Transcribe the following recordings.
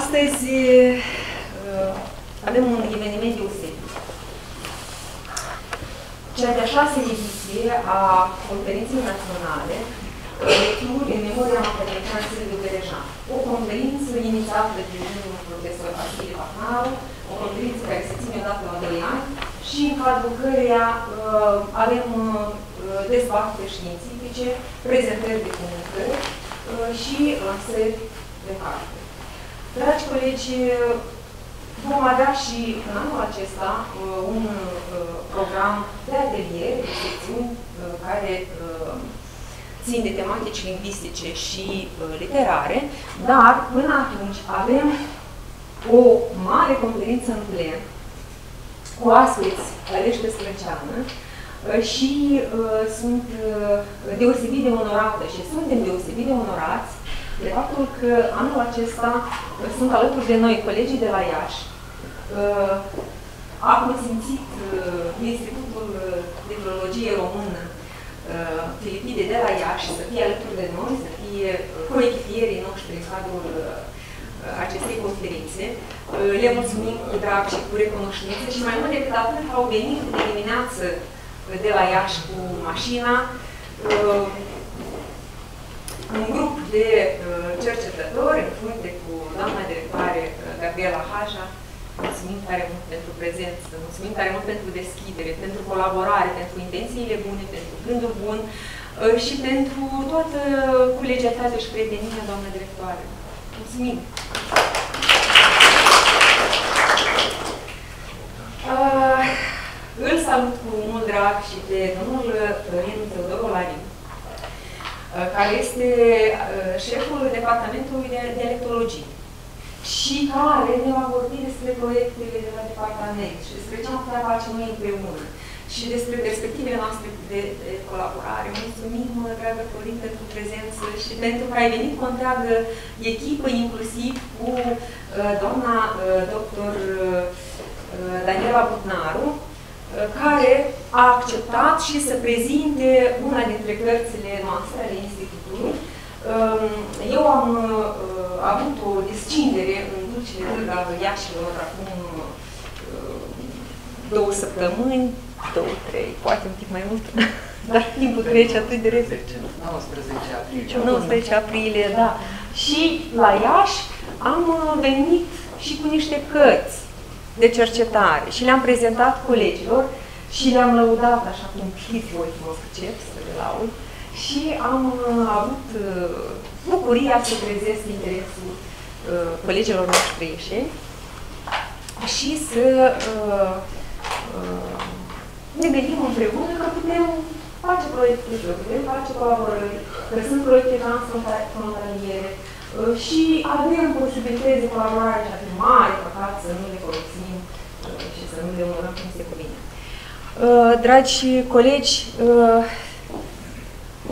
Astăzi uh, avem un eveniment deosebit. Cea de-a șase ediție a conferinței naționale Lecturi în memoria maternității de Berejan. O conferință inițiată de domnul profesor Vasile Pahnaru, o conferință care se ține odată la 2 ani și în cadrul căreia uh, avem uh, dezbateri științifice, prezentări de comunicări uh, și lansări de carte. Dragi colegi, vom avea și în anul acesta uh, un uh, program de atelier, de secțiuni uh, care țin de tematici lingvistice și literare, dar până atunci avem o mare conferință în plen cu aspeți aleși pe Străceană și uh, sunt uh, deosebit de onorată și suntem deosebit de onorați de faptul că anul acesta sunt alături de noi colegii de la Iași. Uh, Am simțit uh, Institutul de Filologie Română uh, Filipide de la Iași să fie alături de noi, să fie coechipierii noștri în cadrul acestei conferințe. Le mulțumim cu drag și cu recunoștință și mai mult decât atât au venit de dimineață de la Iași cu mașina un grup de uh, cercetători în frunte cu doamna directoare uh, Gabriela Haja. Mulțumim tare mult pentru prezență, mulțumim tare mult pentru deschidere, pentru colaborare, pentru intențiile bune, pentru gândul bun uh, și pentru toată culegiatatea și prietenia, doamna directoare. Mulțumim! Uh, îl salut cu mult drag și pe domnul Ren Teodor Olariu, Uh, care este uh, șeful departamentului de dialectologie și care ne va vorbi despre proiectele de la departament și despre ce am putea face noi împreună și despre perspectivele noastre de, de colaborare. Mulțumim, dragă Florin, pentru prezență și pentru că ai venit cu o întreagă echipă, inclusiv cu uh, doamna uh, doctor uh, Daniela Butnaru, care a acceptat și să prezinte una dintre cărțile noastre ale Institutului. Um, eu am uh, avut o descindere în dulcile rând al Iașilor acum uh, două săptămâni, două, trei, poate un pic mai mult, dar timpul trece atât de repede. 19 aprilie. 19 aprilie, da. Și la Iași am uh, venit și cu niște cărți de cercetare. Și le-am prezentat colegilor și le-am lăudat așa cum știți voi mă încep să le laud. Și am uh, avut uh, bucuria să trezesc interesul uh, colegilor noștri ieșeni și să ne gândim împreună că putem face proiecte, că putem face colaborări, că sunt proiecte transfrontaliere și avem posibilități de colaborare și atât mari, păcat să nu le folosim și să nu le onorăm cum se cuvine. Uh, dragi colegi, uh,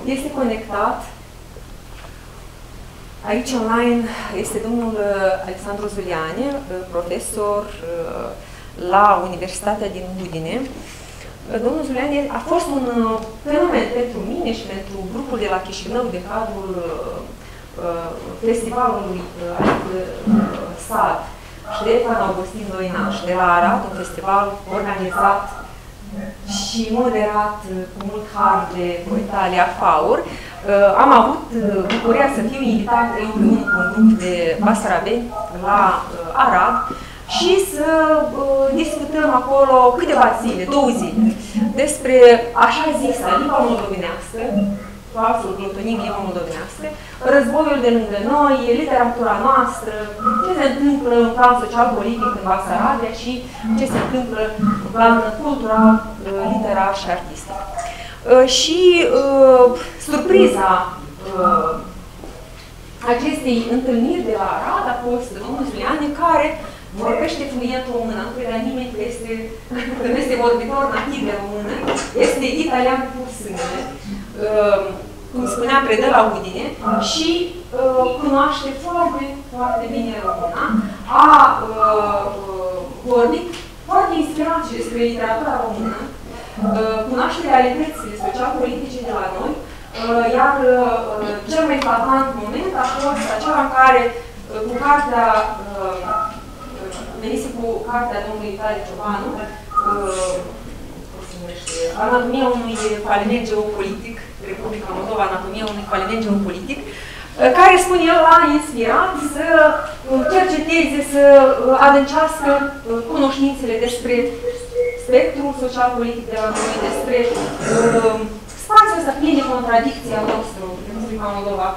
este conectat. Aici online este domnul uh, Alexandru Zuliane, profesor la Universitatea din Udine. Domnul Zuliane a fost un fenomen pentru mine și pentru grupul de la Chișinău de cadrul festivalului SAD Ștefan Augustin Doinaș de la Arad, un festival organizat și moderat uh, cu mult har de Italia Faur. Uh, am avut uh, bucuria să fiu invitat împreună cu un grup de basarabeni la Arad și să discutăm acolo câteva zile, două zile, despre așa zisă limba moldovenească, falsul glotonim limba moldovenească, războiul de lângă noi, literatura noastră, ce se întâmplă în plan social-politic în Basarabia și ce se întâmplă în plan cultural, uh, literar și artistic. Uh, și uh, surpriza uh, acestei întâlniri de la Arad a fost domnul Zuliane, care vorbește fluent română, nu credea nimeni că este, că nu este vorbitor nativ de română, este italian pur sânge. Uh, cum spunea, predă la Udine și uh, cunoaște foarte, foarte bine româna. A uh, vorbit foarte inspirat și despre literatura română, uh, cunoaște realitățile social-politice de la noi, uh, iar uh, cel mai flagrant moment a fost acela în care, uh, cu cartea uh, uh, venise cu cartea domnului Italie Ciobanu, uh, Anatomia unui faliment geopolitic, Republica Moldova, Anatomia unui faliment geopolitic, uh, care spune el l-a inspirat să uh, cerceteze, să uh, adâncească cunoștințele despre spectrul social-politic de la noi, despre uh, spațiul ăsta plin de contradicții al nostru, Republica Moldova,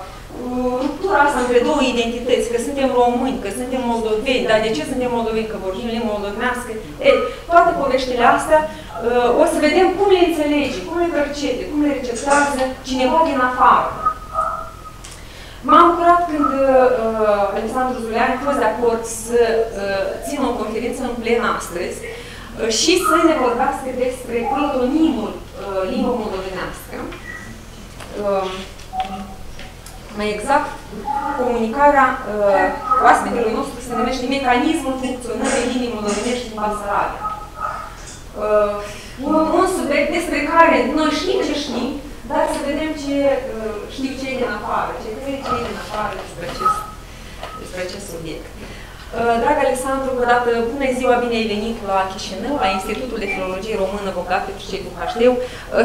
ruptura asta între două identități, că suntem români, că suntem moldoveni, dar de ce suntem moldoveni, că vorbim limba moldovenească? Ei, toate poveștile astea uh, o să vedem cum le înțelege, cum le percepe, cum le receptează cineva din afară. M-am bucurat când uh, Alexandru Zulean a fost de acord să uh, țină o conferință în plen astăzi uh, și să ne vorbească despre protonimul uh, limba moldovenească. Uh, mai exact, comunicarea uh, oaspetelui nostru se numește mecanismul funcționării limbii moldovenești în Basarabia. Uh, un, un subiect despre care noi știm ce știm, dar să vedem ce uh, știu cei din afară, ce cred cei din afară despre acest, despre acest subiect. Uh, drag Alexandru, o dată, bună ziua, bine ai venit la Chișinău, la Institutul de Filologie Română Bogat pentru cei cu HD. Uh,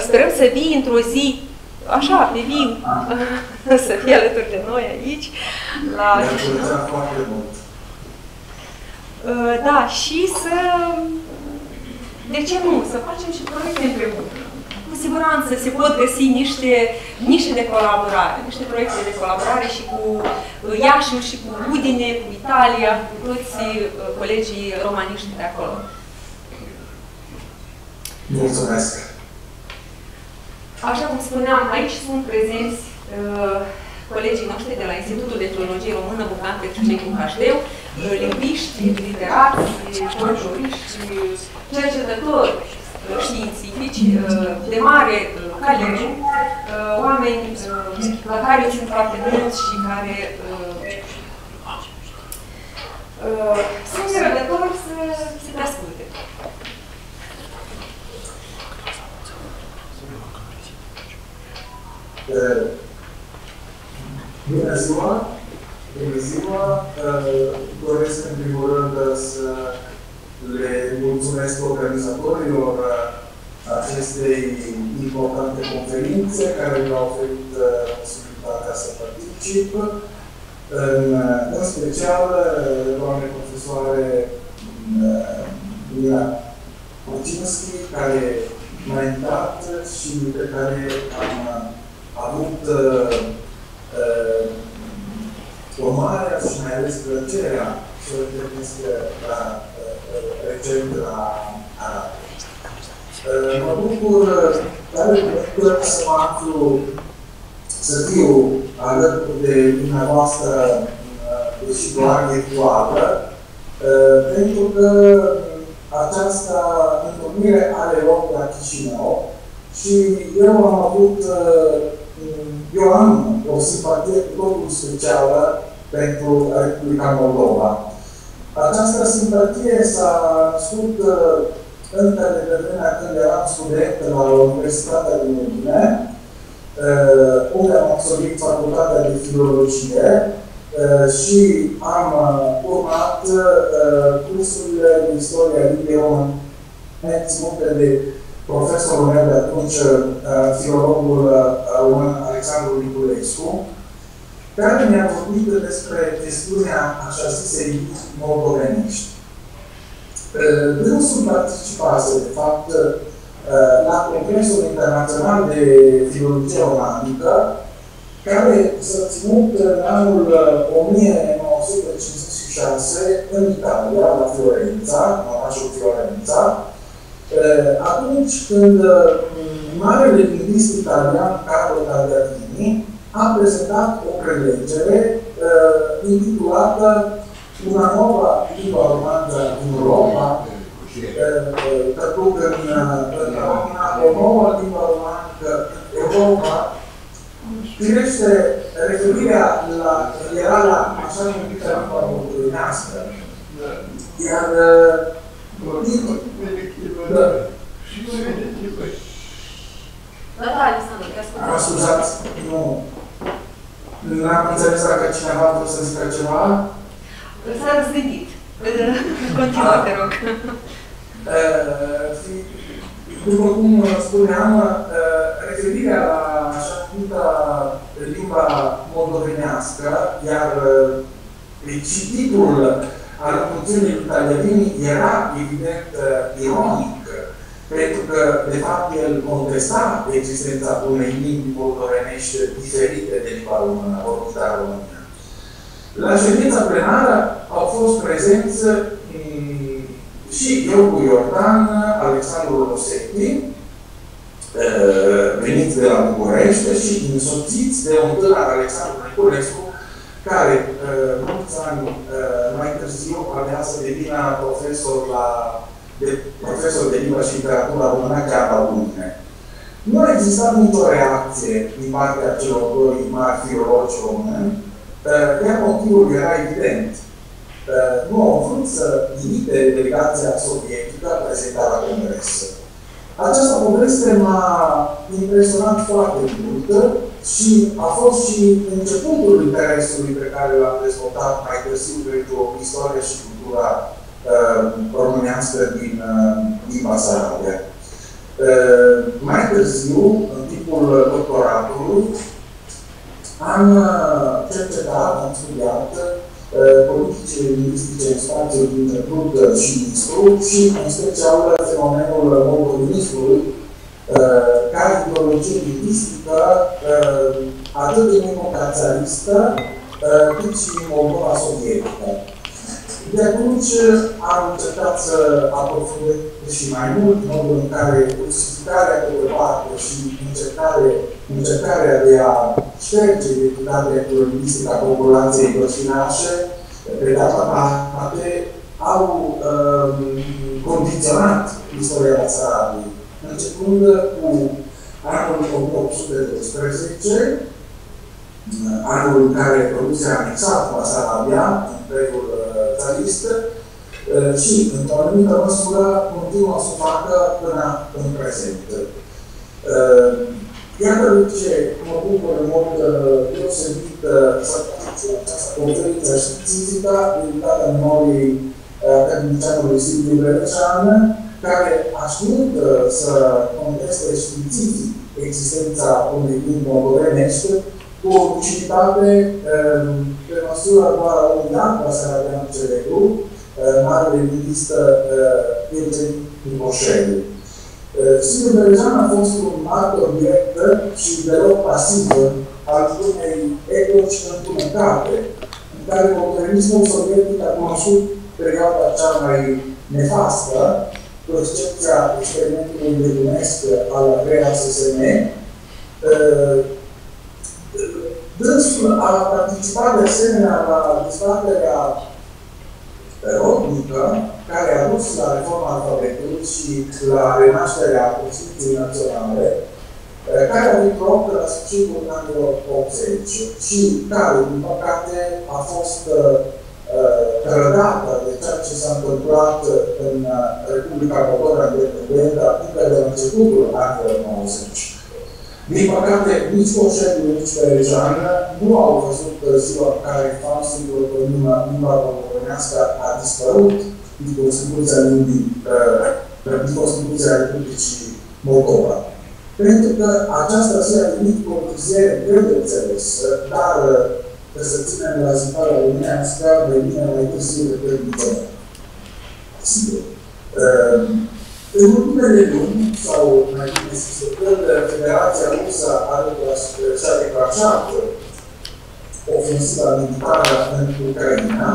sperăm să vii într-o zi așa, pe viu, să fie alături de noi aici, la uh, Da, și să, de ce nu, să facem și proiecte împreună. Cu siguranță se pot găsi niște, niște de colaborare, niște proiecte de colaborare și cu uh, Iașiul, și cu Udine, cu Italia, cu toți uh, colegii romaniști de acolo. Mulțumesc! Așa cum spuneam, aici sunt prezenți uh, colegii noștri de la Institutul de Filologie Română Bucan pentru cei cu HD, uh, lingviști, literați, folcloriști, cercetători uh, științifici uh, de mare uh, calibre, uh, oameni uh, la care eu sunt foarte mulți și care uh, uh, sunt nerăbdători să, să te asculte. Bună ziua! Bună ziua! Doresc în primul rând să le mulțumesc organizatorilor acestei importante conferințe care mi-au oferit posibilitatea să particip. În, în special, doamne profesoare Lina Kucinski, care m-a invitat și pe care am avut uh, uh, urmarea și mai ales plăcerea să o întâlnesc la, uh, recent la Arad. Uh, mă bucur tare mult să mă aflu, să fiu alături de dumneavoastră, uh, deși doar virtuală, uh, pentru că această întâlnire are loc la Chișinău și eu am avut uh, eu am o simpatie cu totul specială pentru Republica Moldova. Această simpatie s-a născut uh, încă de pe vremea când eram student la Universitatea din Udine, uh, unde am absolvit facultatea de filologie uh, și am urmat cursurile de istoria limbii române ținute de profesorul meu de atunci, uh, filologul uh, român Alexandru Niculescu, care mi-a vorbit despre chestiunea așa zisei moldovenești. Uh, dânsul participase, de fapt, la Congresul Internațional de Filologie Romanică, care s-a ținut în anul 1956 în Italia, la Florența, în orașul Florența, Eh, atunci când mm, marele lingvist italian Carlo Tagliatini a prezentat o prelegere uh, intitulată Una nouă limba romană în Europa, traduc în, în România, o nouă limba romană în Europa, privește referirea la, era la așa numită limba moldovenească. Iar uh, da. Da, da, Alexandru, te ascultăm. Mă scuzați, nu. N-am înțeles dacă cineva a vrut să zică ceva. S-a răzgândit. Continuă, te rog. După cum spuneam, referirea la așa numită limba moldovenească, iar cititul al puținii italienii era evident ironic, pentru că, de fapt, el contesta existența unei limbi moldovenești diferite de limba română, vorbită în România. La ședința plenară au fost prezenți și Iorgu Iordan, Alexandru Rosetti, veniți de la București și însoțiți de un tânăr Alexandru Niculescu, care mulți ani mai târziu avea să devină profesor la de profesor de limbă și literatură română chiar la Uniune. Nu a existat nicio reacție din partea celor doi mari filologi români, iar motivul era evident. Nu au vrut să imite delegația sovietică prezentată la congres. Această poveste m-a impresionat foarte mult și a fost și începutul interesului pe care l-am dezvoltat mai târziu pentru istorie și cultura uh, românească din, uh, din Basarabia. Uh, mai târziu, în timpul doctoratului, am cercetat, am studiat politicile lingvistice în spațiul dintre Prut și Nistru și, în special, fenomenul moldovinismului, ca ideologie lingvistică atât din epoca țaristă, cât și din Moldova sovietică. De atunci am încercat să aprofundez și mai mult modul în care crucificarea pe o parte și încercare, încercarea de a șterge identitatea lingvistică a populației bășinașe, pe de altă parte, au um, condiționat istoria Basarabiei, începând cu anul 1812, anul în care Rusia a anexat Basarabia, Imperiul țarist, și, într-o anumită măsură, continuă să o facă până în prezent. Iată de ce mă bucur în mod deosebit să particip această conferință științifică dedicată memoriei academicianului Silviu Berecean, care a știut să conteste științific existența unei limbi moldovenești cu o luciditate pe măsură doar a unui alt Basarabean celebru, marele lingvistă Eugen Nicoșelu. Silviu Berecean a fost un martor direct și deloc pasiv al unei epoci întunecate, în care modernismul sovietic a cunoscut perioada cea mai nefastă, cu excepția experimentului nebunesc al RASSN, Dânsul a participat de asemenea la dezbaterea rodnică care a dus la reforma alfabetului și la renașterea Constituției Naționale, care a avut loc la sfârșitul anilor 80 și care, din păcate, a fost trădată de ceea ce s-a întâmplat în Republica Moldova Independentă încă de la începutul anilor 90. Din păcate, nici Coșetul, nici Perejan nu au văzut ziua în care falsul că limba, limba românească a dispărut din Constituția limbii, din Constituția Republicii Moldova. Pentru că aceasta s-a venit cu o întârziere greu de înțeles, dar să ținem la zicarea românească, mai bine mai târziu decât niciodată. Sigur. În ultimele luni, sau mai bine zis, când Federația Rusă și-a declanșat ofensiva militară în Ucraina,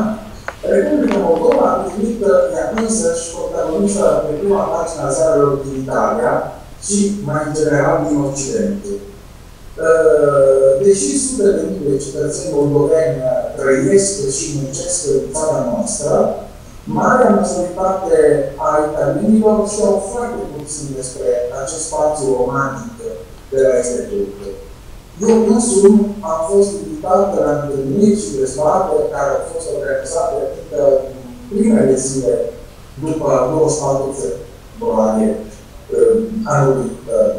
Republica Moldova a devenit ea însăși protagonistă pe prima pagina ziarelor din Italia și, mai în general, din Occident. Deși sute de mii de cetățeni moldoveni trăiesc și muncesc în țara noastră, Marea majoritate a italienilor știau foarte puțin despre acest spațiu romantic de la Estetul. Eu însumi am fost invitat la întâlniri și dezbateri care au fost organizate încă primele zile după 24 februarie anului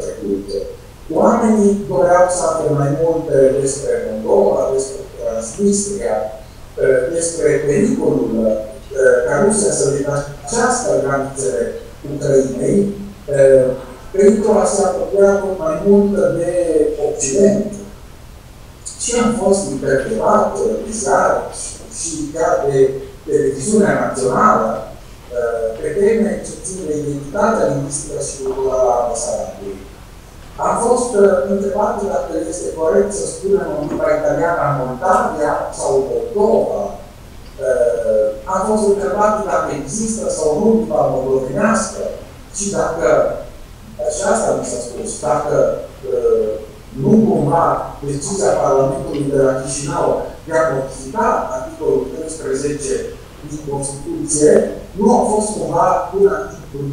trecut. Oamenii doreau să afle mai multe despre Moldova, despre Transnistria, despre pericolul ca Rusia să detașească granițele Ucrainei, pentru a se apropia tot mai mult de Occident. Și am fost interpelat, vizat și chiar de televiziunea națională pe teme ce țin de identitatea lingvistică și culturală a Basarabiei. Am fost uh, întrebat dacă este corect să spunem în limba italiană Moldavia sau Moldova. Uh, am fost întrebat dacă există sau nu limba moldovenească și dacă, și asta mi s-a spus, dacă uh, nu cumva decizia Parlamentului de la Chișinău de a modifica articolul 13 din Constituție nu a fost cumva una timpul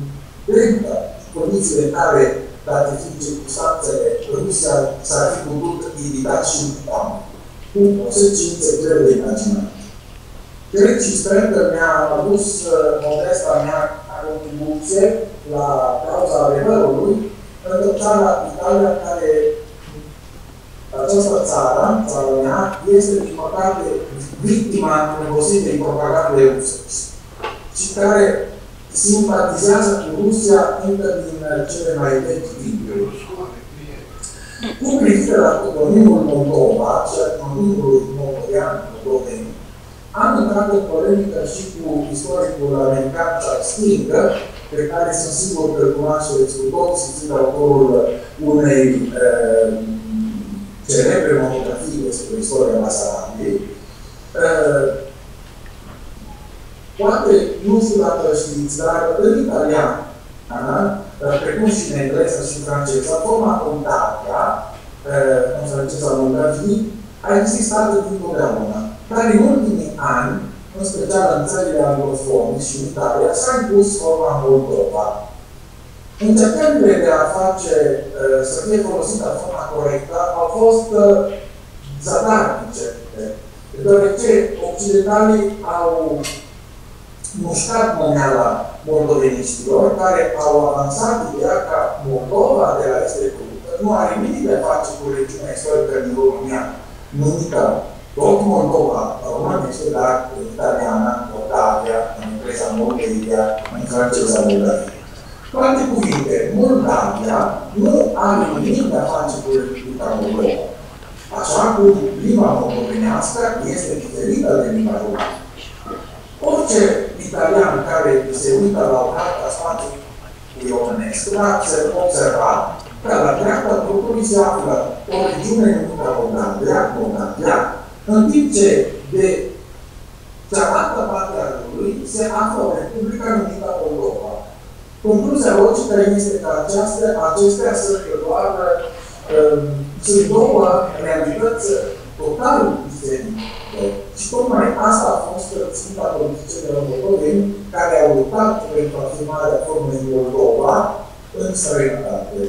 limită, condițiile în care, date fiind circunstanțele, Rusia s-ar fi putut irita și mutam, cu consecințe greu de imaginat. Cred și sper că mi-a adus uh, modesta mea contribuție la cauza adevărului într-o țară, Italia, care această țară, țara mea, este, din păcate, victima nevozitei propagandei rusăți și care simpatizează cu Rusia încă din cele mai vechi timpuri. Cu privire la toponimul Moldova și a toponimului moldovean Moldoveni, am intrat în polemică și cu istoricul american Charles King, pe care sunt sigur că cunoașteți cu toții, fiind autorul unei uh, celebre monografii despre istoria Basarabiei. Uh, poate, nu știu dacă știți, dar în italian, precum și în engleză și în franceză, forma contatia, în franceza Moldavii, a existat întotdeauna. Dar în ultimii ani, în special în țările anglofone și în Italia, s-a impus forma Moldova. Încercările de a face să fie folosită forma corectă au fost zadarnice, deoarece occidentalii au mușcat momeala moldovenistilor, care au avansat ideea ca Moldova de la Est Republică nu are nimic de face cu regiunea istorică din România, numită tot Moldova, românește, dar în italiana, Moldavia, în engleza Moldavia, în franceza Moldavia. Cu alte cuvinte, Moldavia nu are nimic de a face cu Republica Moldova. Așa cum limba moldovenească este diferită de limba română. Orice italian care se uită la o harta spațiului românesc, va observa că la dreapta trupului se află o regiune numită Moldavia, Moldavia, în timp ce de cealaltă parte a râului se află o republică numită Moldova. Concluzia logică este că aceastea, acestea sunt doar um, sunt două realități total diferite. Și tocmai asta a fost Sfânta Politice de la Moldoveni, care au luptat pentru afirmarea formei Moldova în străinătate.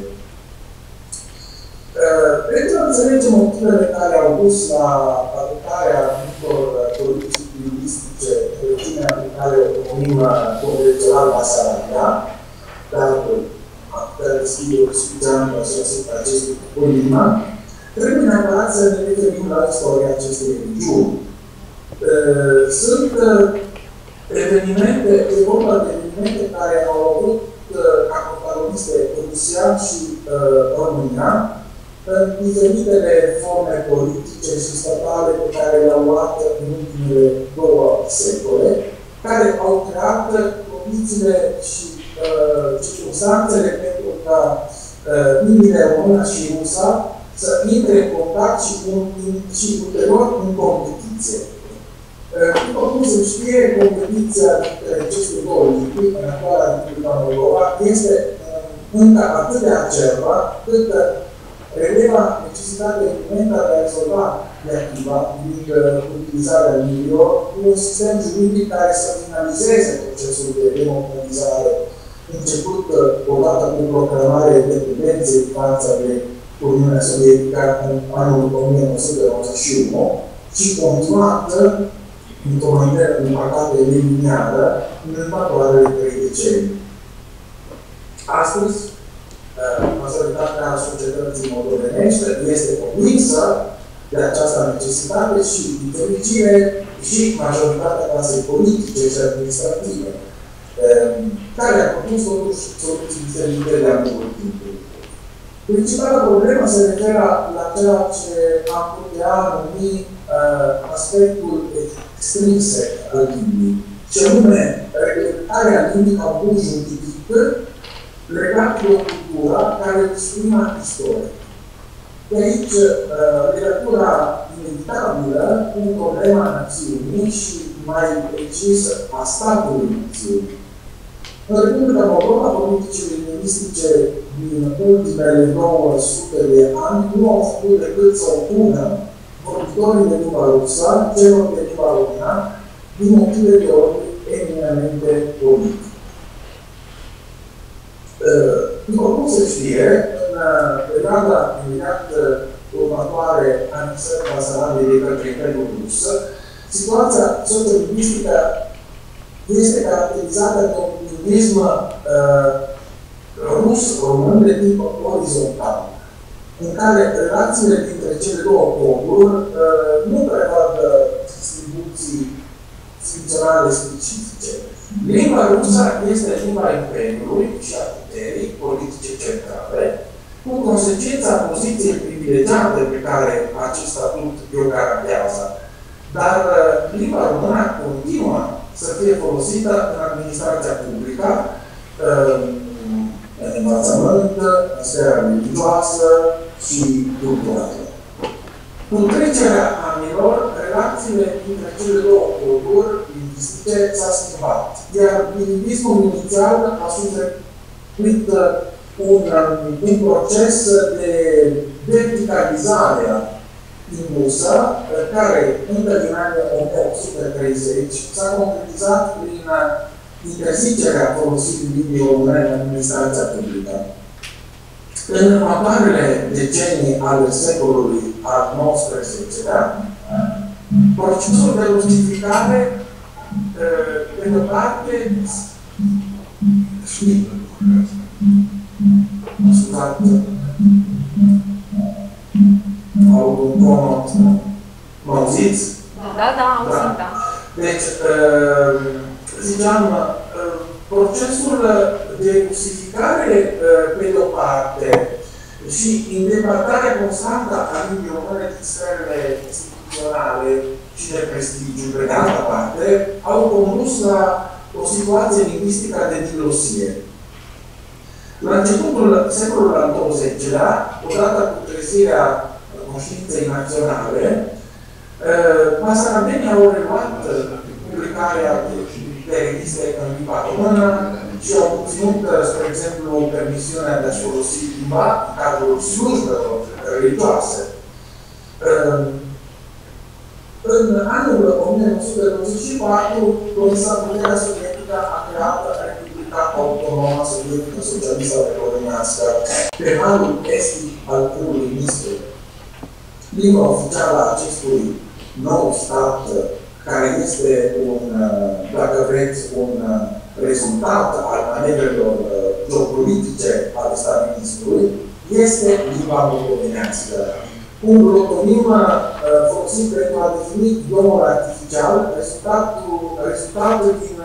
Pentru a înțelege motivele care au dus la adoptarea anumitor politici lingvistice în regiunea pe care o numim convențional Basarabia, dar care discuteam asupra acestui polima, trebuie neapărat să ne referim la istoria acestei regiuni. Sunt evenimente, e vorba de evenimente care au avut ca protagoniste Rusia și România în diferitele forme politice și statale pe care le-au luat în ultimele două secole, care au creat condițiile și uh, circunstanțele pentru ca uh, inimile română și rusa să intre în contact și, un, și ulterior în competiție. După cum se știe, competiția dintre aceste două limbi, în actuala Republica Moldova, este încă atât de acerbă, cât releva necesitatea imensa de a rezolva diatriba din utilizarea limbilor cu un sistem juridic care să finalizeze procesul de democratizare început odată cu proclamarea independenței față de Uniunea Sovietică în anul 1991 și continuată într-o manieră, din păcate, liniară în următoarele trei decenii. Astăzi, majoritatea societății moldovenești este convinsă de această necesitate și, din fericire, și majoritatea clasei politice și administrative, ehm, care a propus totuși soluții diferite de-a lungul timpului. Principala problemă se referă la ceea ce am putea numi uh, aspectul extrinsec al limbii, și anume reglementarea limbii ca un juridic legat de o cultură care exprimă istorie. De aici, uh, legătura inevitabilă cu problema națiunii și mai precis a statului națiunii. În Republica Moldova, politicile lingvistice din ultimele 900 de ani nu au făcut decât să opună vorbitorii de limba rusă celor de limba română din motive de ordine eminamente politic. După cum se știe, în perioada imediat următoare a anexării Basarabiei de către Imperiul Rus, situația sociolingvistică este caracterizată de un lingvism uh, rus-român de tip orizontal, în care relațiile dintre cele două poporuri uh, nu prevăd distribuții funcționale specifice. Limba rusă este limba imperiului și a puterii politice centrale, cu consecința poziției privilegiate pe care acest statut o garantează. Dar uh, limba română continuă să fie folosită în administrația publică, uh, în învățământ, în sfera religioasă și culturală. Cu trecerea anilor, relațiile dintre cele două culturi lingvistice s-a schimbat, iar lingvismul inițial a suferit un, un proces de verticalizare impusă, care încă din anii 1830 s-a concretizat prin interzicerea folosirii române în administrația publică. În următoarele decenii ale secolului al XIX-lea, procesul de rustificare, pe de parte, și scuzați, au un comod. Mă auziți? Da, da, auzim, da. Deci, ziceam, procesul de rusificare, pe de o parte, și îndepărtarea constantă a limbii române din sferele instituționale și de prestigiu, pe de altă parte, au condus la o situație lingvistică de diglosie. La începutul secolului al XX-lea, odată cu trezirea conștiinței naționale, Basarabenii au reluat publicarea de reviste în limba română și au obținut, spre exemplu, permisiunea de a-și folosi limba în cadrul slujbelor religioase. În anul 1924, Comisia Puterea Sovietică a creat Republica Autonomă Sovietică Socialistă Românească pe malul estic al Purului Nistru. Limba oficială a acestui nou stat care este un, dacă vreți, un rezultat al manevrelor geopolitice ale stalinismului, este limba moldovenească. Un glotonim folosit pentru a defini iomul artificial, rezultatul, rezultatul din,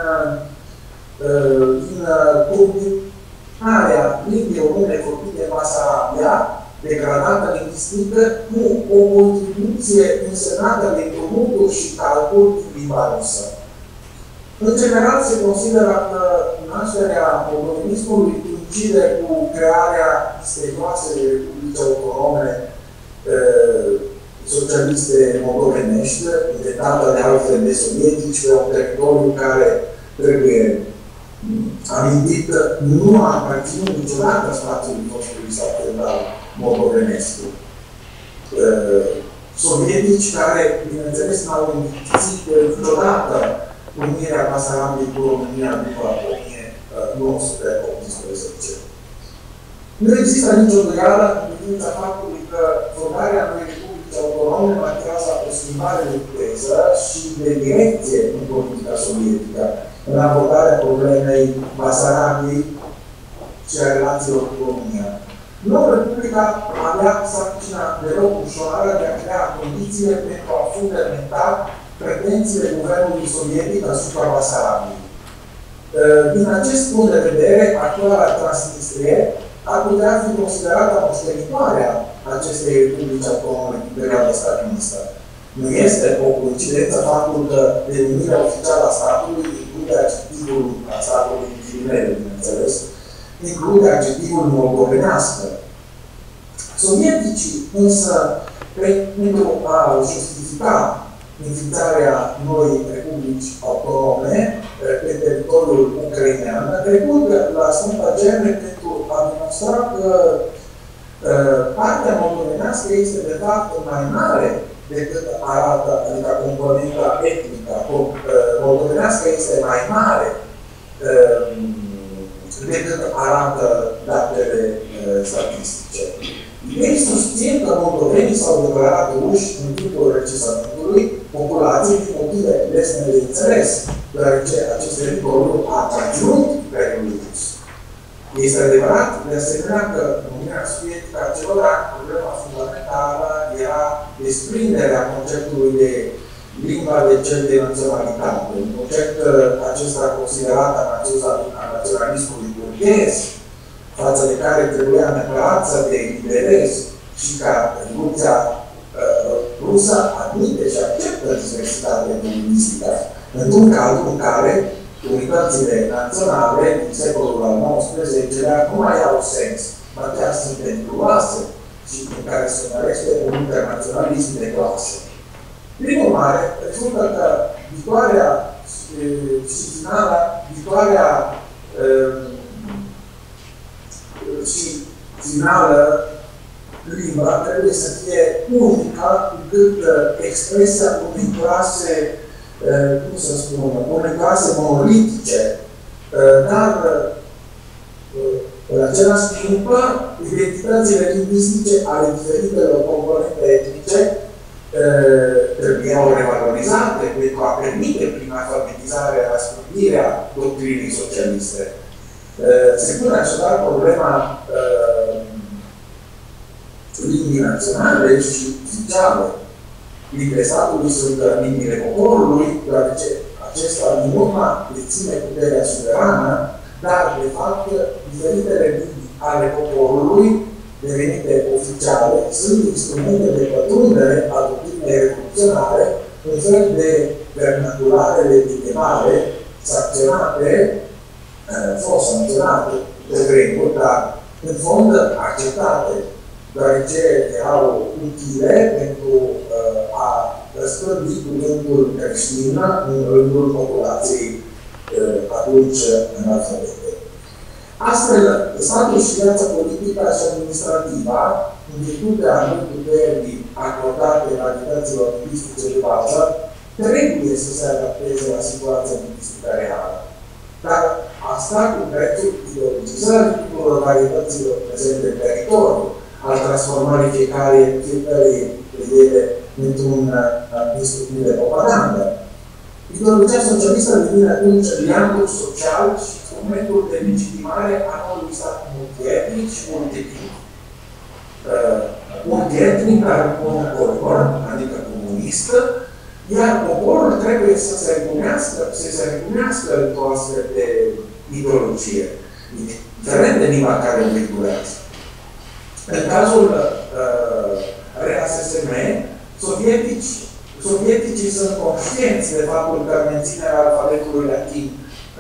din combinarea limbii române vorbite în Basarabia, degradată lingvistică, cu o contribuție însemnată de împrumuturi și calcul din limba rusă. În general, se consideră că nașterea moldovenismului coincide cu crearea misterioasei Republici Autonome socialiste moldovenești, inventată de altfel de sovietici, pe un teritoriu care trebuie amintit, nu a aparținut niciodată spațiului nostru stat federal moldovenesc. Sovietici care, bineînțeles, n-au înghițit niciodată unirea Basarabiei cu România după 1918. Nu există nicio îndoială în privința faptului că formarea noi Republici Autonome marchează o schimbare de teză și de direcție în politica sovietică, în abordarea problemei Basarabiei și a relațiilor cu România. Noua Republica avea sarcina deloc ușoară de a crea condițiile pentru a fundamenta pretențiile guvernului sovietic asupra Basarabiei. Din acest punct de vedere, actuala Transnistrie ar putea fi considerată moștenitoarea acestei republici autonome din perioada stalinistă. Nu este o coincidență faptul că denumirea oficială a statului include adjectivul a statului în ghilimele, bineînțeles, include adjectivul moldovenească. Sovieticii, însă, pentru a justifica înființarea noii republici autonome pe teritoriul ucrainean, a trecut la Sfânta Gerne pentru a demonstra că partea moldovenească este de fapt mai mare decât arată, adică componenta etnică. Moldovenească este mai mare decât arată datele statistice. Ei susțin că moldovenii s-au declarat ruși în timpul recesamentului populației din motive lesne de înțeles, deoarece acest teritoriu a aparținut Imperiului Rus. Este adevărat, de asemenea, că în Uniunea Sovietică acelora problema fundamentală era desprinderea conceptului de limba de cel de naționalitate, un concept acesta considerat a naționalismului burghez, față de care trebuia neapărat să te eliberezi și ca Revoluția uh, rusă admite și acceptă diversitatea lingvistică într-un cadru în care unitățile naționale din secolul al XIX-lea nu mai au sens, dar chiar sunt periculoase și în care se numește un internaționalism de clasă. Prin urmare, rezultă că victoria și finala, victoria și finală limba trebuie să fie unică încât expresia unei clase, cum să spun, unei clase monolitice, dar în același timp, identitățile lingvistice ale diferitelor componente etnice trebuiau revalorizzate pentru a permite prin alfabetizare răspândirea doctrinii socialiste. Se pune așadar problema limbii naționale și oficiale. Limbile statului sunt limbile poporului, deoarece acesta din urma deține puterea suverană, dar, de fapt, diferitele limbi ale poporului devenite oficiale sunt instrumente de pătrundere a doctrinei revoluționare, un fel de vernaculare legitimare sancționate, fost sancționate de vremuri, dar în fond acceptate, deoarece erau utile pentru a răspândi cuvântul creștin în rândul populației atunci în alfabete. Astfel, statul și viața politică și administrativă, în virtutea anumit puterii acordate realităților lingvistice de bază, trebuie să se adapteze la situația lingvistică reală. Dar asta cu prețul ideologizării tuturor varietăților prezente în teritoriu, al transformării fiecare, fiecare idee într-un instrument de propagandă. Ideologia socialistă devine atunci liantul social și instrumentul de legitimare a noului stat multietnic și multietnic. Uh, multietnic care pune popor, adică comunist, iar poporul trebuie să se recunească, să se recunească într-o astfel de ideologie, diferent de limba care o vehiculează. În cazul uh, RASSM, sovietici, sovieticii sunt conștienți de faptul că menținerea alfabetului latin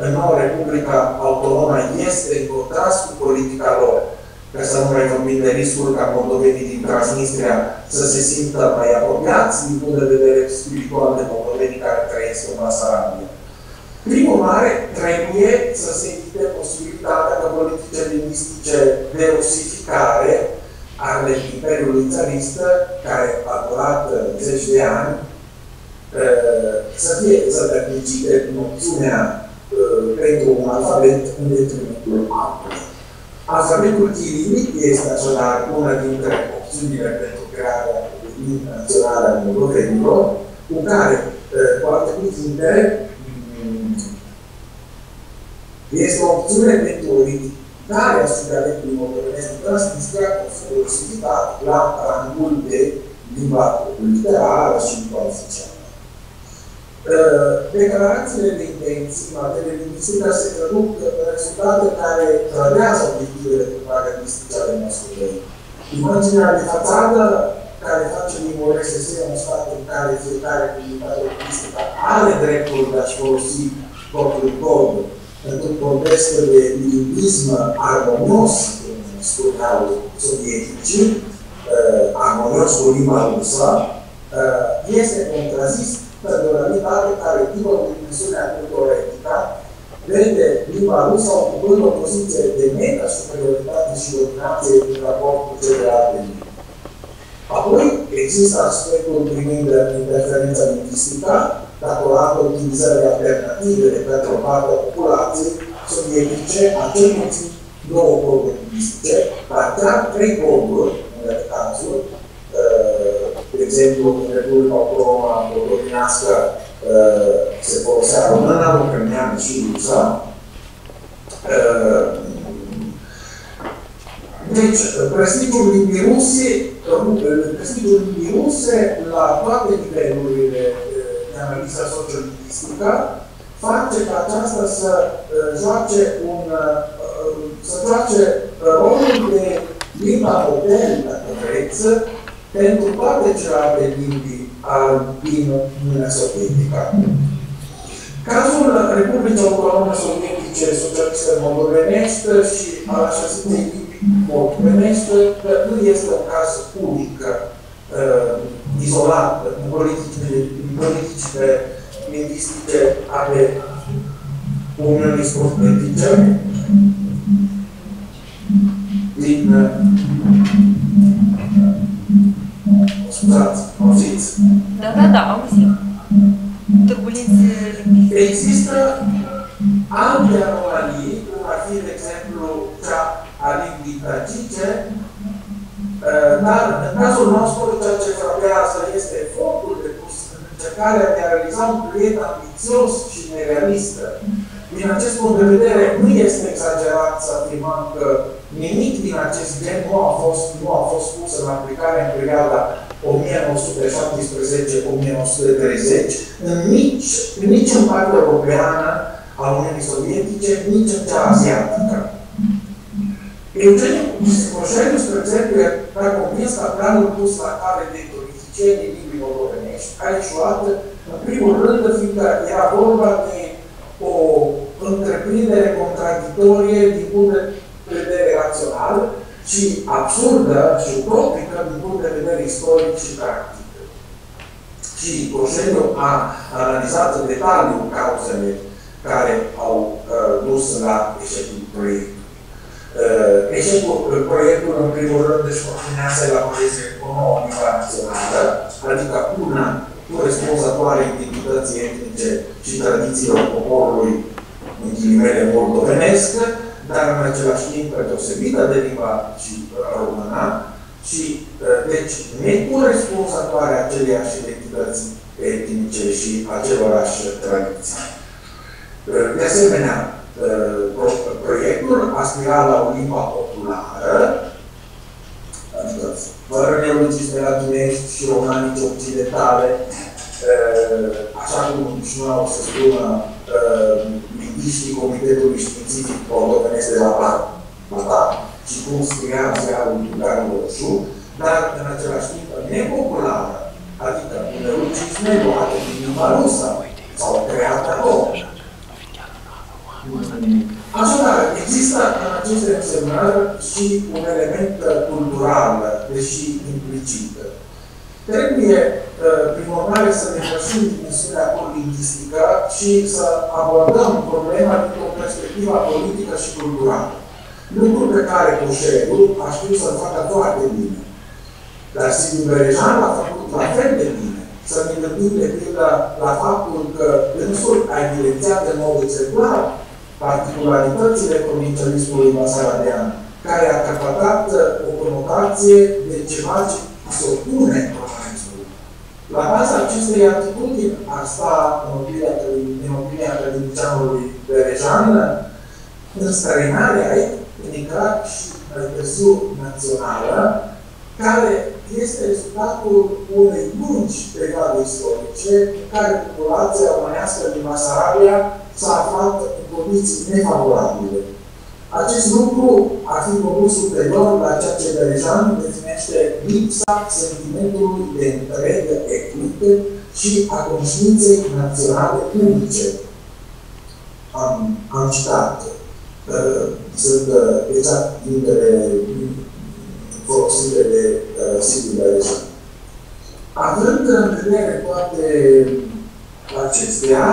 în noua Republica Autonomă este în contrast cu politica lor. Ca să nu mai vorbim de riscul ca moldovenii din Transnistria să se simtă mai apropiați din punct de vedere spiritual de moldovenii care trăiesc în Basarabia. Prin urmare, trebuie să se evite posibilitatea ca politicile lingvistice de rusificare ale Imperiului Țarist, care a durat zeci de ani, să fie să permicite noțiunea pentru un alfabet în detrimentul altului. Alfabetul chirilic este așadar una dintre opțiunile pentru crearea limbii naționale a moldovenilor, cu care, cu alte cuvinte, este o opțiune pentru aplicarea și dialectului moldovenesc din Transnistria conferă civitat la rangul de limba literară și limba oficială. Declarațiile de intenții în materie lingvistică se traduc în rezultate care trădează obiectivele propagandistice ale masculului. Imaginea de fațadă care face din OSS un stat în care fiecare comunitate lingvistică are dreptul de a-și folosi propriul cod într-un context de lingvism armonios, cum spuneau sovieticii, armonios cu limba rusă, este contrazis de o realitate care, după dimensiunea teoretică, vede limba rusă ocupând o poziție de meta superioritate și dominație în raport cu celelalte limbi. Apoi, există aspectul privind interferența lingvistică, datorată utilizării alternative de către o parte a populației sovietice, a cel puțin două coduri lingvistice, dar chiar trei coduri, în unele cazuri, de exemplu, în Republica Autonoma Moldovenească se folosea româna, ucraineană și rusa. Deci, prestigiul limbii ruse, prestigiul limbii ruse la toate nivelurile de analiză sociolingvistică face ca aceasta să joace un să joace rolul de limba model, dacă vreți, pentru toate celelalte limbi din Uniunea Sovietică. Cazul Republicii Autonome Sovietice Socialiste Moldovenești și al așa zisei limbi moldovenești nu este un caz unic, uh, izolat în politicile, în politicile lingvistice ale Uniunii Sovietice din Scuzați, auziți? Da, da, da, auzim. Turbulențe lingvistice. Există alte anomalii, cum ar fi, de exemplu, cea a limbii tragice, dar în cazul nostru, ceea ce frapează este efortul depus în încercarea de a realiza un proiect ambițios și nerealist. Din acest punct de vedere, nu este exagerat să afirmăm că nimic din acest gen nu a fost, nu a fost pus în aplicare în perioada 1917-1930, în nici, nici în partea europeană a Uniunii Sovietice, nici în cea asiatică. Eugeniu Coșeniu, spre exemplu, era convins că planul pus la cale de politicienii limbii moldovenești a ieșuat, în primul rând, fiindcă era vorba de o întreprindere contradictorie din punct de vedere rațional, ci absurdă și utopică din punct de vedere istoric și practic. Și Coșeniu a analizat în detaliu cauzele care au uh, dus la eșecul proiectului. Uh, eșecul proiectului, în primul rând, își confinează la poziție economică națională, adică una corespunzătoare identității etnice și tradițiilor poporului, în ghilimele moldovenesc, dar în același timp deosebită de limba și română și deci necorespunzătoare aceleiași identități etnice și acelorași tradiții. De asemenea, proiectul aspira la o limba populară, adică fără neologisme latinești și romanice occidentale, așa cum și nu au să spună lingviștii Comitetului Științific Moldovenesc de la Mata și cum scria ziarul Bulgarul Roșu, dar în același timp nepopulară, adică neologisme luate din limba rusă sau create acolo. Așadar, există în aceste însemnări și un element cultural, deși implicit. Trebuie, prin urmare, să depășim dimensiunea lingvistică și să abordăm problema dintr-o perspectivă politică și culturală. Lucru pe care Coșerul a știut să-l facă foarte bine. Dar Sigur Berejan l-a făcut la fel de bine. Să ne gândim de pildă la faptul că însul a evidențiat în mod exemplar particularitățile provincialismului masaradean, care a capătat o conotație de ceva ce se opune romanismului. La baza acestei atitudini ar sta, în opinia, în opinia academicianului Berejan, înstrăinarea etnică intrat și mai târziu națională, care este rezultatul unei lungi perioade istorice în care populația românească din Masarabia s-a aflat în condiții nefavorabile. Acest lucru ar fi produs superior la ceea ce Berejan definește lipsa sentimentului de întregă etnică și a conștiinței naționale publice. Am, am citat, uh, sunt uh, exact limbele folosite de uh, Silviu Berejan. Având în vedere toate acestea,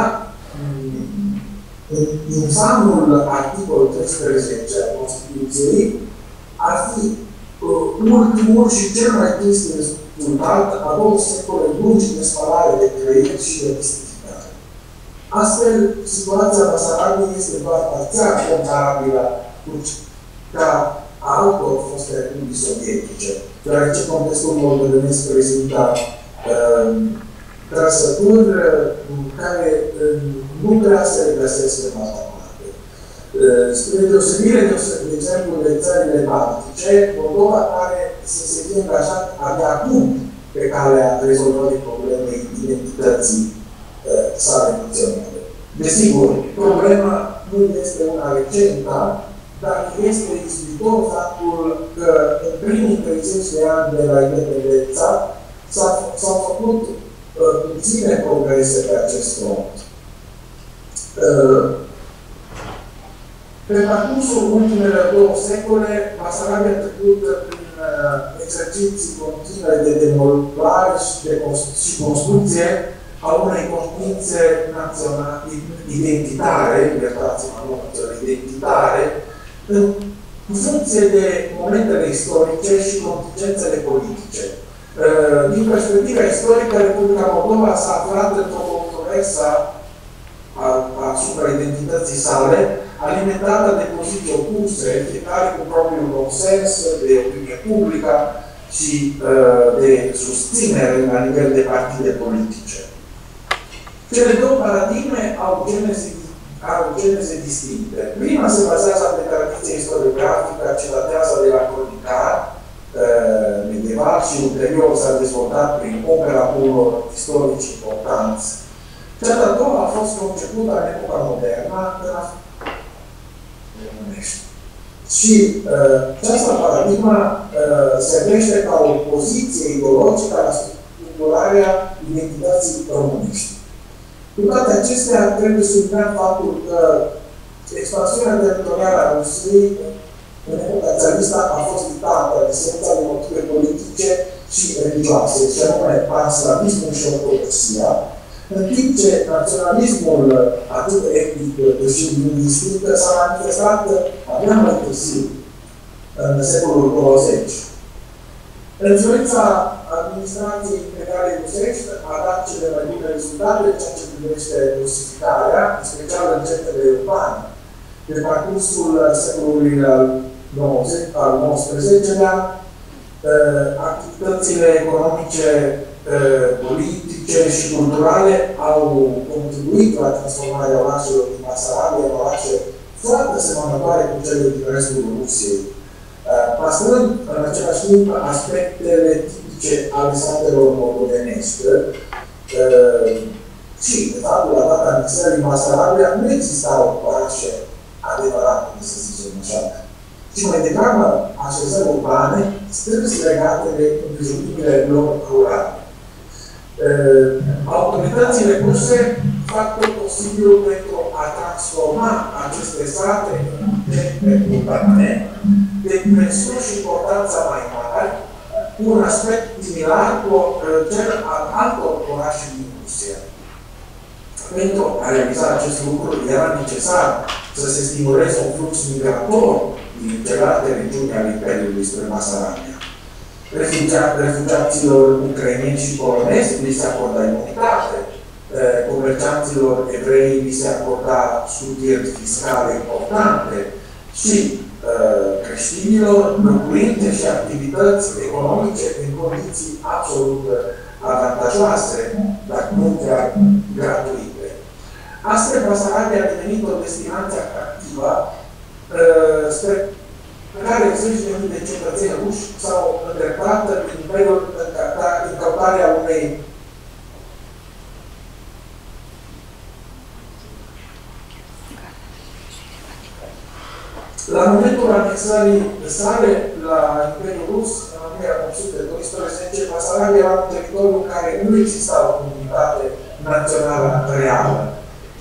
în infamul articol 13 al Constituției ar fi uh, ultimul și cel mai trist rezultat a două secole lungi de spalare de creier și de mistificare. Astfel, situația Basarabiei este doar parțial comparabilă cu ca a altor foste republici sovietice, deoarece contextul moldovenesc prezintă uh, trăsături uh, care uh, nu prea se regăsesc în altă parte. Uh, spre deosebire, de, de exemplu, de țările baltice, Moldova pare să se fie angajat abia acum pe calea rezolvării problemei identității sale naționale. Desigur, problema nu este una recentă, dar este izbitor faptul că în primii 30 de ani de la independența s-au făcut puține progrese pe acest front. Pe parcursul ultimele două secole, Basarabia a trecut prin exerciții continue de demolare și, de și construcție a unei conștiințe naționale, identitare, iertați-mă, nu identitare, în funcție de momentele istorice și contingențele politice. Uh, din perspectiva istorică, Republica Moldova s-a aflat într-o controversă asupra identității sale, alimentată de poziții opuse, fiecare cu propriul consens de opinie publică și uh, de susținere la nivel de partide politice. Cele două paradigme au geneze, au geneze distincte. Prima se bazează pe tradiție istoriografică ce datează de la cronicar, Uh, medieval și ulterior s-a dezvoltat prin opera unor istorici importanți. Cea de-a doua a fost concepută în epoca modernă în românești. Și uh, această paradigmă uh, servește ca o poziție ideologică la structurarea identității românești. Cu toate acestea, trebuie subliniat faptul că expansiunea teritorială a Rusiei în epoca țaristă a fost dictată de esența de motive politice și religioase, și anume panslavismul și ortodoxia, în timp ce naționalismul atât etnic cât și lingvistic s-a manifestat abia mai târziu, în secolul 20. Influența administrației imperiale rusești a dat cele mai bune rezultate în ceea ce privește rusificarea, în special în centrele urbane. Pe parcursul secolului al 90, al 19-lea, uh, activitățile economice, uh, politice și culturale au contribuit la transformarea orașelor din Basarabia în orașe foarte asemănătoare cu cele din restul Rusiei. Uh, păstrând în același timp aspectele tipice ale satelor moldovenești, și, de fapt, la data anexării Basarabia nu existau orașe adevărate, să zicem așa, ci mai degrabă așezări urbane strâns legate de împrejurimile lor rurale. Autoritățile puse fac tot posibilul pentru a transforma aceste sate în centre urbane de dimensiuni și importanța mai mare, cu un aspect similar cu cel al altor orașe din Rusia. Pentru a realiza acest lucru era necesar să se stimuleze un flux migrator din celelalte regiuni ale Imperiului spre Masarabia. Refugiaților ucraineni și polonezi li se acorda imunitate, comercianților evrei li se acorda subieri fiscale importante și creștinilor locuințe și activități economice în condiții absolut avantajoase, dar nu chiar gratuite. Astfel, Basarabia a devenit o destinație atractivă spre pe care zeci de mii de cetățeni ruși s-au îndreptat în nivelul în căutarea unei La momentul anexării sale la Imperiul Rus, în 1812, Basarabia era un teritoriu în care nu exista o comunitate națională reală,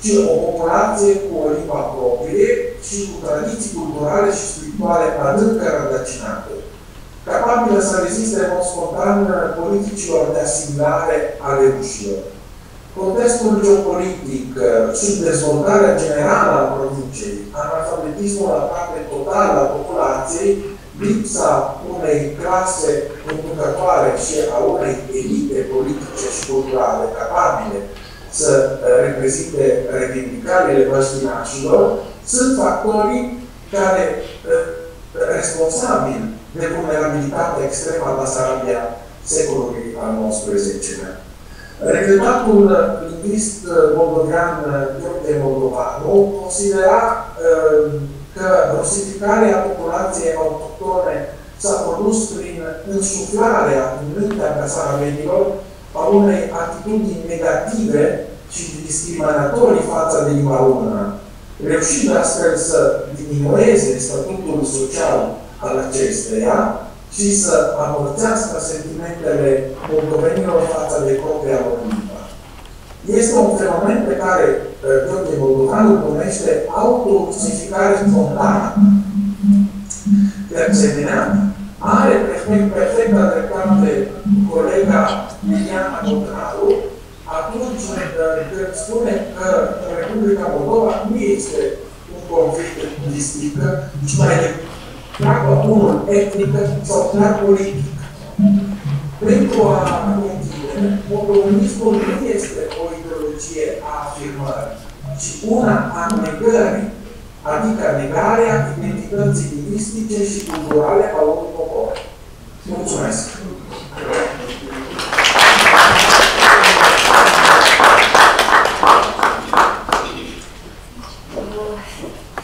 ci o populație cu o limba proprie și cu tradiții culturale și spirituale adânc rădăcinate, capabilă să reziste în mod spontan politicilor de asimilare ale rușilor. Contextul geopolitic, subdezvoltarea generală a provinciei, analfabetismul aproape total al populației, lipsa unei clase conducătoare și a unei elite politice și culturale capabile să reprezinte revindicările văștinașilor, sunt factorii care responsabili de vulnerabilitatea extremă a Basarabia secolului al XIX-lea. Regretatul lingvist moldovean Gheorghe Moldovanu considera că rusificarea populației autohtone s-a produs prin însuflarea în mintea casaravenilor a unei atitudini negative și discriminatorii față de limba română, reușind astfel să diminueze statutul social al acesteia și să amorțească sentimentele moldovenilor față de propria lor limbă. Este un fenomen pe care Gheorghe Moldovan îl numește autorusificare spontană. De asemenea, are perfect, perfectă dreptate colega Liliana Bogdanaru atunci când spune că Republica Moldova nu este un conflict lingvistic, ci mai degrabă unul etnic sau clar politic. Pentru a conchide, moldovenismul nu este o ideologie a afirmării, ci una a negării, adică negarea identității lingvistice și culturale a unui popor. Mulțumesc!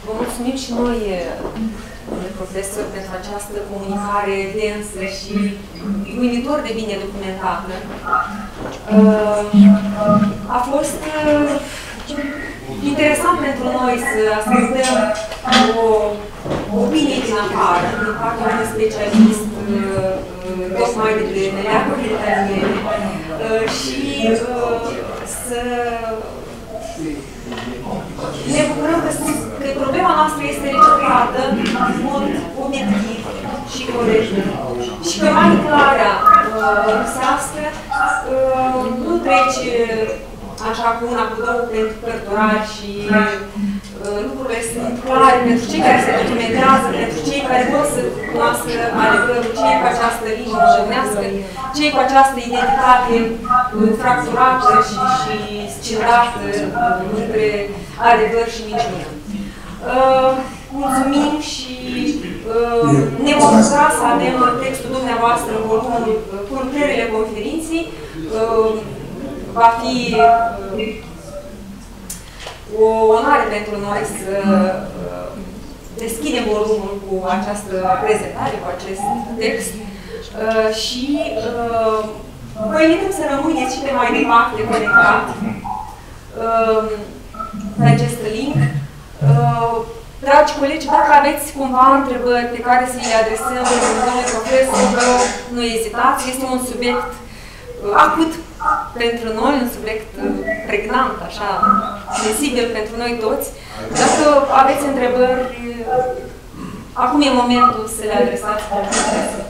Vă mulțumim și noi, profesor, pentru această comunicare densă și uimitor de bine documentată. A fost interesant pentru noi să ascultăm o opinie din afară, din partea unui specialist tocmai de meleagurile italiene. Și să ne bucurăm că, că problema noastră este rezolvată în mod obiectiv și corect. Și că manipularea uh, rusească uh, nu trece așa cu una, cu două pentru cărturari și uh, lucrurile sunt clare pentru cei care se documentează, pentru cei care pot să cunoască adevărul, cei cu această limbă moldovenească, cei cu această identitate uh, fracturată și, și scindată uh, între adevăr și minciună. Uh, mulțumim și uh, ne vom bucura să avem textul dumneavoastră în volumul uh, cu lucrările conferinței. Uh, va fi uh, o onoare pentru noi să uh, deschidem volumul cu această prezentare, cu acest text uh, și vă invităm să rămâneți și pe mai departe conectat pe acest link. Dragi colegi, dacă aveți cumva întrebări pe care să le adresăm domnului profesor, nu ezitați, este un subiect acut pentru noi, un subiect pregnant, așa, sensibil pentru noi toți. Dacă aveți întrebări, acum e momentul să le adresați profesor.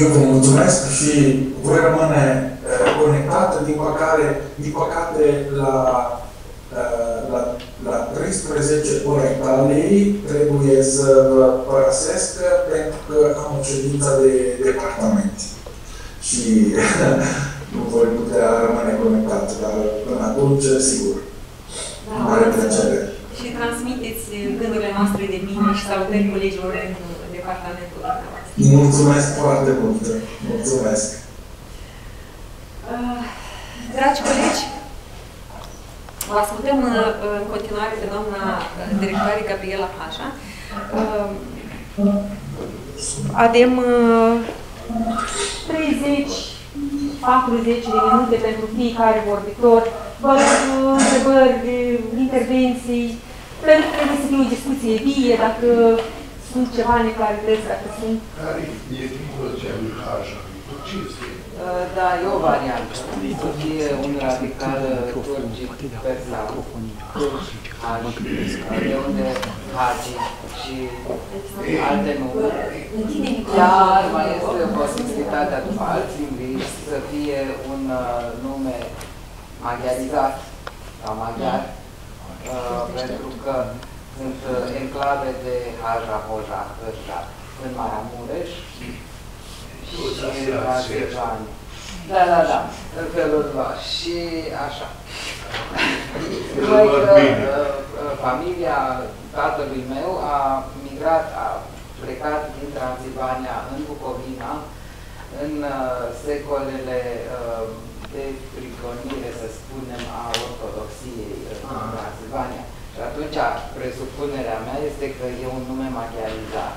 Eu vă mulțumesc și voi rămâne conectat, din păcate, din păcate la, la, la 13 ore Italiei trebuie să vă părăsesc pentru că am o ședință de departament. Și nu voi putea rămâne conectat, dar până atunci, sigur, Da, mare plăcere. și transmiteți gândurile noastre de bine și salutări colegilor în departamentul dumneavoastră. Mulțumesc foarte mult. Mulțumesc. Uh, Dragi colegi, O ascultăm în continuare pe doamna directoare Gabriela Pașa. Avem 30 40 de minute pentru fiecare vorbitor. Vă rog întrebări, intervenții, pentru că trebuie să fie o discuție vie, dacă sunt ceva neclarități, dacă sunt... Care e dincolo ce lui Haja? Ce este? Da, e o variantă. Să fie un radical turgic persan, turci, haji, de unde haji și alte nume. Chiar mai este posibilitatea după alți lingviști să fie un uh, nume maghiarizat sau maghiar, uh, pentru că sunt uh, enclave de Haja, Hoja, Hârja în Maramureș și în Azerbaidjan. Da, da, da, în felul ăsta. Și așa. Numai că uh, familia tatălui meu a migrat, a plecat din Transilvania în Bucovina în uh, secolele uh, de prigonire, să spunem, a ortodoxiei în ah. Transilvania. Și atunci presupunerea mea este că e un nume maghiarizat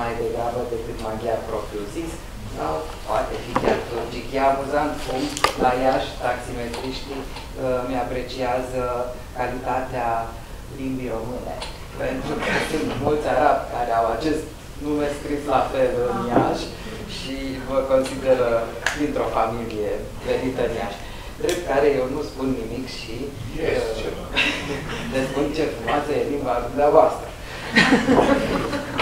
mai degrabă decât maghiar propriu-zis, sau poate fi chiar turcic. E amuzant cum la Iași taximetriștii uh, mi-apreciază calitatea limbii române. Pentru că sunt mulți arabi care au acest nume scris la fel în Iași și vă consideră dintr-o familie venită în Iași. Drept care eu nu spun nimic și yes, uh, le spun ce frumoasă e limba dumneavoastră.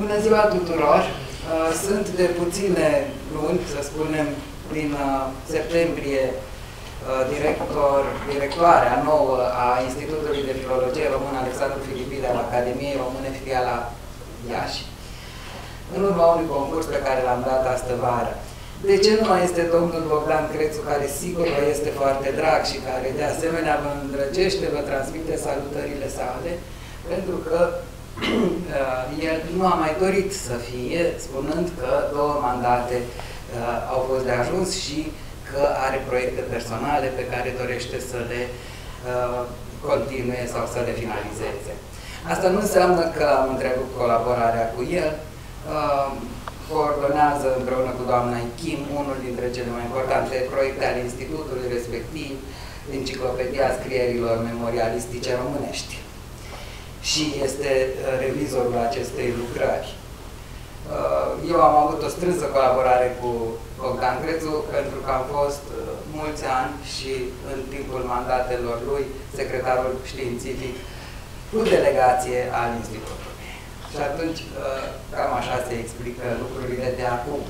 Bună ziua tuturor! Uh, sunt de puține luni, să spunem, din uh, septembrie uh, director, directoarea nouă a Institutului de Filologie Română Alexandru Filipide al Academiei Române Filiala Iași, în urma unui concurs pe care l-am dat astă vară. De ce nu mai este domnul Bogdan Crețu, care sigur vă este foarte drag și care de asemenea vă îndrăgește, vă transmite salutările sale, pentru că uh, el nu a mai dorit să fie, spunând că două mandate uh, au fost de ajuns și că are proiecte personale pe care dorește să le uh, continue sau să le finalizeze. Asta nu înseamnă că am întrerupt colaborarea cu el, uh, coordonează împreună cu doamna Kim unul dintre cele mai importante proiecte ale Institutului, respectiv Enciclopedia Scrierilor Memorialistice Românești și este uh, revizorul acestei lucrări. Uh, eu am avut o strânsă colaborare cu Bogdan Crețu pentru că am fost uh, mulți ani și în timpul mandatelor lui secretarul științific cu delegație al Institutului. Și atunci cam așa se explică lucrurile de acum.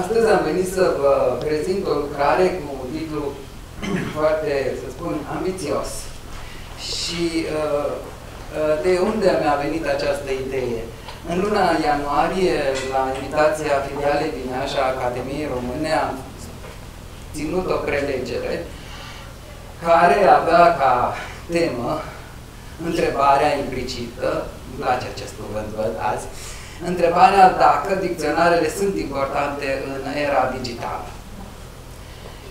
Astăzi am venit să vă prezint o lucrare cu un titlu foarte, să spun, ambițios, și uh, uh, de unde mi-a venit această idee? În luna ianuarie, la invitația filialei din Iașa Academiei Române, am ținut o prelegere care avea ca temă întrebarea implicită, îmi place acest cuvânt, văd azi, întrebarea dacă dicționarele sunt importante în era digitală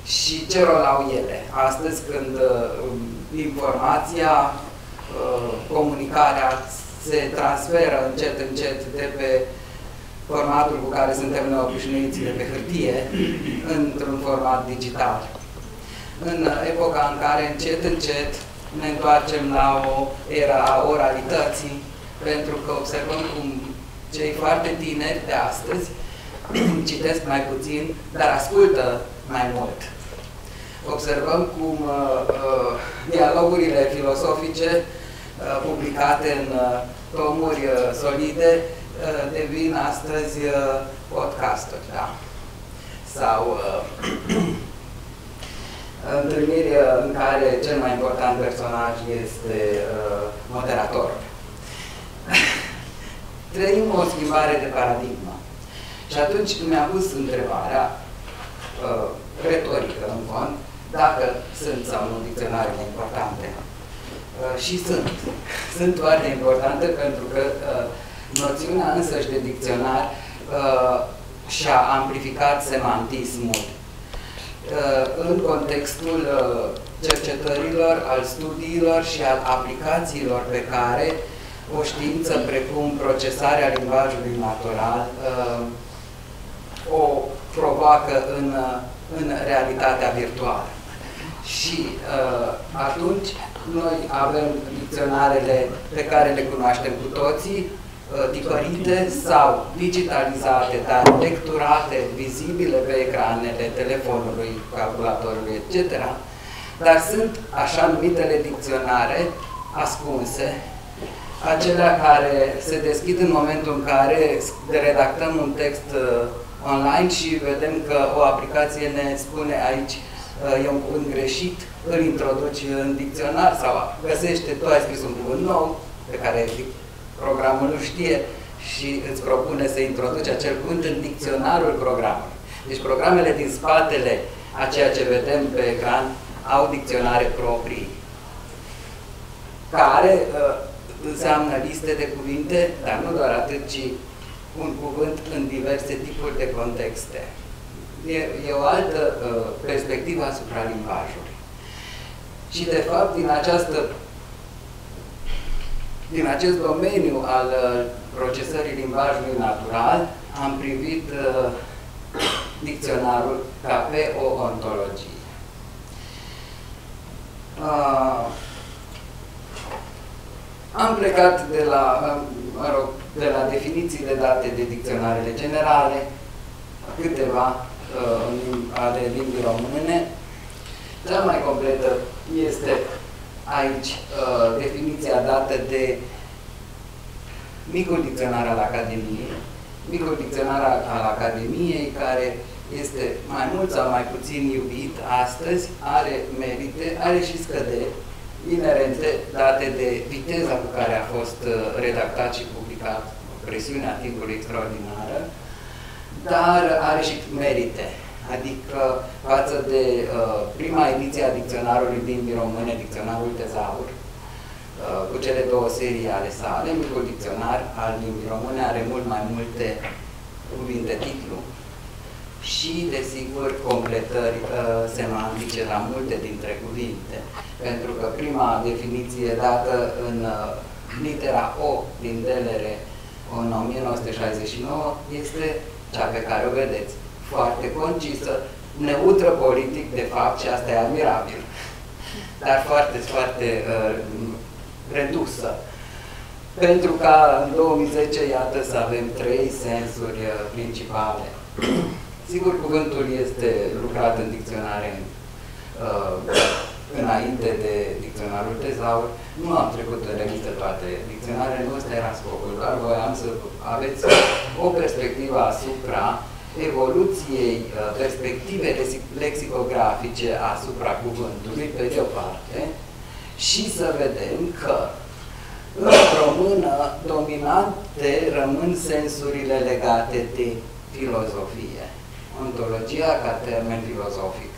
și ce rol au ele. Astăzi, când uh, informația, uh, comunicarea se transferă încet, încet de pe formatul cu care suntem noi obișnuiți de pe hârtie într-un format digital. În epoca în care încet, încet ne întoarcem la o era a oralității, pentru că observăm cum cei foarte tineri de astăzi citesc mai puțin, dar ascultă mai mult observăm cum uh, uh, dialogurile filosofice uh, publicate în uh, tomuri uh, solide uh, devin astăzi uh, podcasturi, da? Sau uh, întâlniri uh, în care cel mai important personaj este uh, moderatorul. Trăim o schimbare de paradigmă. Și atunci mi-a pus întrebarea uh, retorică, în fond, dacă sunt sau nu dicționarele importante. Uh, și sunt. Sunt foarte importante pentru că uh, noțiunea însăși de dicționar uh, și-a amplificat semantismul uh, în contextul uh, cercetărilor, al studiilor și al aplicațiilor pe care o știință precum procesarea limbajului natural uh, o provoacă în, în realitatea virtuală. Și uh, atunci noi avem dicționarele pe care le cunoaștem cu toții, uh, tipărite sau digitalizate, dar lecturate, vizibile pe ecranele telefonului, calculatorului, etc. Dar sunt așa numitele dicționare ascunse, acelea care se deschid în momentul în care redactăm un text uh, online și vedem că o aplicație ne spune aici uh, e un cuvânt greșit, îl introduci în dicționar sau găsește, tu ai scris un cuvânt nou pe care programul nu știe și îți propune să introduci acel cuvânt în dicționarul programului. Deci programele din spatele a ceea ce vedem pe ecran au dicționare proprii care uh, înseamnă liste de cuvinte, dar nu doar atât, ci un cuvânt în diverse tipuri de contexte. E, e o altă uh, perspectivă asupra limbajului. Și, de fapt, din această din acest domeniu al uh, procesării limbajului natural, am privit uh, dicționarul ca pe o ontologie. Uh, am plecat de la, mă rog, de la definițiile date de dicționarele generale, câteva uh, ale limbii române. Cea mai completă este aici uh, definiția dată de micul dicționar al Academiei, micul dicționar al Academiei, care este mai mult sau mai puțin iubit astăzi, are merite, are și scăderi, inerente date de viteza cu care a fost uh, redactat și publicat, presiunea timpului extraordinară, dar are și merite. Adică față de uh, prima ediție a dicționarului limbii române, dicționarul Tezaur, uh, cu cele două serii ale sale, micul dicționar al limbii române are mult mai multe cuvinte titlu și, desigur, completări uh, semantice la multe dintre cuvinte pentru că prima definiție dată în uh, litera O din Delere în 1969 este cea pe care o vedeți, foarte concisă, neutră politic, de fapt, și asta e admirabil, dar foarte, foarte uh, redusă. Pentru ca în 2010, iată, să avem trei sensuri uh, principale. Sigur, cuvântul este lucrat în dicționare uh, înainte de dicționarul Tezaur, nu am trecut în revistă toate dicționarele, nu ăsta era scopul, doar voiam să aveți o perspectivă asupra evoluției uh, perspective lexicografice asupra cuvântului, pe de o parte, și să vedem că în română dominante rămân sensurile legate de filozofie. Ontologia ca termen filozofic.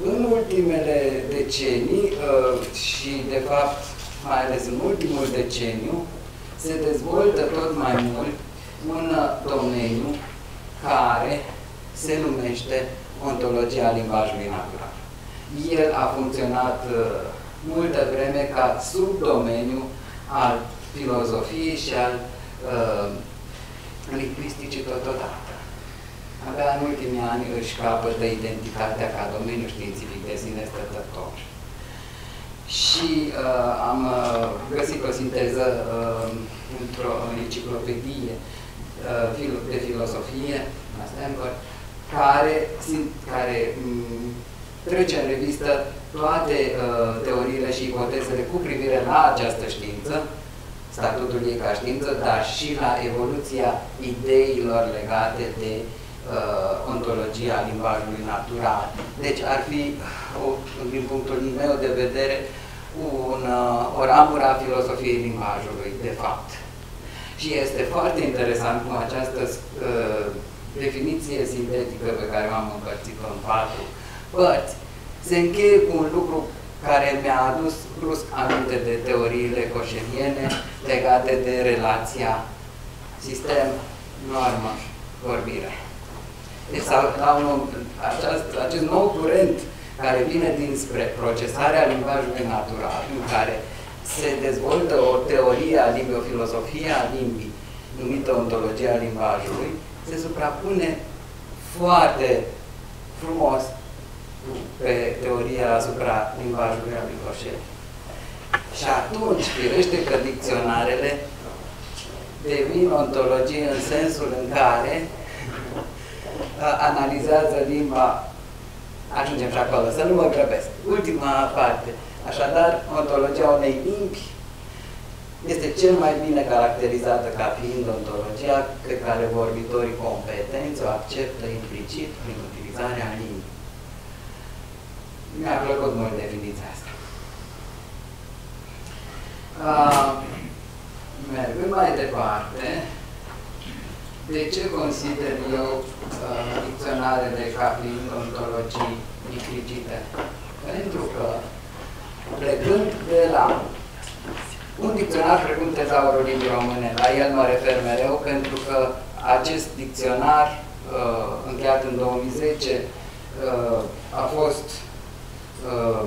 În ultimele decenii uh, și, de fapt, mai ales în ultimul deceniu, se dezvoltă tot mai mult un domeniu care se numește ontologia limbajului natural. El a funcționat uh, multă vreme ca subdomeniu al filozofiei și al uh, lingvisticii totodată. Abia în ultimii ani își capătă identitatea ca domeniu științific de sine stătător. Și uh, am uh, găsit o sinteză uh, într-o enciclopedie uh, de filosofie la Stanford, care, care um, trece în revistă toate uh, teoriile și ipotezele cu privire la această știință, statutul ei ca știință, dar și la evoluția ideilor legate de uh, uh, ontologia limbajului natural. Deci ar fi, o, din punctul meu de vedere, un, uh, o ramură a filosofiei limbajului, de fapt. Și este foarte interesant cum această uh, definiție sintetică pe care am împărțit-o în patru părți se încheie cu un lucru care mi-a adus brusc aminte de teoriile coșeriene legate de relația sistem-normă vorbire. Deci sau, la un, aceast, acest nou curent care vine dinspre procesarea limbajului natural, în care se dezvoltă o teorie a limbii, o filozofie a limbii, numită ontologia limbajului, se suprapune foarte frumos pe teoria asupra limbajului al lui Roșel. Și atunci, firește că dicționarele devin ontologie în sensul în care analizează limba ajungem și acolo, să nu mă grăbesc. Ultima parte. Așadar, ontologia unei limbi este cel mai bine caracterizată ca fiind ontologia pe care vorbitorii competenți o acceptă implicit prin utilizarea limbii. Mi-a plăcut mult definiția asta. Uh, mergând mai departe, de ce consider eu uh, dicționarele ca fiind ontologii implicite? Pentru că, plecând de la un dicționar precum Tezaurul Limbii Române, la el mă refer mereu, pentru că acest dicționar, uh, încheiat în 2010, uh, a fost uh,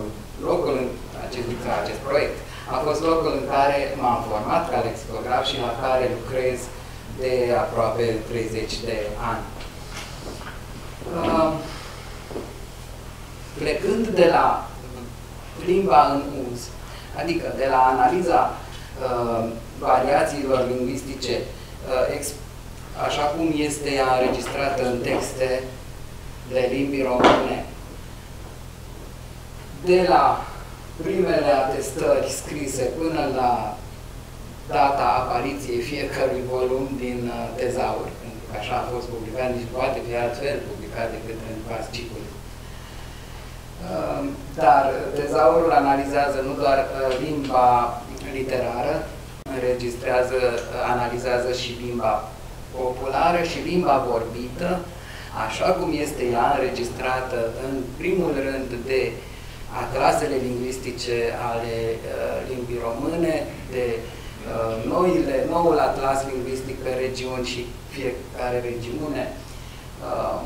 locul în acest, acest proiect, a fost locul în care m-am format ca lexicograf și la care lucrez de aproape 30 de ani. Uh, plecând de la limba în uz, adică de la analiza uh, variațiilor lingvistice, uh, așa cum este ea înregistrată în texte de limbi române, de la primele atestări scrise până la data apariției fiecărui volum din uh, tezaur, pentru că așa a fost publicat, nici poate fi altfel publicat decât în fascicul. Uh, dar tezaurul analizează nu doar uh, limba literară, înregistrează, analizează și limba populară și limba vorbită, așa cum este ea înregistrată în primul rând de atlasele lingvistice ale uh, limbii române, de uh, noile, noul atlas lingvistic pe regiuni și fiecare regiune. Uh,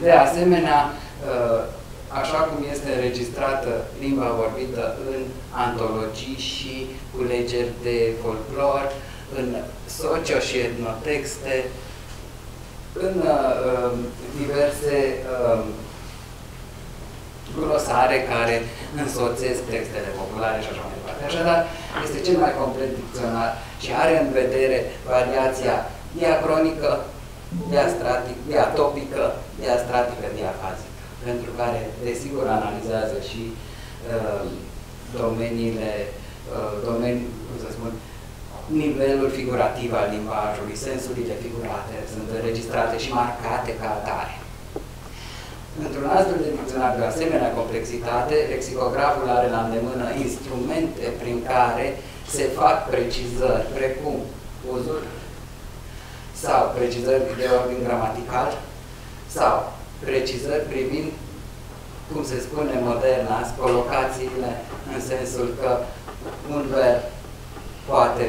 de asemenea, uh, așa cum este înregistrată limba vorbită în antologii și culegeri de folclor, în socio și etnotexte, în uh, diverse uh, glosare care însoțesc textele populare și așa mai departe. Așadar, este cel mai complet dicționar și are în vedere variația diacronică, diastratică, diatopică, diastratică, diafazică, pentru care, desigur, analizează și uh, domeniile, uh, domenii, cum să spun, nivelul figurativ al limbajului, sensurile figurate sunt înregistrate și marcate ca atare. Într-un astfel de dicționar de asemenea complexitate, lexicograful are la îndemână instrumente prin care se fac precizări, precum uzul sau precizări de ordin gramatical sau precizări privind, cum se spune modern azi, colocațiile în sensul că un verb poate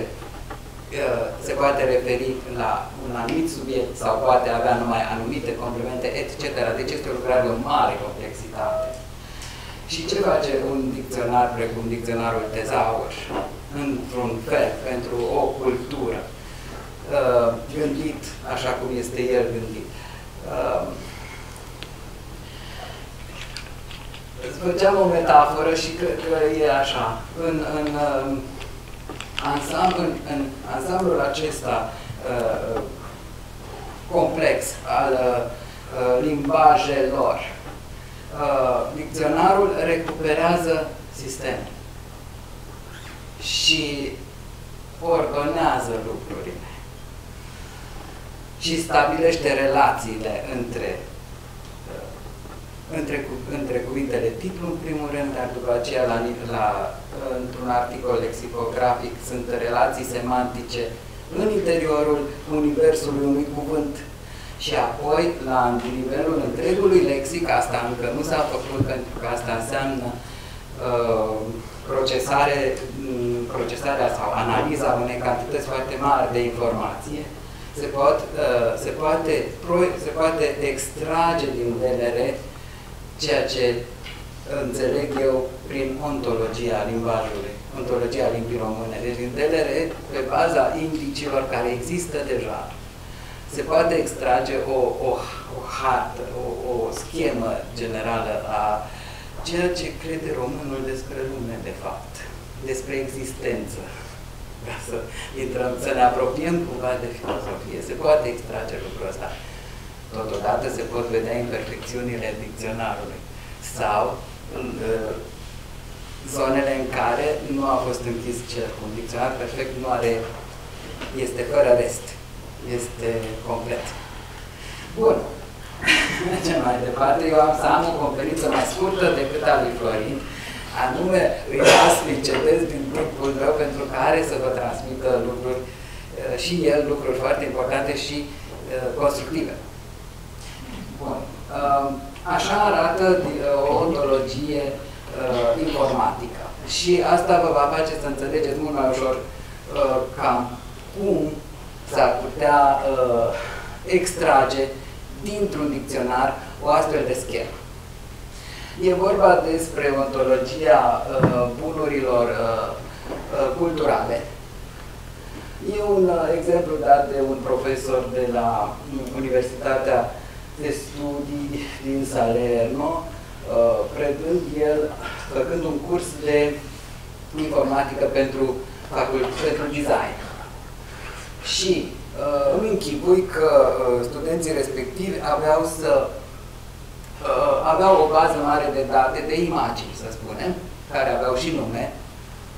se poate referi la un anumit subiect sau poate avea numai anumite complemente, etc. Deci este o lucrare de o mare complexitate. Și ce face un dicționar precum dicționarul Tezaur, într-un fel, pentru o cultură, uh, gândit așa cum este el gândit? Uh, îți făceam o metaforă și cred că e așa. În, în, uh, ansambl, în ansamblul acesta uh, complex al uh, limbajelor, uh, dicționarul recuperează sistemul și ordonează lucrurile și stabilește relațiile între între, între cuvintele titlu, în primul rând, dar după aceea, la, la, într-un articol lexicografic, sunt relații semantice în interiorul universului unui cuvânt. Și apoi, la nivelul întregului lexic, asta încă nu s-a făcut, pentru că asta înseamnă uh, procesare, procesarea sau analiza unei cantități foarte mari de informație, se, pot, uh, se, poate, se poate extrage din DLR ceea ce înțeleg eu prin ontologia limbajului, ontologia limbii române. Deci din DLR, pe baza indicilor care există deja, se poate extrage o, o, o hartă, o, o schemă generală a ceea ce crede românul despre lume, de fapt, despre existență. Ca să intrăm, să ne apropiem cumva de filozofie. Se poate extrage lucrul ăsta. Totodată se pot vedea imperfecțiunile dicționarului sau uh, zonele în care nu a fost închis cercul. Un dicționar perfect nu are, este fără rest, este complet. Bun. Mergem mai departe. Eu am să am o conferință mai scurtă decât a lui Florin, anume îi las, îi cedez din timpul meu pentru care să vă transmită lucruri uh, și el lucruri foarte importante și uh, constructive. Bun. Um, așa arată uh, o ontologie informatică. Și asta vă va face să înțelegeți mult mai ușor cam cum s-ar putea extrage dintr-un dicționar o astfel de schemă. E vorba despre ontologia uh, bunurilor uh, uh, culturale. E un uh, exemplu dat de un profesor de la Universitatea de Studii din Salerno, uh, predând el, făcând un curs de informatică pentru, pentru design. Și uh, îmi închipui că uh, studenții respectivi aveau să uh, aveau o bază mare de date, de imagini, să spunem, care aveau și nume,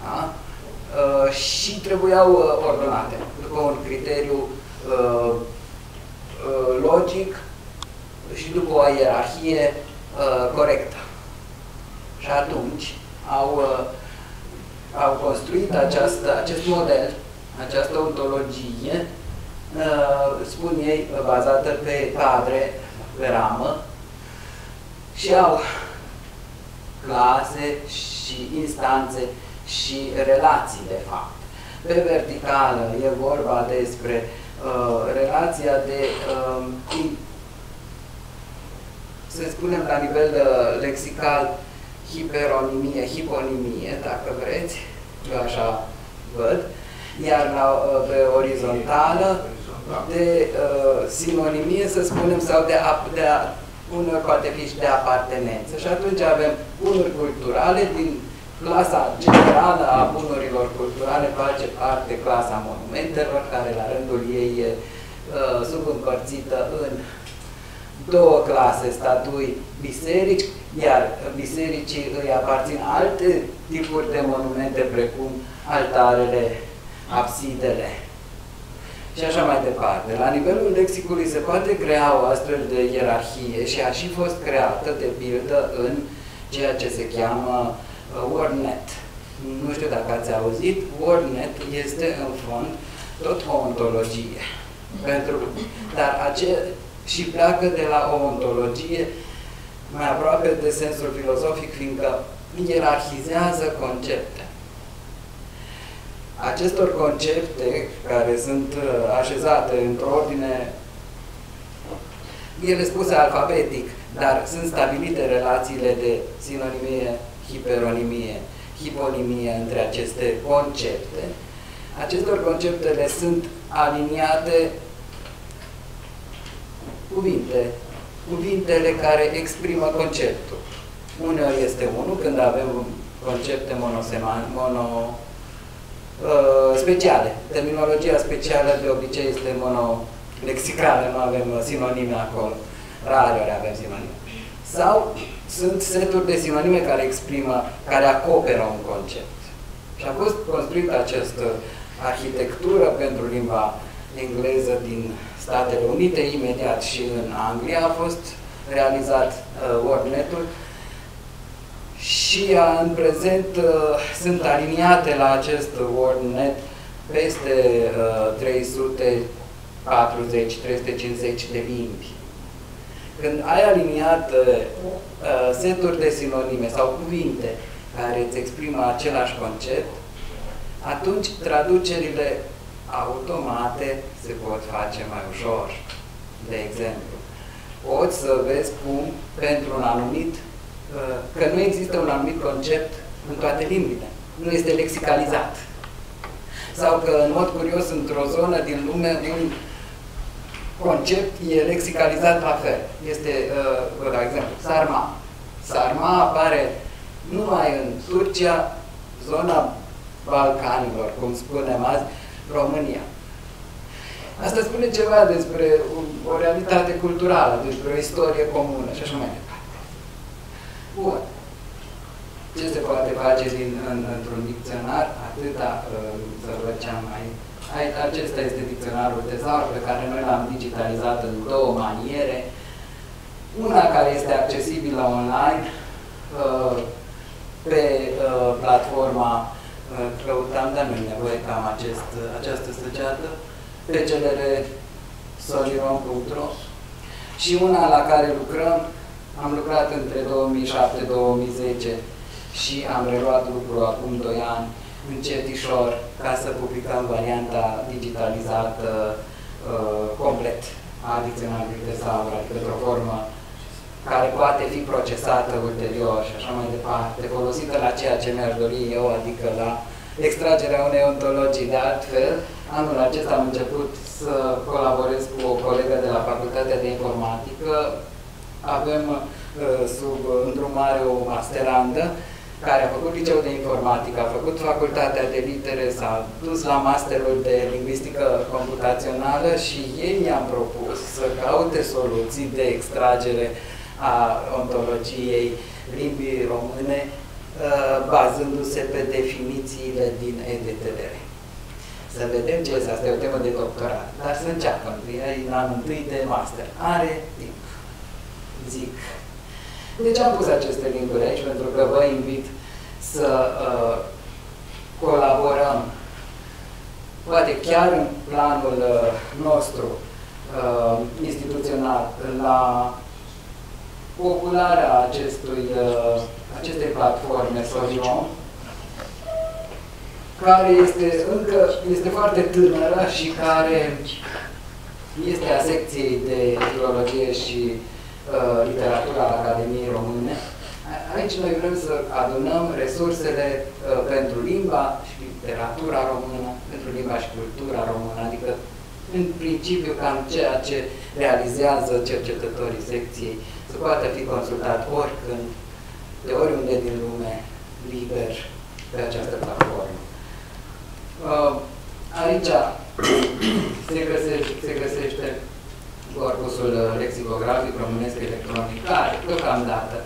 da? uh, și trebuiau uh, ordonate după un criteriu uh, uh, logic și după o ierarhie uh, corectă. Și atunci au, uh, au construit această, acest model, această ontologie, uh, spun ei, bazată pe cadre, pe ramă, și au clase și instanțe și relații, de fapt. Pe verticală e vorba despre uh, relația de, uh, să spunem la nivel uh, lexical, hiperonimie, hiponimie, dacă vreți, eu așa văd, iar la, uh, pe orizontală de uh, sinonimie, să spunem, sau de, de a, unor poate fi și de apartenență. Și atunci avem bunuri culturale din clasa generală a bunurilor culturale face parte clasa monumentelor, care la rândul ei e uh, subîmpărțită în două clase, statui biserici, iar bisericii îi aparțin alte tipuri de monumente, precum altarele, absidele și așa mai departe. La nivelul lexicului se poate crea o astfel de ierarhie și a și fost creată, de pildă, în ceea ce se cheamă uh, WordNet. Nu știu dacă ați auzit, WordNet este în fond tot o ontologie. Pentru, dar ace, și pleacă de la o ontologie mai aproape de sensul filozofic, fiindcă ierarhizează concepte acestor concepte care sunt uh, așezate într-o ordine, ele spuse alfabetic, dar sunt stabilite relațiile de sinonimie, hiperonimie, hiponimie între aceste concepte. Acestor conceptele sunt aliniate cuvinte, cuvintele care exprimă conceptul. Uneori este unul când avem concepte monoseman, mono Uh, speciale. Terminologia specială de obicei este monolexicală, nu avem sinonime acolo. Rare ori avem sinonime. Sau sunt seturi de sinonime care exprimă, care acoperă un concept. Și a fost construită această arhitectură pentru limba engleză din Statele Unite, imediat și în Anglia a fost realizat uh, WordNet-ul, și în prezent uh, sunt aliniate la acest WordNet peste 340, uh, 350 de limbi. Când ai aliniat uh, seturi de sinonime sau cuvinte care îți exprimă același concept, atunci traducerile automate se pot face mai ușor. De exemplu, poți să vezi cum pentru un anumit, uh, că nu există un anumit concept în toate limbile. Nu este lexicalizat. Sau că, în mod curios, într-o zonă din lume, un concept e lexicalizat la fel. Este, uh, vă dau exemplu, sarma. Sarma apare numai în Turcia, zona Balcanilor, cum spunem azi, România. Asta spune ceva despre o, o realitate culturală, despre o istorie comună și așa mai departe. Bun. Ce se poate face din, în, într-un dicționar? Atâta uh, să văd ce am mai... Acesta este dicționarul tezaur pe care noi l-am digitalizat în două maniere. Una care este accesibilă online uh, pe uh, platforma căutam, dar nu-i nevoie că am acest, această săgeată, pclr.soliron.ro și una la care lucrăm, am lucrat între 2007-2010 și am reluat lucrul acum 2 ani încetișor ca să publicăm varianta digitalizată uh, complet a dicționarului de saur, adică într-o formă care poate fi procesată ulterior și așa mai departe, folosită la ceea ce mi-aș dori eu, adică la extragerea unei ontologii. De altfel, anul acesta am început să colaborez cu o colegă de la Facultatea de Informatică. Avem uh, sub îndrumare o masterandă care a făcut liceul de informatică, a făcut facultatea de litere, s-a dus la masterul de lingvistică computațională și ei mi-am propus să caute soluții de extragere a ontologiei limbii române uh, bazându-se pe definițiile din EDTDR. Să vedem ce este. Asta e o temă de doctorat. Dar să înceapă. E în anul întâi de master. Are timp. Zic. Deci am pus aceste linkuri aici pentru că vă invit să uh, colaborăm poate chiar în planul uh, nostru uh, instituțional la popularea acestui, uh, acestei platforme Solion, care este încă este foarte tânără și care este a secției de filologie și uh, literatura al Academiei Române. Aici noi vrem să adunăm resursele uh, pentru limba și literatura română, pentru limba și cultura română, adică în principiu cam ceea ce realizează cercetătorii secției să poată fi consultat oricând, de oriunde din lume, liber, pe această platformă. Uh, aici se găsește, se găsește corpusul lexicografic românesc electronic, care deocamdată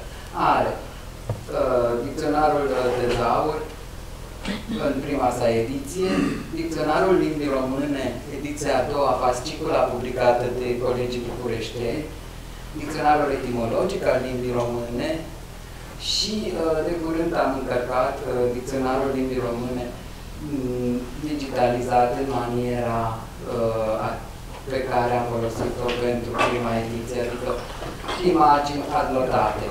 are uh, dicționarul de zaur în prima sa ediție, dicționarul limbii române, ediția a doua, fascicula publicată de colegii bucureșteni, dicționarul etimologic al limbii române și uh, de curând am încărcat uh, dicționarul limbii române mm, digitalizat în maniera uh, pe care am folosit-o pentru prima ediție, adică prima adnotate.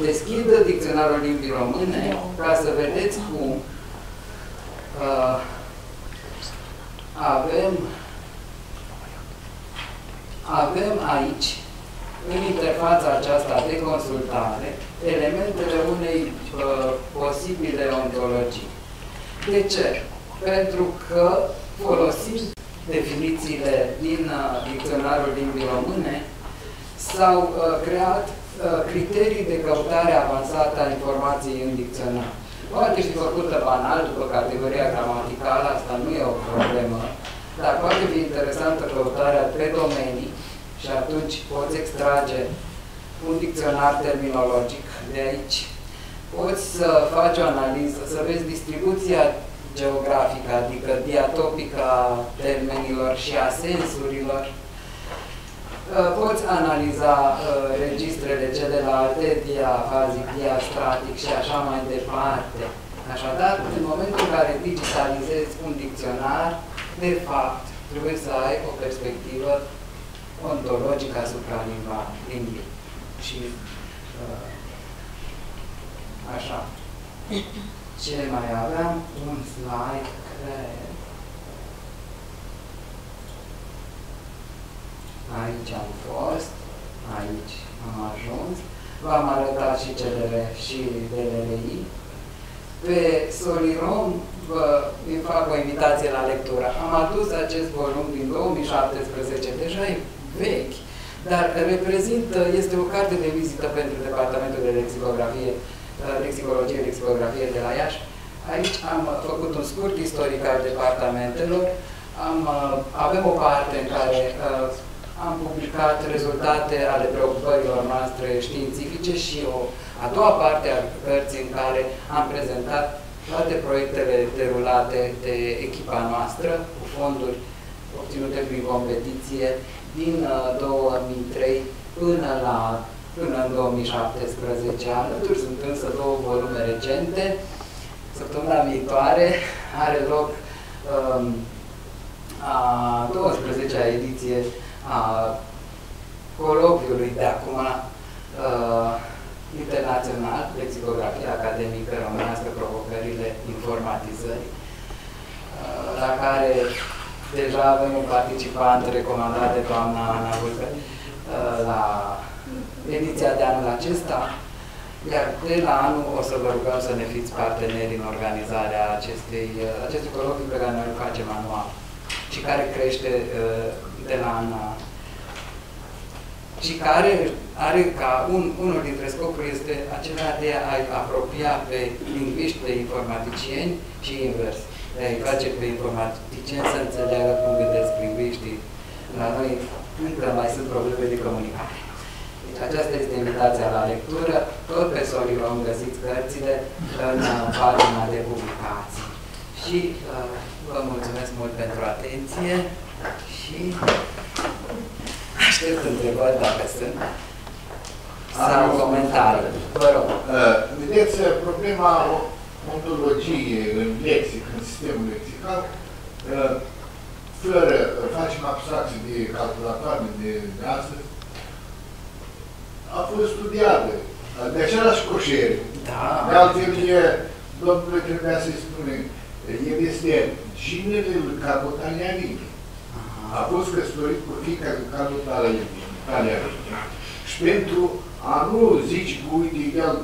Deschid dicționarul limbii române ca să vedeți cum uh, avem avem aici în interfața aceasta de consultare elementele unei uh, posibile ontologii. De ce? Pentru că folosim definițiile din uh, dicționarul limbii române s-au uh, creat uh, criterii de căutare avansată a informației în dicționar. Poate fi făcută banal după categoria gramaticală, asta nu e o problemă, dar poate fi interesantă căutarea pe domenii și atunci poți extrage un dicționar terminologic de aici. Poți să faci o analiză, să vezi distribuția geografică, adică diatopica termenilor și a sensurilor. Uh, poți analiza uh, registrele celelalte, diafazic, diastratic și așa mai departe. Așadar, în momentul în care digitalizezi un dicționar, de fapt, trebuie să ai o perspectivă ontologică asupra limba, limbii. Și uh, așa. Ce mai aveam? Un slide, cred. Aici am fost, aici am ajuns, v-am arătat și CLR și DLRI. Pe Solirom vă îmi fac o invitație la lectură. Am adus acest volum din 2017, deja e vechi, dar reprezintă, este o carte de vizită pentru Departamentul de Lexicografie, Lexicologie, Lexicografie de la Iași. Aici am făcut un scurt istoric al departamentelor, am, avem o parte în care am publicat rezultate ale preocupărilor noastre științifice și o a doua parte a cărții în care am prezentat toate proiectele derulate de echipa noastră cu fonduri obținute prin competiție din 2003 uh, până la până în 2017 alături. Sunt însă două volume recente. Săptămâna viitoare are loc um, a 12-a ediție a coloviului de acum uh, internațional, lexicografia academică românească, provocările informatizării, uh, la care deja avem un participant recomandat de doamna Ana Vulcă uh, la ediția de anul acesta, iar de la anul o să vă rugăm să ne fiți parteneri în organizarea acestei, uh, acestui colocviu pe care noi îl facem anual și care crește de la an la an și care are ca un, unul dintre scopuri este acela de a apropia pe lingviști, pe informaticieni și invers. De a-i face pe informaticieni să înțeleagă cum gândesc lingviștii. La noi încă mai sunt probleme de comunicare. Deci aceasta este invitația la lectură. Tot pe Solirom găsiți cărțile în pagina de publicații. Și uh, vă mulțumesc mult pentru atenție și aștept întrebări dacă sunt sau comentarii. Vă rog. Uh, vedeți, problema ontologiei în lexic, în sistemul lexical, uh, fără, facem abstracție de calculatoare de, de astăzi, a fost studiată de același coșer. Da. De altfel, e, domnule, trebuia să-i spunem, el este ginele lui Carbotalianic. A fost căsătorit cu fiica lui Carbotalianic. Și pentru a nu zici că, uite, el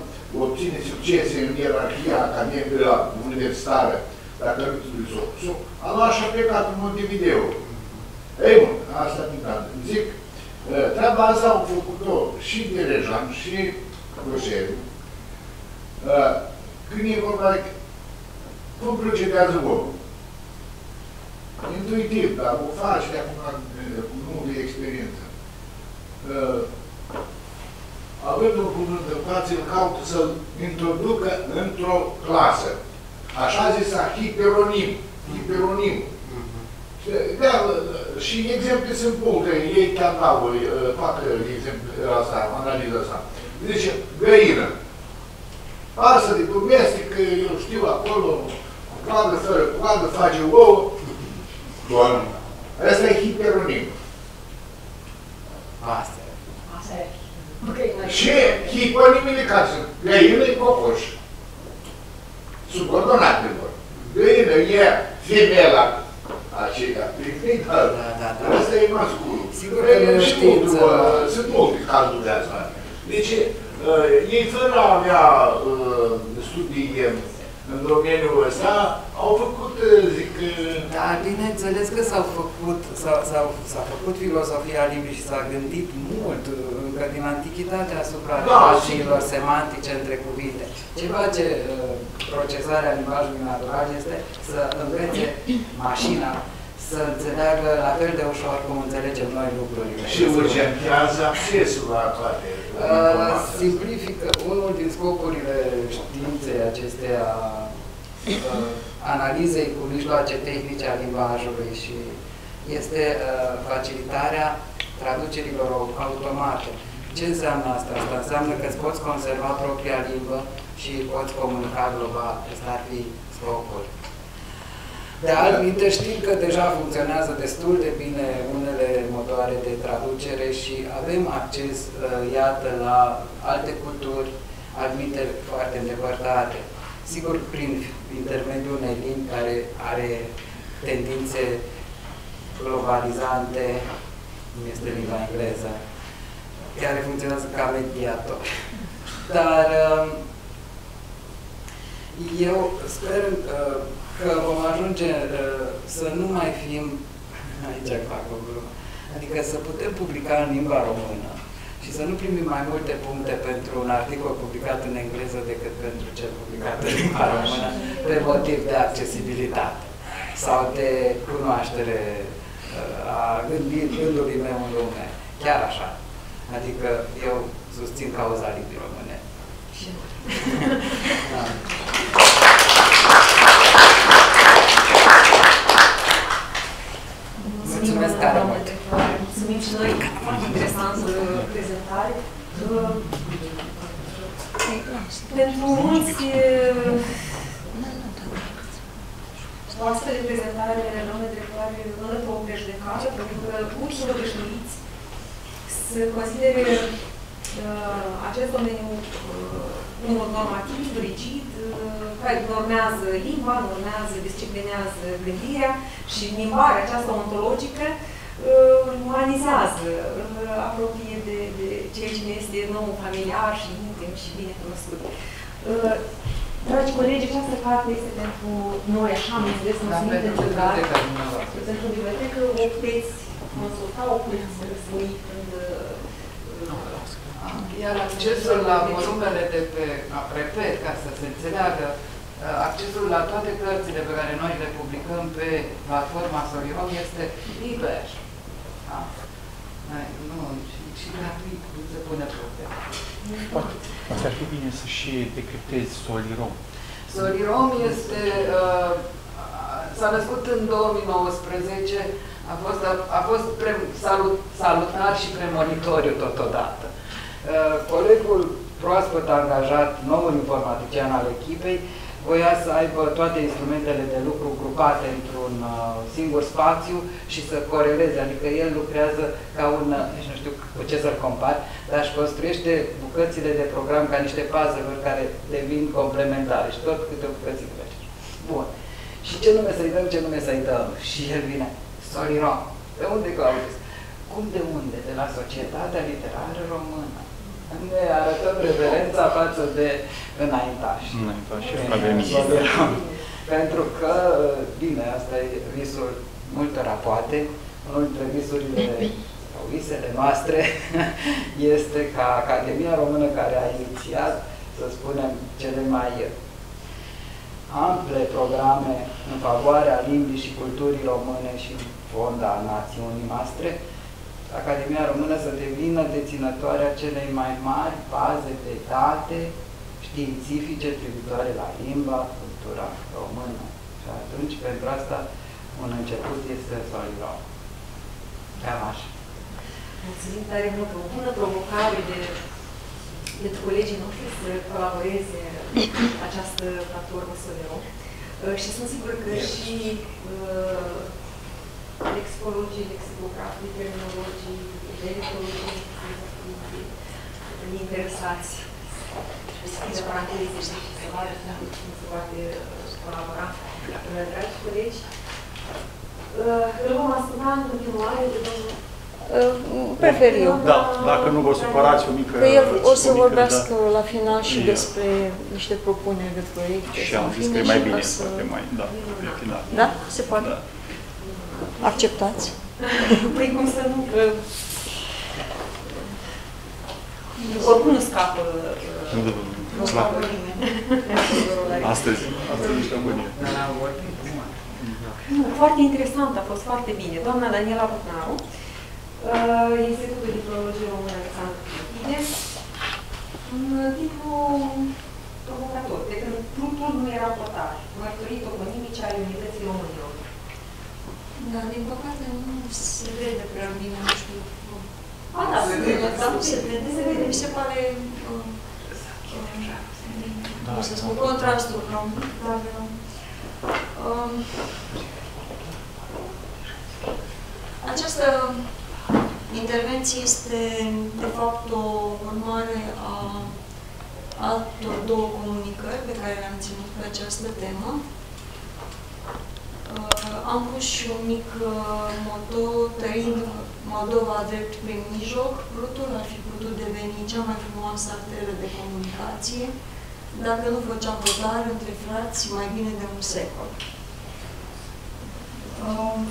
obține succese în ierarhia academică universitară, dacă nu trebuie să o a luat și a plecat în Montevideo. Ei, mă, asta din care zic, treaba asta au făcut-o și Derejan și Roșeriu. Când e vorba de cum procedează omul. Intuitiv, dar o faci de acum cu multă experiență având un cuvânt în față, îl caută să-l introducă într-o clasă. Așa zisa hiperonim. Hiperonim. Da, și exemple sunt multe. Ei chiar dau, fac exemplu asta, analiza asta. Zice, găină. Asta de domestic, eu știu acolo, cu coadă, fără coadă, face ouă. Doamne. Asta e hiperonim. Asta. Asta e. Ce hiponimile ca sunt? Găină e cocoș. Subordonatelor. Găină e femela aceea. Da, da, da. Asta e masculul. Sigur că nu știți. Sunt multe cazuri de asta. Deci, uh, ei fără a avea uh, studii în domeniul ăsta, au făcut, zic... Da, bineînțeles că s-au făcut, s-a făcut filosofia limbii și s-a gândit mult încă din antichitate asupra da, relațiilor semantice între cuvinte. Ce face uh, procesarea limbajului natural este să învețe mașina să înțeleagă la fel de ușor cum înțelegem noi lucrurile. Și urgentează accesul la toate uh, Simplifică unul din scopurile științei acestea uh, analizei cu mijloace tehnice a limbajului și este uh, facilitarea traducerilor automate. Ce înseamnă asta? Asta înseamnă că îți poți conserva propria limbă și poți comunica global. Asta ar fi scopul. De altminte știm că deja funcționează destul de bine unele motoare de traducere și avem acces, uh, iată, la alte culturi, admite foarte îndepărtate. Sigur, prin intermediul unei limbi care are tendințe globalizante, cum este limba engleză, care funcționează ca mediator. Dar uh, eu sper uh, că vom ajunge uh, să nu mai fim, aici fac o glumă, adică să putem publica în limba română și să nu primim mai multe puncte pentru un articol publicat în engleză decât pentru cel publicat în limba română pe motiv de accesibilitate sau de cunoaștere uh, a gândului meu în lume. Chiar așa. Adică eu susțin cauza limbii române. da. Mulțumesc tare mult! Mulțumim și noi, foarte interesantă prezentare. Pentru mulți, o astfel de prezentare, doamne directoare, nu dă o prejudecată, pentru că mulți sunt obișnuiți să considere uh, acest domeniu uh, unul normativ, rigid, uh, care normează limba, normează, disciplinează gândirea și limbarea aceasta ontologică uh, umanizează, îl apropie de, de ceea ce ne este nou familiar și intim și bine cunoscut. Uh, dragi colegi, această carte este pentru noi, așa am înțeles, mulțumim da, pentru carte. Pentru bibliotecă o puteți consulta, o puteți răsui când iar accesul la volumele de pe, repet, ca să se înțeleagă, accesul la toate cărțile pe care noi le publicăm pe platforma Solirom este liber. Da? Nu, și, și gratuit, nu se pune problema. Poate, poate ar fi bine să și decriptezi Solirom. Solirom este, uh, s-a născut în 2019, a fost, a, a fost pre, salut, salutar și premonitoriu totodată. Uh, colegul proaspăt angajat, noul informatician al echipei, voia să aibă toate instrumentele de lucru grupate într-un uh, singur spațiu și să coreleze, adică el lucrează ca un, nici nu știu cu ce să-l compar, dar își construiește bucățile de program ca niște puzzle-uri care devin complementare și tot câte o bucățică pe Bun. Și ce nume să-i dăm, ce nume să-i dăm? Și el vine, Soliron. De unde Claudius? Cum de unde? De la Societatea Literară Română ne arătăm reverența față de înaintași. Înaintași, Academie. Pentru că, bine, asta e visul multora poate, unul dintre visurile sau visele noastre este ca Academia Română care a inițiat, să spunem, cele mai ample programe în favoarea limbii și culturii române și fonda națiunii noastre, Academia Română să devină deținătoarea celei mai mari baze de date științifice privitoare la limba, cultura română. Și atunci, pentru asta, un început este Solidar. Cam așa. Mulțumim tare mult. O bună provocare de, pentru colegii noștri să colaboreze această platformă Solero. Uh, și sunt sigur că și uh, lexicologii, lexicografii, terminologii, dialectologii, interesați deschide paranteze și să vadă cum se poate colabora. Dragi colegi, îl vom asculta în continuare de domnul Prefer eu. Da, dacă nu vă supărați, o mică... Că el o să mică, vorbească da. la final și Eu. despre niște propuneri de proiecte. Și sau am în zis că fine, e mai și bine, ca să- poate mai, da, pe final. Da? Se poate? Da. Acceptați? Păi cum să nu, că oricum nu scapă Nu, uh, da, nu da. scapă nimeni. Astăzi, astăzi niște mâine. Dar am vorbit mult. Nu, foarte interesant, a fost foarte bine. Doamna Daniela Butnaru, uh, Institutul de Filologie Română Alexandru Chitine, un titlu provocator, de când Plutul nu era potar, mărturii toponimice ale unității românilor. Da, din păcate nu se vede prea bine, nu știu. Ba da, se vede, da, se se vede, vede, se vede. mi se pare, uh, Da, cum să spun, contrastul cam, dar um, această intervenție este, de fapt, o urmare a altor două comunicări pe care le-am ținut pe această temă. Uh, am pus și un mic uh, moto, trăind Moldova drept prin mijloc, Prutul ar fi putut deveni cea mai frumoasă arteră de comunicație, dacă nu făcea votare între frați mai bine de un secol. Um,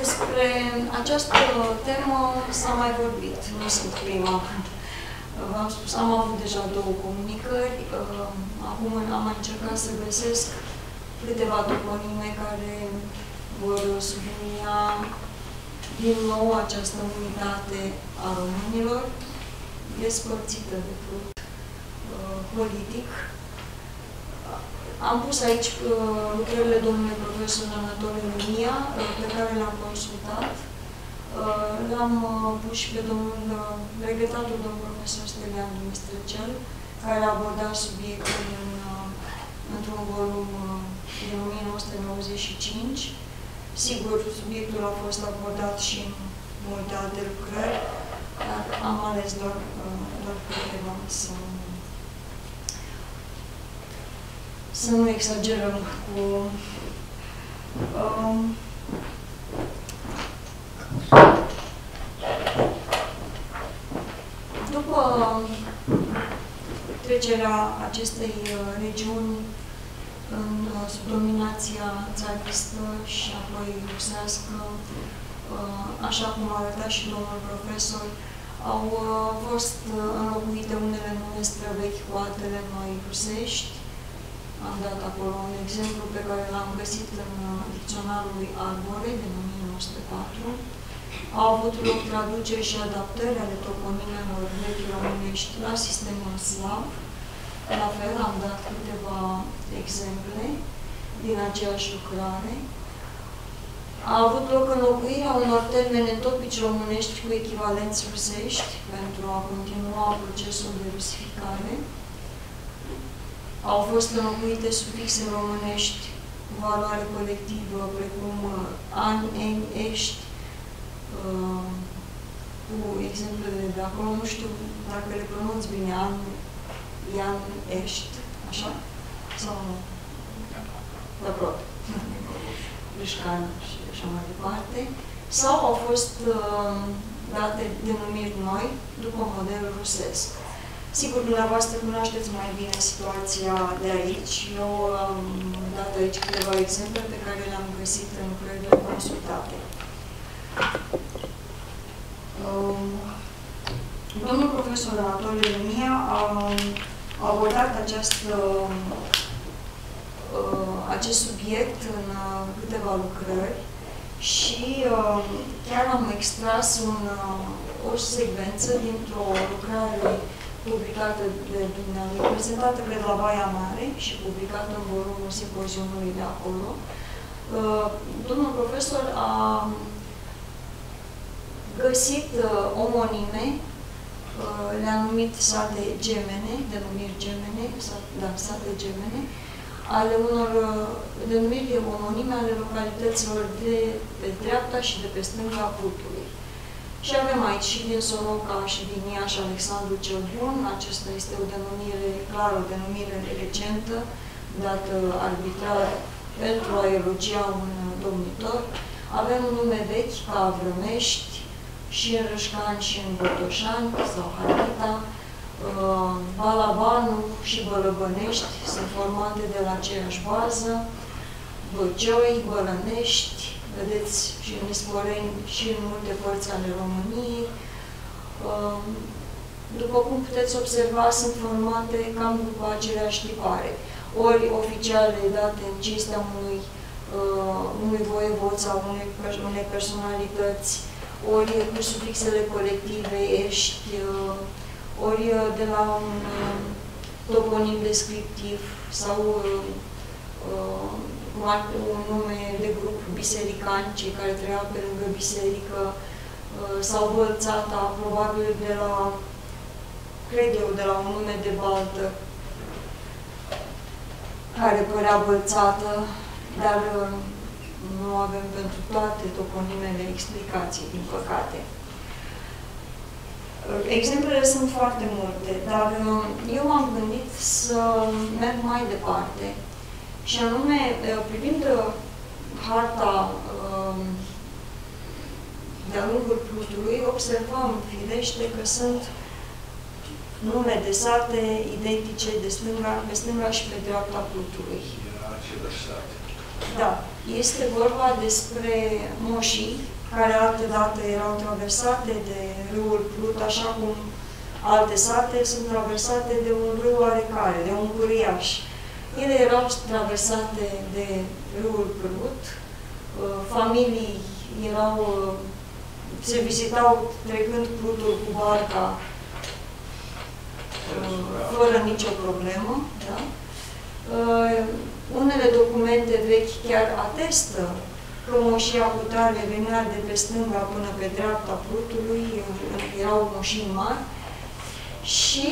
Despre această temă s-a mai vorbit, nu sunt prima. V-am spus, am avut deja două comunicări, acum am mai încercat să găsesc câteva toponime care vor sublinia din nou această unitate a românilor, despărțită de tot uh, politic. Am pus aici uh, lucrările domnului profesor Anatole Lumia, uh, pe care le-am consultat. Uh, L-am uh, pus și pe domnul uh, regretatul domnul profesor Stelian Dumistrăcel, care a abordat subiectul în, uh, într-un volum uh, din 1995. Sigur, subiectul a fost abordat și în multe alte lucrări, dar am ales doar, uh, doar câteva să, să nu exagerăm cu um, după trecerea acestei uh, regiuni în uh, sub dominația țaristă și apoi rusească, uh, așa cum a arătat și domnul profesor, au uh, fost înlocuite unele nume străvechi cu altele noi rusești. Am dat acolo un exemplu pe care l-am găsit în dicționarul lui Arbore din 1904. Au avut loc traduceri și adaptări ale toponimelor vechi românești la sistemul slav, la fel am dat câteva exemple din aceeași lucrare. A avut loc înlocuirea unor termene topici românești cu echivalenți rusești pentru a continua procesul de rusificare. Au fost înlocuite sufixe românești cu valoare colectivă, precum an, en, ești, uh, cu exemplele de acolo, nu știu dacă le pronunț bine, an, Ian Ești, așa? Sau nu? Dobrot. Rișcan și așa mai departe. Sau au fost uh, date denumiri noi după modelul rusesc. Sigur, dumneavoastră cunoașteți mai bine situația de aici. Eu am dat aici câteva exemple pe care le-am găsit în lucrările consultate. Um, domnul profesor Anatole Lumia a au abordat această, uh, acest subiect în uh, câteva lucrări și uh, chiar am extras un, o secvență dintr-o lucrare publicată de dumneavoastră, prezentată cred la Baia Mare și publicată în volumul simpoziumului de acolo. Domnul profesor a găsit omonime Uh, le-a numit sate gemene, denumiri gemene, da, sate gemene, ale unor uh, denumiri omonime ale localităților de pe dreapta și de pe stânga Putului. Și avem aici și din Soroca și din Iași Alexandru cel Bun. Acesta este o denumire, clar, o denumire recentă, dată arbitrar pentru a elogia un domnitor. Avem nume vechi ca Vrămești, și în Rășcani și în Botoșani sau Harita, uh, Balabanu și Bălăbănești sunt formate de la aceeași bază, Băcioi, Bălănești, vedeți și în Isporeni și în multe părți ale României. Uh, după cum puteți observa, sunt formate cam după aceleași tipare. Ori oficiale date în cinstea unui, uh, unui voievod sau unei, unei personalități ori cu sufixele colective ești, uh, ori uh, de la un uh, toponim descriptiv sau un nume de grup biserican, cei care trăiau pe lângă biserică, sau bălțata, probabil de la, cred eu, de la un nume de baltă, care părea bălțată, dar nu avem pentru toate toponimele explicații, din păcate. Exemplele sunt foarte multe, dar uh, eu m-am gândit să merg mai departe și anume, uh, privind uh, harta um, de-a lungul Plutului, observăm firește că sunt nume de sate identice de stânga, pe stânga și pe dreapta Plutului. Era același sat. Da, este vorba despre moșii, care altădată erau traversate de râul Plut, așa cum alte sate sunt traversate de un râu oarecare, de un curiaș. Ele erau traversate de râul Plut, uh, familii erau, uh, se vizitau trecând Plutul cu barca uh, fără nicio problemă. Da? Unele documente vechi chiar atestă că moșia cutare venea de pe stânga până pe dreapta Plutului, erau moșii mari, și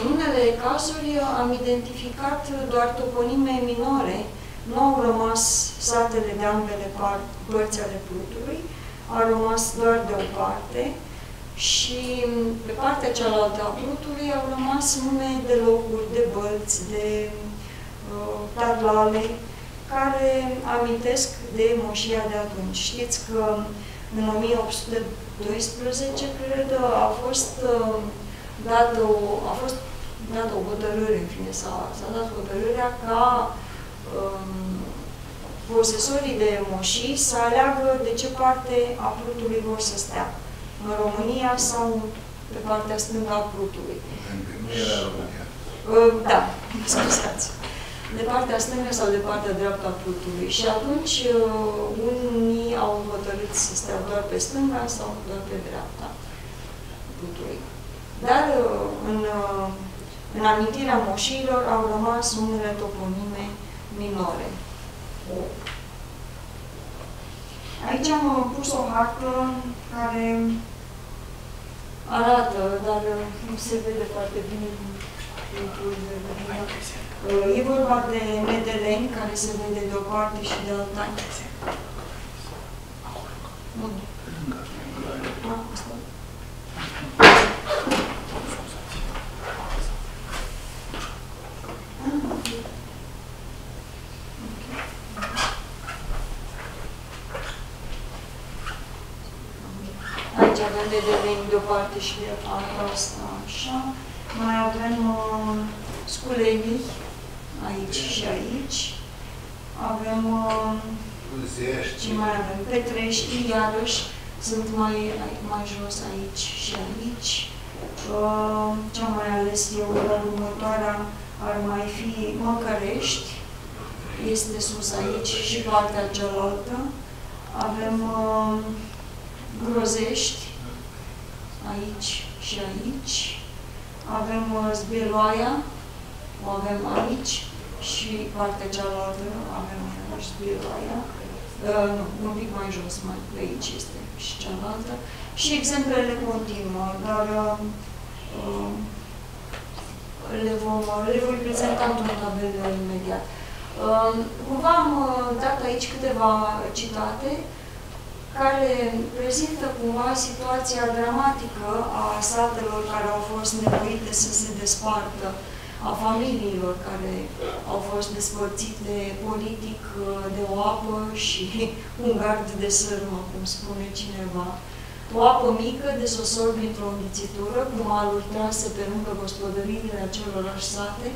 în unele cazuri am identificat doar toponime minore, nu au rămas satele de ambele părți ale Plutului, au rămas doar de o parte și pe partea cealaltă a Plutului au rămas nume de locuri, de bălți, de uh, tarlale, care amintesc de moșia de atunci. Știți că în 1812, cred, a fost uh, dată o, a fost dată o hotărâre, în fine, s-a dat hotărârea ca um, posesorii de moșii să aleagă de ce parte a Plutului vor să stea. În România sau pe partea stângă a Plutului. Nu era România. Uh, da, scuzați de partea stângă sau de partea dreaptă a Plutului. Și atunci uh, unii au hotărât să stea doar pe stânga sau doar pe dreapta Plutului. Dar uh, în, uh, în amintirea moșilor au rămas unele toponime minore. Aici am pus o hartă care arată, dar nu se vede foarte bine E vorba de Medeleni, care se vede de o parte și de alta. Unde? Aici avem Medeleni de o parte și de alta asta, așa. Mai avem uh, sculenii, aici și aici. Avem, Uzești. ce mai avem? Petrești, iarăși, sunt mai, mai jos aici și aici. Uh, ce am mai ales eu, la următoarea ar mai fi Măcărești, este sus aici și partea cealaltă. Avem uh, Grozești, aici și aici. Avem uh, Zbieloaia, o avem aici și partea cealaltă avem și Zbieloaia. Uh, nu, un pic mai jos, mai pe aici este și cealaltă. Și exemplele continuă, dar uh, uh le, vom, le voi prezenta într-un tabel imediat. Uh, cumva am uh, dat aici câteva citate care prezintă cumva situația dramatică a satelor care au fost nevoite să se despartă, a familiilor care au fost despărțite politic de o apă și un gard de sârmă, cum spune cineva. O apă mică de sosor dintr-o înghițitură, cu maluri trase pe lângă gospodăriile acelorași sate,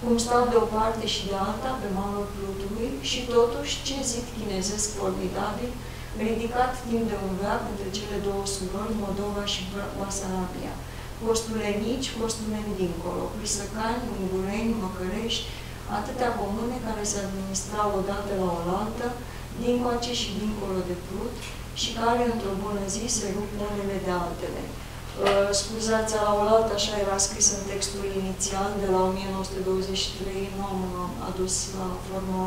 cum stau de o parte și de alta pe malul Plutului și totuși ce zid chinezesc formidabil, ridicat timp de un veac între cele două surori, Moldova și Basarabia. Postule mici, postule dincolo, Prisăcani, Ungureni, Măcărești, atâtea comune care se administrau odată la oaltă, din coace și dincolo de Prut, și care, într-o bună zi, se rup unele de altele. Uh, scuzați, la oaltă, așa era scris în textul inițial, de la 1923, nu am adus la formă,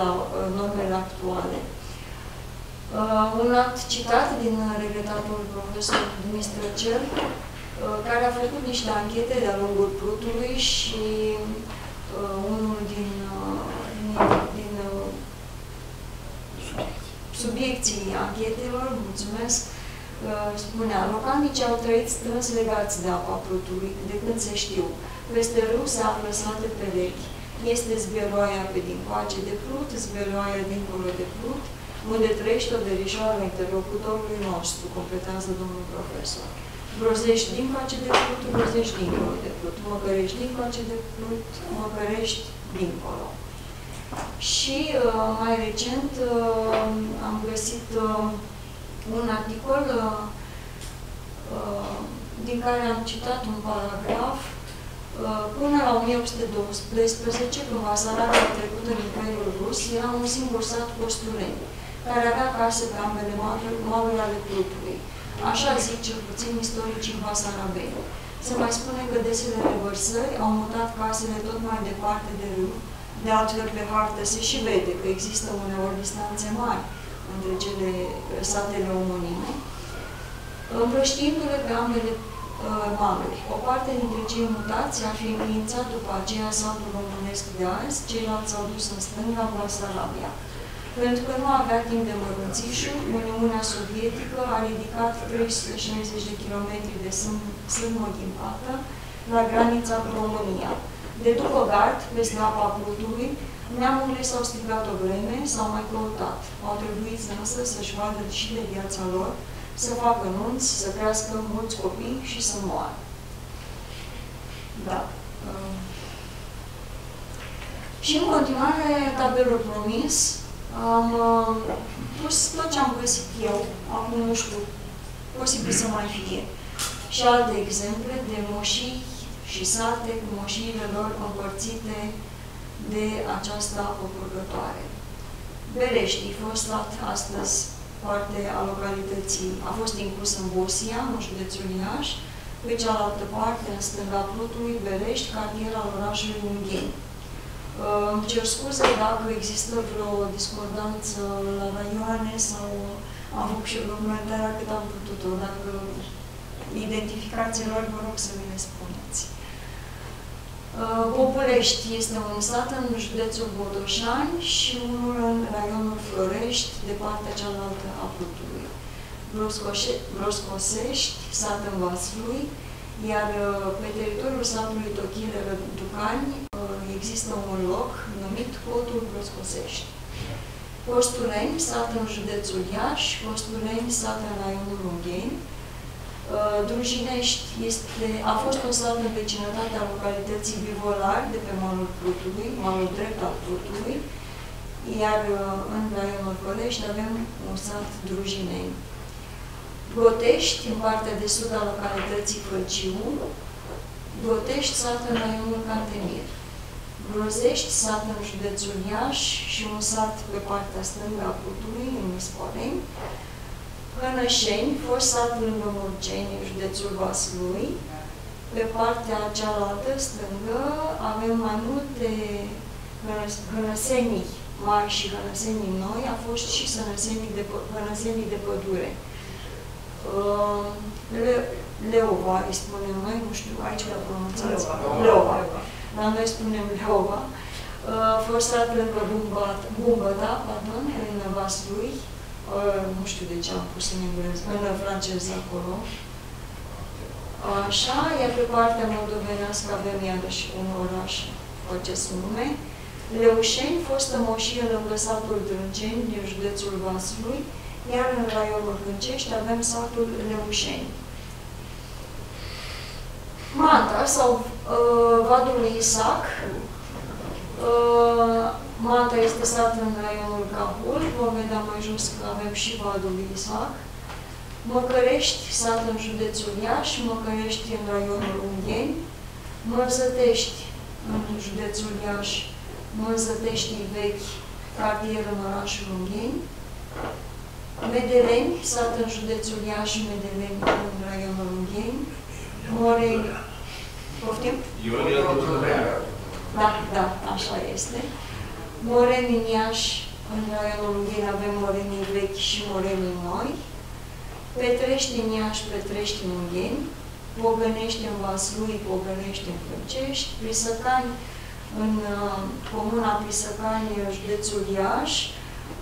la uh, normele actuale. Uh, un alt citat din regretatul profesor Dimistrăcel, uh, care a făcut niște anchete de-a lungul Prutului și uh, unul din, uh, din uh, subiecții. anchetelor, mulțumesc, Uh, spunea, localnicii au trăit strâns legați de apa Prutului, de când se știu. Peste râu se află sate perechi, este zberoaia pe dincoace de Prut, zberoaia dincolo de Prut, unde trăiește o verișoară interlocutorului nostru, completează domnul profesor. Brozești dincoace de Prut, brozești dincolo de Prut, măcărești dincoace de Prut, măcărești dincolo. Și uh, mai recent uh, am găsit uh, un articol uh, uh, din care am citat un paragraf uh, Până la 1812, când Basarabia a trecut în Imperiul Rus, era un singur sat Costureni, care avea case pe ambele maluri ale Prutului. Așa zic cel puțin istoricii basarabeni. Se mai spune că desele revărsări au mutat casele tot mai departe de râu, de altfel pe hartă se și vede că există uneori distanțe mari între cele satele omonime, împrăștiindu-le pe ambele uh, maluri. O parte dintre cei mutați ar fi înființat după aceea satul românesc de azi, ceilalți s-au dus în stânga, Basarabia. Pentru că nu avea timp de mărunțișul, Uniunea Sovietică a ridicat 360 de kilometri de sârmă ghimpată la granița cu România. De după gard, peste apa Prutului, neamurile s-au strigat o vreme, s-au mai căutat. Au trebuit însă să-și vadă și de viața lor, să facă nunți, să crească mulți copii și să moară. Da. Și în continuare, tabelul promis, am uh, pus tot ce am găsit eu, acum nu știu, posibil să mai fie, și alte exemple de moșii și sate cu moșiile lor împărțite de această apă purgătoare. Berești, fost stat astăzi parte a localității, a fost inclus în Bosia, în județul Iași, pe cealaltă parte, în stânga Plutului, Berești, cartier al orașului Ungheni. Îmi cer scuze dacă există vreo discordanță la raioane sau am făcut și documentarea cât am putut-o. Dacă identificațiilor, vă rog să mi le spuneți. Uh, Populești este un sat în județul Bodoșani și unul în raionul Florești, de partea cealaltă a Plutului. Broscosești, sat în Vaslui, iar uh, pe teritoriul satului Tochile Răducani uh, există un loc numit Cotul Broscosești. Costuleni, sat în județul Iași, Costuleni, sat în raionul Ungheni, Uh, Drujinești este, a fost un sat în vecinătatea localității Bivolar, de pe malul Prutului, malul drept al Prutului, iar uh, în raionul Pălești avem un sat Drujinei. Gotești, în partea de sud a localității Făciu, Gotești, sat în raionul Cantemir. Grozești, sat în județul Iași și un sat pe partea stângă a Prutului, în Misporeni, Hănășeni, fost sat lângă Murgeni, județul Vaslui. Pe partea cealaltă, stângă, avem mai multe hănăsenii mari și hănăsenii noi, a fost și hănăsenii de, hănăsenii de pădure. Uh, Le, Leova, îi spunem noi, nu știu, aici la pronunțați. Leova. Dar noi spunem Leova. Uh, fost sat lângă Bumbăta, pardon, în Vaslui, nu știu de ce am pus în engleză, în franceză acolo. Așa, iar pe partea moldovenească avem iarăși un oraș cu acest nume. Leușeni, fostă moșie lângă satul Drângeni, din județul Vaslui, iar în raionul Gâncești avem satul Leușeni. Manta sau uh, Vadul Isaac. Uh, Manta este sat în raionul Capul, vom vedea mai jos că avem și Vadul Isaac. Măcărești, sat în județul Iași, Măcărești în raionul Ungheni, Mărzătești în județul Iași, Mărzătești vechi, cartier în orașul Ungheni, Medeleni, sat în județul Iași, Medeleni în raionul Ungheni, Moreni, poftim? Da, da, așa este. Moreni în Iași, în raionul Ungheni avem morenii vechi și morenii noi. Petrești în Iași, Petrești în Ungheni. Pogănești în Vaslui, Pogănești în Fâncești. Prisăcani în uh, comuna Prisăcani, județul Iași.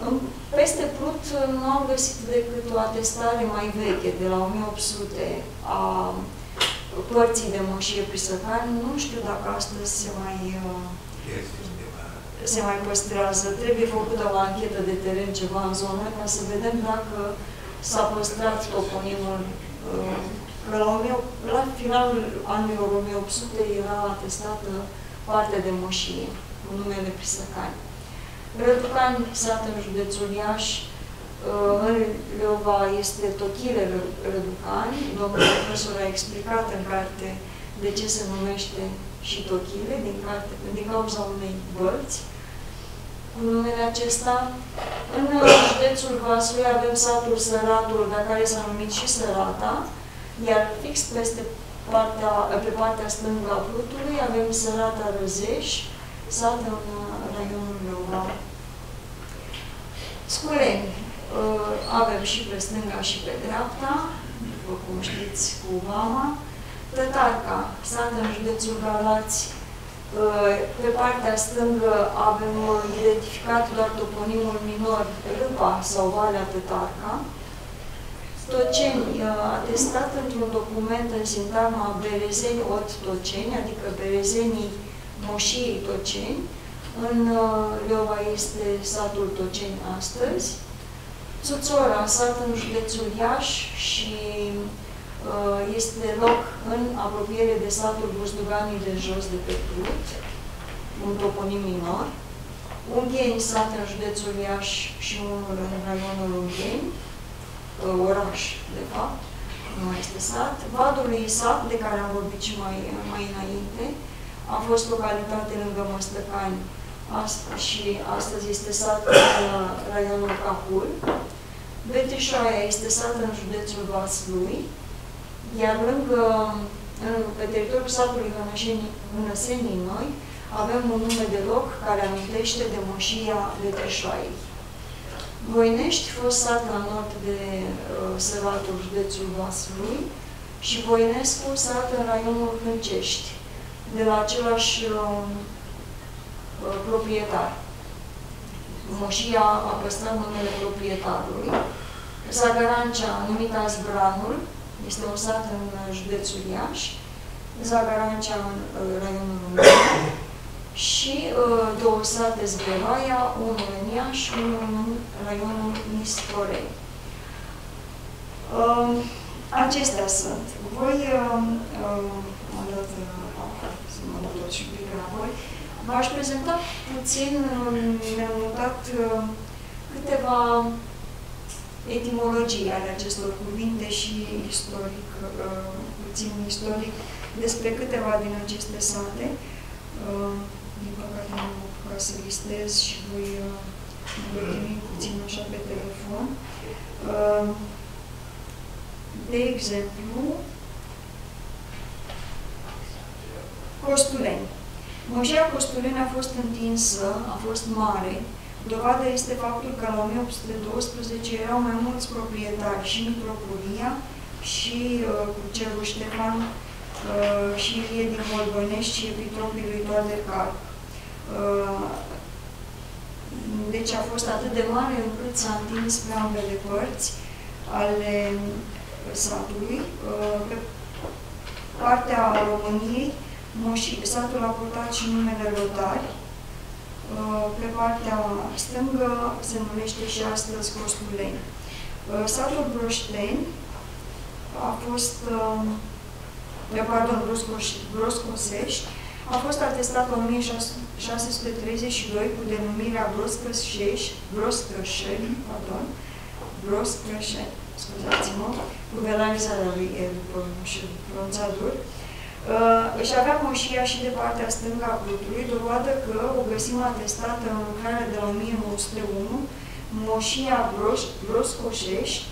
În- Peste Prut nu am găsit decât o atestare mai veche, de la 1800, a părții de moșie Prisăcani. Nu știu dacă astăzi se mai, uh, se mai păstrează. Trebuie făcută o anchetă de teren ceva în zonă ca să vedem dacă s-a păstrat toponimul. uh, Că la, 1000 la finalul anilor 1800 era atestată parte de moșie cu numele Prisăcani. Răducani, sat în județul Iași, uh, în Leova este Tochile Ră- Răducani. Domnul profesor a explicat în carte de ce se numește și Tochile, din, carte, din cauza unei bălți cu numele acesta. În județul Vaslui avem satul Săratul, dar care s-a numit și Sărata, iar fix peste partea, pe partea stângă a Plutului avem Sărata Răzeș, sat în uh, raionul Leova. Sculeni, uh, avem și pe stânga și pe dreapta, după cum știți, cu Vama. Tătarca, sat în județul Galați, uh, pe partea stângă avem uh, identificat doar toponimul minor Râpa sau Valea Tătarca. Toceni, uh, atestat într-un document în sintagma Berezeni Ot Toceni, adică Berezenii Moșiei Toceni, în uh, Leova este satul Toceni astăzi. Țuțora, sat în județul Iași și uh, este loc în apropiere de satul Buzduganii de jos de pe Prut, un toponim minor. Ungheni, sat în județul Iași și unul în raionul Ungheni, uh, oraș, de fapt, nu mai este sat. Vadului sat, de care am vorbit și mai, mai înainte, a fost localitate lângă Măstăcani Asta și astăzi este sat în uh, raionul Capul. Betrișoaia este sat în județul Vaslui, iar lângă, în, pe teritoriul satului Hănășeni- Hănăsenii Noi, avem un nume de loc care amintește de moșia Betrișoaiei. Voinești, fost sat la nord de uh, săratul județul Vaslui și Voinescu, sat în raionul Hâncești, de la același uh, uh, proprietar. Moșia a păstrat numele proprietarului. Zagarancea, numită azi Branul, este un sat în uh, județul Iași, Zagarancea în uh, raionul România și uh, două sate Zbevaia, unul în Iași, unul în raionul Nistorei. Uh, acestea sunt. Voi, uh, uh, mă dat, uh, să mă dau tot și un pic înapoi, v-aș prezenta puțin, uh, mi-am notat uh, câteva etimologii ale acestor cuvinte și istoric, uh, puțin istoric, despre câteva din aceste sate. Uh, din păcate nu am apucat să listez și voi uh, voi primi puțin așa pe telefon. Uh, de exemplu, Costuleni. Moșia Costuleni a fost întinsă, a fost mare. Dovadă este faptul că la 1812 erau mai mulți proprietari, și Mitropolia, și uh, Crucerul Ștefan, uh, și Ilie din Moldonești și Epitropii lui Toader Car. Uh, deci a fost atât de mare încât s-a întins pe ambele părți ale satului. Uh, Pe partea României, moșii, satul a purtat și numele Lotari. Uh, Pe partea stângă se numește și astăzi Costuleni. Uh, Satul Broșteni a fost, uh, pardon, Broscoș- Broscosești, a fost atestat în 1632 cu denumirea Broscășești, Broscășeni, pardon, Broscășeni, scuzați-mă, cu velalizarea lui E, după, nu știu, pronunțat dur. Uh, își avea moșia și de partea stângă a Prutului, dovadă că o găsim atestată în lucrarea de la 1901, moșia Bros, Broscoșești,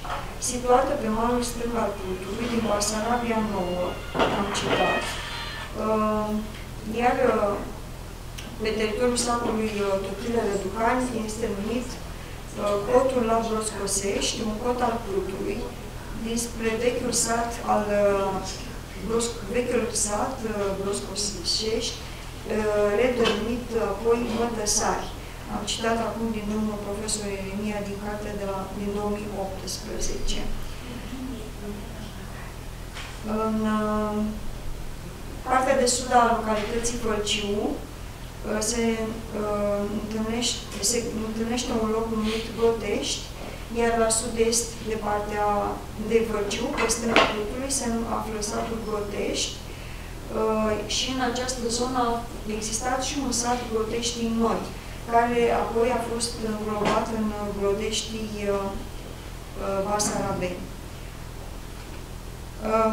situată pe malul stâng al Prutului, din Basarabia Nouă, am citat. Uh, iar uh, pe teritoriul satului uh, Tochile Răducani este numit uh, cotul la Broscosești, un cot al Prutului, dinspre vechiul sat al uh, Brosc, vechiul sat uh, Broscosești, uh, redenumit apoi Mătăsari. Am citat acum din domnul profesor Eremia din cartea de la, din 2018. În uh, partea de sud a localității Fălciu uh, se, uh, întâlnește, se întâlnește un loc numit Gotești, iar la sud-est, de partea de Vălciu, pe stânga Plutului, se află satul Gotești, Uh, și în această zonă a existat și un sat Groteștii Noi, care apoi a fost înglobat în Groteștii uh, uh, Basarabeni.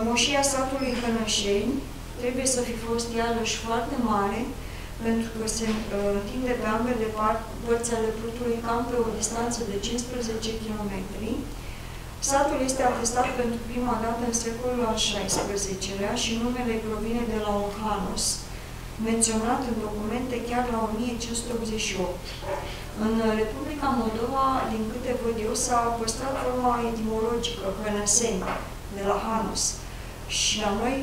Moșia satului Hănășeni trebuie să fi fost iarăși foarte mare, pentru că se întinde pe ambele părți ale Prutului cam pe o distanță de 15 km. Satul este atestat pentru prima dată în secolul al XVI-lea și numele provine de la un Hanus, menționat în documente chiar la 1588. În Republica Moldova, din câte văd eu, s-a păstrat forma etimologică, Hănăseni, de la Hanus, și la noi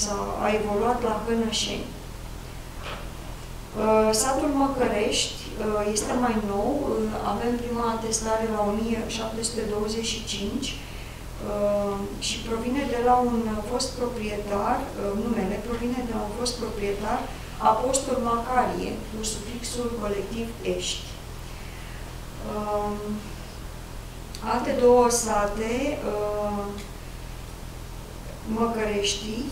s-a, a evoluat la Hănășeni. Uh, satul Măcărești uh, este mai nou, uh, avem prima atestare la 1725 și provine de la un fost proprietar, numele provine de la un fost proprietar, Apostol Macarie, cu sufixul colectiv ești. Alte două sate, Măcăreștii,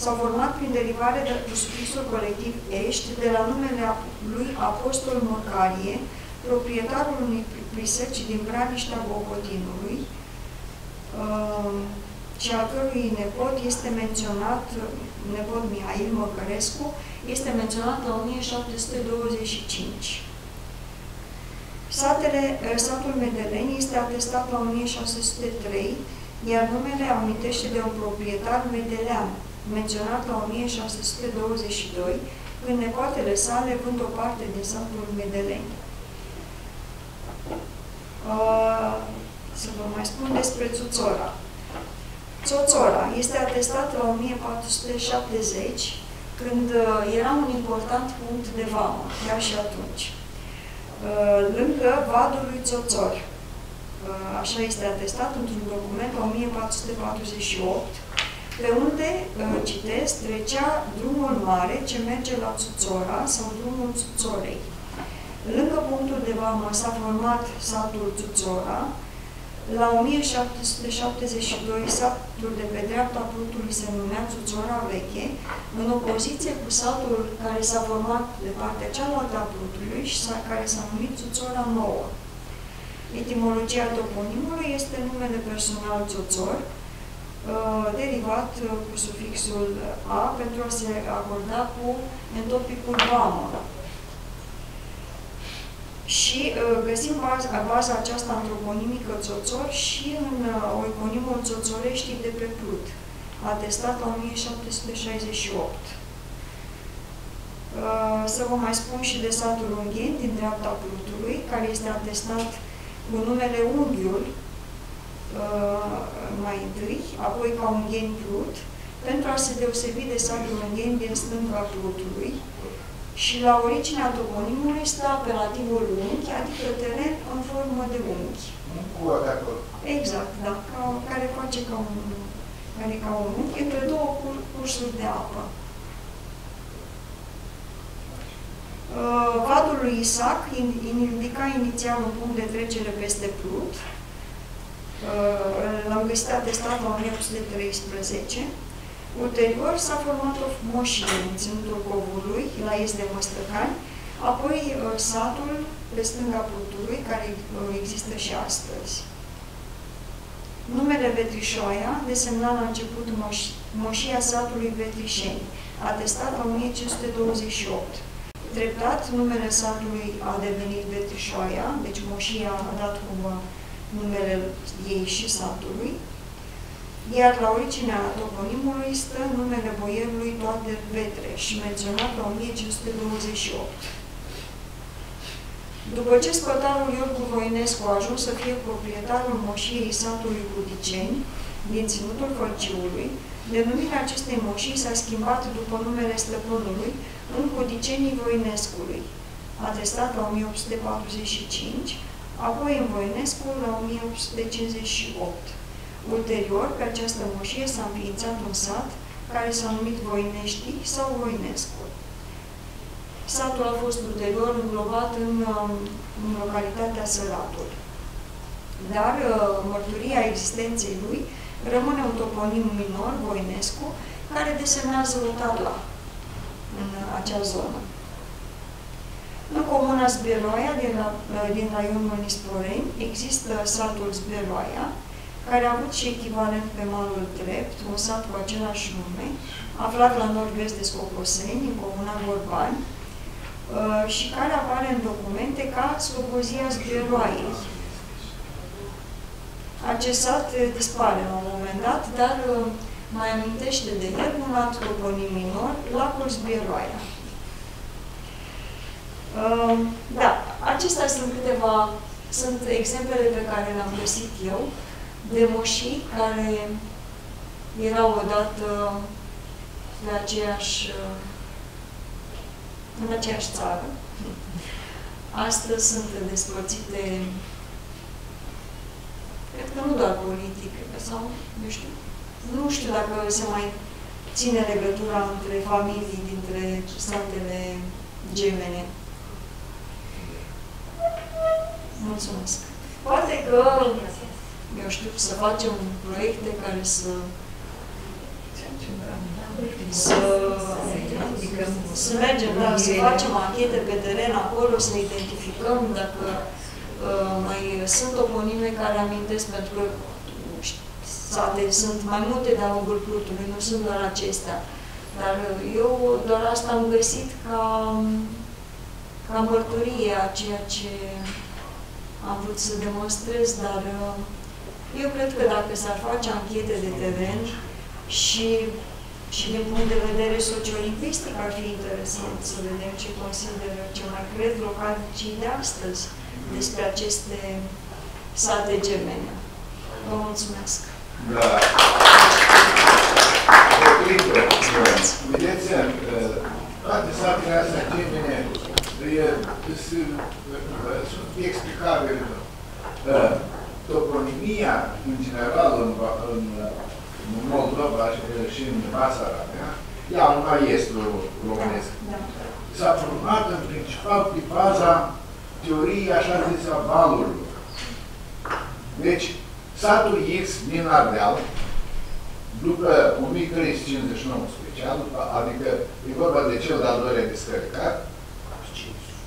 s-au format prin derivare de sufixul colectiv ești de la numele lui Apostol Măcarie, proprietarul unui priseci din Braniștea Bogotinului, uh, și al cărui nepot este menționat, nepot Mihail Măcărescu, este menționat la 1725. Satele, uh, satul Medeleni este atestat la 1603, iar numele amintește de un proprietar medelean, menționat la 1622, când nepoatele sale vând o parte din satul Medeleni. Uh, să vă mai spun despre Țuțora. Țoțora este atestat la 1470, când uh, era un important punct de vamă, chiar și atunci. Uh, lângă vadul lui Țoțor. Uh, așa este atestat într-un document la 1448, pe unde, uh, citesc, trecea drumul mare ce merge la Țuțora sau drumul Țuțorei. Lângă punctul de vamă s-a format satul Țuțora. La 1772, satul de pe dreapta punctului se numea Țuțora Veche, în opoziție cu satul care s-a format de partea cealaltă a punctului și care s-a numit Țuțora Nouă. Etimologia toponimului este numele personal Țoțor, Uh, derivat uh, cu sufixul a pentru a se acorda cu entopicul vamă. Și uh, găsim baza, baza aceasta antroponimică țoțor și în oiconimul țoțoreștii de pe Plut, atestat la 1768. Să vă mai spun și de satul Ungheni, din dreapta Plutului, care este atestat cu numele Unghiul, Uh, mai întâi, apoi ca un gen plut, pentru a se deosebi de satul gen din stânga plutului și la originea toponimului stă apelativul unghi, adică teren în formă de unghi. de acolo. Exact, da, ca, care face ca un, care ca un unghi, între două cursuri de apă. Uh, vadul lui Isaac indica inițial un punct de trecere peste Plut, L-am găsit atestat la 1813. Ulterior s-a format o moșie în ținutul covului, la est de Măstăcani, apoi uh, satul pe stânga Plutului, care uh, există și astăzi. Numele Vetrișoaia desemna la început moș moșia satului Vetrișeni, atestat la 1528. Treptat, numele satului a devenit Vetrișoaia, deci moșia a dat cumva numele ei și satului, iar la originea toponimului stă numele boierului Toader Vetre și menționat la 1528. După ce spătarul Iorgu Voinescu a ajuns să fie proprietarul moșiei satului Budiceni, din Ținutul Fălciului, denumirea acestei moșii s-a schimbat după numele stăpânului în Codicenii Voinescului, atestat la 1845, apoi în Voinescu la 1858. Ulterior, pe această moșie s-a înființat un sat care s-a numit Voinești sau Voinescu. Satul a fost ulterior înglobat în, um, în localitatea Săratul. Dar uh, mărturia existenței lui rămâne un toponim minor, Voinescu, care desemnează o tabla în acea zonă. În comuna Zberoaia, din, din raionul Nisporeni, există satul Zberoaia, care a avut și echivalent pe malul drept, un sat cu același nume, aflat la nord-vest de Scoposeni, în comuna Gorbani, uh, și care apare în documente ca Slobozia Zberoaiei. Acest sat uh, dispare la un moment dat, dar uh, mai amintește de el un alt toponim minor, lacul Zberoaia. Da, acestea sunt câteva, sunt exemplele pe care le-am găsit eu de moșii care erau odată pe aceeași, în aceeași țară. Astăzi sunt despărțite, cred că nu doar politic, sau, nu știu, nu știu dacă se mai ține legătura între familii dintre statele gemene. Mulțumesc. Poate că eu știu, să facem proiecte care să să, adică, să mergem, da, să facem anchete pe teren acolo, să identificăm dacă uh, mai sunt toponime care amintesc, pentru că sate sunt mai multe de-a lungul plutului, nu sunt doar acestea. Dar eu doar asta am găsit ca, ca mărturie a ceea ce am vrut să demonstrez, dar uh, eu cred că dacă s-ar face anchete de teren și, și din punct de vedere sociolingvistic ar fi interesant să vedem ce consideră, ce mai cred localnicii de astăzi despre aceste sate gemene. Vă mulțumesc! Da. Vedeți, toate satele astea gemene sunt explicabile toponimia, în general, în, în, în Moldova și în Basarabia, ea nu mai este românesc. Da. S-a format în principal pe baza teoriei așa zise a valurilor. Deci, satul X din Ardeal, după 1359 special, adică e vorba de cel de-al doilea descărcat,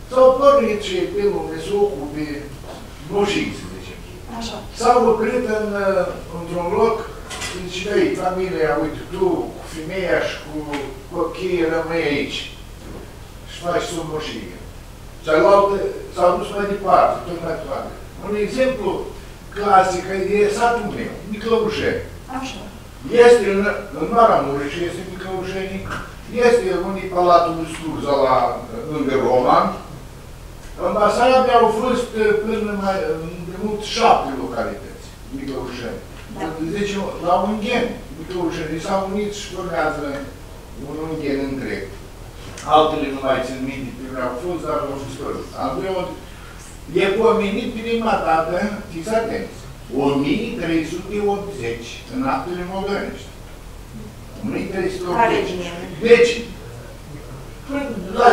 s-au pornit și pe lume să ocupe moșii, S-au oprit în, uh, într-un loc, zice, ei, familia, uite, tu cu femeia și cu copiii rămâi aici și faci sumușie. Cealaltă s-au dus mai departe, tot mai departe. Un exemplu clasic e satul meu, Miclăușeni. Așa. Este în, în Maramureș, este Miclăușenii, este unii Palatul Sturza la, lângă Roma. În Basarabia au fost uh, până mai, mult șapte localități, microușeni. Da. Deci, la un gen, microușenii s-au unit și formează un unghen întreg. Altele nu mai țin minte pe au fost, dar au fost toți. Al doilea, e pomenit prima dată, fiți atenți, 1380 în actele moldovenești. 1380. Deci, la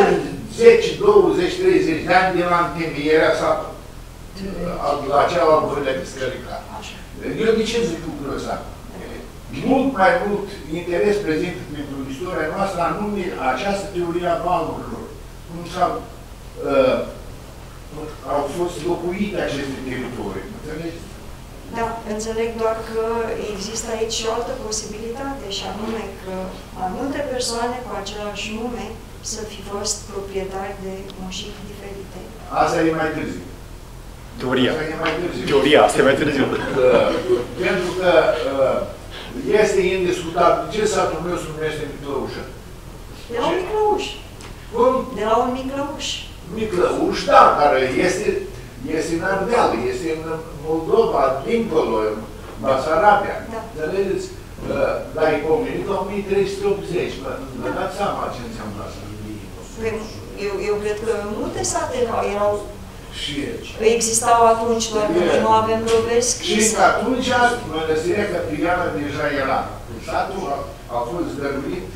10, 20, 30 de ani de la întemeierea satului la cealaltă doilea descărcat. Eu de ce zic lucrul ăsta? Mult mai mult interes prezent pentru istoria noastră anume această teorie a valurilor. Cum s-au uh, au fost locuite aceste teritorii. Înțelegeți? Da, înțeleg doar că există aici și o altă posibilitate, și anume că mai multe persoane cu același nume să fi fost proprietari de moșii diferite. Asta e mai târziu. Teoria. Teoria, asta e mai târziu. Pentru că uh, este indiscutabil. Ce satul meu se numește Miclăușă? De la un Miclăuș. Cum? De la un Miclăuș. Miclăuș, da, care este, este în Ardeal, este în Moldova, dincolo, Basarabia. Da. Înțelegeți? Uh, Dar e pomenit la 1380. Vă vă dați seama ce înseamnă asta. Păi, Eu, eu cred că multe sate erau, Și existau atunci, doar că noi nu avem dovezi Și scrise. că atunci mănăstirea Căpriana deja era. Satul a, a fost dăruit,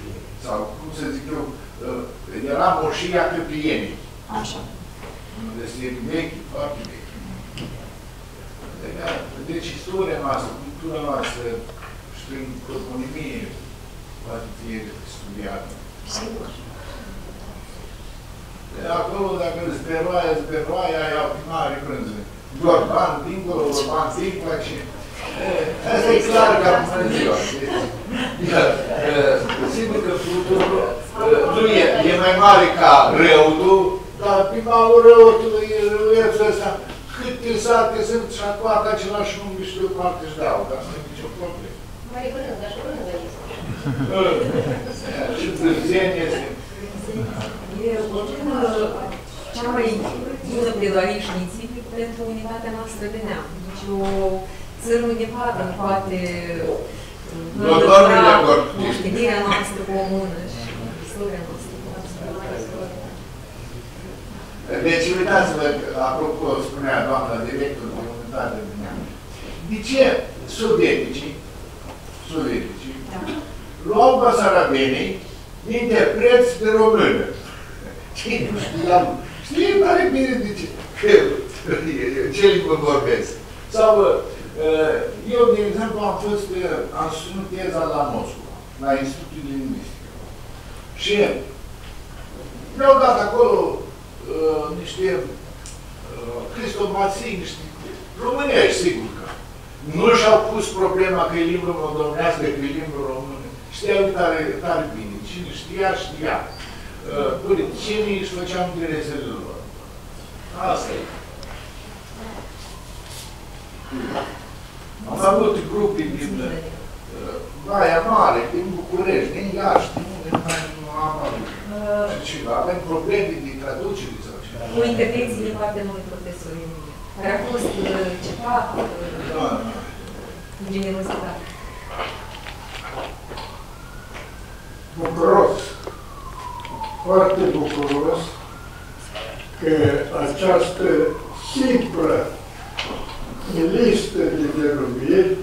sau cum să zic eu, uh, era moșia Căprienii. Așa. Mănăstiri vechi, foarte vechi. Deci istoria noastră, cultura noastră și prin toponimie poate fi studiată. Sigur. De acolo, dacă îți beroaia, îți beroaia, aia mare prânză. Doar bani dincolo, bani dincolo și... E, Asta e clar ca bună ziua. Sigur că fluturul nu e, e mai mare ca răutul, dar primarul răutului e răuiețul ăsta. Câte sate sunt și toate același nume și de parte își dau, dar nu e nicio problemă. Mai e până, dar și până este. Și târzieni este. E una cea mai bună pledoarie științifică pentru unitatea noastră de neam. Deci o țărmă de fată în poate Doar doamne de acord. moștenirea noastră comună și istoria noastră comună. Deci, uitați-vă, apropo, spunea doamna director de unitate de neam. De ce sovieticii, sovieticii, luau basarabenii interpreți de română? Cine nu știam, știe tare bine de ce, că, ce limbă vorbesc. Sau, uh, eu, de exemplu, am fost, uh, am susținut teza la Moscova, la Institutul de Lingvistică. Și mi-au dat acolo uh, niște uh, cristomații, niște românești, sigur că. Nu și-au pus problema că e limbă moldovenească, că e limbă română. Știau tare, tare bine. Cine știa, știa. Uh, Politicienii își făceau interesele lor. Asta e. Am avut grupe din uh, Baia Mare, din București, din Iași, din unde nu mai nu am avut. Și ceva. Avem probleme de traducere sau ceva. Cu intervenții din partea unui profesor în mine, care a fost uh, ceva Da. în generozitate. bucuros, foarte bucuros că această simplă listă de denumiri,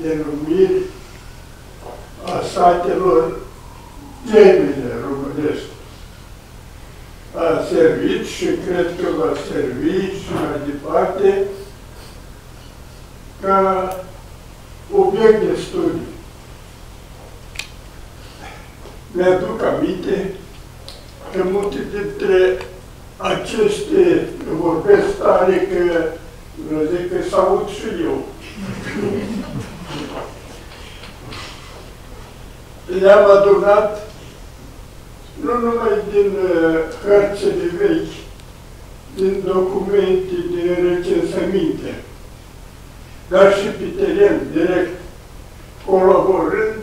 denumiri a satelor gemene românești a servit și cred că va servi și mai departe ca obiect de studiu. Mi-aduc aminte că multe dintre aceste vorbesc tare că vreau zic că să aud și eu. Le-am adunat nu numai din uh, hărțile vechi, din documente de recensăminte, dar și pe teren, direct, colaborând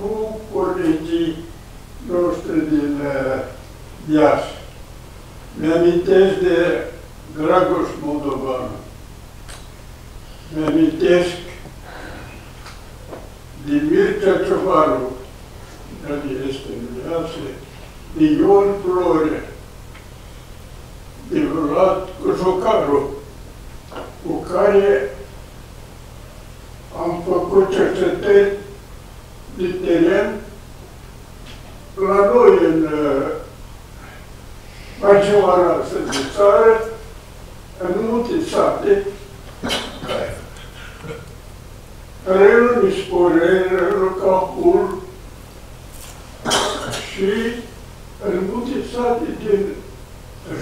cu colegii noștri din uh, Iași. Mi-amintesc de Dragoș Moldovanu. Mi-amintesc de Mircea Ciobanu, care este în Iași, de Ion Flore, de Vlad Jocaru, cu care am făcut cercetări de teren la noi în uh, Magioara de țară, în multe sate, Râul Nispore, Râul Capul și în multe sate din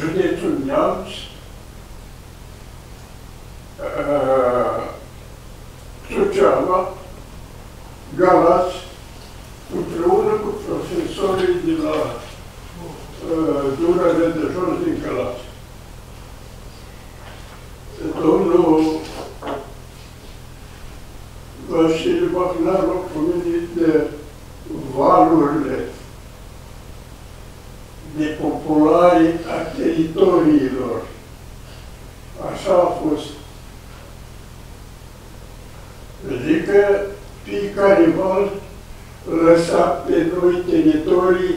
județul Neamț, uh, Suceava, Galați, împreună cu profesorii de la uh, Dunăre de Jos din Galați. Domnul Vasile Bahnar a pomenit de valurile de populare a teritoriilor. Așa a fost. că fiecare val lăsa pe noi teritorii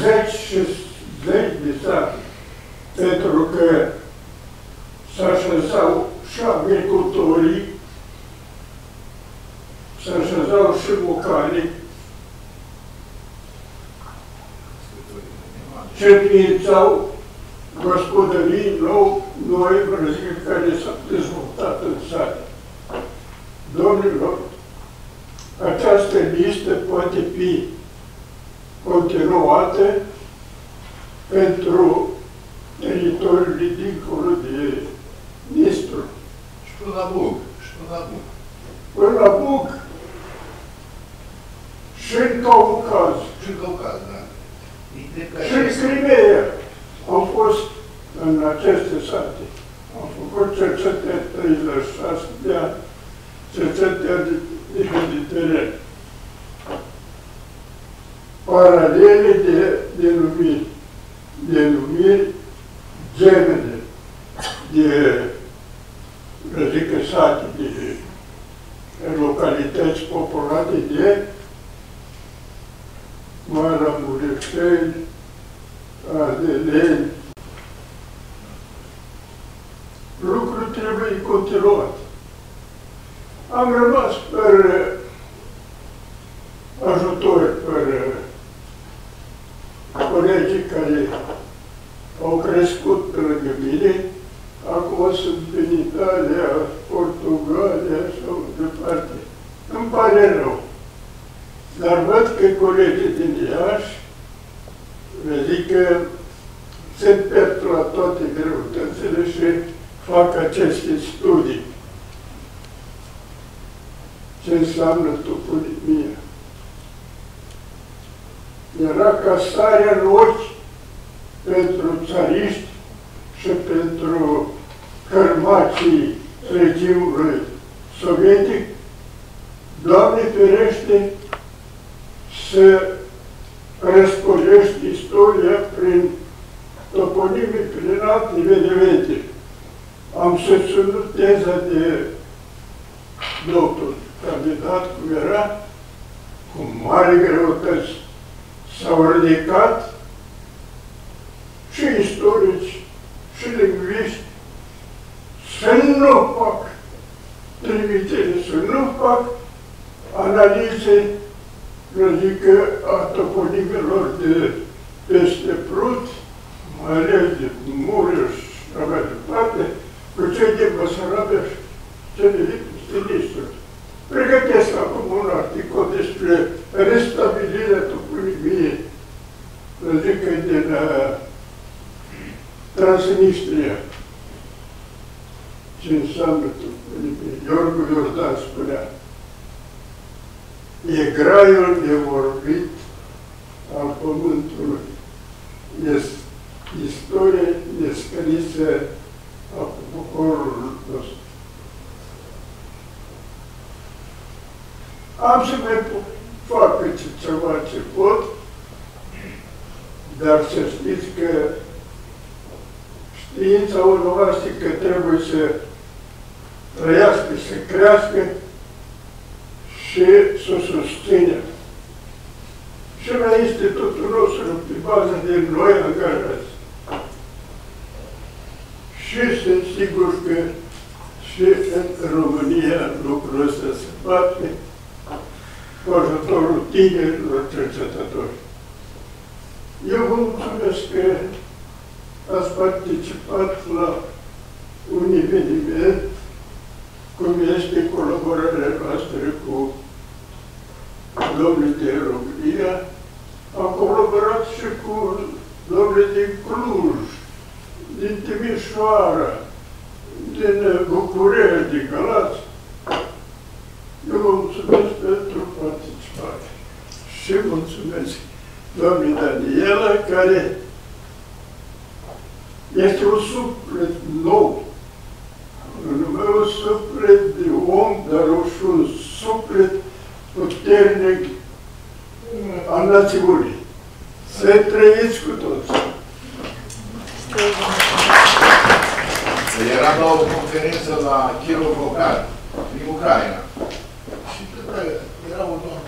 zeci și zeci de sate, pentru că se așezau și agricultorii, se așezau și vocalii, ce ființau gospodării nou, noi, vrăziri, care s-au dezvoltat în sat. Domnilor, această listă poate fi continuată pentru teritoriile dincolo de Nistru. Și până la Bug. Și până la Bug. Până la Buc și în Caucaz Și în Caucaz, da. Îi întreb ca și în Crimea. Am fost în aceste sate. Am făcut cercetări 36 de ani, cercetări de, de, de teren. Paralele de denumiri, denumiri gemene, de, să zic, sate, de localități populate de Maramureșeni, Ardeleni. Lucrul trebuie continuat. Am rămas fără ajutor, fără colegii care au crescut pe lângă mine, acum sunt în Italia, Portugalia sau departe. Îmi pare rău. Dar văd că colegii din Iași, le zic că se împert la toate greutățile și fac aceste studii. Ce înseamnă toponimia? Era ca starea în ochi pentru țariști și pentru cărmacii regimului sovietic, Doamne ferește să răscolești istoria prin toponime, prin alte evenimente. Am susținut teza de doctor, candidat cum era, cu mare greutăți. S-au ridicat și istorici, și lingviști, să nu fac trimitere, să nu fac analize, eu zic că a toponimelor de peste Prut, mai ales de Mureș și mai departe, cu cei de Băsarabia și cei de stilisturi. Pregătesc acum un articol despre restabilirea toponimiei, să zic că din uh, Transnistria. Ce înseamnă toponimie? Iorgu Iordan spunea, e graiul nevorbit al pământului. Este istorie descrisă a poporului nostru. Am să mai fac ceva ce pot, dar să știți că știința onomastică trebuie să trăiască, să crească și să susține. Și la institutul nostru, pe bază de noi angajați. Și sunt sigur că și în România lucrul ăsta se face cu ajutorul tinerilor cercetători. Eu vă mulțumesc că ați participat la un eveniment cum este colaborarea noastră cu domnul de România. Am colaborat și cu domnul din Cluj, din Timișoara, din București, din Galați. Eu vă mulțumesc pentru participare și mulțumesc doamnei Daniela, care este un suflet nou, un meu suflet de om, dar și un suflet puternic al națiunii. Să trăiți cu toți! Eram la o conferință la Kirovohrad, din Ucraina. Că era un domn,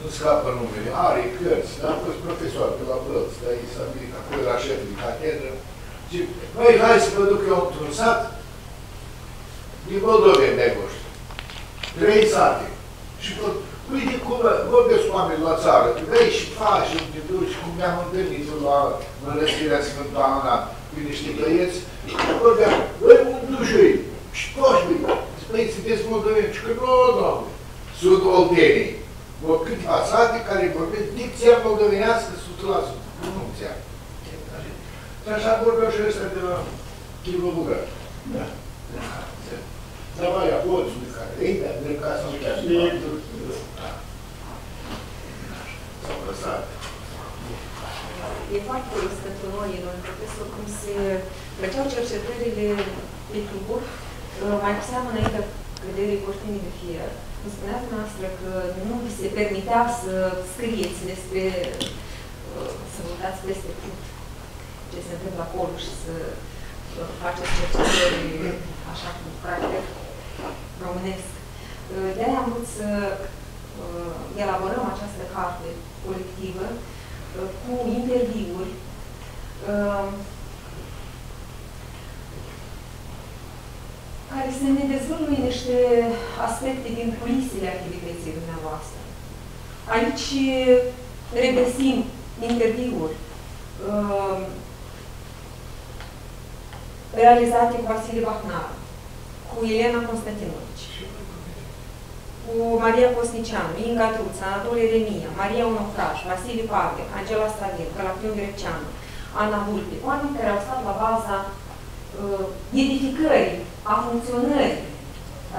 nu scapă numele, are cărți, dar a fost profesor pe la Blăț, dar i s-a venit acolo la șef de catedră. Zic, băi, hai să vă duc eu într-un sat, din Moldoveni de voștri. Trei sate. Și tot, uite cum vorbesc cu oameni la țară, tu vei și faci, și te duci, cum ne-am întâlnit la Mănăstirea Sfântul Ana, cu niște băieți, vorbeam, băi, unde duci ei? Și toți, băi, băi, sunteți moldoveni, și că nu, doamne, sunt oltenii. Vă câteva sate care vorbesc dicția moldovenească 100%, pronunția. Și așa vorbeau și ăștia de la Chilul Bugar. Da. Trabalha todos, cara. Ainda, na educação de castigo. S-au lăsat. E foarte curios pentru noi, domnul profesor, cum se făceau cercetările pe tuburi, mai cu seamă înainte căderii cortinii de fier. Îmi spuneați dumneavoastră că nu vi se permitea să scrieți despre, să vă uitați peste tot ce se întâmplă acolo și să faceți cercetări așa cu caracter românesc. De-aia am vrut să uh, elaborăm această carte colectivă uh, cu interviuri care să ne dezvăluie niște aspecte din culisele activității dumneavoastră. Aici regăsim interviuri realizate cu Vasile Bahnar, cu Elena Constantinovici, cu Maria Cosnicianu, Inga Truța, Anatole Remia, Maria Onofraș, Vasile Pavel, Angela Stavir, Calapion Greceanu, Ana Vulpe, oameni care au stat la baza uh, edificării, a funcționării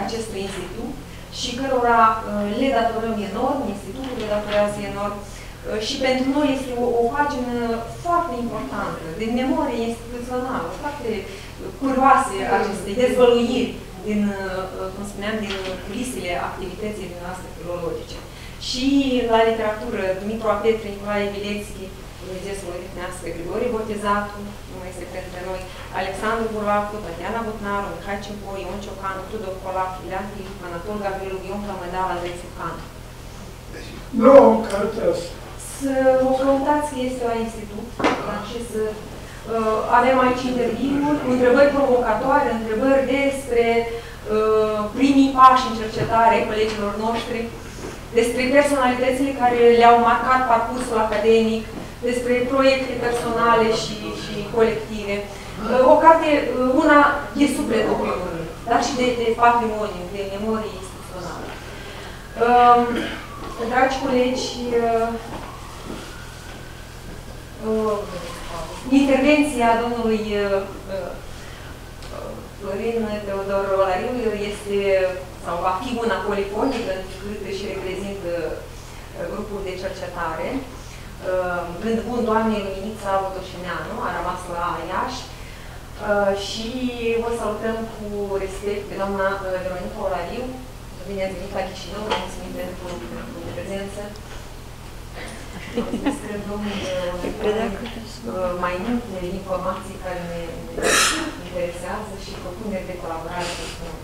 acestui institut și cărora uh, le datorăm enorm, institutul le datorează enorm uh, și pentru noi este o, o pagină foarte importantă, de memorie instituțională, foarte curioase aceste dezvăluiri din, uh, cum spuneam, din culisele activității noastre filologice. Și la literatură, Dumitru Apetre, Nicolae Vilețchi, Dumnezeu Lăhnească, Grigore Botezatu, nu mai este printre noi, Alexandru Burlacu, Tatiana Butnaru, Mihai Cimpo, Ion Ciocanu, Tudor Colac, Ilean Filip, Anatol Gavrilu, Ion Cămădal, Andrei Sucan. Nu, cartea asta. Să o căutați că este la institut și să uh, avem aici interviuri, întrebări provocatoare, întrebări despre uh, primii pași în cercetare colegilor noștri, despre personalitățile care le-au marcat parcursul academic, despre proiecte personale și, și colective. Uh, o carte, uh, una de suflet, în primul rând, dar și de, de patrimoniu, de memorie instituțională. Uh, dragi colegi, uh, uh, intervenția domnului uh, uh, Florin Teodor Olariu este, sau va fi una polifonică, cât își reprezintă uh, grupul de cercetare. Gând bun doamnei Luminița Vodoșineanu, a rămas la Iași, și o salutăm cu respect pe doamna Veronica Olariu. Bine ați venit la Chișinău, mulțumim pentru, pentru prezență. Mulțumesc, domnul mai multe informații care ne, interesează și propuneri de colaborare cu noi.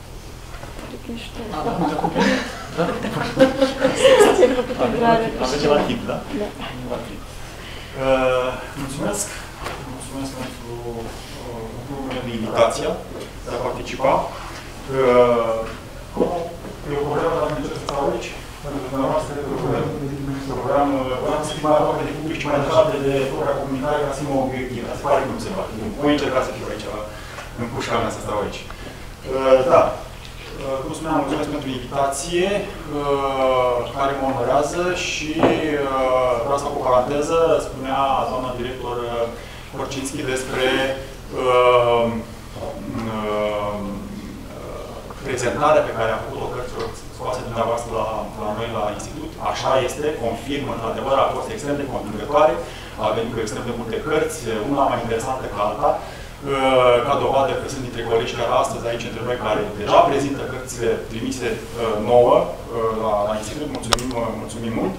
Aveți ceva tip, da? Da. Mulțumesc. Mulțumesc pentru uh, invitația de a participa. Uh, eu programul la Universitatea aici, pentru dumneavoastră, program, vreau să fim mai aproape de public și mai departe de propria comunicare ca să fim obiectivă. Se pare că nu se poate. Voi încerca să fiu aici, în pușca mea să stau aici. Da. Cum spuneam, mulțumesc pentru invitație care mă onorează și vreau să fac o paranteză. Spunea doamna director Corcinski despre prezentarea pe care a făcut-o cărților scoase dumneavoastră la, la noi la institut. Așa este, confirmă, într-adevăr, a fost extrem de convingătoare. Avem cu extrem de multe cărți, una mai interesantă ca alta. Ca dovadă că sunt dintre colegi care astăzi aici între noi care deja prezintă cărțile trimise nouă la, la institut. Mulțumim, mulțumim mult.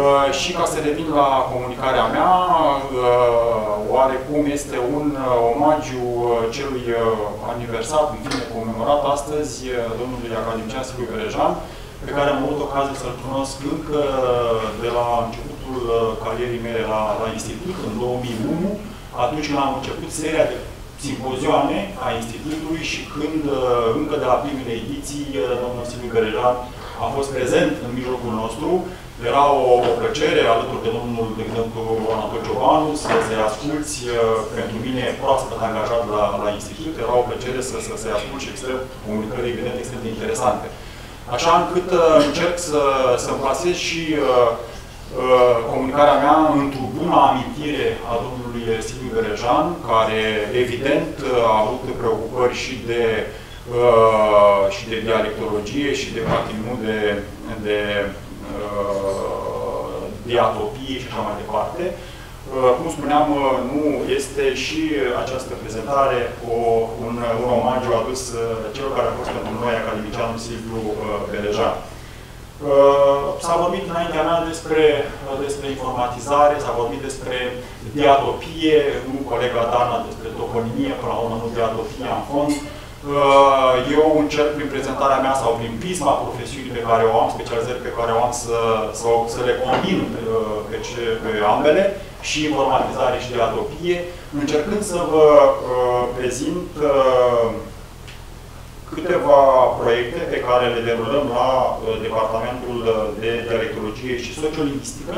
Uh, și ca să revin la comunicarea mea, uh, oarecum este un uh, omagiu celui aniversat, în fine comemorat astăzi, domnului academician Silviu Berejan, pe care am avut ocazia să-l cunosc încă de la începutul carierii mele la, la institut, în 2001, atunci când am început seria de simpozioane a Institutului și când, încă de la primele ediții, domnul Silviu Gărejan a fost prezent în mijlocul nostru, era o, o plăcere alături de domnul, de exemplu, Anatol Ciobanu, să se asculți, pentru mine proaspăt angajat la, la institut, era o plăcere să, să se asculți extrem, comunicări evident extrem de interesante. Așa încât încerc să, să-mi plasez și uh, uh, comunicarea mea într-o bună amintire a domnului Silviu Berejan, care evident a avut preocupări și de uh, și de dialectologie și de practic de, de uh, diatopie și așa mai departe. Uh, cum spuneam, uh, nu este și această prezentare o, un, un omagiu adus uh, celor care a fost pentru noi academicianul Silviu Belejan. S-a vorbit înaintea mea despre, despre informatizare, s-a vorbit despre diatopie, nu colega Dana despre toponimie, până la urmă nu diatopie în fond. Eu încerc prin prezentarea mea sau prin prisma profesiunii pe care o am, specializări pe care o am să, să, să le combin pe, ce, pe ambele și informatizare și diatopie, încercând să vă uh, prezint uh, câteva proiecte pe care le derulăm la uh, Departamentul de Dialectologie și Sociolingvistică,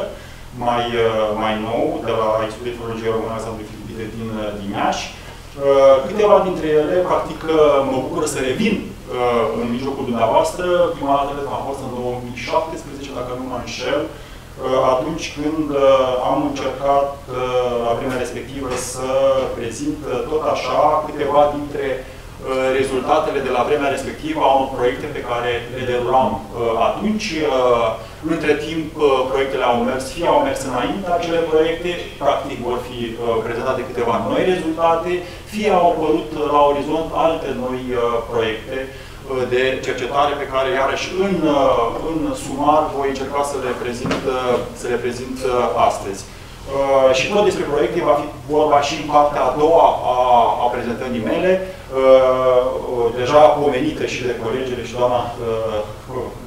mai, uh, mai nou, de la Institutul de Filologie Română Alexandru Filipide din, uh, din Iași. Uh, câteva dintre ele, practic, uh, mă bucur să revin uh, în mijlocul dumneavoastră. Prima dată cred că am fost în 2017, dacă nu mă înșel, Uh, atunci când uh, am încercat uh, la vremea respectivă să prezint tot așa câteva dintre rezultatele de la vremea respectivă a unor proiecte pe care le derulam atunci. Între timp, proiectele au mers, fie au mers înainte acele proiecte, practic vor fi prezentate câteva noi rezultate, fie au apărut la orizont alte noi proiecte Uh, de cercetare pe care, iarăși, în, uh, în sumar voi încerca să le prezint, uh, să le prezint astăzi. Uh, și tot despre proiecte va fi vorba și în partea a doua a, a prezentării mele, uh, deja pomenită și de colegele și doamna, uh,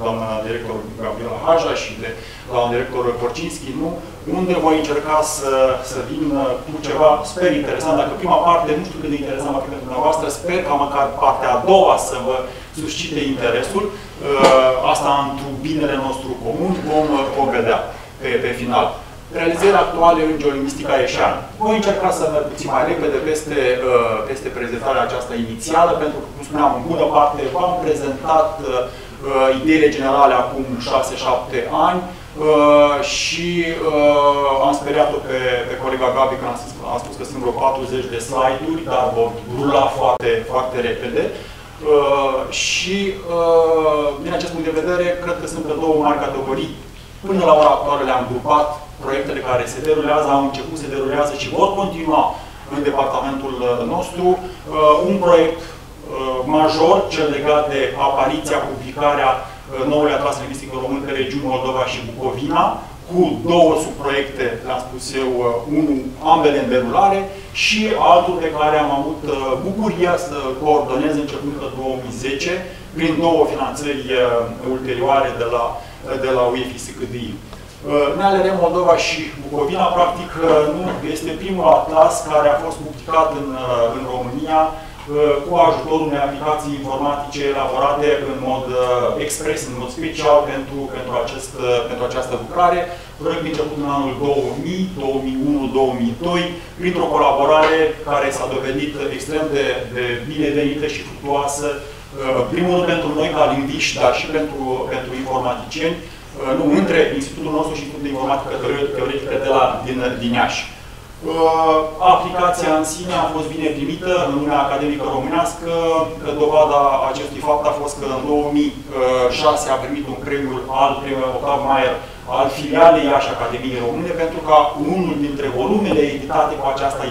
doamna director Gabriela Haja și de doamna director Korcinski, nu? unde voi încerca să, să vin cu ceva, sper, interesant. Dacă prima parte, nu știu cât de interesant va fi pentru dumneavoastră, sper ca măcar partea a doua să vă suscite interesul. Asta într-un binele nostru comun vom, vom vedea pe, pe final realizări actuale în geolingvistica ieșeană. Voi încerca să merg puțin mai repede peste, uh, peste prezentarea aceasta inițială, pentru că, cum spuneam, în bună parte v-am prezentat uh, ideile generale acum 6-7 ani uh, și am speriat-o pe, pe colega Gabi când am spus, am spus că sunt vreo 40 de slide-uri, dar vor rula foarte, foarte repede. Uh, și uh, din acest punct de vedere, cred că sunt pe două mari categorii. Până la ora actuală le-am grupat proiectele care se derulează, au început, se derulează și vor continua în departamentul uh, nostru. Uh, un proiect uh, major, cel legat de apariția, publicarea noului atlas lingvistic român pe regiuni Moldova și Bucovina, cu două subproiecte, le-am spus eu, unul, ambele în derulare, și altul pe care am avut bucuria să coordonez începând în 2010, prin două finanțări ulterioare de la, de la UEFI SCDI. În ALR Moldova și Bucovina, practic, nu este primul atlas care a fost publicat în, în România cu ajutorul unei aplicații informatice elaborate în mod expres, în mod special pentru, pentru, acest, pentru această lucrare, proiect început în anul 2000, 2001, 2002, printr-o colaborare care s-a dovedit extrem de, de binevenită și fructuoasă, primul rând pentru noi ca lingviști, dar și pentru, pentru informaticieni, Uh, nu, între Institutul nostru și Institutul de Informatică Teoretică de la, din, din Iași. Uh, aplicația în sine a fost bine primită în lumea academică românească. Dovada acestui fapt a fost că în 2006 a primit un premiu al premiului Octav Maier al filialei Iași Academiei Române, pentru ca unul dintre volumele editate cu această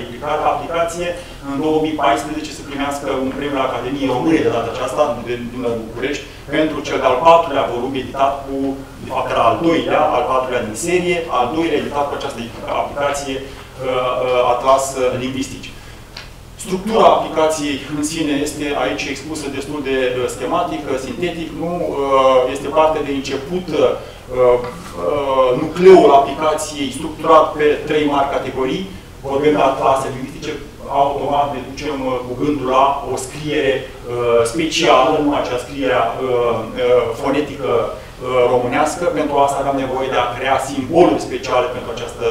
aplicație în 2014 să primească un premiu al Academiei Române de data aceasta, din București, pentru cel de-al patrulea volum editat cu, de fapt era al doilea, al patrulea din serie, al doilea editat cu această aplicație uh, uh, Atlas Lingvistic. Structura aplicației în sine este aici expusă destul de schematic, sintetic, nu este parte de început nucleul aplicației structurat pe trei mari categorii, vorbim de clase lingvistice, automat ne ducem cu gândul la o scriere specială, nu acea scriere fonetică românească. Pentru asta aveam nevoie de a crea simboluri speciale pentru această,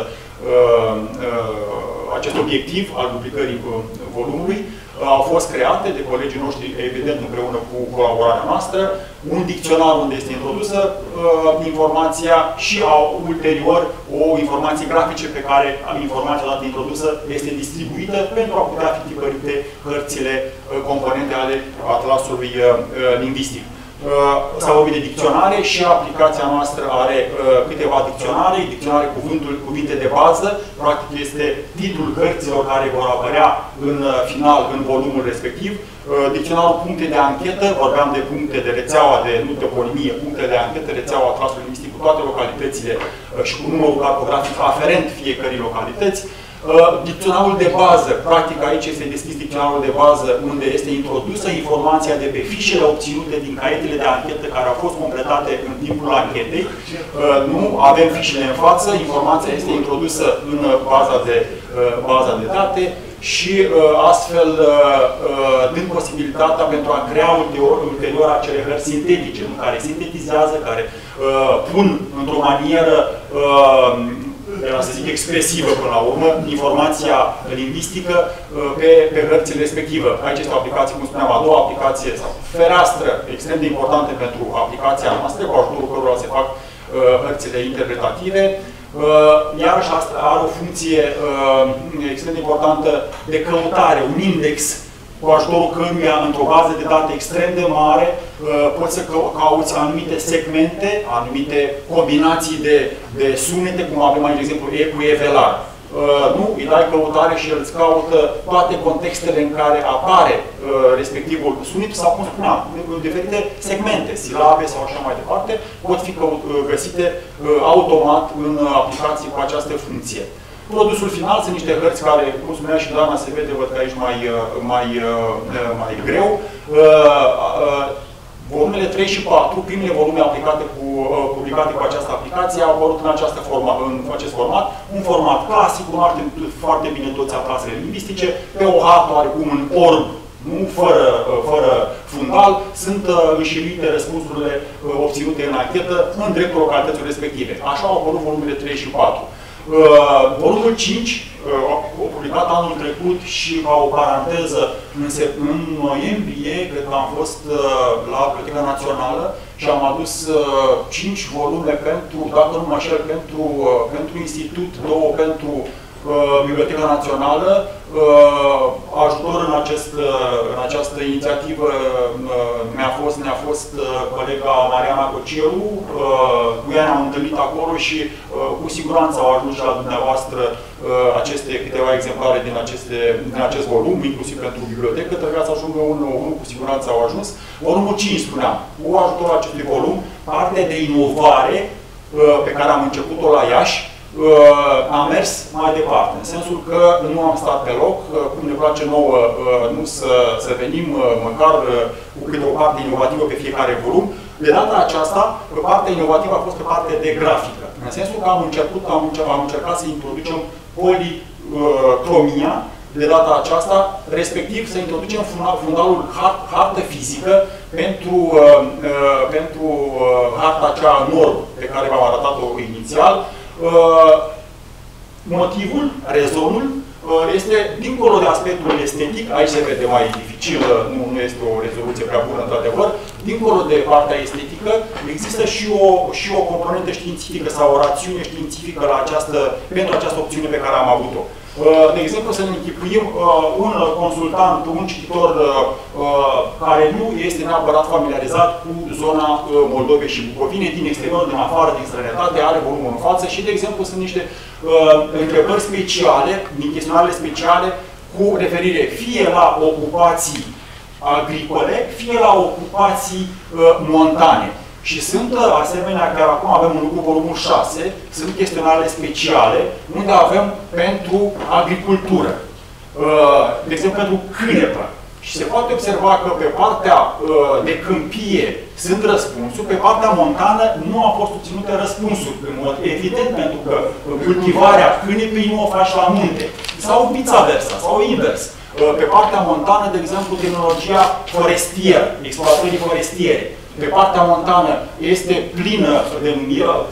acest obiectiv al publicării volumului au fost create de colegii noștri, evident, împreună cu colaborarea noastră, un dicționar unde este introdusă uh, informația și au ulterior o informație grafice pe care informația dată introdusă este distribuită pentru a putea fi tipărite hărțile, uh, componente ale atlasului uh, uh lingvistic. Uh, s-a vorbit de dicționare și aplicația noastră are uh, câteva dicționare, dicționare cuvântul, cuvinte de bază, practic este titlul cărților care vor apărea în uh, final, în volumul respectiv, dicționarul puncte de anchetă, vorbeam de puncte de rețeaua de, nu toponimie, puncte de anchetă, rețeaua atlasului lingvistic cu toate localitățile și cu numărul cartografic aferent fiecărei localități, Uh, dicționarul de bază, practic aici este deschis dicționarul de bază unde este introdusă informația de pe fișele obținute din caietele de anchetă care au fost completate în timpul anchetei. Uh, nu avem fișele în față, informația este introdusă în baza de, uh, baza de date și astfel dând posibilitatea pentru a crea ulterior, ulterior acele hărți sintetice, care sintetizează, care pun într-o manieră să zic, expresivă până la urmă, informația lingvistică uh, pe, pe hărțile respective. Aici este o aplicație, cum spuneam, a doua aplicație sau fereastră extrem de importantă pentru aplicația noastră, cu ajutorul cărora se fac uh, hărțile interpretative. Uh, iarăși asta are o funcție extrem de importantă de căutare, un index cu ajutorul căruia, într-o bază de date extrem de mare, uh, poți să cauți anumite segmente, anumite combinații de, de sunete, cum avem aici, de exemplu, E cu E velar. Uh, nu, îi dai căutare și el îți caută toate contextele în care apare uh, respectivul sunet sau, cum spuneam, diferite segmente, silabe sau așa mai departe, pot fi găsite automat în aplicații cu această funcție. Produsul final sunt niște hărți care, cum spunea și doamna, se vede, văd că aici mai, uh, mai, uh, mai greu. Uh, volumele 3 și 4, primele volume aplicate cu, publicate cu această aplicație, au apărut în, această forma, în acest format, un format clasic, cunoaștem foarte bine toți atlasele lingvistice, pe o hartă oarecum în orb, nu fără, fără fundal, sunt înșiruite răspunsurile obținute în anchetă în dreptul localității respective. Așa au apărut volumele 3 și 4. Uh, volumul 5, uh, publicat anul trecut și ca o paranteză, în, în noiembrie, cred că am fost uh, la Biblioteca Națională și am adus uh, 5 volume pentru, dacă nu mă șer, pentru, uh, pentru institut, două pentru uh, Biblioteca Națională, uh, ajutor în, acest, uh, în această inițiativă uh, mi-a fost, mi-a fost uh, colega Mariana Cocielu, uh, cu ea ne-am întâlnit acolo și uh, cu siguranță au ajuns la dumneavoastră uh, aceste câteva exemplare din, aceste, din acest volum, inclusiv pentru bibliotecă, trebuia să ajungă un volum, cu siguranță au ajuns. Volumul 5, spuneam, cu ajutorul acestui volum, parte de inovare uh, pe care am început-o la Iași, uh, am mers mai departe, în sensul că nu am stat pe loc, uh, cum ne place nouă, uh, nu să, să venim uh, măcar uh, cu câte o parte inovativă pe fiecare volum. De data aceasta, partea inovativă a fost pe partea de grafică. În sensul că am început, am, încercat, am încercat să introducem policromia, de data aceasta, respectiv să introducem fundalul hartă fizică pentru, uh, uh, pentru uh, harta cea nord pe care v-am arătat-o inițial, Uh, motivul, rezonul, uh, este dincolo de aspectul estetic, aici se vede mai dificil, nu, nu este o rezoluție prea bună, într-adevăr, dincolo de partea estetică, există și o, și o componentă științifică sau o rațiune științifică la această, pentru această opțiune pe care am avut-o. Uh, de exemplu, să ne închipuim un consultant, un cititor care nu este neapărat familiarizat cu zona Moldovei și Bucovine, din exterior, din afară, din străinătate, are volumul în față și, de exemplu, sunt niște întrebări speciale, din chestionarele speciale, cu referire fie la ocupații agricole, fie la ocupații montane. Și sunt asemenea, chiar acum avem un lucru volumul 6, sunt chestionare speciale, unde avem pentru agricultură. uh, de exemplu pentru cânepă. Și se poate observa că pe partea uh, de câmpie sunt răspunsuri, pe partea montană nu au fost obținute răspunsuri, în mod evident, pentru că cultivarea cânepei nu o faci la munte. Sau viceversa, sau invers. Uh, pe partea montană, de exemplu, tehnologia forestieră, exploatării forestiere. Pe partea montană este plină de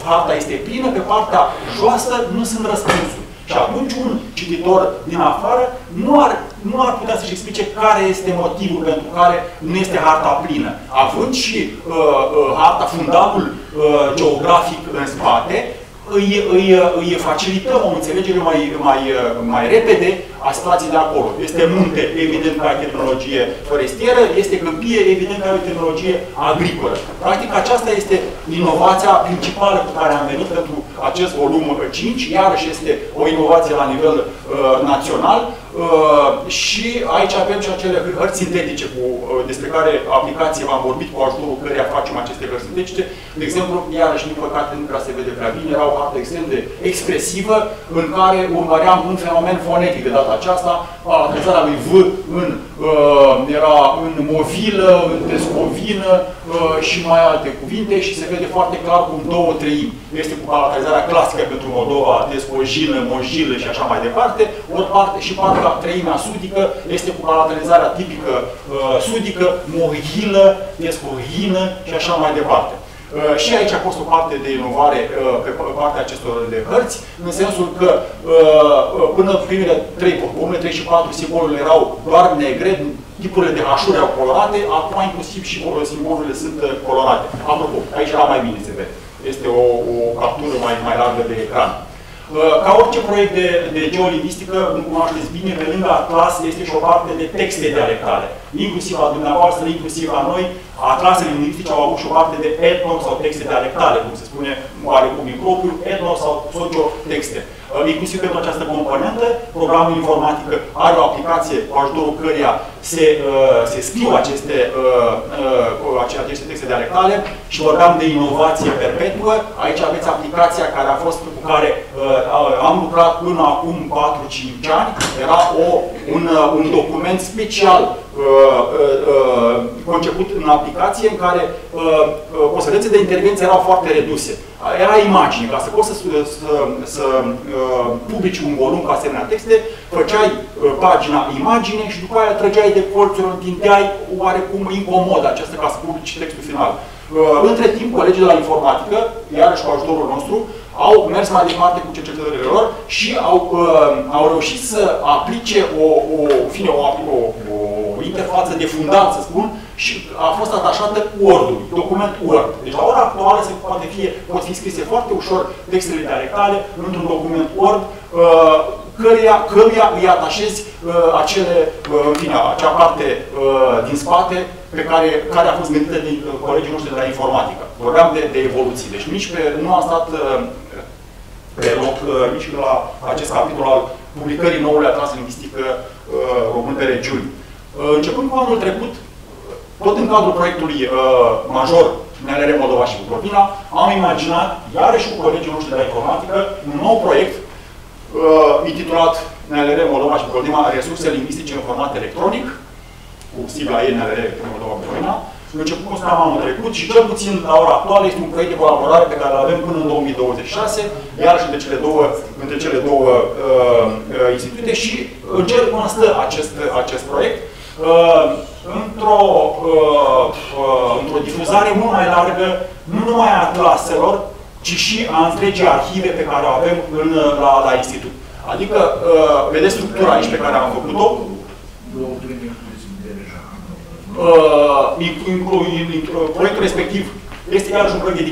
harta este plină, pe partea joasă nu sunt răspunsuri. Și atunci un cititor din afară nu ar, nu ar putea să-și explice care este motivul pentru care nu este harta plină. Având și uh, uh, harta, fundalul uh, geografic în spate, îi, îi, îi facilităm o înțelegere mai, mai, mai repede a situației de acolo. Este munte, evident că ai tehnologie forestieră, este câmpie, evident că ai o tehnologie agricolă. Practic aceasta este inovația principală cu care am venit pentru acest volum 5, iarăși este o inovație la nivel uh, național uh, și aici avem și acele hărți sintetice cu, uh, despre care aplicație v-am vorbit cu ajutorul căreia facem aceste hărți sintetice. De exemplu, iarăși, din păcate, nu prea se vede prea bine, era o hartă extrem de expresivă în care urmăream un fenomen fonetic de data aceasta, palatalizarea lui V în, uh, era în movilă, în descovină uh, și mai alte cuvinte și se vede foarte clar cum două treimi. Este cu palatalizarea clasică pentru Moldova, descojină, mojilă și așa mai departe, ori parte, și partea treimea sudică este cu palatalizarea tipică uh, sudică, mohilă, descohină și așa mai departe. Uh, și aici a fost o parte de inovare uh, pe partea acestor de hărți, în sensul că uh, până primele 3, urmele 3 și 4 simbolurile erau doar negre, tipurile de hașuri erau colorate, acum inclusiv și simbolurile sunt colorate. Apropo, aici era mai bine se vede. Este o, o captură mai, mai largă de ecran. Ca orice proiect de, de geolingvistică, nu cunoașteți bine, pe lângă atlas este și o parte de texte dialectale. Inclusiv a dumneavoastră, inclusiv a noi, atlasele lingvistice au avut și o parte de etnos sau texte dialectale, cum se spune oarecum impropriu, etnos sau socio-texte. Uh, inclusiv pentru această componentă, programul informatic are o aplicație cu ajutorul căreia se, uh, se scriu aceste, uh, aceste texte dialectale și vorbeam de inovație perpetuă. Aici aveți aplicația care a fost cu care am lucrat până acum 4-5 ani. Era o, un, un document special conceput în aplicație în care posibilitățile de intervenție erau foarte reduse era imagine, ca să poți să, să, să uh, publici un volum cu asemenea texte, făceai uh, pagina imagine și după aia trăgeai de colțuri, întindeai oarecum incomod această ca să publici textul final. Uh, între timp, colegii de la informatică, iarăși cu ajutorul nostru, au mers mai departe cu cercetările lor și au, uh, au reușit să aplice o, o, fine, o, o, o interfață de fundat, să spun, și a fost atașată Word-ului, document Word. Deci la ora actuală se poate fi, pot fi scrise foarte ușor textele dialectale într-un document Word, uh, căruia, căruia îi atașezi uh, acele, uh, în fine, acea parte uh, din spate pe care, care a fost gândită de uh, colegii noștri de la informatică. Vorbeam de, de evoluții. Deci nici pe, nu a stat uh, pe loc uh, nici la acest capitol al publicării noului atlas lingvistică uh, român pe regiuni. Uh, începând cu anul trecut, tot în cadrul proiectului uh, major NLR Moldova și Bucovina, am imaginat, iarăși cu colegii noștri de la informatică, un nou proiect uh, intitulat NLR Moldova și Bucovina, resurse lingvistice în format electronic, cu sigla E NLR Moldova Bucovina, început cu spam anul trecut și cel puțin la ora actuală este un proiect de colaborare pe care îl avem până în 2026, iarăși între cele două, între cele două uh, uh, institute și în ce constă acest, acest proiect. Uh, într-o uh, uh, într difuzare mult mai largă, nu numai a claselor, ci și a întregii arhive pe care o avem în, la, la institut. Adică, uh, vedeți structura aici pe care am făcut-o. Uh, proiectul respectiv este iarăși un proiect de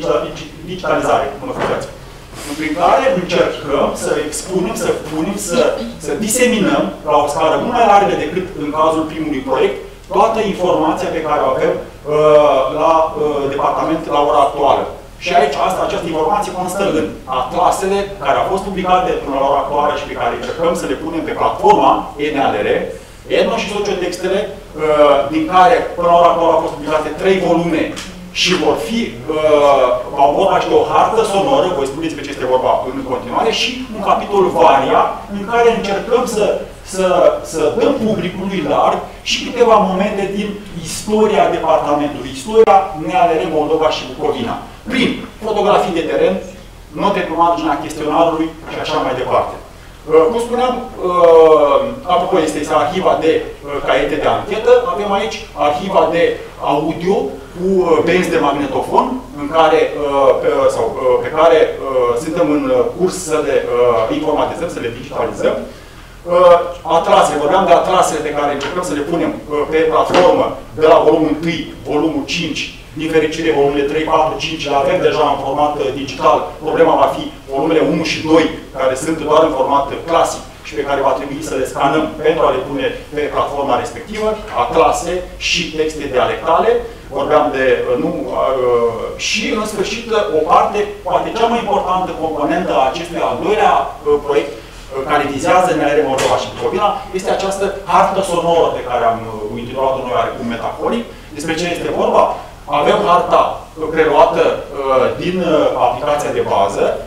digitalizare, mă scuzați, prin care încercăm să expunem, să punem, să, să diseminăm la o scară mult mai largă decât în cazul primului proiect, toată informația pe care o avem uh, la uh, departament la ora actuală. Și aici asta, această informație constă în atlasele care au fost publicate până la ora actuală și pe care încercăm să le punem pe platforma ENALR, Etno și sociotextele, uh, din care până la ora actuală au fost publicate trei volume și vor fi, uh, vorba și de o hartă sonoră, voi spuneți pe ce este vorba în continuare, și un capitol varia, în care încercăm să, să, să dăm publicului larg și câteva momente din istoria departamentului, istoria NLR Moldova și Bucovina, prin fotografii de teren, note pe marginea chestionarului și așa mai departe. Uh, cum spuneam, uh, apropo, este, este arhiva de uh, caiete de anchetă, avem aici arhiva de audio cu benzi de magnetofon, în care, pe, sau, pe care suntem în curs să le informatizăm, să le digitalizăm. Atrase, vorbeam de atrasele pe care încercăm să le punem pe platformă de la volumul 1, volumul 5, din fericire, volumele 3, 4, 5 le avem deja în format digital. Problema va fi volumele 1 și 2, care sunt doar în format clasic și pe care va trebui să le scanăm pentru a le pune pe platforma respectivă, clase și texte dialectale. Vorbeam de, uh, nu, uh, și în sfârșit, o parte, poate cea mai importantă componentă a acestui al doilea uh, proiect, care vizează Neaire Moldova și Bucovina, este această hartă sonoră pe care am intitulat-o noi oarecum metaforic. Despre ce este vorba? Avem harta preluată din aplicația de bază,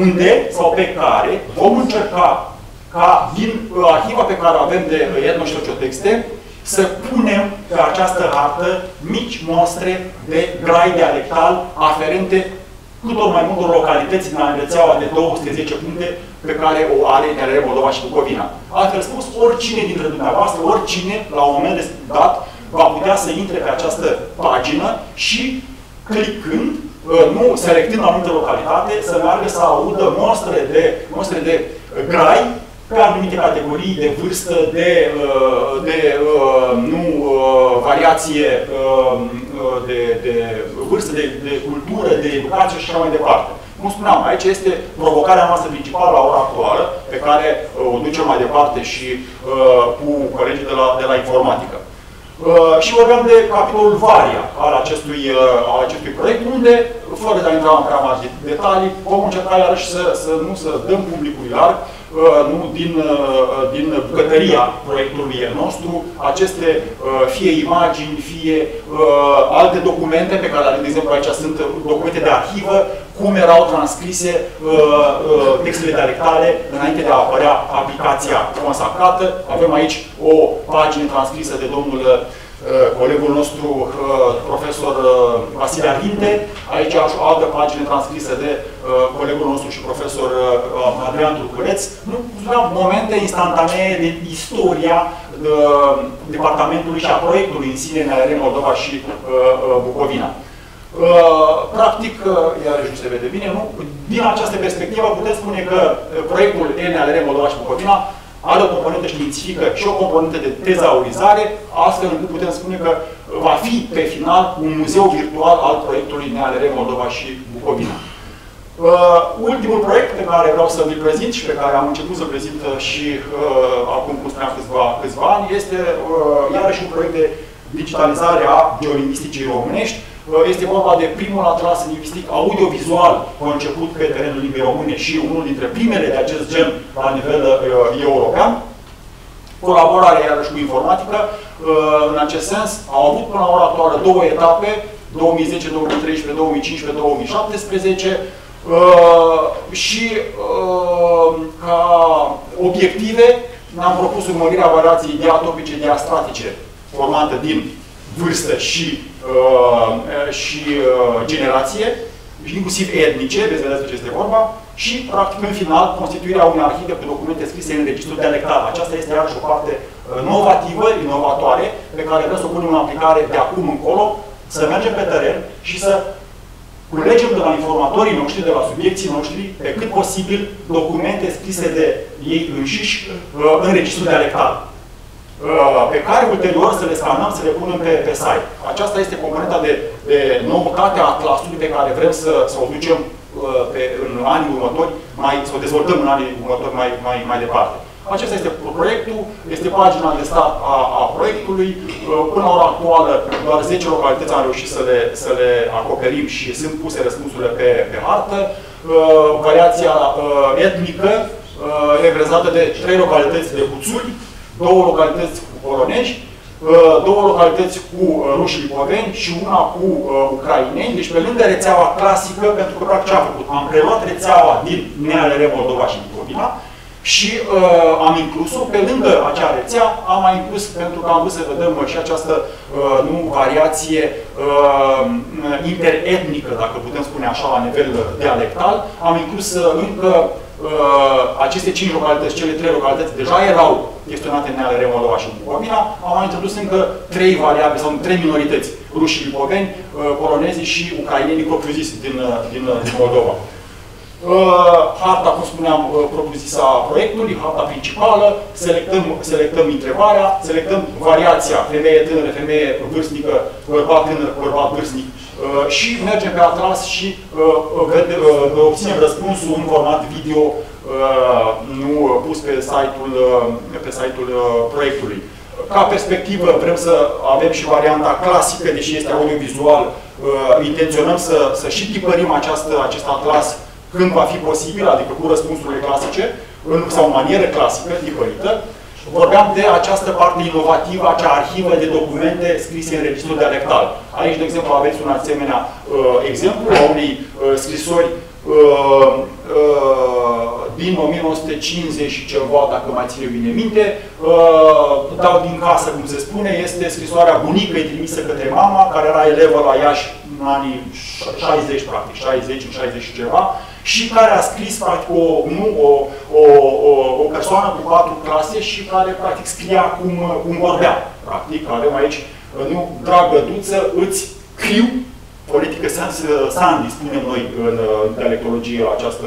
unde sau pe care vom încerca ca din arhiva pe care avem de etno și sociotexte să punem pe această hartă mici mostre de grai dialectal aferente cu tot mai multor localități din rețeaua de 210 puncte pe care o are NRR Moldova și Bucovina. Altfel spus, oricine dintre dumneavoastră, oricine, la un moment dat, va putea să intre pe această pagină și, clicând, Uh, nu selectând anumite localitate, să meargă să audă mostre de, mostre de grai pe anumite categorii de vârstă, de, uh, de uh, nu, variație de, de vârstă, de, de cultură, de educație și așa mai departe. Cum spuneam, aici este provocarea noastră principală la ora actuală, pe care o ducem mai departe și cu colegii de la, de la informatică. Uh, și vorbeam de capitolul Varia al acestui, uh, al acestui proiect, unde, fără de a intra în prea mari detalii, vom încerca iarăși să, să nu să dăm publicului larg, uh, nu din, din bucătăria proiectului nostru, aceste fie imagini, fie alte documente pe care, de exemplu, aici sunt documente de arhivă, cum erau transcrise textele dialectale înainte de a apărea aplicația consacrată. Avem aici o pagină transcrisă de domnul Uh, colegul nostru, uh, profesor uh, Vasile Arinte, aici o altă pagină transcrisă de colegul nostru și profesor Adrian Turculeț, nu, momente instantanee din istoria departamentului și a proiectului în sine în ARN Moldova și Bucovina. Practic, iarăși nu se vede bine, nu? din această perspectivă puteți spune că proiectul NLR Moldova și Bucovina are o componentă științifică și o componentă de tezaurizare, astfel încât putem spune că va fi pe final un muzeu virtual al proiectului NALR Moldova și Bucovina. Uh, ultimul proiect pe care vreau să vi-l prezint și pe care am început să-l prezint și uh, acum, cum spuneam, câțiva, câțiva ani, este uh, iarăși un proiect de digitalizare a geolingvisticii românești, este vorba de primul atlas lingvistic audiovizual conceput pe terenul limbii române și unul dintre primele de acest gen la nivel uh, european. Colaborarea iarăși cu informatică. Uh, în acest sens, au avut până la ora actuală două etape, 2010, 2013, 2015, 2017, uh, și uh, ca obiective ne-am propus urmărirea variației diatopice diastratice formată din vârstă și Uh, și uh, generație, inclusiv etnice, veți vedea despre ce este vorba, și, practic, în final, constituirea unei arhive cu documente scrise în registru dialectal. Aceasta este iarăși o parte uh, novativă, inovatoare, pe care vrem să o punem în aplicare de acum încolo, să mergem pe teren și să culegem de la informatorii noștri, de la subiecții noștri, pe cât posibil, documente scrise de ei înșiși în registru dialectal. Uh, pe care ulterior să le scanăm, să le punem pe, pe site. Aceasta este componenta de, de noutate a clasului pe care vrem să, să o ducem uh, pe, în anii următori, mai, să o dezvoltăm în anii următori mai, mai, mai departe. Acesta este proiectul, este pagina de start a, a proiectului. Uh, până la ora actuală, doar 10 localități am reușit să le, să le acoperim și sunt puse răspunsurile pe, pe hartă. Variația etnică, reprezentată de trei localități de Huțuri, două localități cu polonești, uh, două localități cu uh, rușii poveni și una cu uh, ucraineni, deci pe lângă rețeaua clasică, pentru că practic ce am făcut? Am preluat rețeaua din NLR Moldova și Bucovina și uh, am inclus-o, pe lângă acea rețea, am mai inclus, pentru că am vrut să vedem și această uh, nu, variație uh, interetnică, dacă putem spune așa, la nivel dialectal, am inclus uh, încă uh, aceste cinci localități, cele trei localități deja erau gestionate în ale Moldova și Bucovina, am mai introdus încă trei variabile sau trei minorități, rușii lipoveni, uh, polonezii și ucrainenii propriu-zis din, uh, din, uh, din Moldova. Uh, harta, cum spuneam, uh, propriu-zisă a proiectului, harta principală, selectăm, selectăm întrebarea, selectăm variația, femeie tânără, femeie vârstnică, bărbat tânăr, bărbat vârstnic uh, și mergem pe atras și obținem răspunsul în format video nu pus pe site-ul pe site-ul proiectului. Ca perspectivă vrem să avem și varianta clasică, deși este audiovizual, intenționăm să, să și tipărim această, acest atlas când va fi posibil, adică cu răspunsurile clasice, în, sau în manieră clasică, tipărită, vorbeam de această parte inovativă, acea arhivă de documente scrise în registrul dialectal. Aici, de exemplu, aveți un asemenea uh, exemplu a unei uh, scrisori uh, uh, din 1950 și ceva, dacă mai ține bine minte, uh, dau din casă, cum se spune, este scrisoarea bunicăi trimisă către mama, care era elevă la Iași în anii 60, practic, 60, în 60 și ceva, și care a scris practic o, nu, o, o, o, o persoană cu patru clase și care practic scria cum, cum vorbea. Practic, avem aici, nu, dragă duță, îți scriu politică Sandy, spunem noi în, în dialectologie această,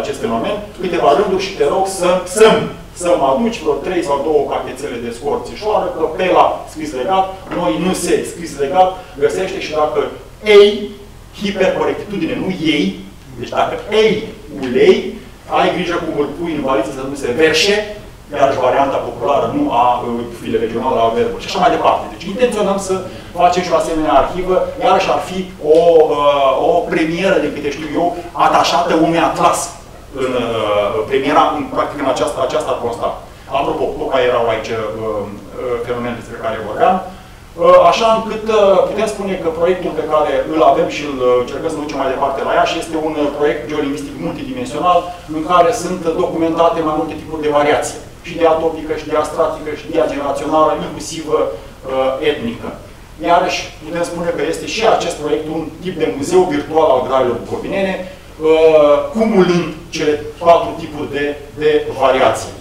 acest fenomen, câteva rânduri și te rog să, să-mi să mă aduci vreo trei sau două pachețele de scorțișoară, că pe la scris legat, noi nu se scris legat, găsește și dacă ei, hipercorectitudine, nu ei, deci dacă ei ulei, ai grijă cum îl pui în valiță să nu se verșe, iarăși varianta populară, nu a uh, file regională a verbului și așa mai departe. Deci intenționăm să facem și o asemenea arhivă, iarăși ar fi o, uh, o premieră, de câte știu eu, atașată unui atlas în uh, premiera, în, practic în aceasta, aceasta ar consta. Apropo, tocmai erau aici fenomenele despre care vorbeam, Uh, așa încât uh, putem spune că proiectul pe care îl avem și îl uh, încercăm să ducem mai departe la Iași este un proiect geolingvistic multidimensional în care sunt documentate mai multe tipuri de variație. Și de atopică, și de astratică, și de generațională, inclusiv etnică. Iarăși putem spune că este și acest proiect un tip de muzeu virtual al graiilor bucovinene, cumulând cele patru tipuri de, de variații.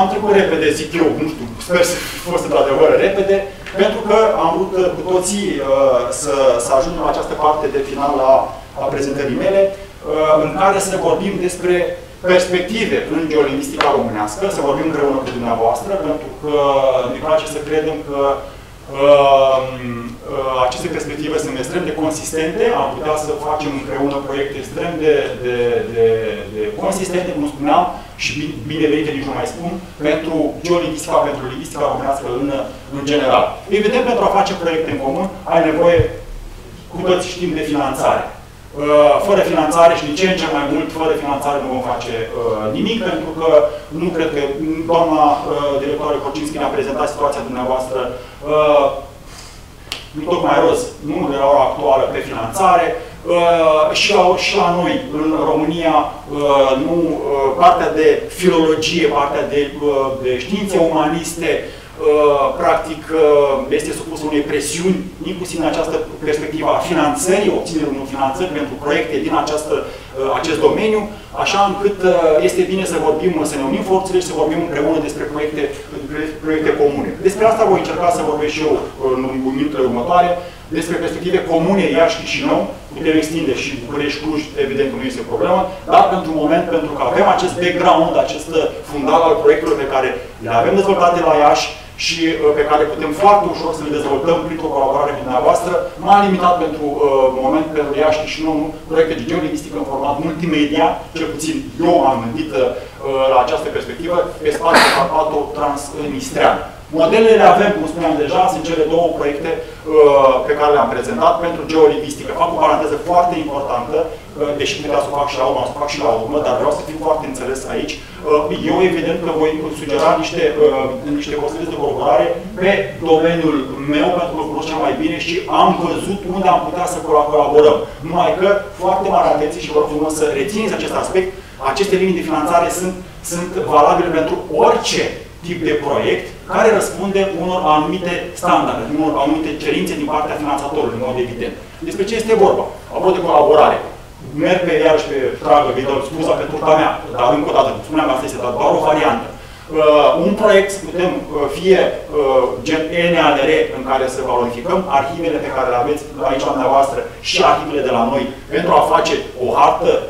Am trecut repede, zic eu, nu știu, sper să fi fost într-adevăr repede, pentru că am vrut uh, cu toții uh, să, să ajungem la această parte de final a, a prezentării mele, uh, în care să vorbim despre perspective în geolingvistica românească, să vorbim împreună cu dumneavoastră, pentru că ne place să credem că uh, aceste perspective sunt extrem de consistente, am putea să facem împreună proiecte extrem de, de, de, de consistente, cum spuneam, și binevenite, nici nu mai spun, pentru geolingvistica, pentru lingvistica românească în, în general. Evident, pentru a face proiecte în comun, ai nevoie, cu toți știm, de finanțare. Uh, fără finanțare și din ce în ce mai mult, fără finanțare nu vom face uh, nimic, pentru că nu cred că doamna uh, directoare Kocinski ne-a prezentat situația dumneavoastră uh, nu tocmai roz, nu de la ora actuală pe finanțare, Uh, și, la, și la noi, în România, uh, nu, uh, partea de filologie, partea de, uh, de științe umaniste, uh, practic uh, este supusă unei presiuni, inclusiv în această perspectivă a finanțării, obținerii unor finanțări pentru proiecte din această, uh, acest domeniu, așa încât uh, este bine să vorbim, să ne unim forțele și să vorbim împreună despre proiecte, proiecte comune. Despre asta voi încerca să vorbesc și eu în minutele următoare, despre perspective comune Iași Chișinău, putem extinde și București Cluj, evident că nu este o problemă, dar pentru moment, pentru că avem acest background, acest fundal al proiectelor pe care le avem dezvoltate la Iași și uh, pe care putem foarte ușor să le dezvoltăm printr-o colaborare cu dumneavoastră, m-am limitat pentru uh, moment pentru Iași Chișinău, proiecte de geolingvistică în format multimedia, cel puțin eu am gândit uh, la această perspectivă, pe spațiul Carpato-Transnistrean. Modelele le avem, cum spuneam deja, sunt cele două proiecte uh, pe care le-am prezentat pentru geolingvistică. Fac o paranteză foarte importantă, uh, deși putea să o fac și la urmă, să fac și la urmă, dar vreau să fiu foarte înțeles aici. Uh, eu, evident, că voi sugera niște, uh, niște posibilități de colaborare pe domeniul meu, pentru că cunosc cel mai bine și am văzut unde am putea să colaborăm. Numai că foarte mare atenție și vă rog frumos să rețineți acest aspect, aceste linii de finanțare sunt, sunt valabile pentru orice tip de proiect care răspunde unor anumite standarde, unor anumite cerințe din partea finanțatorului, în mod evident. Despre ce este vorba? Apropo de colaborare. Merg pe iarăși pe tragă, vă dau scuza pentru turca mea, dar încă o dată, spuneam, asta este doar o variantă. Uh, un proiect putem uh, fie uh, gen NALR în care să valorificăm arhivele pe care le aveți aici la dumneavoastră și arhivele de la noi pentru a face o hartă uh,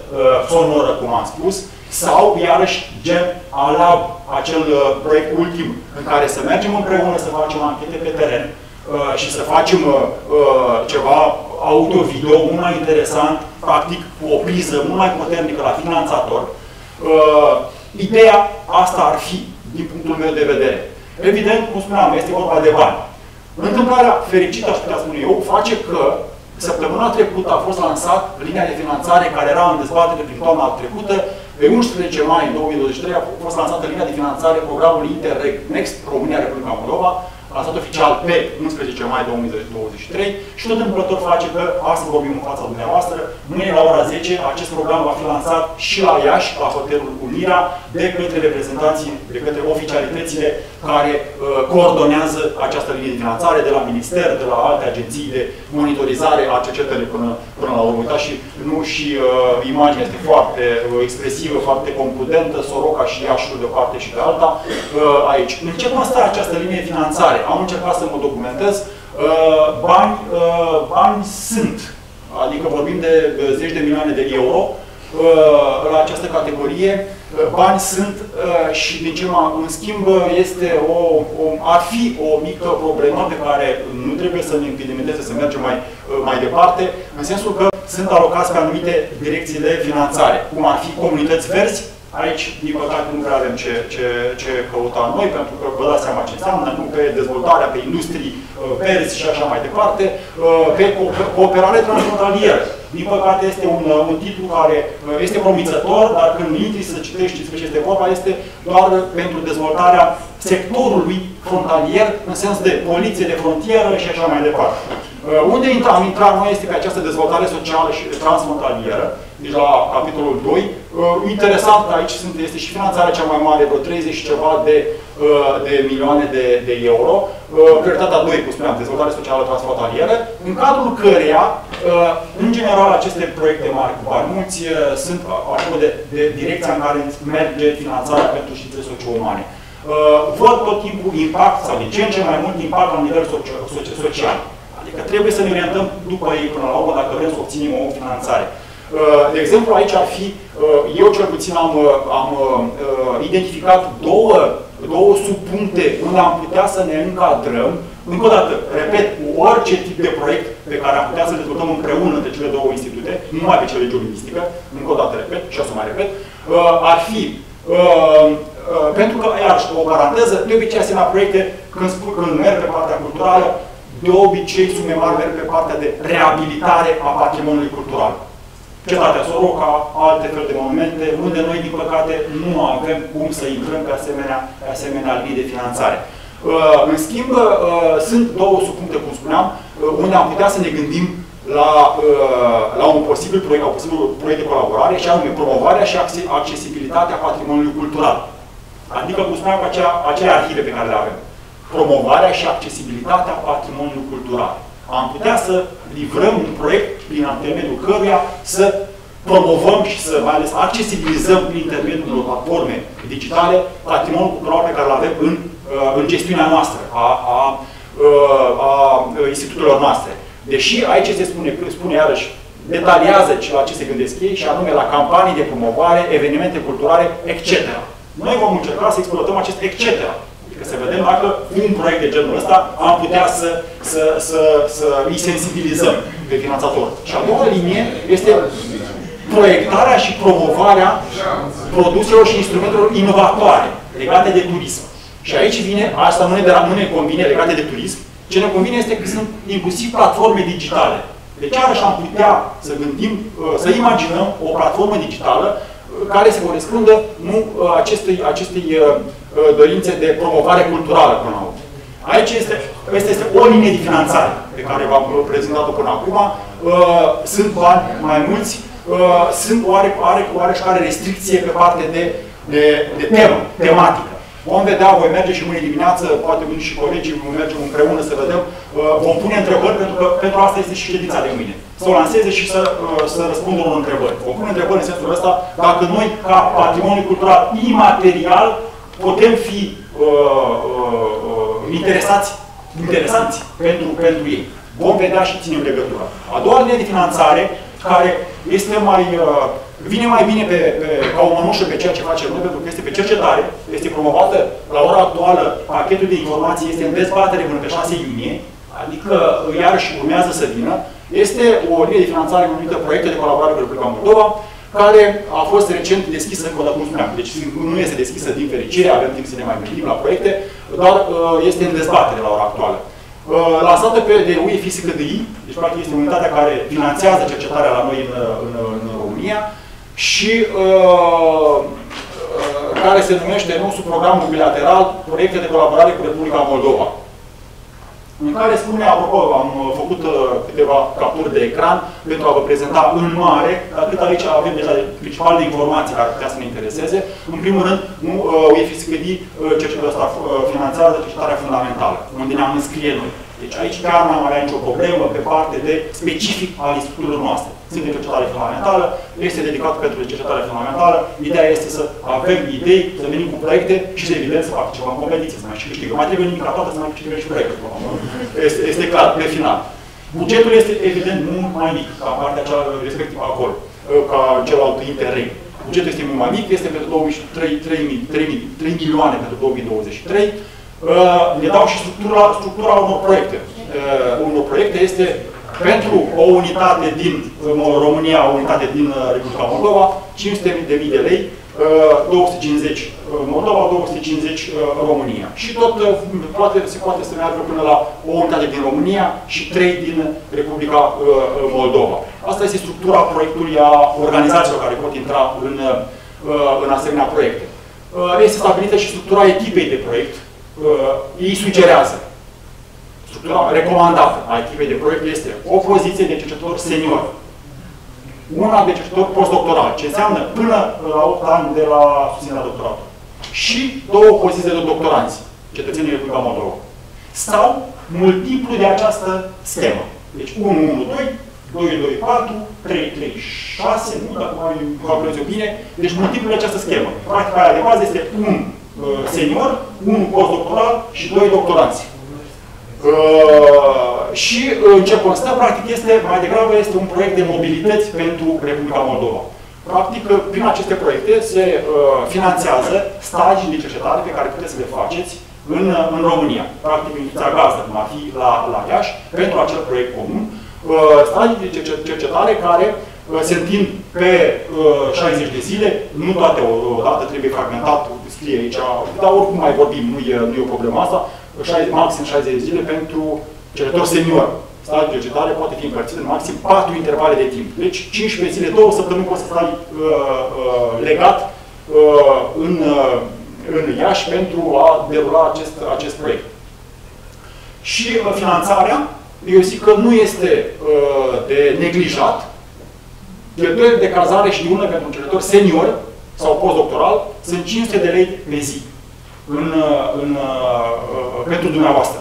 sonoră, cum am spus, sau iarăși gen ALAB, acel uh, proiect ultim în care să mergem împreună să facem anchete pe teren uh, și să facem uh, uh, ceva audio-video mult mai interesant, practic cu o priză mult mai puternică la finanțator. Uh, Ideea asta ar fi, din punctul meu de vedere. Evident, cum spuneam, este vorba de bani. Întâmplarea fericită, aș putea spune eu, face că săptămâna trecută a fost lansat linia de finanțare care era în dezbatere prin toamna trecută. Pe 11 mai 2023 a fost lansată linia de finanțare programul Interreg Next România Republica Moldova, lansat oficial pe 11 mai 2023 și tot întâmplător face că astăzi vorbim în fața dumneavoastră. Mâine la ora 10 acest program va fi lansat și la Iași, la hotelul Unirea, de către reprezentanții, de către oficialitățile care uh, coordonează această linie de finanțare de la minister, de la alte agenții de monitorizare a cercetării până, până la urmă. Uitați și nu și uh, imaginea este foarte uh, expresivă, foarte concludentă, Soroca și Iașul de o parte și de alta uh, aici. În ce constă această linie de finanțare? Am încercat să mă documentez. Uh, bani, uh, bani sunt, adică vorbim de uh, zeci de milioane de euro, uh, la această categorie. Uh, bani sunt uh, și din ce mă în schimb este o, o, ar fi o mică problemă pe care nu trebuie să ne impedimenteze să mergem mai, mai departe, în sensul că sunt alocați pe anumite direcții de finanțare, cum ar fi comunități verzi, Aici, din păcate, nu prea avem ce, ce, ce căuta noi, pentru că vă dați seama ce înseamnă, nu pe dezvoltarea, pe industrii verzi și așa mai departe, pe cooperare transfrontalieră. Din păcate este un, un titlu care este promițător, dar când intri să citești despre ce este vorba, este doar pentru dezvoltarea sectorului frontalier, în sens de poliție de frontieră și așa mai departe. Unde am intrat noi este pe această dezvoltare socială și transfrontalieră, deci la capitolul 2. Interesant că aici sunt, este și finanțarea cea mai mare, vreo 30 și ceva de, de milioane de, de euro. Prioritatea 2, cum spuneam, dezvoltare socială transfrontalieră, în cadrul căreia, în general, aceste proiecte mari cu bani mulți sunt acolo de, de direcția în care merge finanțarea pentru științe socio-umane. Văd tot timpul impact, sau din ce în ce mai mult impact la nivel social. Adică trebuie să ne orientăm după ei până la urmă dacă vrem să obținem o finanțare. De exemplu, aici ar fi, eu cel puțin am, am identificat două, două subpuncte unde am putea să ne încadrăm, încă o dată, repet, cu orice tip de proiect pe care am putea să dezvoltăm împreună între cele două institute, nu numai pe cele geolingvistică, încă o dată repet, și o să mai repet, ar fi pentru că, iarăși, o paranteză, de obicei asemenea proiecte, când, spun, când merg pe partea culturală, de obicei sume mari merg pe partea de reabilitare a patrimoniului cultural. Cetatea Soroca, alte fel de monumente, unde noi, din păcate, nu avem cum să intrăm pe asemenea, pe asemenea linii de finanțare. Uh, în schimb, uh, sunt două subpuncte, cum spuneam, uh, unde am putea să ne gândim la, la un posibil proiect, la un posibil proiect de colaborare, și anume promovarea și accesibilitatea patrimoniului cultural. Adică, cum spuneam, acea, acele arhive pe care le avem. Promovarea și accesibilitatea patrimoniului cultural. Am putea să livrăm un proiect prin intermediul căruia să promovăm și să mai ales accesibilizăm prin intermediul unor platforme digitale patrimoniul cultural pe care îl avem în, în gestiunea noastră, a, a, a, a institutelor noastre. Deși aici se spune, spune iarăși, detaliază la ce se gândesc ei, și anume la campanii de promovare, evenimente culturale, etc. Noi vom încerca să exploatăm acest etc. Adică să vedem dacă un proiect de genul ăsta am putea să, să, să, să îi sensibilizăm pe finanțator. Și a doua linie este proiectarea și promovarea produselor și instrumentelor inovatoare legate de turism. Și aici vine, asta nu ne, de la, nu ne convine legate de turism, ce ne convine este că sunt inclusiv platforme digitale. Deci iarăși am putea să gândim, să imaginăm o platformă digitală care se corespundă nu, acestei, acestei dorințe de promovare culturală până la urmă. Aici este, este, este o linie de finanțare pe care v-am prezentat-o până acum. Sunt bani mai mulți uh, sunt oare, oare, oareșcare restricție pe parte de, de, de temă, tematică. Vom vedea, voi merge și mâine dimineață, poate unii și colegii vom merge împreună să vedem, uh, vom pune întrebări, pentru că pentru asta este și ședința de mâine. Să o lanseze și să, uh, să răspundă unor întrebări. Vom pune întrebări în sensul ăsta, dacă noi, ca patrimoniu cultural imaterial, putem fi uh, uh, uh, interesați, interesanți pentru, pentru ei. Vom vedea și ținem legătura. A doua linie de finanțare, care este mai, uh, vine mai bine pe, pe, ca o mănușă pe ceea ce facem noi, pentru că este pe cercetare, este promovată la ora actuală, pachetul de informații este în dezbatere până pe 6 iunie, adică iarăși urmează să vină. Este o linie de finanțare numită Proiecte de colaborare cu Republica Moldova, care a fost recent deschisă, încă o dată cum spuneam. Deci nu este deschisă din fericire, avem timp să ne mai gândim la proiecte, dar uh, este în dezbatere la ora actuală. Uh, lansată pe de UE Fizică de I, deci practic este unitatea care finanțează cercetarea la noi în, în, în România și uh, uh, care se numește nu sub programul bilateral Proiecte de colaborare cu Republica Moldova în care spune, apropo, am uh, făcut uh, câteva capturi de ecran pentru a vă prezenta în mare, atât aici avem deja principalele informații care ar putea să ne intereseze. În primul rând, nu, UEFSCD cercetarea asta finanțează cercetarea fundamentală, unde ne-am înscrie noi. Deci aici chiar nu am avea nicio problemă pe parte de specific al instituțiilor noastre. Sunt de cercetare fundamentală, este dedicat pentru cercetare fundamentală. Ideea este să avem idei, să venim cu proiecte și să evident să participăm în competiție, să mai și câștigăm. Mai trebuie nimic la toată să mai câștigăm și proiecte. Este, este clar, pe final. Bugetul este evident mult mai mic ca partea cea respectivă acolo, ca celălalt interreg. Bugetul este mult mai mic, este pentru 2003, 3, 3, 3, 3 milioane pentru 2023. Uh, ne dau și structura, structura unor proiecte. Uh, unor proiecte este pentru o unitate din România, o unitate din uh, Republica Moldova, 500.000 de lei, 250 Moldova, 250 România. Și tot poate, se poate să meargă până la o unitate din România și 3 din Republica Moldova. Asta este structura proiectului a organizațiilor care pot intra în, în asemenea proiecte. Este stabilită și structura echipei de proiect, uh, ei sugerează. Structura recomandată a echipei de proiect este o poziție de cercetător senior, una de cercetător postdoctoral, ce înseamnă până la 8 ani de la susținerea doctoratului. Și două poziții de doctoranți, cetățenii Republica Moldova. Sau multiplu de această schemă. Deci 1, 1, 2, 2, 2, 4, 3, 3, 6, nu, dacă mai calculez eu bine, deci multiplu de această schemă. Practica aia de bază este 1 Uh, senior, unul postdoctoral și doi doctoranți. Uh, și în ce constă, practic, este, mai degrabă, este un proiect de mobilități pentru Republica Moldova. Practic, prin aceste proiecte se uh, finanțează stagii de cercetare pe care puteți să le faceți în, în România. Practic, în instituția gazdă, cum ar fi la, la Iași, pentru acel proiect comun. Uh, stagii de cercetare care uh, se întind pe uh, 60 de zile, nu toate odată, trebuie fragmentat scrie aici, dar oricum mai vorbim, nu e, nu e o problemă asta, 60, maxim 60 de zile pentru cercetător senior. Stadiul de cercetare poate fi împărțit în maxim 4 intervale de timp. Deci 15 zile, 2 săptămâni poți să stai uh, uh, legat uh, în, uh, în Iași pentru a derula acest, acest proiect. Și uh, finanțarea, eu zic că nu este uh, de neglijat. Cheltuieli de cazare și de ună pentru un cercetător senior sau postdoctoral sunt 500 de lei pe zi în, în, uh, pentru dumneavoastră.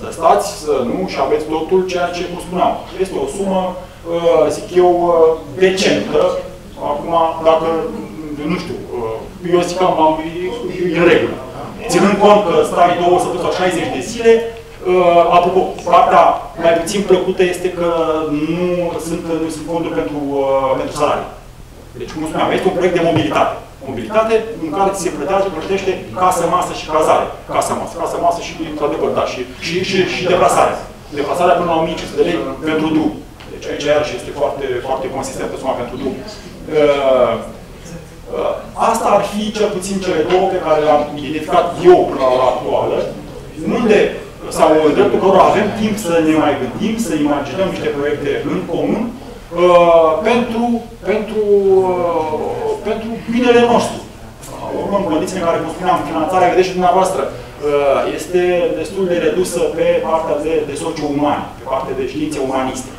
Să stați, să nu, și aveți totul ceea ce cum spuneam. Este o sumă, uh, zic eu, uh, decentă. Acum, dacă, nu știu, eu zic că am, am e în regulă. Ținând cont că stai două săptămâni sau 60 de zile, Uh, apropo, partea mai puțin plăcută este că nu sunt, nu sunt fonduri pentru, uh, pentru salarii. Deci, cum spuneam, este un proiect de mobilitate. Mobilitate în care ți se plătește, plătește casă, masă și cazare. Casă, masă, casă, masă și, într-adevăr, da, și, și, și, și deplasare. Deplasarea până la 1500 de lei pentru drum. Deci aici iarăși este foarte, foarte consistentă suma pentru drum. Uh, uh, asta ar fi cel puțin cele două pe care le-am identificat eu până la ora actuală, unde sau în dreptul cărora avem timp să ne mai gândim, să imaginăm niște proiecte în comun, Uh, pentru, pentru, uh, pentru binele nostru. Urmăm condițiile în care, cum spuneam, finanțarea, vedeți și dumneavoastră, uh, este destul de redusă pe partea de, de socio-umani, pe partea de științe umaniste.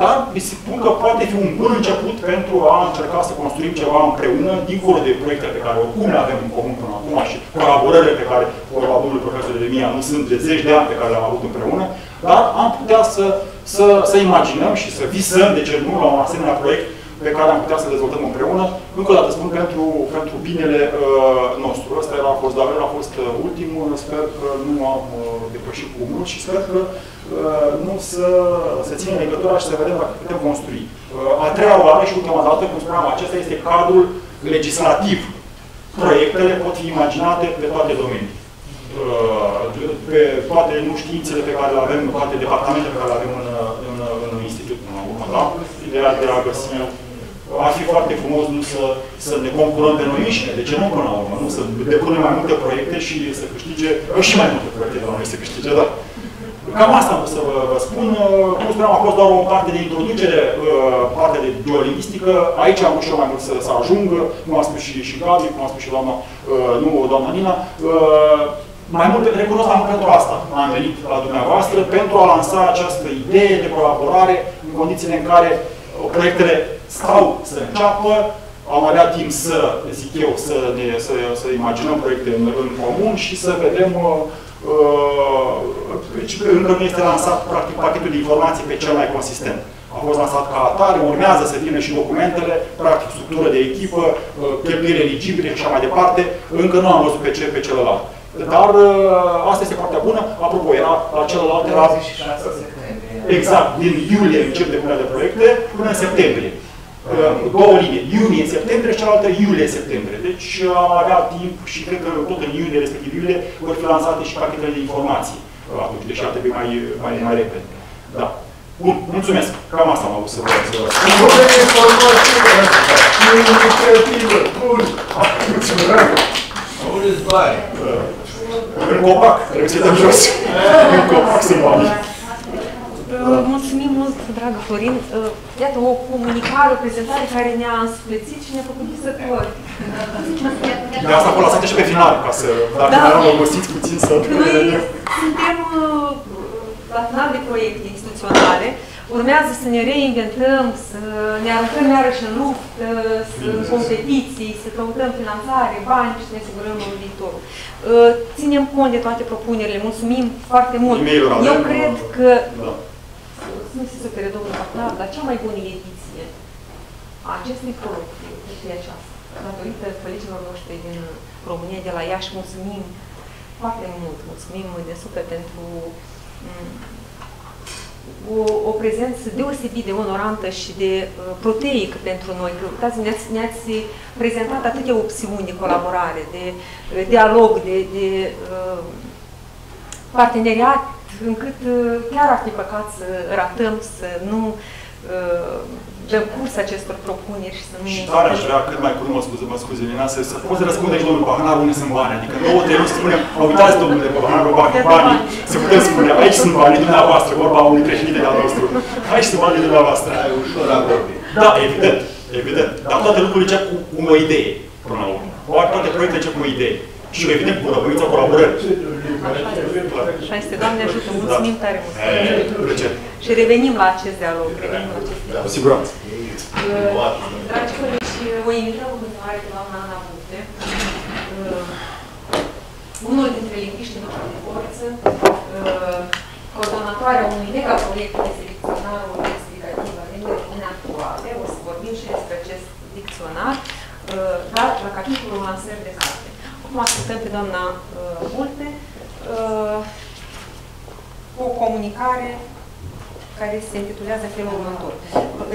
Dar mi se spun că poate fi un bun început pentru a încerca să construim ceva împreună, dincolo de proiecte pe care oricum le avem în comun până acum și colaborările pe care, vorba domnului profesor de Mia, nu sunt de zeci de ani pe care le-am avut împreună, dar am putea să, să, să imaginăm și să visăm, de ce nu, la un asemenea proiect pe care am putea să dezvoltăm împreună. Încă o dată spun pentru, pentru binele uh, nostru. Ăsta era, a fost, dar a fost uh, ultimul. Sper că nu am uh, depășit cu mult și sper că uh, nu să, să ținem legătura și să vedem dacă putem construi. Uh, a treia oară și ultima dată, cum spuneam, acesta este cadrul legislativ. Proiectele pot fi imaginate pe toate domeniile uh, pe toate nu științele pe care le avem, toate departamentele pe care le avem în, în, în institut până la urmă, da? Ideea de a găsi ar fi foarte frumos nu să, să ne concurăm pe noi înșine, de ce nu până la urmă, nu? Să depunem mai multe proiecte și să câștige, și mai multe proiecte de la noi să câștige, da. Cam asta am să vă, vă spun. Cum spuneam, a fost doar o parte de introducere, parte de geolingvistică. Aici am vrut și eu mai mult să, să ajung, cum a spus și, și Gabi, cum a spus și doamna, nu, doamna Nina. Mai mult, recunosc mai mult pentru asta. Am venit la dumneavoastră pentru a lansa această idee de colaborare în condițiile în care proiectele stau să înceapă, am avea timp să, zic eu, să, ne, să, să imaginăm proiecte în, în comun și să vedem uh, deci încă nu este lansat practic pachetul de informații pe cel mai consistent. A fost lansat ca atare, urmează să vină și documentele, practic structură de echipă, uh, cheltuieli eligibile și așa mai departe. Încă nu am văzut pe, ce, pe celălalt. Dar uh, asta este partea bună. Apropo, era la celălalt era... Exact, din iulie încep depunerea de proiecte până în septembrie. Uh, două linii, iunie, septembrie și cealaltă iulie, septembrie. Deci uh, am avea timp și cred că tot în iunie, respectiv iulie, vor fi lansate și pachetele de informații uh, atunci, deși ar trebui mai, mai, mai repede. Da. Bun, mulțumesc. Cam asta am avut să vă spun. inițiativă. Bun. Mulțumesc. Auziți bani. În copac, trebuie să dăm jos. În copac sunt bani. Mulțumim mult, dragă Florin. Iată, o comunicare, o prezentare care ne-a însuflețit și ne-a făcut visători. De asta acolo lăsate și pe final, ca să, dacă Da. mai am obosiți puțin să... Noi suntem uh, la final de proiecte instituționale. Urmează să ne reinventăm, să ne aruncăm iarăși în luptă, să în competiții, să căutăm finanțare, bani și să ne asigurăm în viitorul. Uh, Ținem cont de toate propunerile, mulțumim foarte mult. E-mail-ul avem, Eu cred că Da. Să nu se supere domnul Paclar, dar cea mai bună ediție a acestui proiect este aceasta. Datorită colegilor noștri din România, de la Iași, mulțumim foarte mult, mulțumim de suflet pentru mm, o, o prezență deosebit de onorantă și de uh, proteică pentru noi. Că, Uitați, ne-ați, ne-ați prezentat atâtea opțiuni de colaborare, de uh, dialog, de, de uh, parteneriat, încât uh, chiar ar fi păcat să ratăm, să nu uh, dăm curs acestor propuneri și să nu... Și tare aș vrea cât mai curând, mă scuze, mă scuze, Lina, să, să poți răspunde și domnul Bahnar unde sunt bani. Adică nouă trebuie să spunem, uitați domnule Bahnar, banii, banii, să putem spune, aici sunt banii dumneavoastră, vorba unui președinte de-al nostru. Aici sunt banii dumneavoastră. Ai ușor a vorbit. Da, evident, evident. Dar toate lucrurile încep cu, cu o idee, până la urmă. Ori toate proiectele încep cu o idee. Și evident cu răbăița colaborării. Așa este, Doamne ajută, mulțumim tare mult. E, plăcere. Și revenim la acest dialog, revenim la acest dialog. Cu siguranță. Uh, Dragi colegi, o invităm în continuare pe doamna Ana Bute, uh, unul dintre lingviștii noștri de forță, uh, coordonatoarea unui mega proiect de selecționare explicativ a limbii române actuale. O să vorbim și despre acest dicționar, uh, dar la capitolul lansări de carte. Acum ascultăm pe doamna uh, Multe, uh, o comunicare care se intitulează felul următor.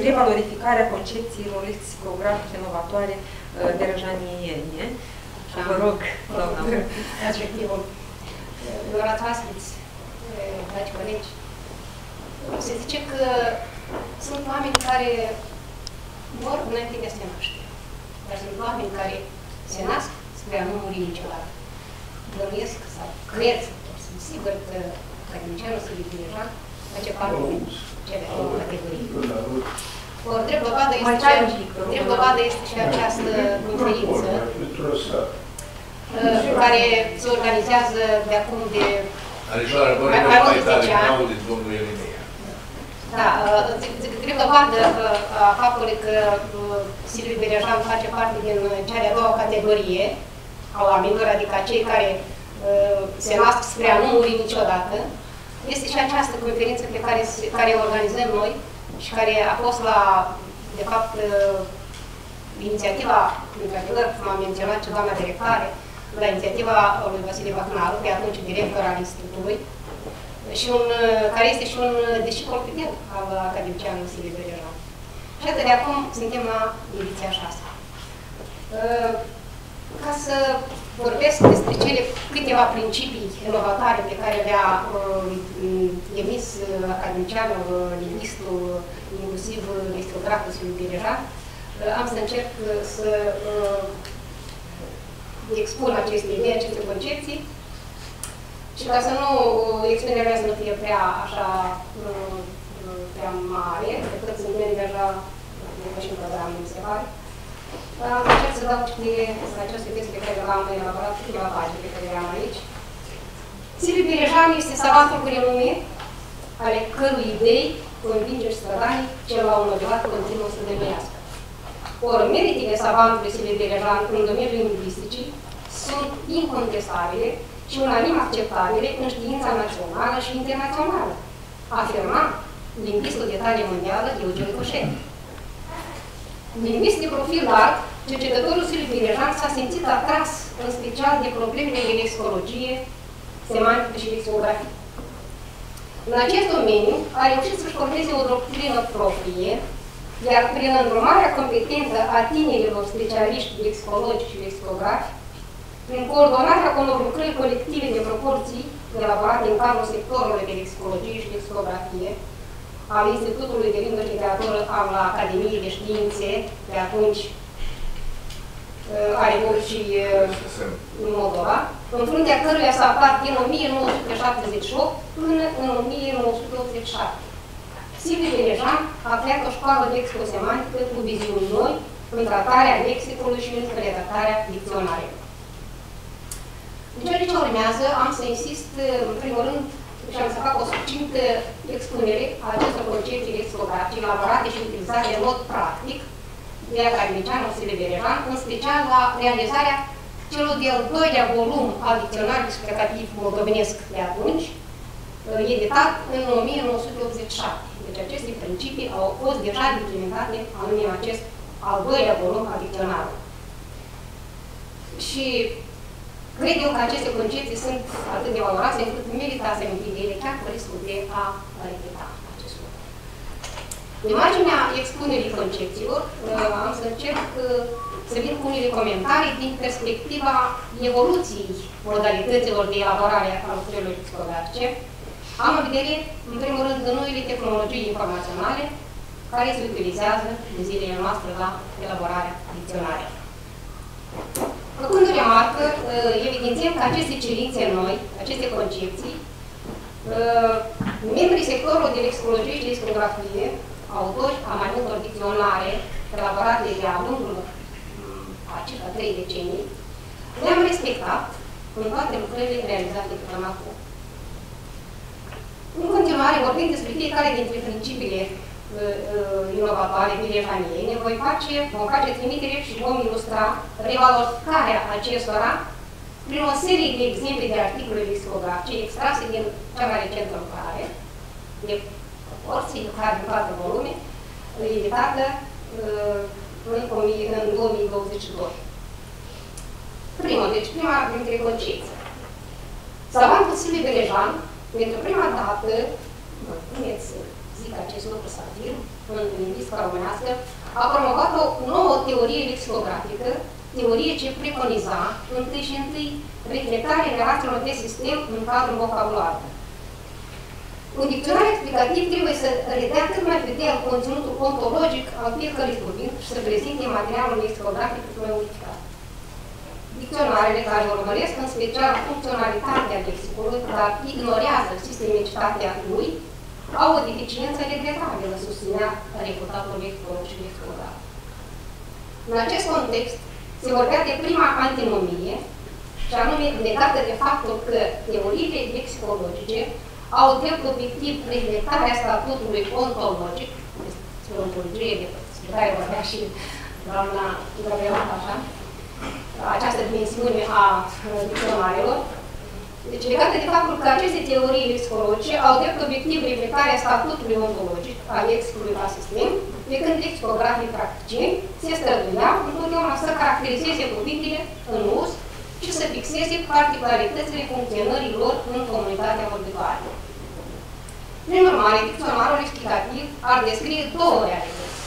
Revalorificarea concepțiilor lexicografice inovatoare uh, berăjaniene. Vă rog, doamna. respectivul. Dorat Vaschiț, dragi colegi, se zice că sunt oameni care mor înainte de a se naște. Dar sunt oameni care se nasc spre a nu muri niciodată. Bănuiesc sau cred, sunt sigur că academicianul să deja face parte din cele două categorii. Ori drept dovadă Mai este, tai și- un pic, rog. drept dovadă este și această conferință Pentru asta. uh, care se organizează de acum de Anișoară, vă Mai- rog mai mai mult de tare, 10 ani. nu auziți domnul Elimia. Da, uh, trebuie dovadă uh, a faptului că uh, Silviu Berejan face parte din cea de-a doua categorie a oamenilor, adică cei care se nasc spre a nu muri niciodată, este și această conferință pe care, care o organizăm noi și care a fost la, de fapt, inițiativa, într-adevăr, cum am menționat ce doamna directoare, la inițiativa lui Vasile Bacnaru, pe atunci director al Institutului, și un, care este și un discipol fidel al academicianului Vasile Berejan. Și atât de acum suntem la ediția 6. Ca să vorbesc despre cele câteva principii inovatoare pe care le-a uh, emis academicianul, lingvistul, inclusiv lexicograful Silviu Berejan, am să încerc să uh, expun aceste idei, aceste concepții și ca să nu expunerea mea să nu fie prea așa uh, prea mare, decât suntem deja depășim programul, mi se pare. Am încerc să dau citire la aceste text pe care l-am elaborat, câteva pagini pe care le am aici. Silviu Birejan este savantul cu renume, ale cărui idei convinge strădanii ce l-au motivat continuu să denuiască. Ori meritele savantului Silviu Birejan în domeniul lingvisticii sunt incontestabile și unanim acceptabile în știința națională și internațională, afirma lingvistul de talie mondială Eugen Coșet. Lingvist de profil larg, cercetătorul Silviu Birejan s-a simțit atras în special de problemele de lexicologie, semantică și lexicografie. În acest domeniu a reușit să-și formeze o doctrină proprie, iar prin îndrumarea competentă a tinerilor specialiști lexicologi și lexicografi, prin coordonarea unor lucrări colective de proporții elaborate în cadrul sectorului de lexicologie și lexicografie, al Institutului de Limbă și Literatură al Academiei de Științe, de atunci a Republicii în Moldova, în fruntea căruia s-a aflat din 1978 până în 1987. Silviu Berejan a creat o școală lexicosemantică cu viziuni noi în tratarea lexicului și în redactarea dicționarelor. În ceea ce urmează, am să insist, în primul rând, și am să fac o succintă expunere a acestor concepții lexicografice elaborate și utilizate în mod practic de academicianul Silviu Berejan, în special la realizarea celor de-al doilea volum al dicționarului explicativ moldovenesc de atunci, editat în 1987. Deci aceste principii au fost deja implementate anume în acest al doilea volum al dicționarului. Și cred eu că aceste concepții sunt atât de valoroase încât merită să amintim de ele chiar cu riscul de a repeta acest lucru. În imaginea expunerii concepțiilor, am să încerc să vin cu unele comentarii din perspectiva evoluției modalităților de elaborare a lucrurilor psicografice, am în vedere, în primul rând, noile tehnologii informaționale care se utilizează în zilele noastre la elaborarea dicționarelor. Făcând o remarcă, evidențiem că aceste cerințe noi, aceste concepții, membrii sectorului de lexicologie și lexicografie, autori a mai multor dicționare elaborate de-a lungul a circa trei decenii, le-am respectat în toate lucrările realizate până acum. În continuare, vorbind despre fiecare dintre principiile uh, uh, inovatoare birefaniene, voi face, vom face trimitere și vom ilustra revalorarea acestora prin o serie de exemple de articole lexicografice extrase din cea mai recentă lucrare, de proporții, lucrare din toate volume, editată uh, în, în 2022. Primul, deci prima dintre concepții. Savantul Silviu Belejan pentru prima dată, mă puneți să zic acest lucru să afirm, în lingvistica românească, a promovat o nouă teorie lexicografică, teorie ce preconiza, întâi și întâi, reflectarea relațiilor de sistem în cadrul vocabularului. Un dicționar explicativ trebuie să redea cât mai fidel conținutul ontologic al fiecărui cuvânt și să prezinte materialul lexicografic cât mai unificat. Dicționarele care urmăresc în special funcționalitatea lexicului, dar ignorează sistemicitatea lui, au o deficiență regretabilă, susținea reputatul lexicolog și lexicograf. În acest context, se vorbea de prima antinomie, și anume legată de faptul că teoriile lexicologice au drept obiectiv respectarea statutului ontologic, ontologie, despre care vorbea și doamna Gabriela așa, această dimensiune a dicționarilor, deci legate de faptul că aceste teorii lexicologice au drept obiectiv reflectarea statutului ontologic a lexicului la sistem, de când lexicografii practicieni se străduiau întotdeauna să caracterizeze cuvintele în uz și să fixeze particularitățile funcționării lor în comunitatea vorbitoare. Prin urmare, dicționarul explicativ ar descrie două realități.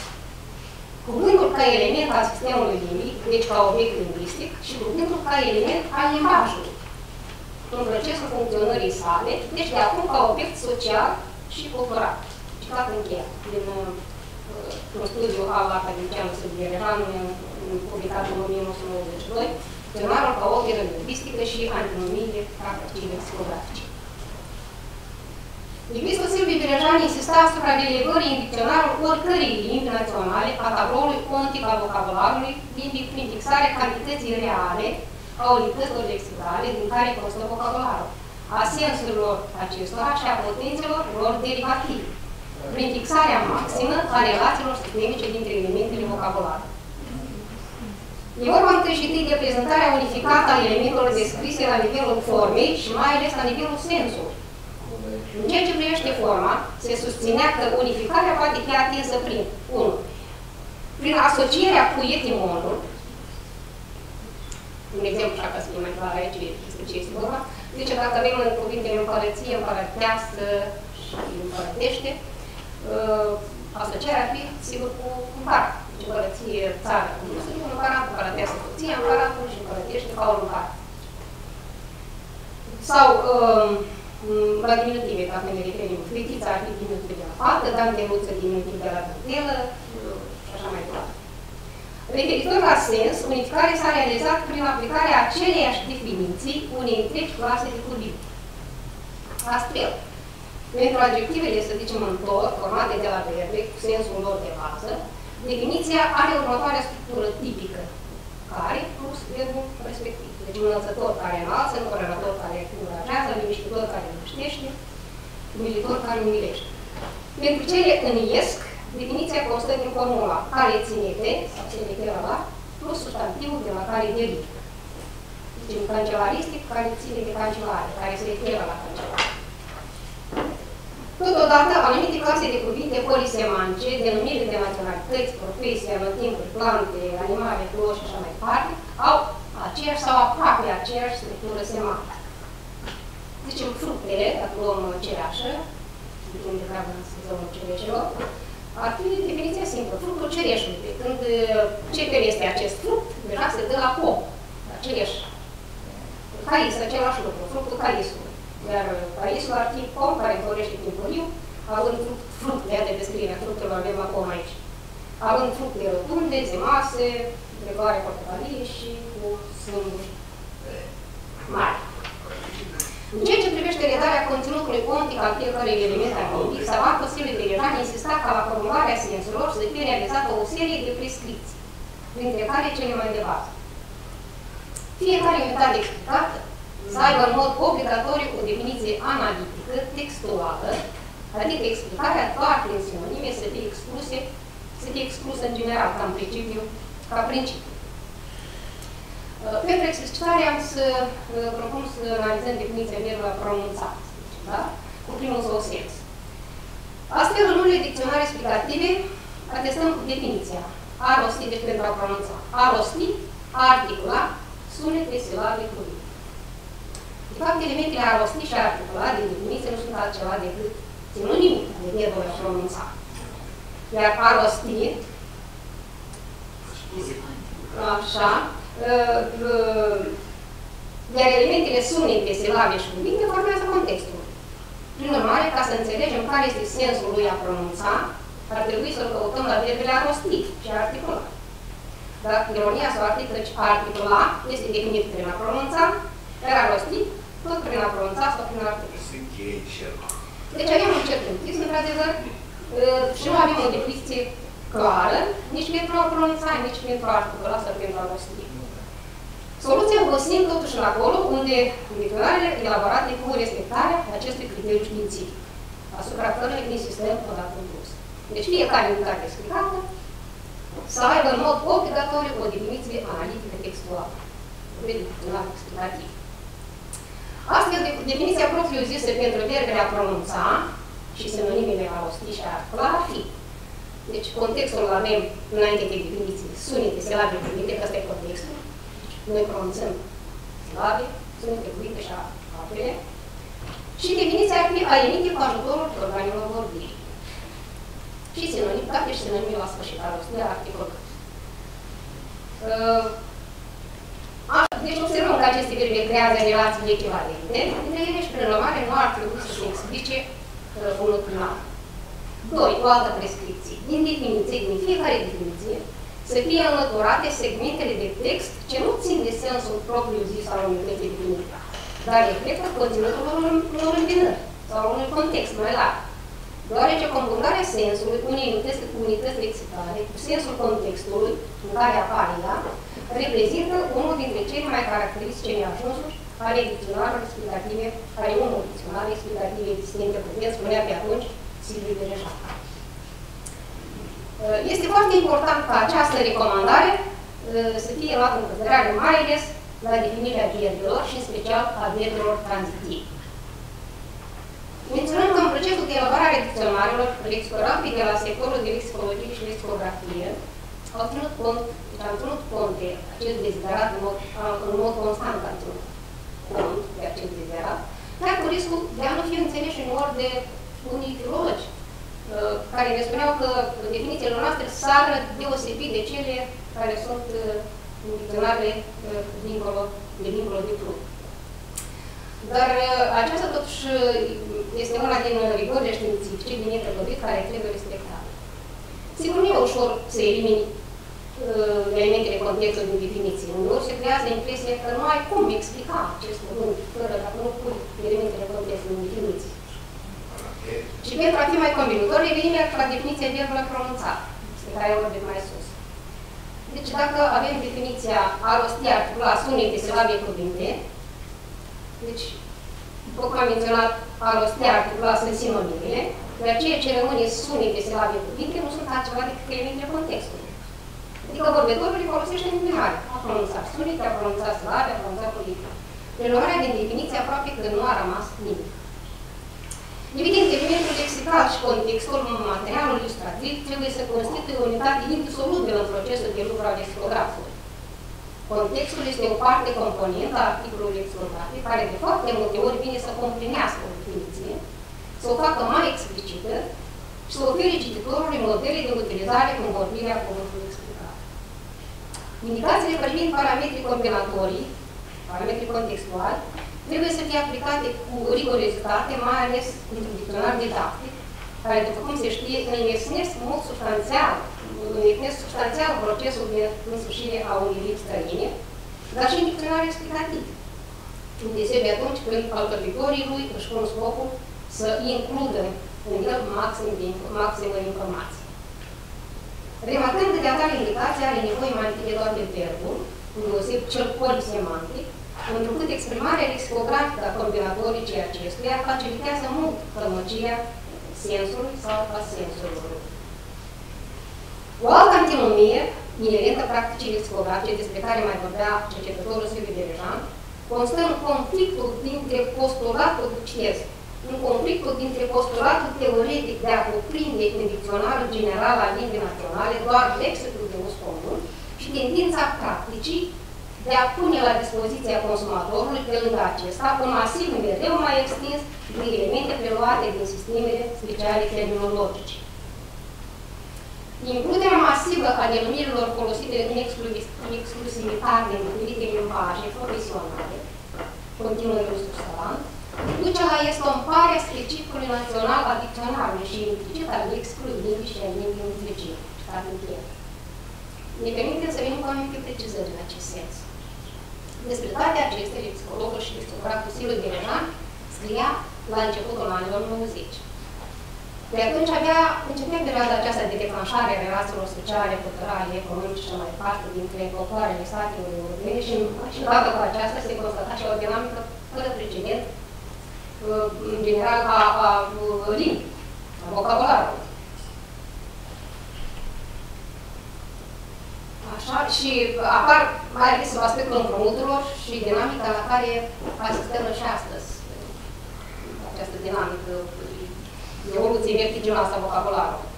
Cuvântul ca element al sistemului limbic, deci ca obiect lingvistic, și cuvântul ca element al limbajului, în procesul funcționării sale, deci de acum ca obiect social și cultural. Citat încheiat din uh, un studiu al academicianului Săbierejan, publicat în 1992, Dicționarul ca operă lingvistică și antinomiile practicii lexicografice. Lingvistul Silviu Birejan insista asupra relevării în dicționarul oricărei limbi naționale a tabloului ontic al vocabularului prin fixarea cantității reale a unităților lexicale din care constă vocabularul, a sensurilor acestora și a potențelor lor derivative, prin fixarea maximă a relațiilor sistemice dintre elementele vocabularului. E vorba întâi și întâi de prezentarea unificată a elementelor descrise la nivelul formei și mai ales la nivelul sensului. În ceea ce privește forma, se susținea că unificarea poate fi atinsă prin 1. Prin asocierea cu etimolul, un exemplu, așa ca să fie mai clar aici, despre ce este vorba, zice dacă avem în cuvintele împărăție, împărăteasă și împărătește, uh, asocierea ar fi, sigur, cu împărat. Deci împărăție, țară, nu sunt un împărat, împărăteasă, soție, împăratul și împărătește ca un împărat. Sau, uh, la diminutive, dacă ne referim, fetița ar fi diminutiv de la fată, danteluță diminutiv de la dantelă, și așa mai departe. Referitor la sens, unificarea s-a realizat prin aplicarea aceleiași definiții unei întregi clase de cuvinte. Astfel, pentru adjectivele, să zicem, întor, formate de la verbe, cu sensul lor de bază, definiția are următoarea structură tipică, care plus verbul respectiv. Deci înălțător care înalță, încorelator care încurajează, liniștitor care liniștește, umilitor care umilește. Pentru cele îniesc, definiția constă din formula care ține de, sau se referă la, plus substantivul de la care derivă. Deci cancelaristic care ține de cancelare, care se referă la cancelare. Totodată, anumite clase de cuvinte polisemanice, denumire de naționalități, profesii, anotimpuri, plante, animale, flori și așa mai departe, au aceeași sau aproape aceeași structură semantică. Zicem, fructele, dacă luăm cereașă, din degrabă în sezonul cereșelor, ar fi definiția simplă, fructul cereșului. Când ce este acest fruct, deja se dă la pom, la cereș. Cais, același lucru, fructul caisului. Iar caisul ar fi pom care florește timpuriu, având fruct, fruct, de descrierea fructelor avem acum aici. Având fructe rotunde, zemase, gregoare portocalie și cu sâmburi mari. În ceea ce privește redarea conținutului ontic al fiecărui element arhivic, savantul Silviu Dirijan insista ca la formularea sensurilor să fie realizată o serie de prescripții, printre care cele mai de bază. Fiecare unitate explicată să aibă în mod obligatoriu o definiție analitică, textuală, adică explicarea doar prin sinonime să fie excluse, să fie exclusă în general, ca în principiu, ca principiu. Uh, pentru explicitare am să uh, propun să analizăm definiția verbului pronunțat, da? cu primul său sens. Astfel, în unele dicționare explicative, atestăm definiția. A rosti, deci pentru a pronunța. A rosti, a articula, sunete, silabe, cuvinte. De fapt, elementele a rosti și a articula din definiție nu sunt altceva decât sinonime de verbul a pronunța. Iar a rosti, așa, iar elementele sunete, silabe și cuvinte formează contextul. Prin urmare, ca să înțelegem care este sensul lui a pronunța, ar trebui să-l căutăm la verbele a rosti și a articula. Dar ironia sau articul a articula este definit prin a pronunța, iar a rosti tot prin a pronunța sau prin a articula. Deci avem un cerc închis, într-adevăr, și nu avem o definiție clară, nici pentru a pronunța, nici pentru a articula sau pentru a rosti. Soluția o găsim totuși în acolo unde dicționarele elaborate cu respectarea acestui criteriu științific, asupra căruia insistăm odată în plus. Deci fiecare unitate explicată să aibă în mod obligatoriu o definiție analitică textuală, de dicționar explicativ. Astfel, de, definiția propriu-zisă pentru verbele a pronunța și sinonimele a rosti și a articula ar fi. Deci, contextul îl avem înainte de definiție, sunete, silabe, cuvinte, că ăsta e contextul. Noi pronunțăm silabe, sunete, cuvinte și altele. Și definiția ar fi a emite cu ajutorul organelor vorbirii. Și sinonim, date și sinonimul la sfârșit al rostirea articol. Uh, deci observăm că aceste verbe creează relații echivalente, între ele și prin urmare nu ar trebui să se explice uh, unul prin altul. Doi, o altă prescripție. Din definiție, din fiecare definiție, să fie înlăturate segmentele de text ce nu țin de sensul propriu zis al unității definite, dar reflectă conținutul unor îmbinări sau unui context mai larg. Deoarece combinarea sensului unei unități, unități lexicale cu sensul contextului în care apare ea, reprezintă unul dintre cele mai caracteristice neajunsuri ale dicționarelor explicative, ale unor dicționare explicative distincte, putem spunea pe atunci Silviu Bereja. Este foarte important ca această recomandare să fie luată în considerare mai ales la definirea verbelor și în special a verbelor tranzitive. Menționăm că în procesul de elaborare a dicționarelor, lexicografii de la sectorul de lexicologie și lexicografie au ținut cont, deci am ținut cont de acest deziderat în mod, în mod constant am ținut cont de acest deziderat, dar cu riscul de a nu fi înțeleși în ori de unii filologi, care ne spuneau că definițiile noastre s-ar deosebi de cele care sunt în dicționare dincolo, de dincolo de plug. Dar aceasta totuși este una din rigorile științifice din neprăbăvit care trebuie respectate. Sigur, nu e ușor să elimini uh, elementele contextului din definiție. Uneori se creează impresia că nu ai cum explica acest cuvânt fără dacă nu pui elementele contextului din definiție. Și pentru a fi mai convingător, revenim la definiția verbului pronunțat, despre care am vorbit mai sus. Deci dacă avem definiția a rosti, articula, sunete, silabe, cuvinte, deci, după cum am menționat, a rosti, articula sunt sinonimele, dar ceea ce rămâne sunete, silabe, cuvinte, nu sunt altceva decât elementele contextului. Adică vorbitorul le folosește în primare. A pronunțat sunete, a pronunțat silabe, a pronunțat cuvinte. Preluarea din definiție aproape că nu a rămas nimic. Evident, elementul lexical și contextul materialul ilustrativ trebuie să constituie o unitate indisolubilă în procesul de lucru al lexicografului. Contextul este o parte componentă a articolului lexicografic, care de foarte multe ori vine să comprimească o definiție, să o facă mai explicită și să ofere cititorului modele de utilizare cu vorbirea cuvântului explicat. Indicațiile privind parametrii combinatorii, parametrii contextuali, trebuie să fie aplicate cu rigorozitate, mai ales într-un dicționar didactic, care, după cum se știe, înlesnesc mult substanțial, înlesnesc substanțial procesul de însușire a unei limbi străine, dar și în dicționar explicativ. Desebi atunci când alcătuitorii lui își pun scopul să includă în el maxim de, maximă informație. Remarcând că de atare indicație are nevoie mai întâi de toate verbul, inclusiv cel polisemantic, întrucât exprimarea lexicografică a combinatoricii acestuia facilitează mult tămăcia sensului sau a sensului. O altă antinomie inerentă practicii lexicografice despre care mai vorbea cercetătorul Silviu Derejan, constă în conflictul dintre postulatul, citez, în conflictul dintre postulatul teoretic de a cuprinde în dicționarul general al limbii naționale doar lexicul de uz comun și tendința practicii de a pune la dispoziția consumatorului pe lângă acesta un masiv mereu mai extins de elemente preluate din sistemele speciale terminologice. Includerea masivă a denumirilor folosite în exclusivitate în diferite limbaje profesionale, continuă Iusuf Salant, duce la estomparea specificului național a dicționarului și implicit al lexicului limbii și a limbii întregime. Ne permite să venim cu anumite precizări în acest sens. Despre toate acestea, psihologul și psihograful Silviu Gherejan scria la începutul anilor 90. De atunci avea, începea perioada aceasta de declanșare a relațiilor sociale, culturale, economice și așa mai departe dintre popoarele statelor europene și, și odată cu aceasta se constata și o dinamică fără precedent uh, în general a, a, a limbii, a vocabularului. Așa, și apar mai ales aspectul împrumuturilor și dinamica la care asistăm și astăzi. Această dinamică, evoluție vertiginoasă a vocabularului.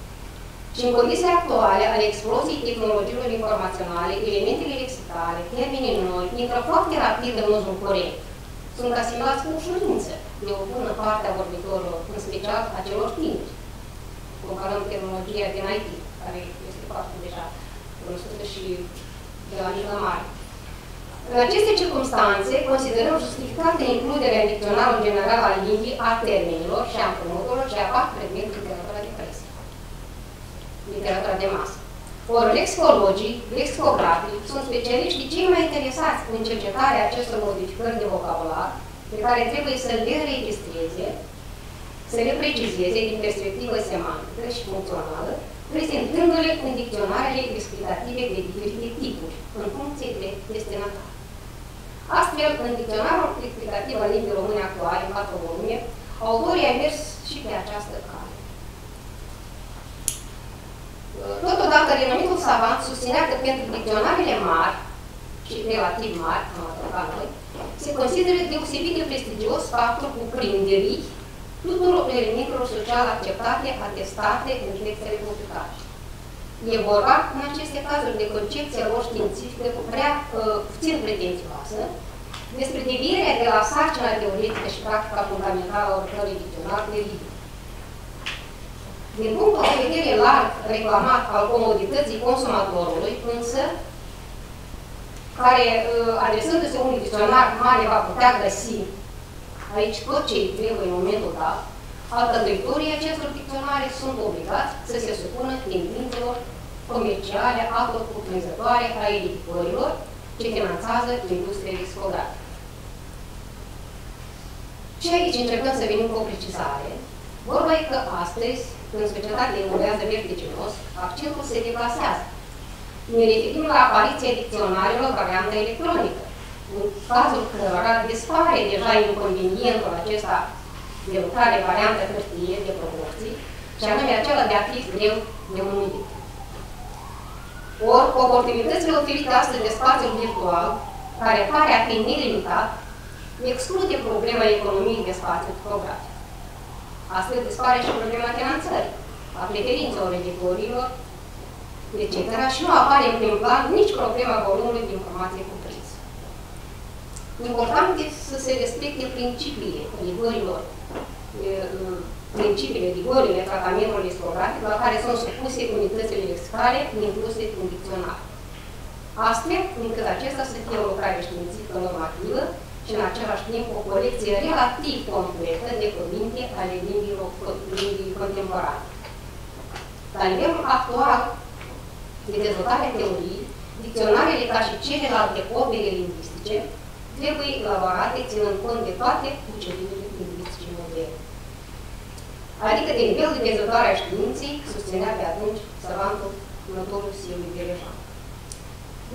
Și în condițiile actuale ale exploziei tehnologiilor informaționale, elementele lexicale, termenii noi, intră foarte rapid în uzul corect. Sunt asimilați cu ușurință de o bună parte a vorbitorilor, în special a celor tineri. Comparăm tehnologia din IT, care este foarte deja cunoscută și de la nivel mare. În aceste circunstanțe, considerăm justificată includerea în dicționarul general al limbii a termenilor și a împrumuturilor ce apar predmet literatura de presă, literatura de masă. Ori lexicologii, lexicografii sunt specialiștii cei mai interesați în cercetarea acestor modificări de vocabular pe care trebuie să le registreze, să le precizeze din perspectivă semantică și funcțională prezentându-le în dicționarele explicative de diferite tipuri, în funcție de destinatar. Astfel, în dicționarul explicativ al limbii române actuale, în patru volume, autorii au mers și pe această cale. Totodată, renumitul savant susținea că pentru dicționarele mari și relativ mari, ca noi, se consideră deosebit de prestigios faptul cuprinderii tuturor elementelor sociale acceptate, atestate în textele publicate. E vorba, în aceste cazuri, de concepția lor științifică prea uh, puțin pretențioasă, despre devierea de la sarcina teoretică și practica fundamentală a oricărui dicționar de liber. Din punctul de vedere larg reclamat al comodității consumatorului, însă, care, uh, adresându-se unui dicționar mare, va putea găsi Aici tot ce îi trebuie în momentul dat, alcătuitorii acestor dicționare sunt obligați să se supună tendințelor comerciale autocuprinzătoare a editorilor ce finanțează industria discografică. Și aici încercăm să venim cu o precizare. Vorba e că astăzi, în societatea evoluează vertiginos, accentul se deplasează. Ne referim la apariția dicționarelor variantă electronică în cazul cărora dispare deja inconvenientul acesta de lucrare variantă hârtie de proporții, și anume acela de a fi greu de unit. Ori, oportunitățile oferite astăzi de spațiul virtual, care pare a fi nelimitat, exclude problema economiei de spațiu fotografic. Astfel dispare și problema finanțării, a preferințelor editorilor, etc. și nu apare în prim plan nici problema volumului de informație cuprins. Important este să se respecte principiile rigorilor, principiile, rigorile tratamentului discografic la care sunt supuse unitățile lexicale incluse în dicționar. Astfel, încât acesta să fie o lucrare științifică normativă și în același timp o colecție relativ completă de cuvinte ale limbilor, limbii contemporane. La nivelul actual de dezvoltare teoriei, dicționarele ca și celelalte opere lingvistice trebuie elaborate ținând cont de toate cuceririle lingvistice moderne. Adică de nivel de dezvoltare a științei, susținea pe atunci savantul notorul Silviu Berejan.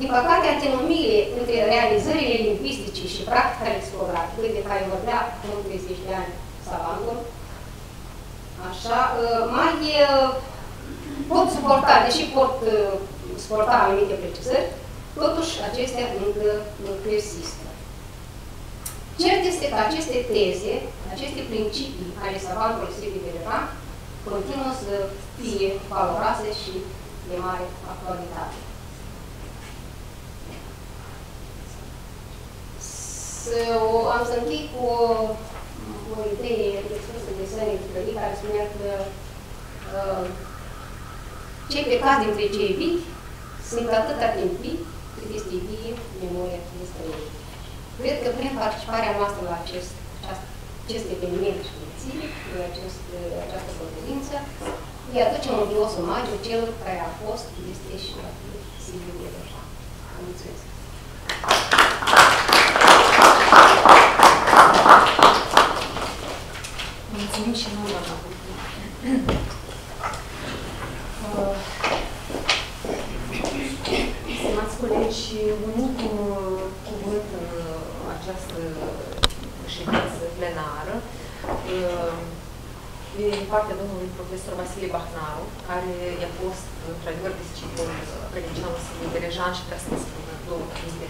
Din păcate, antinomiile între realizările lingvistice și practica lexicografică, de care vorbea în 30 de ani savantul, așa, mai pot suporta, deși pot suporta anumite precizări, totuși acestea încă nu persistă. Cert este că aceste teze, aceste principii ale savantului Silviu Berevan continuă să fie valoroase și de mare actualitate. Să o, am să închei cu o, o idee expusă de Sănii Ticării, care spunea că uh, cei plecați dintre cei vii sunt atâta timp vii, cât este vie memoria este ei. Cred că prin participarea noastră la acest, acest eveniment științific, la acest, această conferință, îi aducem un bios omagiu celor care a fost, este și va fi Silviu Bedoșa. Mulțumesc! Mulțumim și noi, doamna Burcu. Uh, Stimați colegi, un ultim uh, cuvânt în uh, această ședință plenară uh, e din partea domnului profesor Vasile Bahnaru, care i-a fost, într-adevăr, discipol academicianul Silviu Berejan și vrea să ne spună două cuvinte.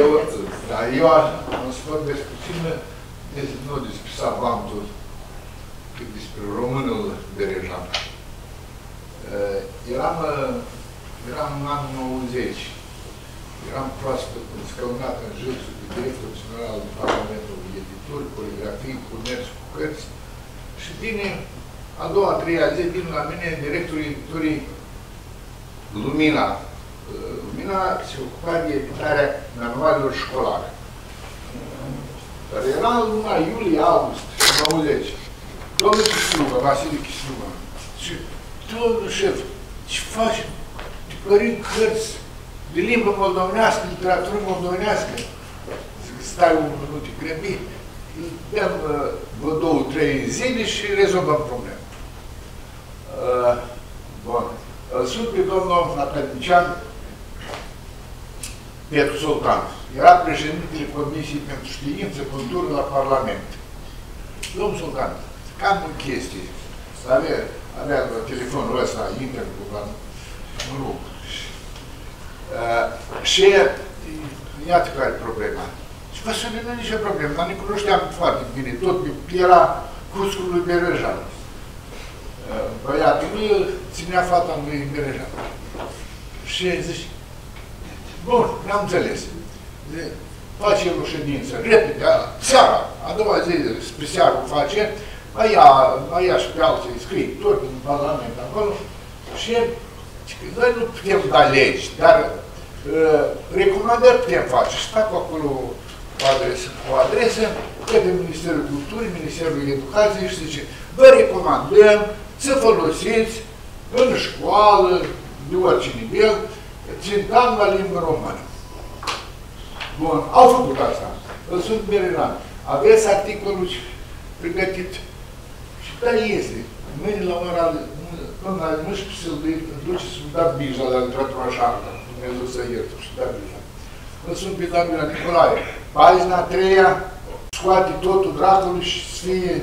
Eu, da, eu aș am să vorbesc puțin, des- nu despre savantul, cât despre românul Berejan. Uh, Eram, uh, eram în anul 90, eram proaspăt scăunat în jursul de director general al Parlamentului Edituri, Poligrafii, Comerț cu cărți și vine a doua, a treia zi, vin la mine directorul editurii Lumina. Uh, Lumina se ocupa de editarea manualelor școlare. Dar era în luna iulie-august 90. Domnul Chislugă, Vasile Chislugă. Și domnul șef, ce faci? Tipărim cărți de limbă moldovenească, literatură moldovenească. Zic, stai un minut, e grăbit. Dăm uh, vă două, trei zile și rezolvăm problema. Uh, bun. Îl sunt pe domnul academician Petru Sultan. Era președintele Comisiei pentru Știință, Cultură la Parlament. Domnul Sultan, cam în chestii. Avea, avea telefonul ăsta, internet, la grup. Uh, și iată care e problema. Și Vasile nu e nicio problemă, dar ne cunoșteam foarte bine. Tot era cuscul lui Berejan. Uh, Băiatul lui ținea fata lui Berejan. Și zice, bun, n-am înțeles. Zice, face el o ședință, repede, a- seara, a doua zi, spre seară o face, mai ia, mai ia și pe alții scriitori din Parlament acolo și zice că noi nu putem da legi, dar uh, recomandări putem face. Și fac acolo o adresă, o adresă către Ministerul Culturii, Ministerul Educației și zice, vă recomandăm să folosiți în școală, de orice nivel, țintan la limba română. Bun, au făcut asta. Îl sunt Berelan. Aveți articolul pregătit. Și da, este. Mâine la ora, până la 11 să-l duce să-mi da bija la literatura așa, Dumnezeu să ierte și da bija. Îl sunt pe Damila Nicolae. Pagina a treia, scoate totul dracului și să fie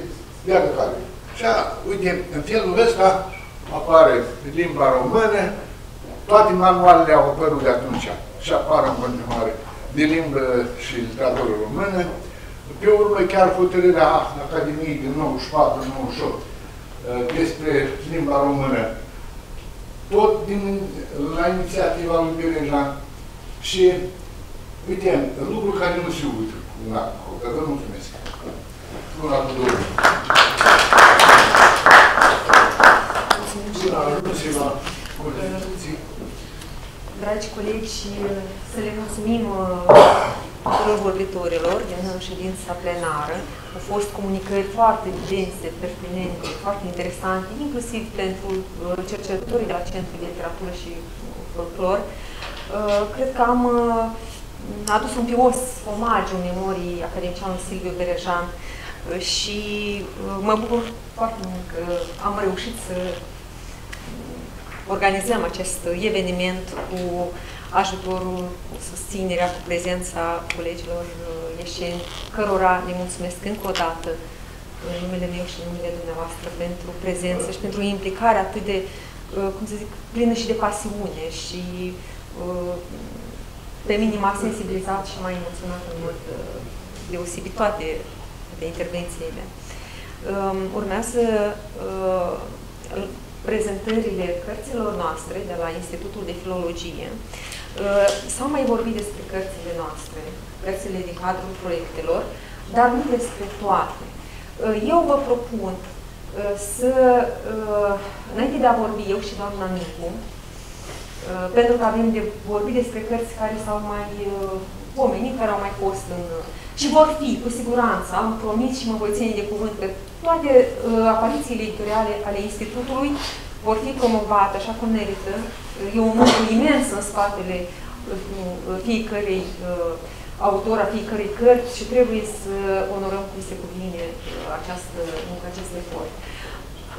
de care. Și a, uite, în felul ăsta apare limba română, toate manualele au apărut de atunci și apar în continuare de limbă și literatură română. Pe urmă, chiar hotărârea Academiei din 94-98 despre limba română, tot din, la inițiativa lui Berejan și, uite, lucruri care nu se uită cu un acolo, dar vă mulțumesc. Una cu două. Mulțumim și Una, noi. nu se va colecții. Dragi colegi, să le mulțumim uh, tuturor vorbitorilor din ședința plenară. Au fost comunicări foarte dense, pertinente, foarte interesante, inclusiv pentru uh, cercetătorii de la Centrul de Literatură și Folclor. Uh, Cred că am uh, adus un pios omagiu memorii academicianului Silviu Berejan uh, și uh, mă bucur foarte mult că am reușit să organizăm acest eveniment cu ajutorul, cu susținerea, cu prezența colegilor uh, ieșeni, cărora le mulțumesc încă o dată în numele meu și în numele dumneavoastră pentru prezență și pentru implicarea atât de, uh, cum să zic, plină și de pasiune și uh, pe mine m-a sensibilizat și m-a emoționat în mod uh, deosebit toate, toate intervențiile. Um, Urmează uh, prezentările cărților noastre de la Institutul de Filologie. Uh, S-a mai vorbit despre cărțile noastre, cărțile din cadrul proiectelor, dar nu despre toate. Uh, Eu vă propun uh, să, uh, înainte de a vorbi eu și doamna Micu, uh, pentru că avem de vorbit despre cărți care s-au mai uh, pomenit, care au mai fost în... Și vor fi, cu siguranță, am promis și mă voi ține de cuvânt că toate uh, aparițiile editoriale ale Institutului vor fi promovate așa cum merită. E un muncă imens în spatele uh, fiecărei uh, autor a fiecărei cărți și trebuie să onorăm cum se cuvine uh, această muncă, acest efort.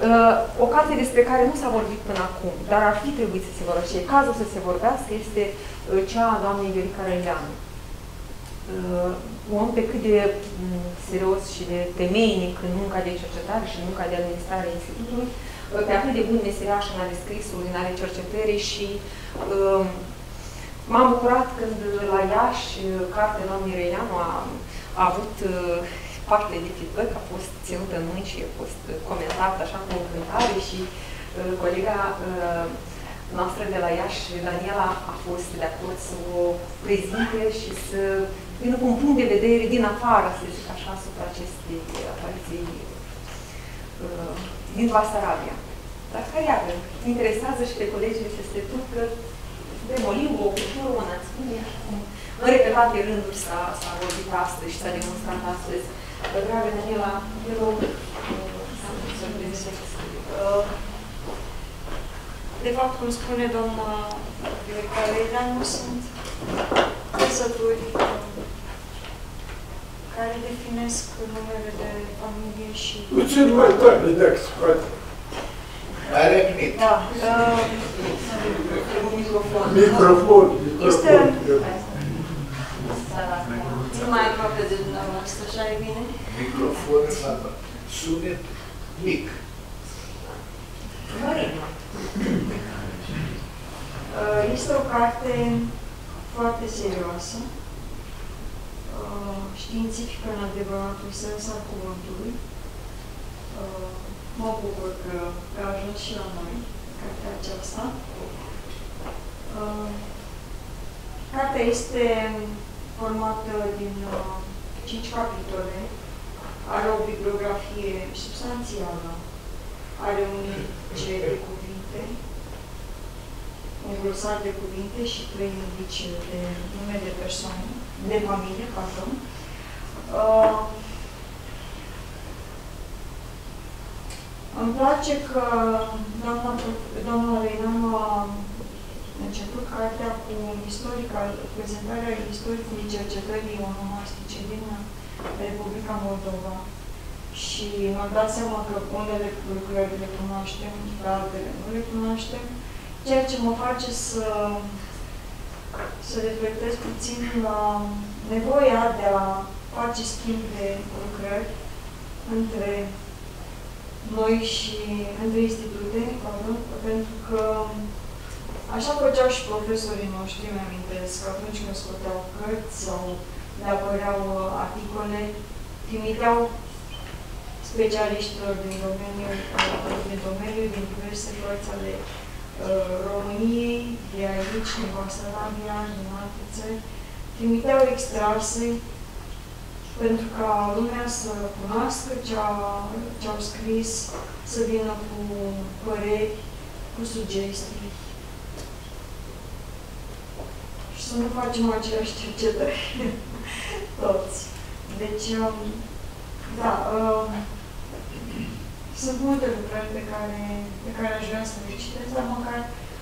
Uh, O carte despre care nu s-a vorbit până acum, dar ar fi trebuit să se vorbească, e cazul să se vorbească, este uh, cea a doamnei Viorica Răileanu. Uh, Un om pe cât de mm, serios și de temeinic în munca de cercetare și în munca de administrare a Institutului, uh, pe atât de bun meseriaș în ale scrisului, în ale cercetării și um, m-am bucurat când la Iași uh, cartea doamnei Răileanu a, a avut uh, parte de feedback, a fost ținută în mâini și a fost uh, comentată așa cu încântare și uh, colega uh, noastră de la Iași, Daniela, a fost de acord să o prezinte și să vină cu un punct de vedere din afară, să zic așa, asupra acestei apariții uh, din Basarabia. Dar care, iată, interesează și pe colegii peste tot că suntem o limbă, o cultură, o națiune, așa cum în repetate rânduri s-a, s-a vorbit astăzi și s-a demonstrat astăzi. Dragă Daniela, te rog uh, să- să prezinte. Uh, De fapt, cum spune doamna Viorica Leileanu, sunt trăsături uh, care definesc numele de familie și... Puțin mai tare, dacă se poate. Mai revenit. Da, uh, Microfon. Microfon, Este- microfon. țin mai aproape de dumneavoastră, așa e bine? Microfon la sunet mic. Uh, Este o carte foarte serioasă, uh, științifică în adevăratul sens al cuvântului. Uh, Mă bucur că că a ajuns și la noi cartea aceasta. Uh, Cartea este formată din uh, cinci capitole, are o bibliografie substanțială, are un indice de cuvinte, un glosar de cuvinte și trei indici de nume de persoane, de familie, pardon. Uh, îmi place că doamna, prof- doamna Reinanu a început cartea cu un istoric, al- prezentarea istoricului cercetării onomastice din Republica Moldova. Și mi-am dat seama că unele lucruri le cunoaștem, pe altele nu le cunoaștem, ceea ce mă face să, să reflectez puțin la nevoia de a face schimb de lucrări între noi și între institute, pardon, pentru că așa făceau și profesorii noștri, îmi amintesc, că atunci când scoteau cărți sau le apăreau uh, articole, trimiteau specialiștilor din domeniul, uh, din domeniul, din diverse părți ale uh, României, de aici, din Basarabia, din alte țări, trimiteau extrase pentru ca lumea să cunoască ce, a, ce au scris, să vină cu păreri, cu sugestii și să nu facem aceleași cercetări toți. Deci, um, da, um, sunt multe lucrări pe care, pe care aș vrea să le citesc, dar măcar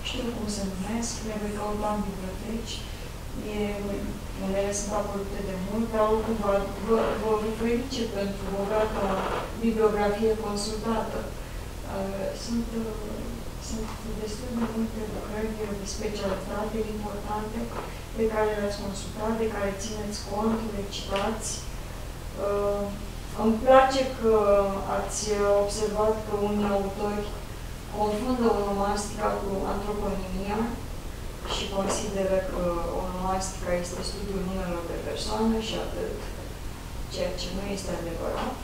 știu cum se numesc, le voi căuta în biblioteci. E, unele sunt apărute de mult, dar oricum vă, vă, vă ferice pentru o dată bibliografie consultată. Uh, Sunt, uh, sunt destul de multe lucrări de specialitate importante pe care le-ați consultat, de care țineți cont, le citați. Uh, Îmi place că ați observat că unii autori confundă onomastica cu antroponimia și consideră că onomastica este studiul numelor de persoană și atât, ceea ce nu este adevărat.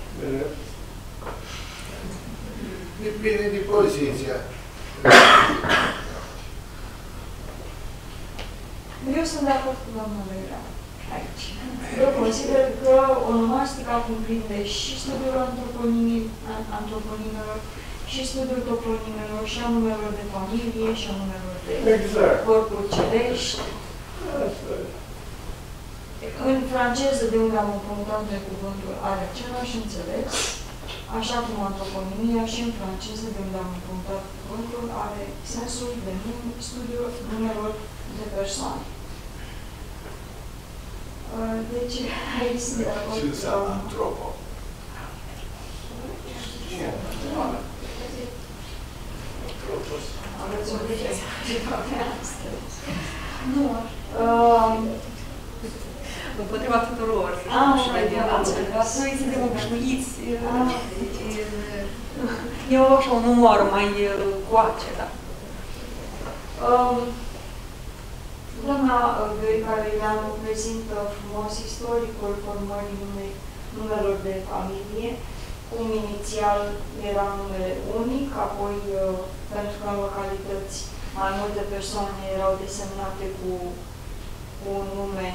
Depinde de poziția. Eu sunt de acord cu doamna Leira aici. Eu consider că onomastica cuprinde și studiul antroponimii- an- antroponimelor, și studiul toponimelor, și a numelor de familie, și a numelor de Exact. corpuri cerești. Asta e. În franceză, de unde am împrumutat de cuvântul, are același înțeles, așa cum antroponimia și în franceză, de unde am împrumutat cuvântul, are sensul de nume, studiul numelor de persoane. Uh, Deci, aici sunt de acord Ce cu înseamnă doamna. antropo? Aveți o directivă pe astăzi. Nu. Um, Împotriva tuturor. Ah, și mai da, din alții. înțeles. Noi suntem obișnuiți. Ah. E așa un umor mai uh, coace, da. Um, Doamna Gărica Reileanu prezintă frumos istoricul formării nume, numelor de familie, cum inițial era numele unic, apoi, uh, pentru că în localități mai multe persoane erau desemnate cu, cu un nume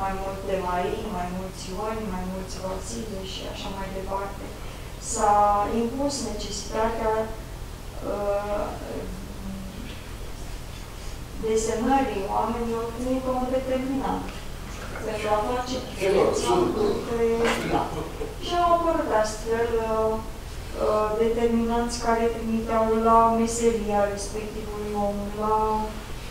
mai multe Marii, mai mulți Ioani, mai mulți Vasile și așa mai departe. S-a impus necesitatea uh, desemnării oamenilor cu un determinant pentru a face diferența între... Da. Și au apărut astfel uh, uh, determinanți care trimiteau la meseria respectivului om, la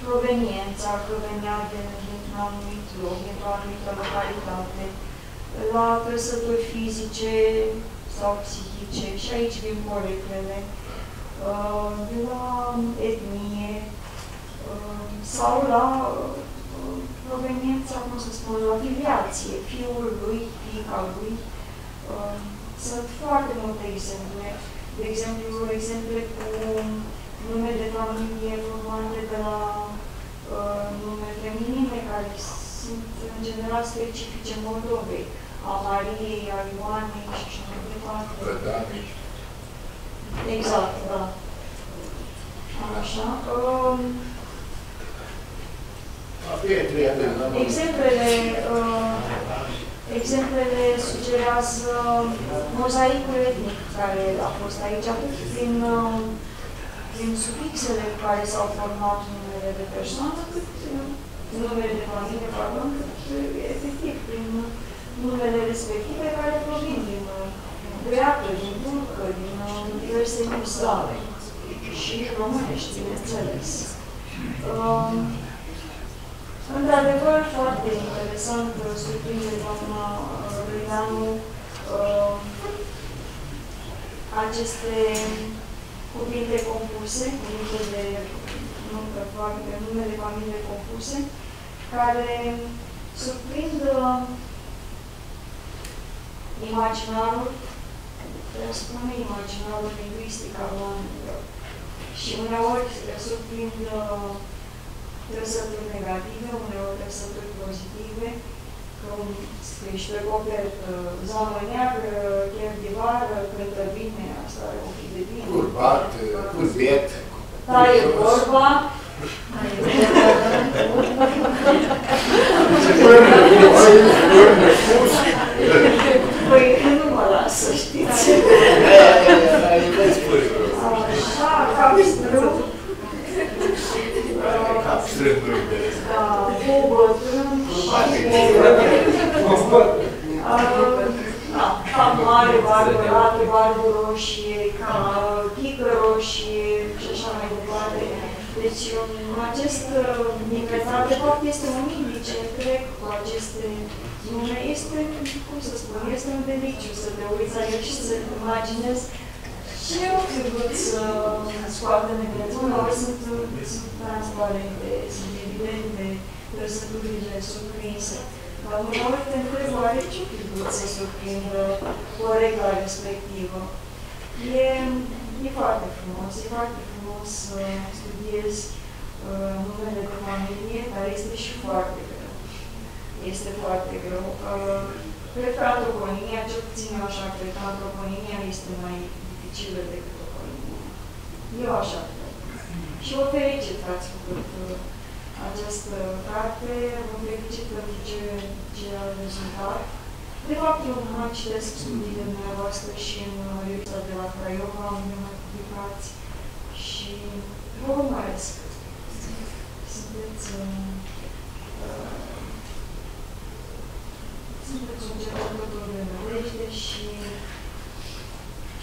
proveniența, că venea de, dintr-un anumit loc, dintr-o anumită localitate, la trăsături fizice sau psihice, și aici vin poreclele, uh, de la etnie, uh, sau la uh, proveniența, cum să spun, la filiație, fiul lui, fiica lui. Uh, Sunt foarte multe exemple. De exemplu, exemple cu nume de familie formate de la uh, nume feminine care sunt în general specifice Moldovei, a Mariei, a Ioanei și așa mai departe. Rădanici. Exact, da. Așa. Um, Pietria de la Exemplele, uh, exemplele sugerează mozaicul etnic care a fost aici, atât prin, uh, prin sufixele cu care s-au format numele de persoană, cât uh, numele de familie, pardon, cât uh, efectiv prin numele respective care provin din uh, greacă, din turcă, din uh, diverse limbi slave și românești, bineînțeles. Uh, Într-adevăr, foarte interesant, uh, surprinde doamna uh, Răileanu uh, aceste cuvinte compuse, cuvinte de nume, familie, nume de familie compuse, care surprind uh, imaginarul, spune imaginarul lingvistic al oamenilor. Și uneori surprind uh, trăsături negative, uneori trăsături pozitive, cum scrie și pe copertă, zamă neagră, chiar de vară, cântă bine, asta are ochii de bine. Curbat, curbet. Taie vorba, păi nu mă las să știți. Așa, cap strâmb, Cap strâmb nu interesant. da, bobătrân și Da, cam mare, barbă lată, barbă roșie, ca pică roșie și așa mai departe. Deci în acest inventar, de fapt, este un indice întreg cu aceste nume. Este, cum să spun, este un deliciu să te uiți aici și să imaginezi ce o fi vrut să scoată în evidență. Uneori sunt, sunt transparente, sunt evidente, trăsăturile surprinse. Dar uneori te întreb, oare ce fi vrut să surprindă corecta respectivă? E, e foarte frumos, e foarte frumos să studiezi uh, numele de familie, dar este și foarte greu. Este foarte greu. Uh, cred că antroponimia, cel puțin eu așa cred că antroponimia este mai dificilă decât toponimia. Eu așa cred. Și vă felicit că ați făcut uh, această carte, vă felicit pentru ce, ce a rezultat. De fapt, eu mai citesc studiile dumneavoastră și în revista de la Craiova, unde mai publicați și vă urmăresc. Sunteți, uh, uh, sunteți un cercetător de nădejde și,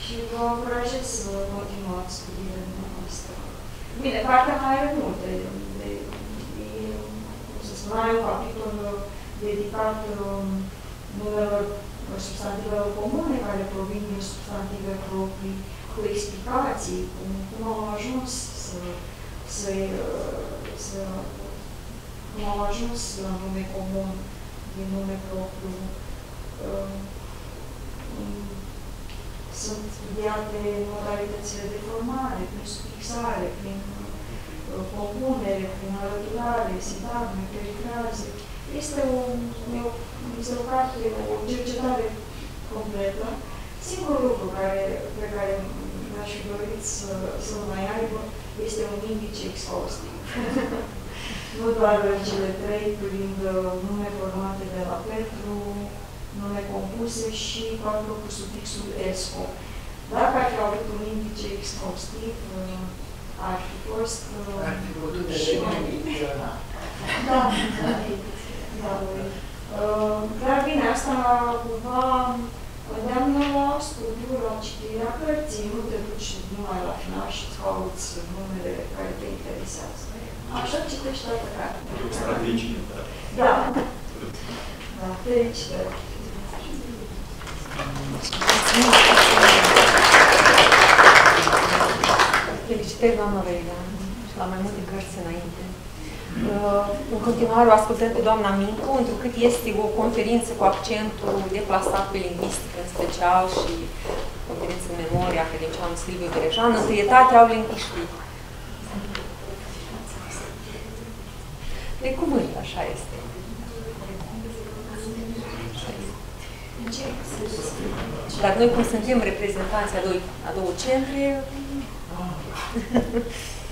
și vă încurajez să continuați studiile dumneavoastră. Bine, cartea mai are multe, de, de, cum să spun, are un capitol dedicat um, numelor substantivelor comune care provin din substantive proprii, cu explicații, cum, cum au ajuns să, să, să cum au ajuns la nume comun din nume propriu. Um, sunt studiate modalitățile de formare, prin sufixare, prin uh, compunere, prin alăturare, sintagme, perifraze. Este o, este o carte, o cercetare completă. Singurul lucru care, pe care mi-aș fi dorit să, să mai aibă este un indice exhaustiv. nu doar cele trei privind uh, nume formate de la Petru, nume compuse și patru cu sufixul ESCO. Dacă ar fi avut un indice exhaustiv, uh, ar fi fost... Uh, ar fi putut și mai Da, da, da. Uh, dar bine, asta cumva îndeamnă la studiu, la citirea cărții, nu te duci numai la final și îți cauți numele care te interesează. Așa citești toată cartea. Strategii. Da. Da, felicitări. Felicitări, doamna Verigan, la mai multe cărți înainte. Uh, în continuare o ascultăm pe doamna Mincu, întrucât este o conferință cu accentul deplasat pe lingvistică în special și conferință în memoria academicianului Silviu Berejan, întâietate au lingviștii. De cuvânt, așa este. Dar noi, cum suntem reprezentanții a, doi, a două centre,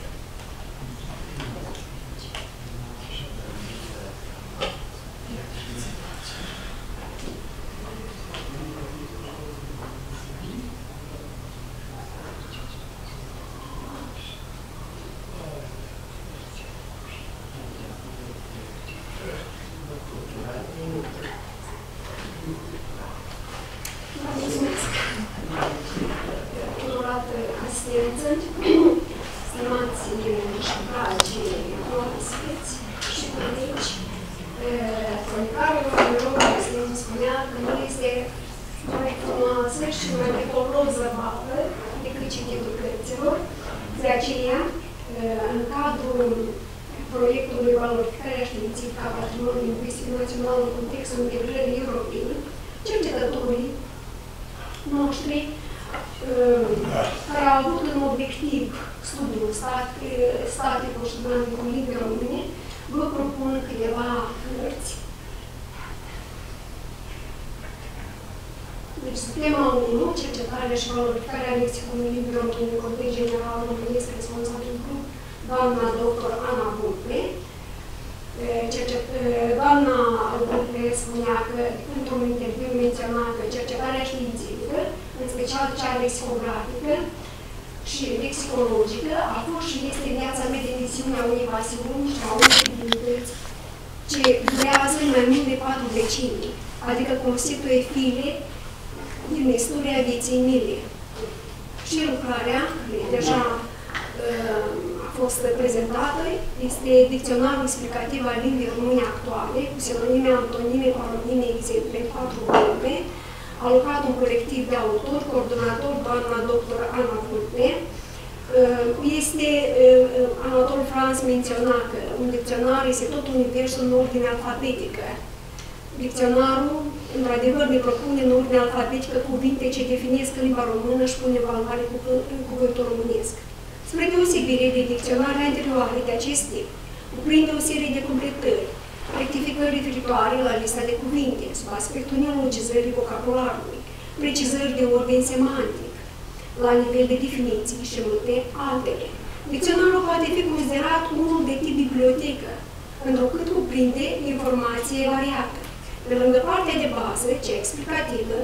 ordine alfabetică. Dicționarul, într-adevăr, ne propune în ordine alfabetică cuvinte ce definesc limba română și pune valoare cuvântul românesc. Spre deosebire de dicționare anterioare de acest tip, cuprinde o serie de completări, rectificări referitoare la lista de cuvinte, sub aspectul neologizării vocabularului, precizări de ordine semantic, la nivel de definiții și multe altele. Dicționarul poate fi considerat unul de tip bibliotecă, întrucât cuprinde informație variată. Pe lângă partea de bază, cea explicativă,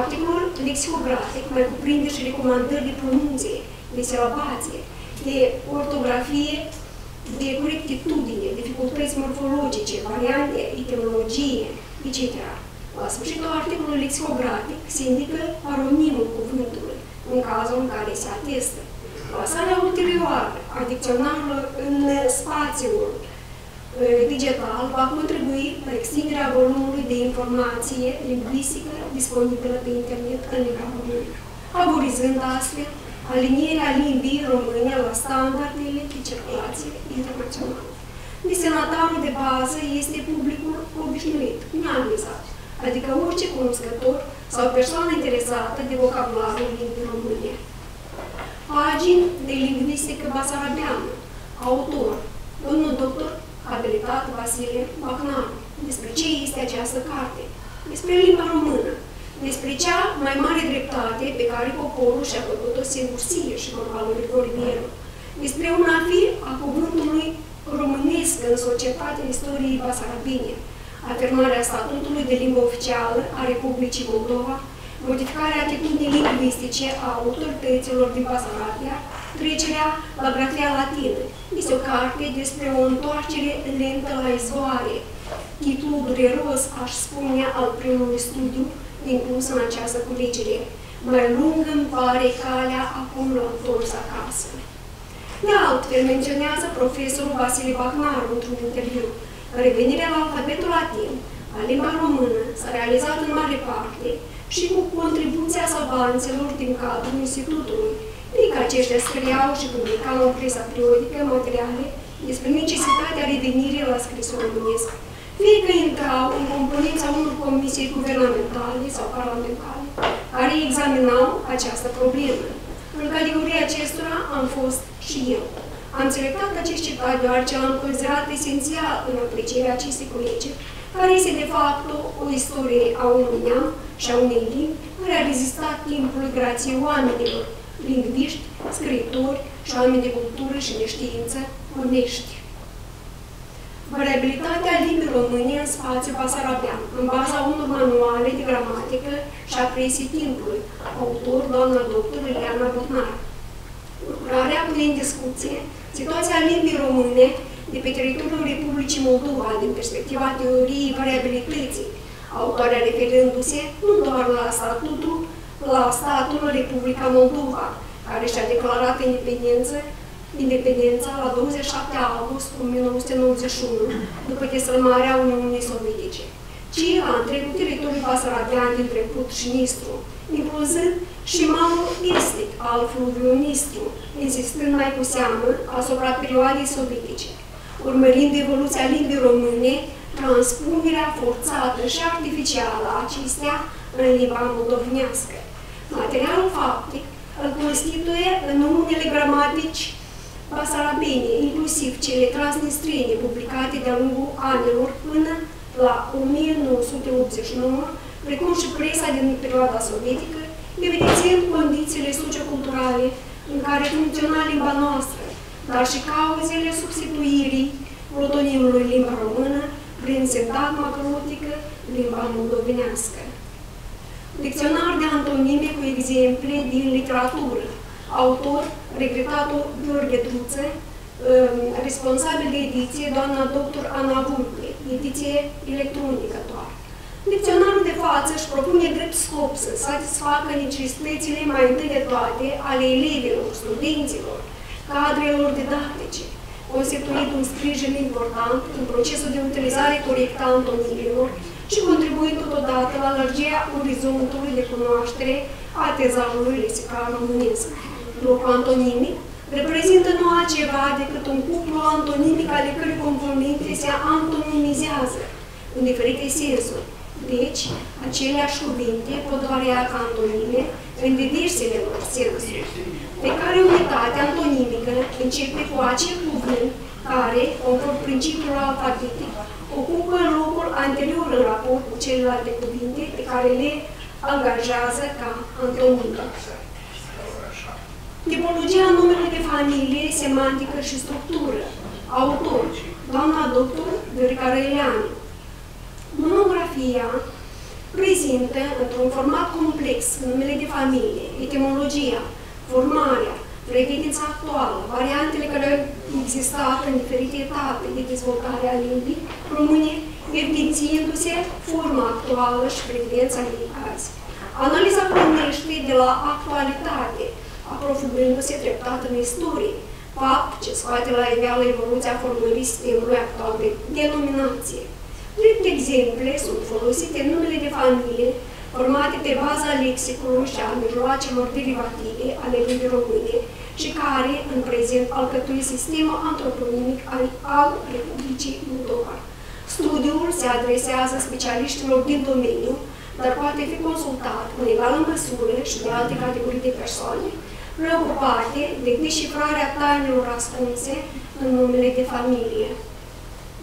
articolul lexicografic mai cuprinde și recomandări de pronunție, de silabație, de ortografie, de corectitudine, dificultăți morfologice, variante, etimologie, etc. La sfârșitul articolului lexicografic se indică aronimul cuvântului, în cazul în care se atestă. Plasarea ulterioară a dicționarilor în spațiul digital va contribui la extinderea volumului de informație lingvistică disponibilă pe internet în limba română, aborizând astfel alinierea limbii române la standardele de circulație internațională. Destinatarul de bază este publicul obișnuit, neanalizat, adică orice cunoscător sau persoană interesată de vocabularul limbii române. Pagini de lingvistică basarabeană, autor, domnul doctor abilitat Vasile Bacnaru. Despre ce este această carte? Despre limba română, despre cea mai mare dreptate pe care poporul și-a făcut-o singursie și moralul vorbierul, despre un fi a cuvântului românesc în societatea istoriei basarabine, afirmarea statutului de limbă oficială a Republicii Moldova, modificarea atitudinii lingvistice a autorităților din Basarabia, trecerea la grafia latină. Este o carte despre o întoarcere lentă la izvoare. Titlul dureros, aș spune, al primului studiu inclus în această culegere. Mai lung îmi pare calea acum la întors acasă. De altfel, menționează profesorul Vasile Bacnaru într-un interviu. Revenirea la alfabetul latin, la limba română, s-a realizat în mare parte și cu contribuția savanțelor din cadrul Institutului, fiindcă aceștia scriau și publicau în presa periodică materiale despre necesitatea revenirii la scrisul românesc, fie că intrau în componența unor comisii guvernamentale sau parlamentare, care examinau această problemă. În categoria acestora am fost și eu. Am selectat acest citat deoarece l-am considerat esențial în aprecierea acestei colegi, care este de fapt o istorie a unui neam și a unei limbi care a rezistat timpului grație oamenilor, lingviști, scriitori și oameni de cultură și de știință onești. Variabilitatea limbii române în spațiu basarabean, în baza unor manuale de gramatică și a presii timpului, autor doamna doctor Ileana Botnar. Lucrarea pune în discuție situația limbii române de pe teritoriul Republicii Moldova din perspectiva teoriei variabilității, autoarea referându-se nu doar la statutul, la statul Republica Moldova, care și-a declarat independență, independența la 27 august 1991, după destrămarea Uniunii Sovietice, ci la întregul teritoriu basarabian din trecut și Nistru, incluzând și malul estic al fluviului Nistru, insistând mai cu seamă asupra perioadei sovietice urmărind evoluția limbii române, transpunerea forțată și artificială a acestea în limba moldovenească. Materialul faptic îl constituie în unele gramatici basarabene, inclusiv cele transnistrene publicate de-a lungul anilor până la 1989, precum și presa din perioada sovietică, evidențiind condițiile socioculturale în care funcționa limba noastră, dar și cauzele substituirii plutonimului limba română prin sintagma crotică limba moldovenească. Dicționar de antonime cu exemple din literatură. Autor, regretatul Gheorghe Druță, um, responsabil de ediție, doamna doctor Ana Vulpe, ediție electronică doar. Dicționarul de față își propune drept scop să satisfacă necesitățile mai întâi de toate ale elevilor, studenților, cadrelor didactice, constituind un sprijin important în procesul de utilizare corectă a antonimilor și contribuind totodată la lărgirea orizontului de cunoaștere a tezarului lexical românesc. Grupul antonimic reprezintă nu altceva decât un cuplu antonimic ale cărui componente se antonimizează în diferite sensuri. Deci, aceleași cuvinte pot varia ca antonime în diversele lor sensuri pe care unitatea antonimică începe cu acel cuvânt care, conform principiului alfabetic, ocupă locul anterior în raport cu celelalte cuvinte pe care le angajează ca antonimică. Tipologia numelui de familie, semantică și structură. Autor, doamna doctor Viorica Răileanu. Monografia prezintă, într-un format complex, numele de familie, etimologia, formarea, pregătița actuală, variantele care au existat în diferite etape de dezvoltare a limbii române, evidențiindu-se forma actuală și prevența ei azi. Analiza pornește de la actualitate, aprofundându-se treptat în istorie, fapt ce scoate la iveală evoluția formării sistemului actual de denominație. Drept exemple sunt folosite numele de familie, formate pe baza lexicului și a mijloacelor derivative ale limbii române și care, în prezent, alcătuie sistemul antroponimic al, al Republicii Moldova. Studiul se adresează specialiștilor din domeniu, dar poate fi consultat în egală măsură și de alte categorii de persoane, preocupate de deșifrarea tainelor ascunse în numele de familie.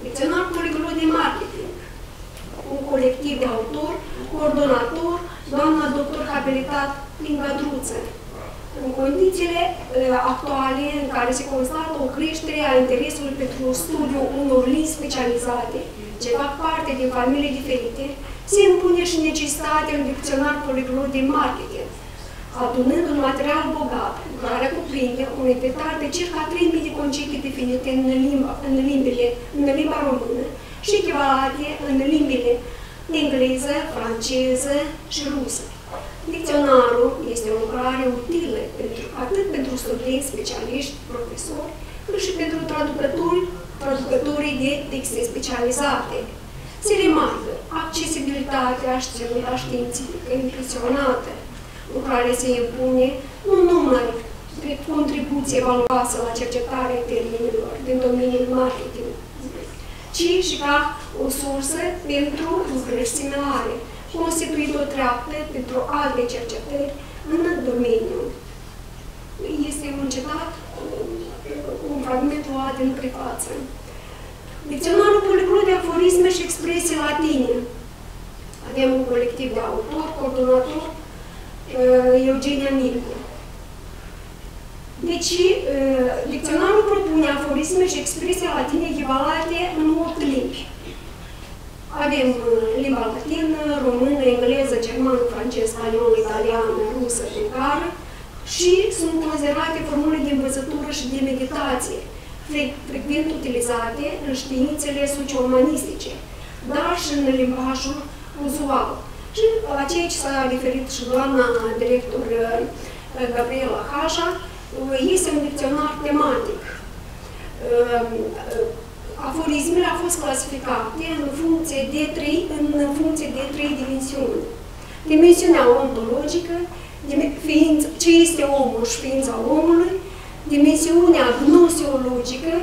Dicționar poliglot de marketing, un colectiv de autor, coordonator, doamna doctor habilitat Lingadruță. În condițiile uh, actuale în care se constată o creștere a interesului pentru studiul unor limbi specializate, ce fac parte din familii diferite, se impune și necesitatea un dicționar poliglot de marketing, adunând un material bogat, care cuprinde un inventar de circa 3.000 de concepte definite în limba, în, limbile, în limba română și echivalate în limbile engleză, franceză și rusă. Dicționarul este o lucrare utilă pentru, atât pentru studenți, specialiști, profesori, cât și pentru traducători, traducătorii de texte specializate. Se remarcă accesibilitatea științifică impresionată, lucrarea se impune nu numai de contribuție valoroasă la cercetarea termenilor din domeniul marketing, ci și ca o sursă pentru lucrări similare, constituind o treaptă pentru alte cercetări în domeniu. Este un citat, un fragment luat din prefață. Dicționarul poliglot de aforisme și expresii latine. Avem un colectiv de autor, coordonator, uh, Eugenia Milcu. Deci, uh, dicționarul propune aforisme și expresii latine echivalate în 8 limbi. Avem uh, limba latină, română, engleză, germană, franceză, spaniolă, italiană, rusă, bulgară și sunt considerate formule de învățătură și de meditație, frecvent utilizate în științele socio-umanistice, dar și în limbajul uzual. Și la ceea ce s-a referit și doamna director uh, Gabriela Hașa, uh, este un dicționar tematic. Uh, aforismele au fost clasificate în funcție de trei, în funcție de trei dimensiuni. Dimensiunea ontologică, fiind, ce este omul și ființa omului, dimensiunea gnosiologică,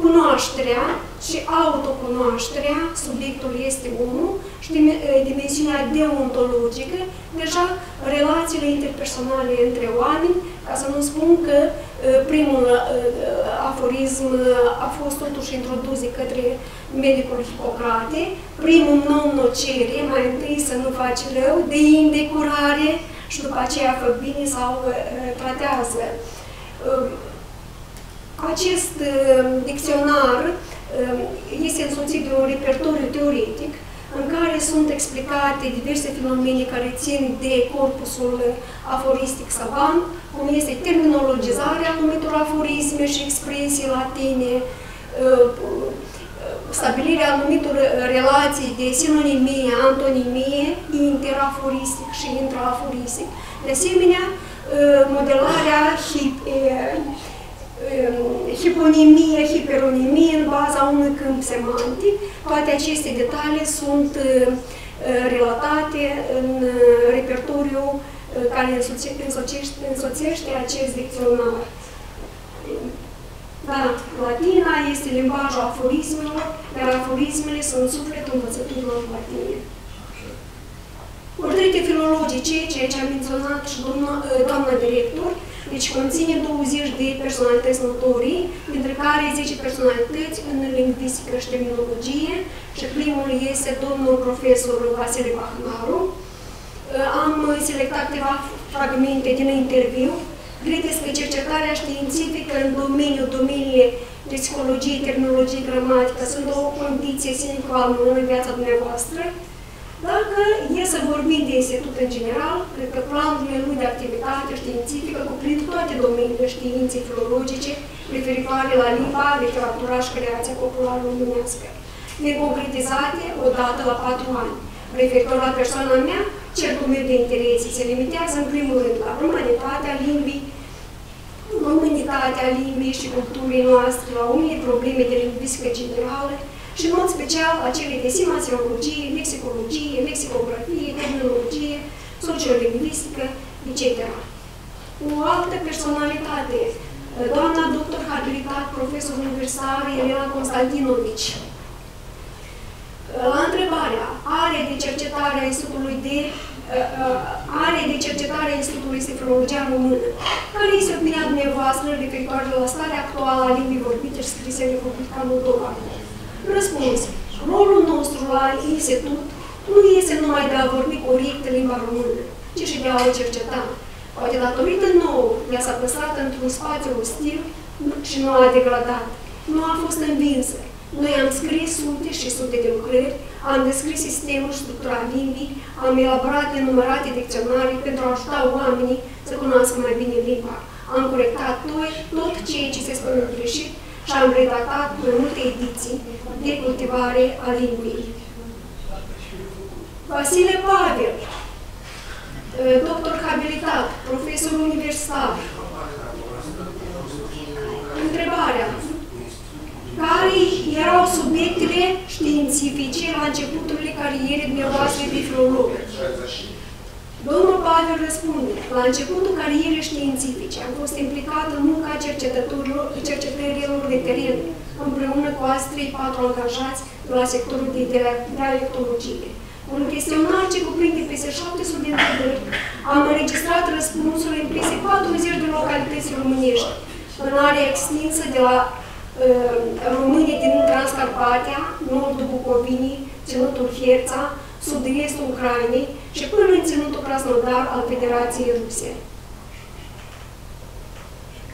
cunoașterea și autocunoașterea, subiectul este omul, și dimensiunea deontologică, deja relațiile interpersonale între oameni, ca să nu spun că primul aforism a fost totuși introdus de către medicul Hipocrate, primul non nocere, mai întâi să nu faci rău, de indecurare și după aceea fă bine sau tratează. Acest dicționar este însoțit de un repertoriu teoretic în care sunt explicate diverse fenomene care țin de corpusul aforistic savan, cum este terminologizarea anumitor aforisme și expresii latine, stabilirea anumitor relații de sinonimie, antonimie, interaforistic și intraaforistic. De asemenea, modelarea hiponimie, hiperonimie în baza unui câmp semantic. Toate aceste detalii sunt relatate în repertoriu care însoțește, însoțește acest dicționar. Da, latina este limbajul aforismelor, iar aforismele sunt sufletul învățăturilor latine. Portrete filologice, ceea ce a menționat și doamna, doamna director, deci conține 20 de personalități notorii, dintre care 10 personalități în lingvistică și terminologie și primul este domnul profesor Vasile Bahnaru. Am selectat câteva fragmente din interviu. Credeți că cercetarea științifică în domeniul, domeniile de psihologie, terminologie, gramatică sunt o condiție sine qua non în viața dumneavoastră? Dacă e să vorbim de institut în general, cred că planurile lui de activitate științifică cuprind toate domeniile științei filologice referitoare la limba, literatura și creația populară românească, neconcretizate odată la patru ani. Referitor la persoana mea, cercul meu de interese se limitează în primul rând la romanitatea limbii românitatea limbii și culturii noastre, la unele probleme de lingvistică generală și în mod special acele de simațiologie, lexicologie, lexicografie, terminologie, sociolingvistică, etc. O altă personalitate, doamna doctor habilitat, profesor universitar Elena Constantinovici. La întrebarea, are de cercetare a Institutului de are de cercetare a Institutului Sifrologia Română. Care este opinia dumneavoastră referitoare la starea actuală a limbii vorbite și scrise în Republica Moldova? Răspuns. Rolul nostru la institut nu este numai de a vorbi corect limba română, ci și de a o cerceta. Poate datorită nouă, ea s-a păstrat într-un spațiu ostil și nu a degradat. Nu a fost învinsă. Noi am scris sute și sute de lucrări, am descris sistemul și structura limbii, am elaborat nenumărate dicționare pentru a ajuta oamenii să cunoască mai bine limba. Am corectat noi tot ceea ce se spune greșit și am redactat mai multe ediții de cultivare a limbii. Vasile Pavel, doctor habilitat, profesor universitar. Întrebarea. Care erau subiectele științifice la începuturile carierei dumneavoastră de filolog? Domnul Pavel răspunde, la începutul carierei științifice am fost implicat în munca cercetărilor de teren, împreună cu alți 3-4 angajați de la sectorul de dialectologie. Un chestionar ce cuprinde peste 700 de întrebări, am înregistrat răspunsuri în peste 40 de localități românești, în area extinsă de la uh, România din Transcarpatia, nordul Bucovinii, ținutul Herța, sud-estul Ucrainei și până în ținutul Krasnodar al Federației Ruse.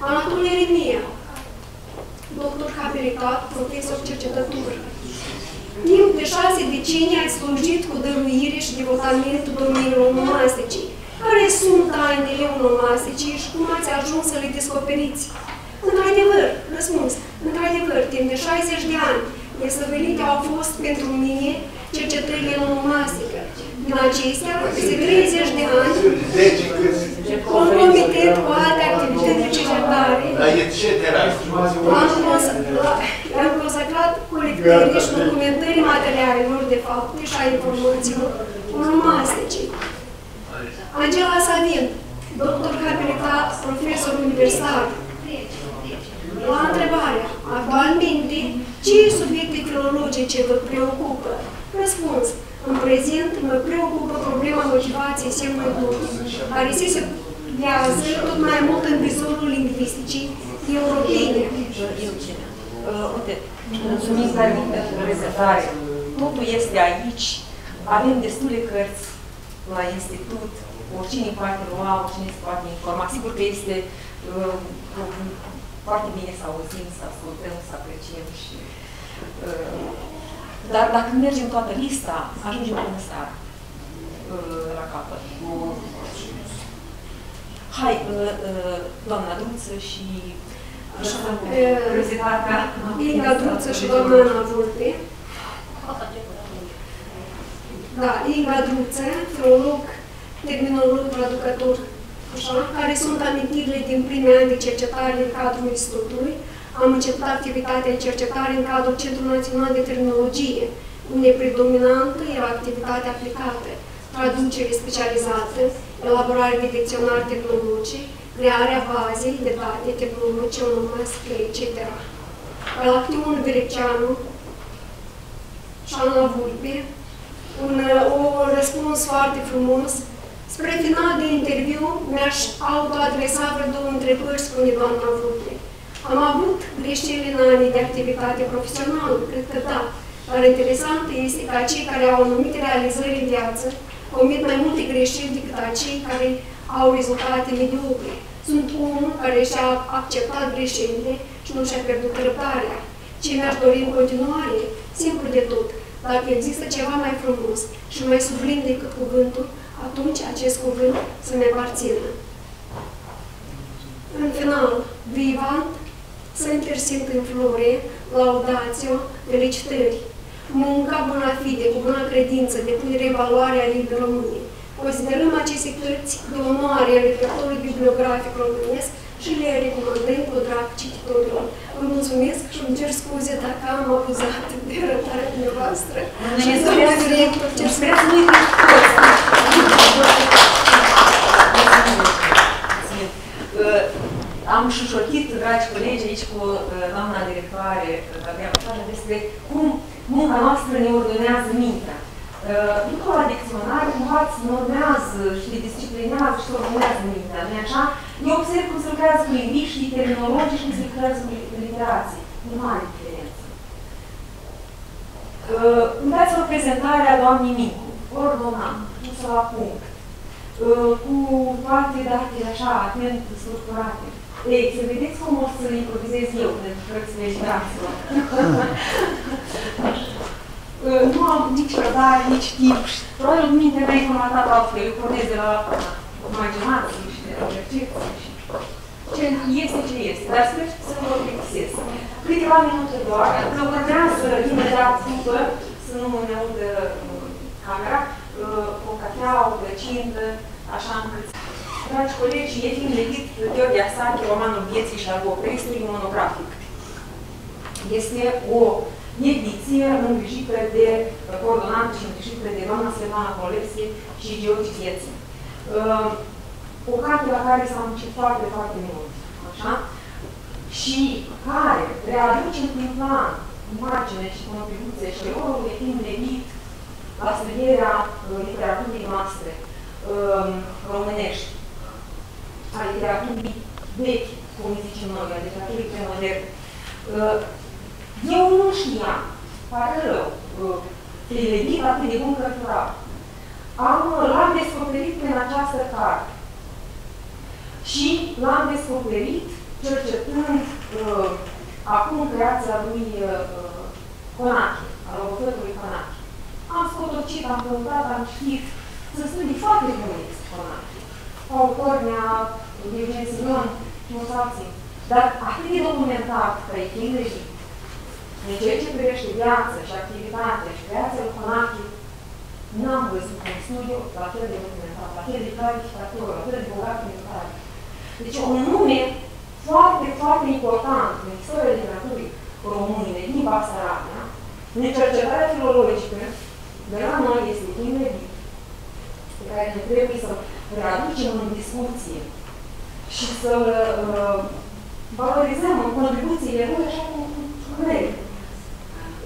Anatol Eremia, doctor habilitat, profesor cercetător. Timp de șase decenii ați slujit cu dăruire și devotamentul domeniilor onomastice. Care sunt tainele onomastice și cum ați ajuns să le descoperiți? Într-adevăr, răspuns, într-adevăr, timp de 60 de ani, desăvălite au fost pentru mine cercetările onomastică. Din acestea, peste 30 de ani, concomitent cu alte activități de cercetare, am consacrat colectării și documentării materialelor de fapte și a informațiilor onomastice. Angela Savin, doctor habilitat, profesor universitar, la întrebarea, actualmente, ce subiecte filologice vă preocupă? Răspuns. În prezent mă preocupă problema motivației semnului dublu, care se situează tot mai mult în vizorul lingvisticii europene. Uite, mulțumim tare mult pentru prezentare. Totul este aici. Avem destule cărți la institut. Oricine poate lua, oricine se poate informa. Sigur că este uh, foarte bine să auzim, să ascultăm, să apreciem și uh, dar dacă mergem toată lista, ajungem până seara uh, la capăt. Hai, uh, uh, doamna Druță și prezentarea. Inga Druță și doamna Ana Vulpe. Da, Inga Druță, filolog, terminolog, traducător, așa, care sunt amintirile din primii ani de cercetare în cadrul institutului, am început activitatea de cercetare în cadrul Centrului Național de Terminologie, unde predominantă era activitatea aplicată, traducere specializată, elaborare de dicționari tehnologice, crearea bazei de date tehnologice, onomastice, etc. Galactiun Vereceanu și Ana Vulpe, un, un răspuns foarte frumos. Spre final de interviu, mi-aș autoadresa vreo două întrebări, spune doamna Vulpe. Am avut greșeli în anii de activitate profesională, cred că da, dar interesant este că cei care au anumite realizări în viață comit mai multe greșeli decât acei care au rezultate mediocre. Sunt unul care și-a acceptat greșelile și nu și-a pierdut răbdarea. Ce mi-aș dori în continuare? Simplu de tot. Dacă există ceva mai frumos și mai sublim decât cuvântul, atunci acest cuvânt să-mi aparțină. În final, vivant să intersimt în flore, laudațio, felicitări. Munca bună fide, cu bună credință, depunere în valoare a limbii române. Considerăm aceste cărți de onoare a repertoriului bibliografic românesc și le recomandăm cu drag cititorilor. Vă mulțumesc și îmi cer scuze dacă am abuzat de răbdarea dumneavoastră. Și doamna director, cer scuze. Uh, Am șușotit, dragi colegi, aici cu uh, doamna directoare, uh, Gabriela Pașa, despre cum munca noastră ne ordonează mintea. După la dicționar, cumva îți normează și te disciplinează și te ordonează mintea, nu așa? Eu observ cum se lucrează cu lingviștii, terminologii și cum se lucrează cu literații. E mare diferență. Uh, Îmi dați o prezentare a doamnei Micu, ordonam, pusă la punct, uh, cu toate datele așa, atent structurate. Ei, să vedeți cum o să improvizez eu de cărțile literaților. Uh, nu am nici răbdare, nici timp și probabil mintea mea e formatată altfel. Eu pornesc de la imaginație și de la percepție și ce este ce este, dar sper să vă plictisesc. Câteva minute doar, că urmează imediat după, să nu ne audă uh, camera, uh, o cafea, o plăcintă, așa încât. Dragi colegi, e fiind legit Gheorghe Asache, romanul vieții și al operistului monografic. Este o ediție îngrijită de coordonată și îngrijită de doamna Svetlana Colese și George Vieții. Uh, o carte la care s-a muncit foarte, foarte mult. Așa? Și care readuce în plan imagine și contribuție și rolul de fiind levit la studierea uh, literaturii noastre uh, românești, a literaturii vechi, cum zicem noi, a literaturii premoderne. Uh, eu nu știam, pare rău, uh, levit atât de bun cărturar. Am, l-am descoperit prin această carte și l-am descoperit cercetând uh, acum creația lui uh, Conache, al robotului Conache. Am scotocit, am căutat, am citit, sunt studii foarte bune despre Conache. Autor ne-a Eugen Simion și mulți alții. Dar atât de documentat că e tinerii, în ceea ce privește viața și activitatea și viața lui Conache, n-am văzut un studiu la fel de documentat, la fel de clarificator, la fel de bogat în detalii. Deci un nume foarte, foarte important în istoria literaturii române, limba sărată, în cercetarea filologică, de la noi este Timedi, pe care ne trebuie să readucem în discuție și să uh, valorizăm în contribuțiile lui așa cum merită.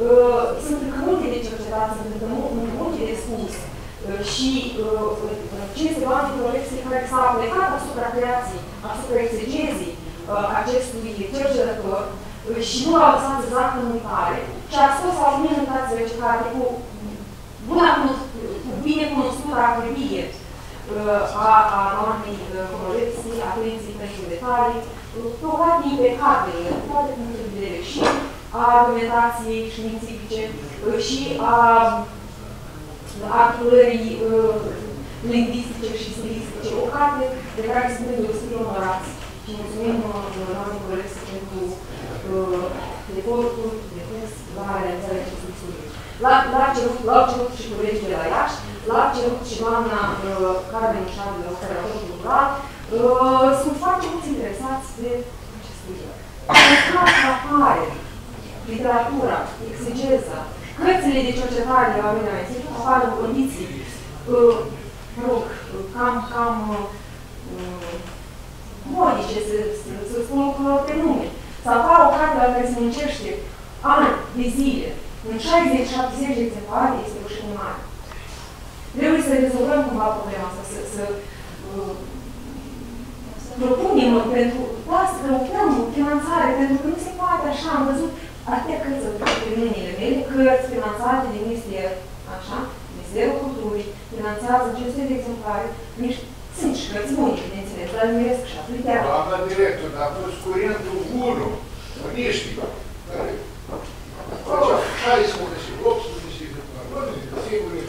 Uh, sunt încă multe de cercetat, sunt încă multe de spus uh, și uh, cinste oameni colecții care s-au plecat asupra creației, asupra exegezii uh, acestui cercetător uh, și nu l-au lăsat exact în uitare și a scos la lumină în tațele carte cu buna cu bine cunoscută acribie uh, a, a doamnei colecții, atenții pentru detalii, toate impecabile, toate punctele de vedere și a argumentației științifice uh, și a articulării uh, lingvistice și stilistice. O carte de care suntem deosebit onorați și mulțumim doamnei Colex pentru uh, efortul de test la realizarea acestui studiu. L-a cerut, l-au cerut și colegii de la Iași, l-a cerut și doamna uh, Carmen Șan de Operator Cultural. Uh, sunt foarte mulți interesați de acest studiu. Cum apare literatura, exegeza, cărțile de cercetare de la mine, institutul apar în condiții, uh, mă rog, cam, cam uh, modice, să, să, să spun lucrurilor pe nume. Să apară o carte la care se muncește ani de zile, în 60-70 de exemplare, este o rușine mare. Trebuie să rezolvăm cumva problema asta, să, să uh, propunem pentru, da, să căutăm finanțare, pentru că nu se poate așa, am văzut atâtea cărți pe mâinile mele, cărți finanțate de minister, așa, Ministerul Culturii, finanțează 500 de exemplare, niște sunt și cărți bune, bineînțeles, dar nu ies și atât de Doamna director, dar a fost curentul 1, niște, care făcea 16 și 18 și sigur e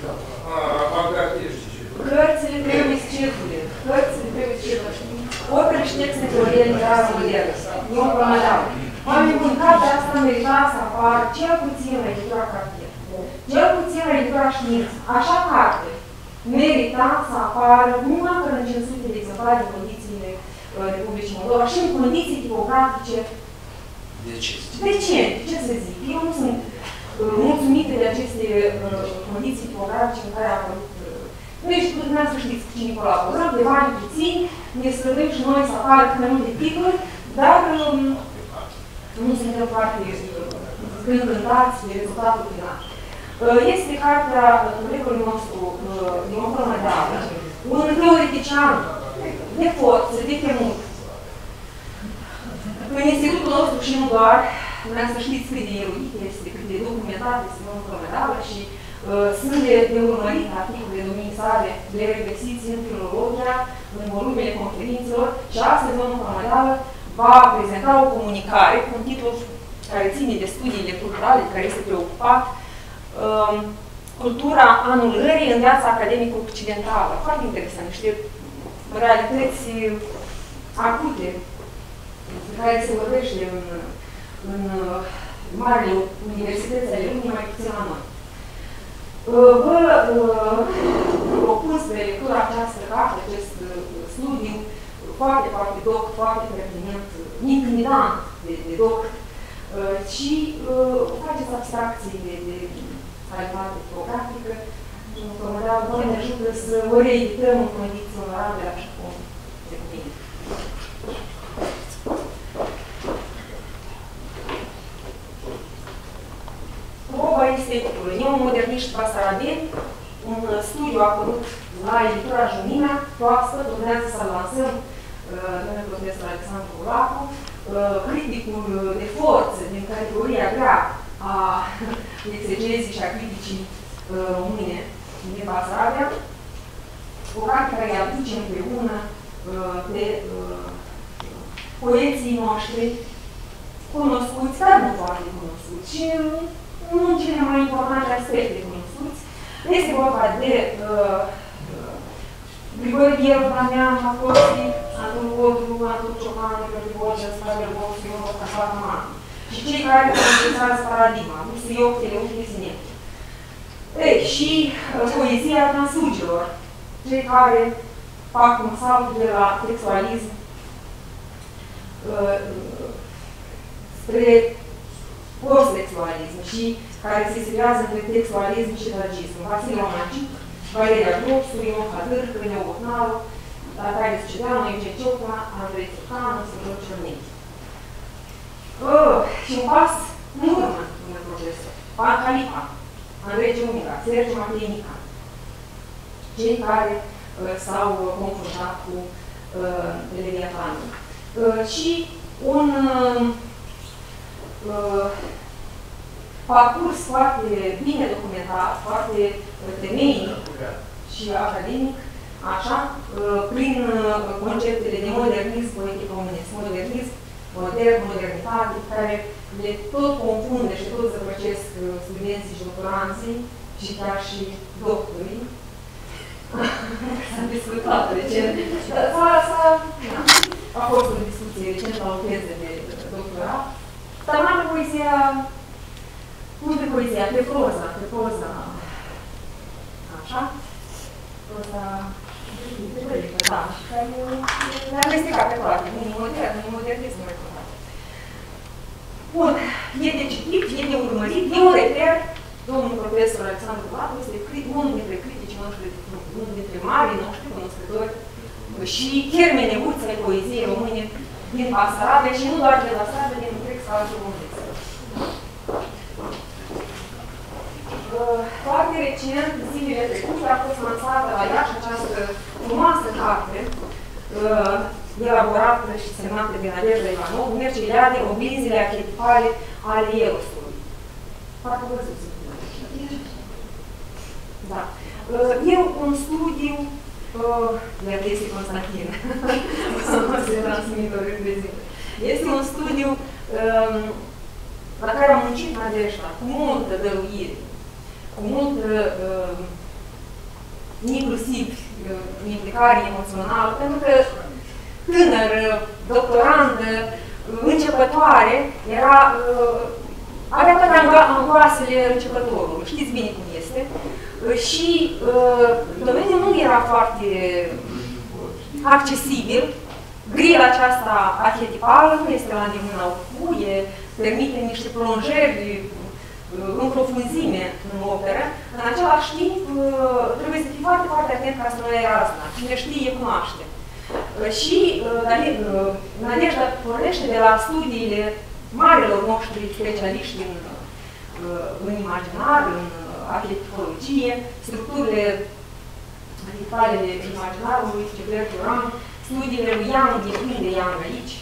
avangardiști. Cărțile trebuie să circule, cărțile trebuie să circule. Oricare și text de teorie literară modernă, eu promădau. Oameni buni, cartea asta merita să apară cel puțin la editura cartier, cel puțin la editura știință. Așa carte merita să apară numai până în 500 de exemplare în condițiile uh, Republicii Moldova și în condiții tipografice De ce? decente, ce să zic. Eu nu sunt uh, mulțumită de aceste uh, condiții tipografice în care a apărut uh, nu ești dumneavoastră știți cu cine colaborăm, de bani puțini, ne străduim și noi să apară cât mai multe titluri, dar um, nu suntem foarte uh, încântați de rezultatul final. Uh, Este cartea colegului nostru, uh, din Ocră Mădeală, un teoretician de forță, de temut. În institutul nostru și nu doar, vreau să știți cât de eruit este, cât de documentat este domnul Cămădală și uh, sunt de, de urmărit articolele domnii sale, le regăsiți în filologia, în volumele conferințelor și astăzi domnul Cămădală va prezenta o comunicare cu un titlu care ține de studiile culturale, care este preocupat, um, cultura anulării în viața academică occidentală. Foarte interesant, niște realități acute de care se vorbește în, în marile universități ale lumii, mai puțin la noi. Uh, Vă uh, propun spre lectura această carte, acest uh, studiu, foarte, foarte doc, foarte pertinent, intimidant de, de doc, și faceți abstracții de, de calitate fotografică, că mă dau, Doamne ajută să o reedităm în condiții onorabile, așa cum se cuvine. Proba este Neomoderniști Basarabeni, un studiu apărut la editura Junimea, proaspăt, urmează să-l lansăm domnul profesor Alexandru Ulacu, criticul de forță din categoria grea a exegezii și a criticii române din Basarabia, o carte care îi aduce împreună pe poeții noștri cunoscuți, dar nu foarte cunoscuți. Și nu în cele mai importante aspecte cunoscuți. Este vorba de uh, Grigore Gheru, Damian, Macosi, Antul Codru, Antul Ciocan, Grigore Borja, Sfântul Bosu, Ion, Cașar Man. Și cei care concesează paradigma, Musioc, Teleuc, Lisinec. Ei, și uh, poezia transugilor, cei care fac un salt de la textualism uh, spre post-textualism și care se situează între textualism și tragism. Vasile Romancic, Valeria Grosu, Ion Hadâr, Cârneu Botnaru, Natalia Sucedeanu, Eugen Ciocna, Andrei Țurcanu, Sfântul Cernic. Uh, și un pas în urmă, domnule profesor. Pan Calipa, Andrei Ciumica, Sergiu Mateinica, cei care uh, s-au confruntat cu uh, Leviatanul. Uh, și un uh, uh, parcurs foarte bine documentat, foarte uh, temeinic și academic, așa, uh, prin uh, conceptele de modernism, poetic românesc, modernism, modern, modernitate, care le tot confunde și tot zăpăcesc studenții și doctoranții și chiar și doctorii. S-a discutat recent. S-a, a fost o discuție recent la o teză de doctorat. Dar mai pe poezia, nu pe poezia, pe proza, pe proza, așa, proza, da, și care le-a amestecat pe toate, unii modern, unii modernism, mai toate. Bun, e de citit, e de urmărit, e un reper, domnul profesor Alexandru Vladu este unul dintre criticii noștri, unul dintre marii noștri cunoscători și chermeneuți ai poeziei române din Basarabia și nu doar din Basarabia, din întreg spațiul românesc. Foarte recent, zilele trecute, a fost lansată la Iași această frumoasă carte elaborată și semnată de Nadejda Ivanov, Merciliade, oglinzile arhetipale ale Erosului. Parcă văzuți. Da. E un studiu iar este Constantin. o să transmit o reprezintă. Este un studiu um, la care am muncit Nadejda, cu multă dăruire, cu multă, uh, inclusiv uh, implicare emoțională, pentru că tânără, doctorandă, începătoare, era, uh, avea toate angoasele începătorului, știți bine cum este, și uh, domeniul nu era foarte accesibil grila aceasta arhetipală nu este la îndemâna oricui, permite niște plonjări uh, în profunzime în operă, în același timp uh, trebuie să fii foarte, foarte atent ca să nu ai razna. Cine știe, cunoaște. Uh, Și Nadejda pornește de la studiile marilor noștri specialiști în, în imaginar, în arhetipologie, structurile arhetipale de imaginarului, Cebler Duran, studiile lui Young, e plin de Young aici,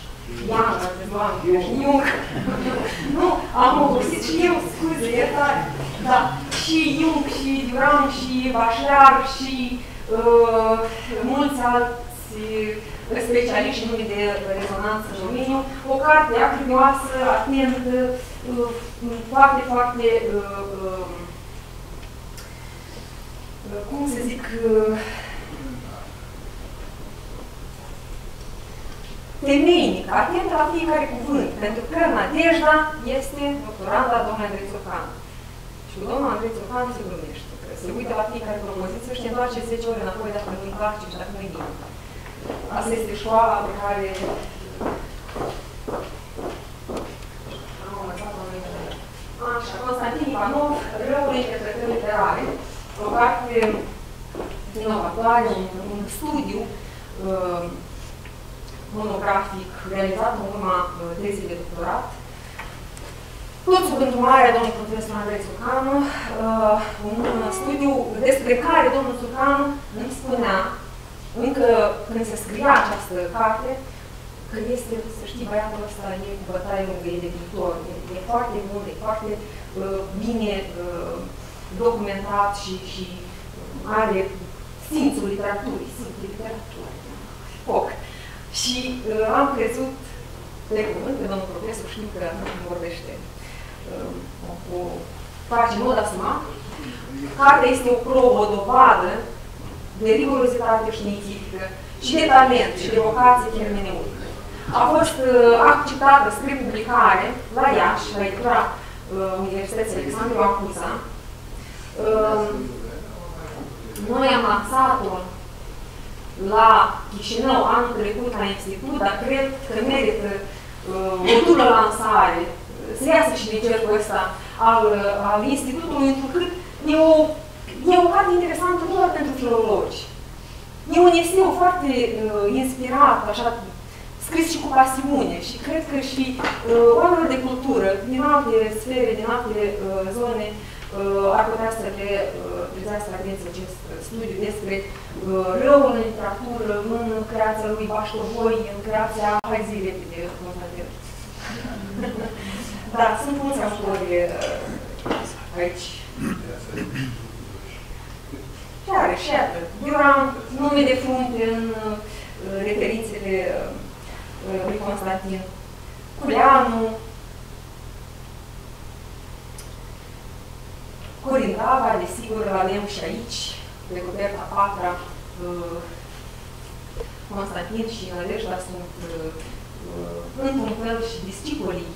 Young, Young, Jung, nu, am obosit și eu, scuze, iertare, da, și Jung, și Duran, și Bachelard, și uh, mulți alți specialiști nume de rezonanță în domeniu, o carte acrimoasă, atentă, uh, foarte, foarte, uh, uh, cum să zic, uh, temeinic, atent la fiecare cuvânt, pentru că Nadejda este doctoranda domnului Andrei Țurcan. Și cu domnul Andrei Țurcan se glumește, că se uită la fiecare propoziție și te întoarce 10 ore înapoi dacă nu-i place și dacă nu-i bine. Asta este școala pe care am învățat-o noi. Așa, Constantin Ivanov, Răul interpretării literare, o carte inovatoare, un, un studiu uh, monografic realizat în urma uh, tezei de doctorat. Tot sub îndrumarea domnului profesor Andrei Țurcanu, uh, un studiu despre care domnul Țurcanu îmi spunea, încă când se scria această carte, că este, să știi, băiatul ăsta e cu bătaie lungă, e de viitor, e, e foarte bun, e foarte uh, bine uh, documentat și, și are simțul literaturii, simțul literaturii. Foc. Și uh, am crezut de cuvânt că domnul profesor știu că vorbește uh, cu face mod asumat. Cartea este o probă, o dovadă de rigurozitate științifică și de talent și de vocație hermeneutică. A fost uh, acceptată spre publicare la Iași, la editura uh, Universității Alexandru Acuza. Uh, noi am lansat-o la Chișinău anul trecut la institut, dar cred că merită uh, o bună lansare, să iasă și din cercul ăsta al, al institutului, întrucât e o, e o carte interesantă nu doar pentru filologi. E un eseu foarte uh, inspirat, așa, scris și cu pasiune și cred că și uh, oamenii de cultură din alte sfere, din alte uh, zone uh, ar putea să le uh, trezească atenție acest studiu despre uh, răul în literatură, în creația lui Baștovoi, în creația, hai zi repede, Constantin. da, sunt mulți autori uh, aici. Chiar, și atât. Duran, nume de frunte în uh, referințele uh, lui Constantin. Culeanu, Corindava, desigur, îl avem și aici, pe coperta patra, uh, Constantin și Nădejda sunt uh, într-un fel și discipolii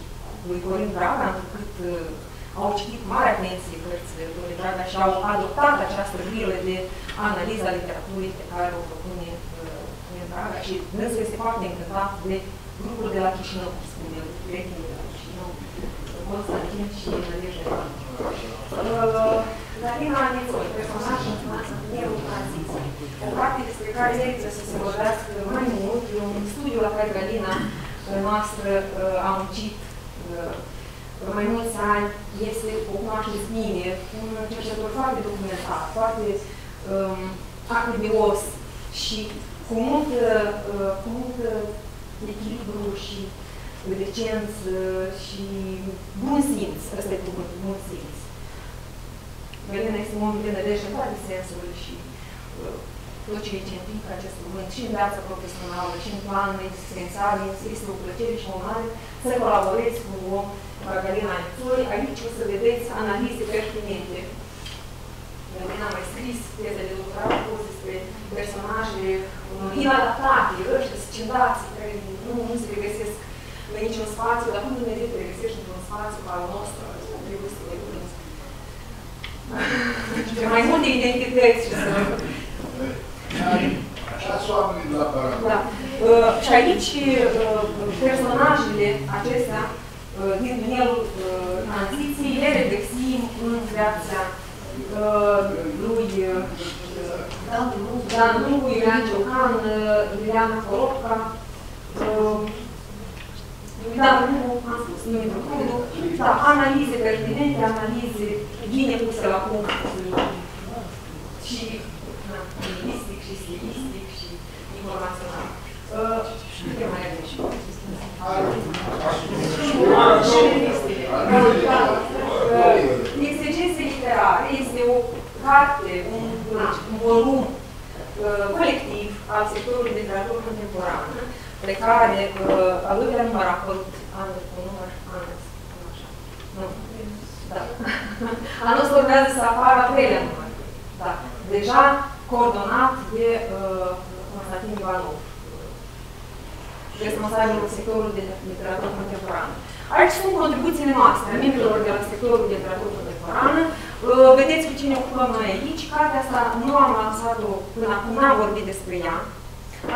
lui Corin Draga, întrucât uh, au citit cu mare atenție cărțile lui Corin Draga și au adoptat această grilă de analiza literaturii pe care o propune Corin Draga și dânsul este foarte încântat de grupul de la Chișinău, cum spune el, prietenii de la Chișinău, Constantin și Nădejda. Galina Anițoi, personaj în Nierul Tranziție. O carte despre care merită să se vorbească mai mult. E un studiu la care Galina noastră a muncit mai mulți ani. Este, o cunoașteți bine, un cercetător foarte documentat, foarte um, acribios și cu mult, uh, cu mult echilibru și decență și bun simț, ăsta e cuvântul, bun simț. Galina este un om de nădejde în toate sensurile și uh, tot ce e cientit acest cuvânt, și în viața profesională, și în plan existențial, este o plăcere și o mare să colaborezi cu un om ca Galina Anițoi. Aici o să vedeți analize pertinente. Galina a mai scris teze de doctorat pus despre personaje inadaptate, ăștia scindați, care nu, nu se regăsesc în niciun spațiu, dar cum Dumnezeu te regăsești într-un spațiu ca al nostru, trebuie să le de mai multe identități și să... Așa sunt oamenii de la Paragon. Da. Uh, și aici uh, personajele acestea uh, din tunelul uh, tranziției le regăsim în viața uh, lui uh, Dan Lugu, Iulian Ciocan, uh, Iuliana Coropca, uh, Dan Lugu, am spus, Dumitru Crudu, da, analize pertinente, analize bine puse la punct uh, și na, lingvistic și stilistic și informațional. Uh, ce mai avem și și lingvistile. Da, uh, Exegese literare este o carte, un, un volum uh, colectiv al sectorului de literatură contemporană, pe care uh, al doilea număr a apărut anul cu număr anul, nu așa, nu, da. Anul ăsta urmează să apară al treilea număr, da, deja coordonat de uh, Constantin Ivanov, responsabilul sectorului de literatură contemporană. Aici sunt contribuțiile noastre, a membrilor de la sectorul de literatură contemporană. Uh, Vedeți cu cine ocupăm noi aici. Cartea asta nu am lansat-o până acum, n-am vorbit despre ea.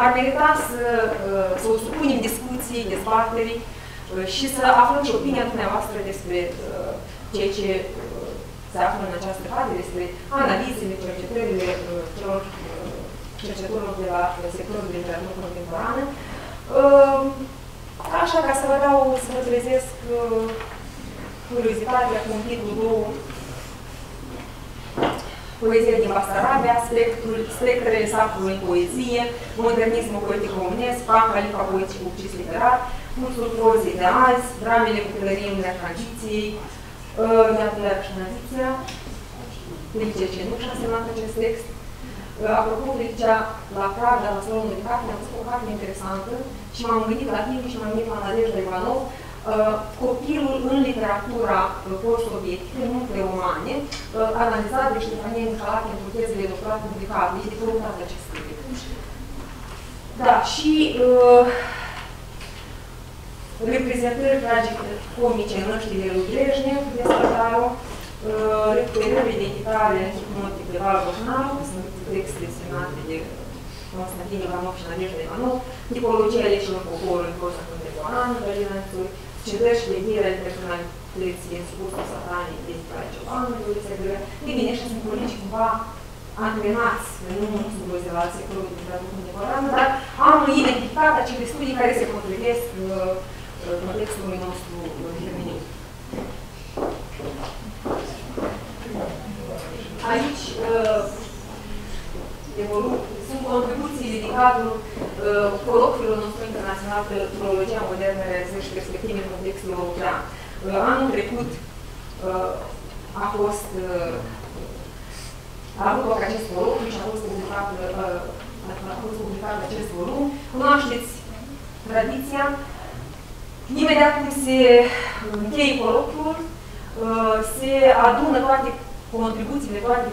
Ar merita să, uh, să o supunem discuții, dezbaterii uh, și să aflăm și opinia dumneavoastră despre ceea ce se află în această carte, despre analizele, cercetările celor cercetătorilor de la sectorul de literatură contemporană. Așa, ca să vă dau, să vă trezesc curiozitatea cu un titlu două Poezia din Basarabia, spectrul, spectrele sacrului în poezie, modernismul poetic românesc, Pancalica poetic ucis literar, cursul prozii de azi, dramele cu pălăriile tranziției, uh, iată iarăși tranziția, Felice Cenuș a semnat acest text. Uh, apropo, Felicia la Praga, la salonul de carte, am spus o carte interesantă și m-am gândit la tine și m-am gândit la Nadejda Ivanov, Uh, copilul în literatura uh, post-sovietică, nu romane, uh, analizat de Ștefanie Mihalache pentru tezele de doctorat publicate, este căutat de acest studiu. Da, și uh, reprezentări tragice comice în ăștia de lui Brejnev, de Spartaru, uh, recuperări identitare în mod de Val Boșnaru, sunt texte semnate de Constantin Ivanov și Nadejda Ivanov, tipologia aleșilor poporului în prosa contemporană, Gălinățuri, citări și legire personalității în scurtul satanii de care Ciobanu, se grea. Ei bine, ăștia sunt colegi cumva antrenați, nu sunt de la sectorul de literatură contemporană, dar am identificat acele studii care se potrivesc uh, contextului nostru Aici, uh, sunt contribuții dedicate uh, colocviului nostru internațional pe filologia modernă, realizări și perspective în contextul european. Uh, anul trecut uh, a fost uh, a avut loc acest volum și a fost publicat, uh, a fost publicat acest volum. Cunoașteți tradiția. Imediat cum se încheie colocviul, uh, se adună toate contribuțiile, toate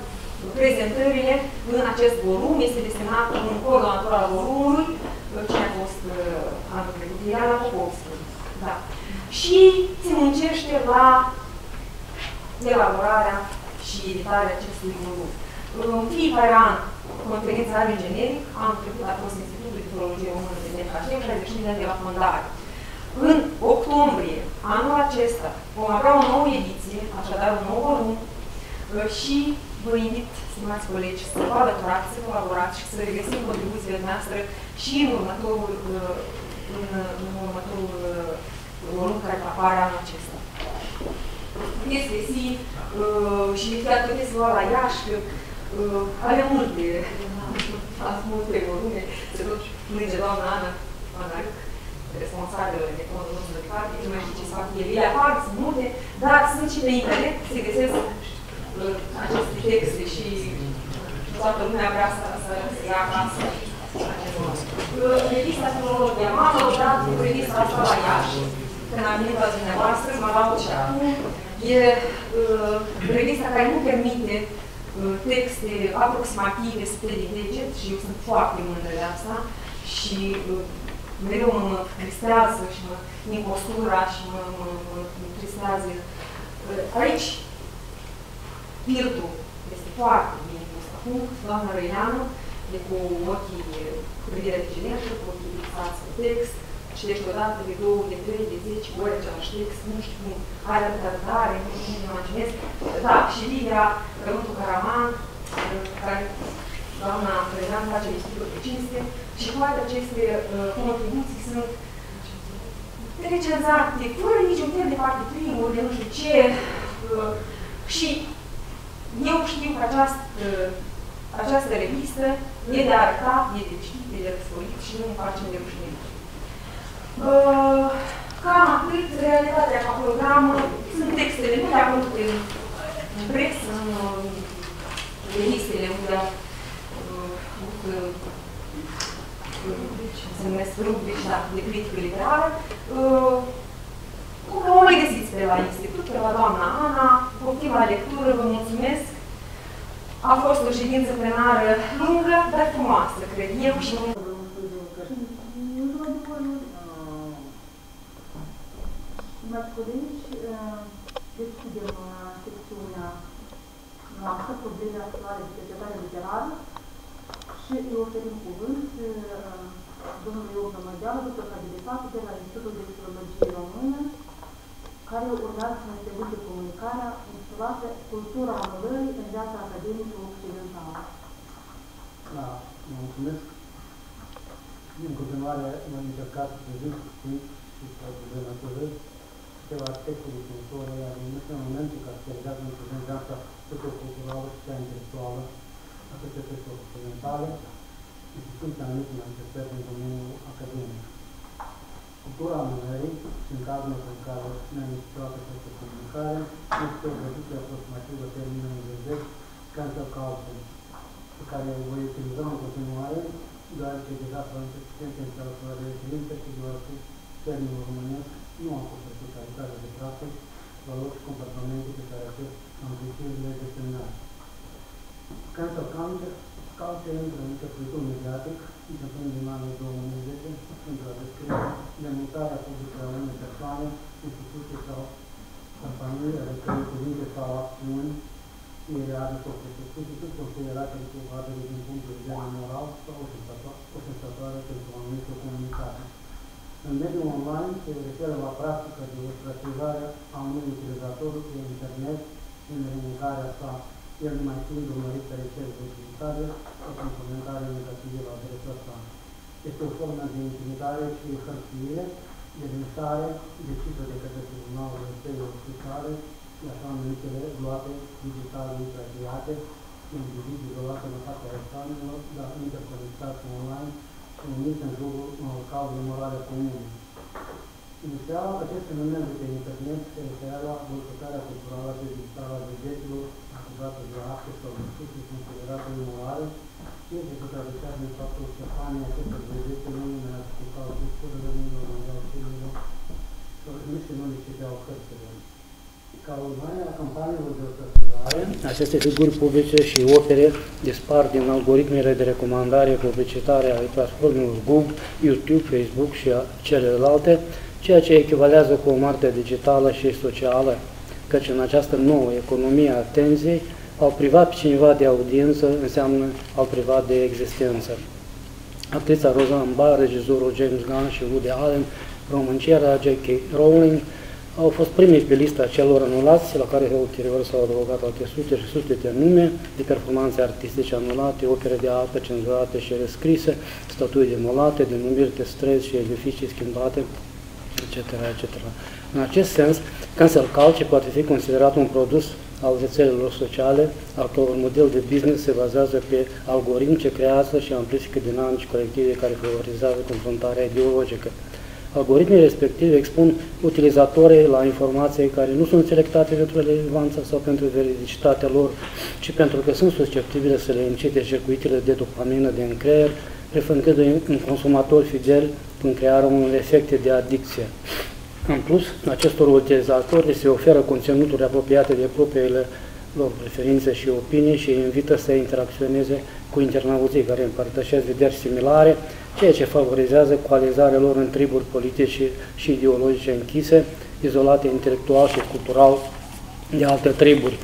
prezentările în acest volum. Este destinat un coordonator al volumului, cine a fost uh, anul trecut, Iana Popovski. Da. Și se muncește la elaborarea și editarea acestui volum. În fiecare an, conferința are generic, anul trecut a fost Institutul de Filologie Română de NHC, 60 de ani de la fondare. În octombrie, anul acesta, vom avea o nouă ediție, așadar un nou volum, și vă invit, stimați colegi, să vă alăturați, să colaborați și să regăsim contribuțiile noastre și în următorul, în, în următorul volum care apare anul acesta. Puteți găsi uh, și chiar puteți lua la Iași, că uh, avem multe, multe volume, se tot plânge doamna Ana, Ana Ruc, responsabilă de fondul nostru de carte, nu mai știu ce să fac ele, ele apar, sunt multe, dar sunt și pe internet, se găsesc aceste texte și toată lumea vrea să, să, să ia acasă Revista Filologia. M-am lăudat cu revista asta la Iași, când am venit la dumneavoastră, mă laud și acum. E uh, revista care nu permite uh, texte aproximative spre de deget și eu sunt foarte mândră de asta și uh, mereu mă, mă tristează și mă impostura și mă, mă, mă, mă tristează. Uh, aici Pirtul este foarte bine pus la punct, doamna Răileanu, de cu ochii cu privire de generică, cu ochii fixați pe text, citești odată de două, de trei, de zece ori același text, nu știu cum, are atâta răbdare, nu știu cum ne imaginez. Da, și Lidia, Rământul Caraman, care doamna Prezean face discuturi de cinste și toate aceste uh, contribuții sunt recenzate fără niciun fel de parte primul, de nu știu ce. Uh, și eu știu că această, uh, această revistă e de arătat, e de citit, e de răsforit și nu ne facem de rușine. Uh, cam atât, realitatea ca program, sunt textele, nu le-am văzut în, în presă, în, în revistele unde am uh, ce se numesc rubrici da, de critică literară, uh, o mai găsiți pe la institut, pe la doamna Ana, poftim la lectură, vă mulțumesc. A fost o ședință plenară lungă, dar frumoasă, cred eu, și Stimați colegi, deschidem secțiunea noastră, probleme actuale de cercetare literară și îi oferim cuvânt domnului Iov Nămădeală, doctor cabilitate de la Institutul de Filologie Română, care urmează să ne prezinte comunicarea intitulată Cultura anulării în viața academică occidentală. Da, mulțumesc. În continuare, am încercat să prezint puțin și să denaturez câteva aspecte de cultură, iar în momentul care se realizează în prezent viața socioculturală și cea intelectuală a societății occidentale, instituții anumite manifestări în domeniul academic. Cultura amânării și în cazul în care ne-am intitulat această comunicare, este o traducere aproximativă termenul englezesc cancel culture, pe care o voi utiliza în continuare, deoarece deja sunt suficiente în literatura de referință și deoarece termenul românesc nu a fost specialitate de practic, valori și comportamente pe care acest amplitudine le determinat. Cancel culture culture intră în circuitul mediatic, începând din anul 2010, pentru a descrie demutarea publică a unei persoane, instituții sau companii, ale cărei cuvinte sau acțiuni ireale sau presupuse, considerate reprobabile din punct de vedere moral sau ofensatoare pentru o anumită comunicare. În mediul online se referă la practica de ostracizare a unui utilizator pe internet în limitarea sa el nu mai fiind urmărit pe rețele de utilizare sau prin comentare negative la adresa sa. Este o formă de intimidare și hărțuire, de lăsare decisă de către Tribunalul Rețelei Oficiale și așa numitele luate digitale intraviate, indivizi izolate în fața examenelor, dar interconectați online și uniți în jurul unor cauze morale comune. Inițial, acest fenomen de pe internet se referea la modificarea culturală și digitală a vedetilor acuzate de acte sau discuții considerate imorale, și se traducează în faptul că fanii acestor vedete nu numerează cu cau discurile, nu numereau filmele, sau nici nu le citeau cărțile. Ca urmare a campaniilor de ostracizare, aceste figuri publice și opere dispar din algoritmele de recomandare publicitare ale platformelor Google, YouTube, Facebook și celelalte, ceea ce echivalează cu o moarte digitală și socială, căci în această nouă economie a atenției, au privat pe cineva de audiență înseamnă au privat de existență. Actrița Roseanne Barr, regizorul James Gunn și Woody Allen, romanciera J.K. Rowling, au fost primii pe lista celor anulați, la care ulterior s-au adăugat alte sute și sute de nume de performanțe artistice anulate, opere de artă cenzurate și rescrise, statui demolate, denumiri de stres și edificii schimbate, etc. etc. În acest sens, cancel culture poate fi considerat un produs al rețelelor sociale, al căror model de business se bazează pe algoritmi ce creează și amplifică dinamici colective care favorizează confruntarea ideologică. Algoritmii respective expun utilizatorii la informații care nu sunt selectate pentru relevanța sau pentru veridicitatea lor, ci pentru că sunt susceptibile să le incite circuitele de dopamină din creier, prefăcând un consumator fidel în crearea unor efecte de adicție. În plus, acestor utilizatori se oferă conținuturi apropiate de propriile lor preferințe și opinii și îi invită să interacționeze cu internauții care împărtășesc vederi similare, ceea ce favorizează coalizarea lor în triburi politice și ideologice închise, izolate intelectual și cultural de alte triburi.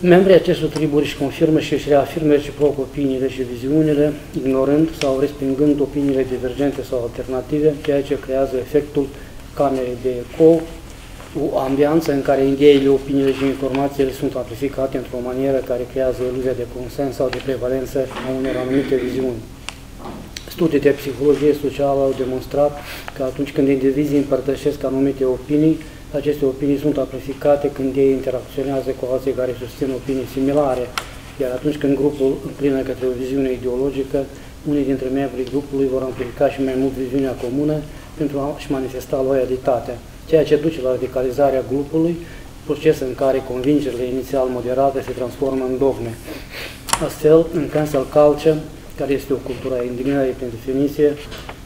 Membrii acestor triburi își confirmă și își reafirmă reciproc opiniile și viziunile, ignorând sau respingând opiniile divergente sau alternative, ceea ce creează efectul camerei de eco, o ambianță în care ideile, opiniile și informațiile sunt amplificate într-o manieră care creează iluzia de consens sau de prevalență a unor anumite viziuni. Studii de psihologie socială au demonstrat că atunci când indivizii împărtășesc anumite opinii, aceste opinii sunt amplificate când ei interacționează cu alții care susțin opinii similare, iar atunci când grupul înclină către o viziune ideologică, unii dintre membrii grupului vor amplifica și mai mult viziunea comună pentru a-și manifesta loialitatea, ceea ce duce la radicalizarea grupului, proces în care convingerile inițial moderate se transformă în dogme. Astfel, în cancel culture, care este o cultură a indignării prin definiție,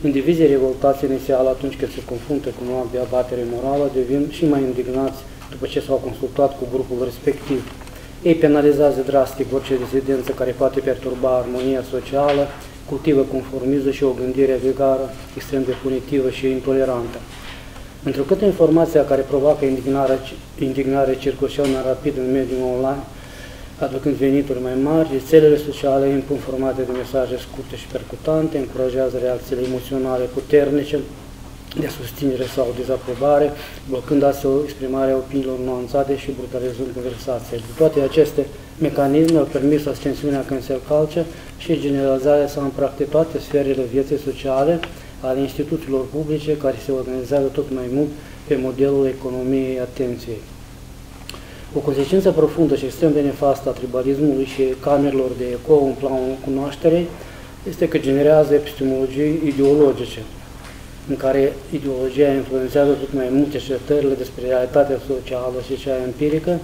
indivizii revoltați inițial atunci când se confruntă cu un act de abatere morală devin și mai indignați după ce s-au consultat cu grupul respectiv. Ei penalizează drastic orice dizidență care poate perturba armonia socială, cultivă conformism și o gândire vigară, extrem de punitivă și intolerantă. Întrucât informația care provoacă indignare, indignare circulă cel mai rapid în mediul online, aducând venituri mai mari, rețelele sociale impun formate de mesaje scurte și percutante, încurajează reacțiile emoționale puternice de susținere sau dezaprobare, blocând astfel exprimarea opiniilor nuanțate și brutalizând conversațiile. Toate aceste mecanisme au permis ascensiunea cancel culture și generalizarea sa în practic toate sferele vieții sociale ale instituțiilor publice care se organizează tot mai mult pe modelul economiei atenției. O consecință profundă și extrem de nefastă a tribalismului și camerelor de eco în planul cunoașterei este că generează epistemologii ideologice, în care ideologia influențează tot mai mult cercetările despre realitatea socială și cea empirică,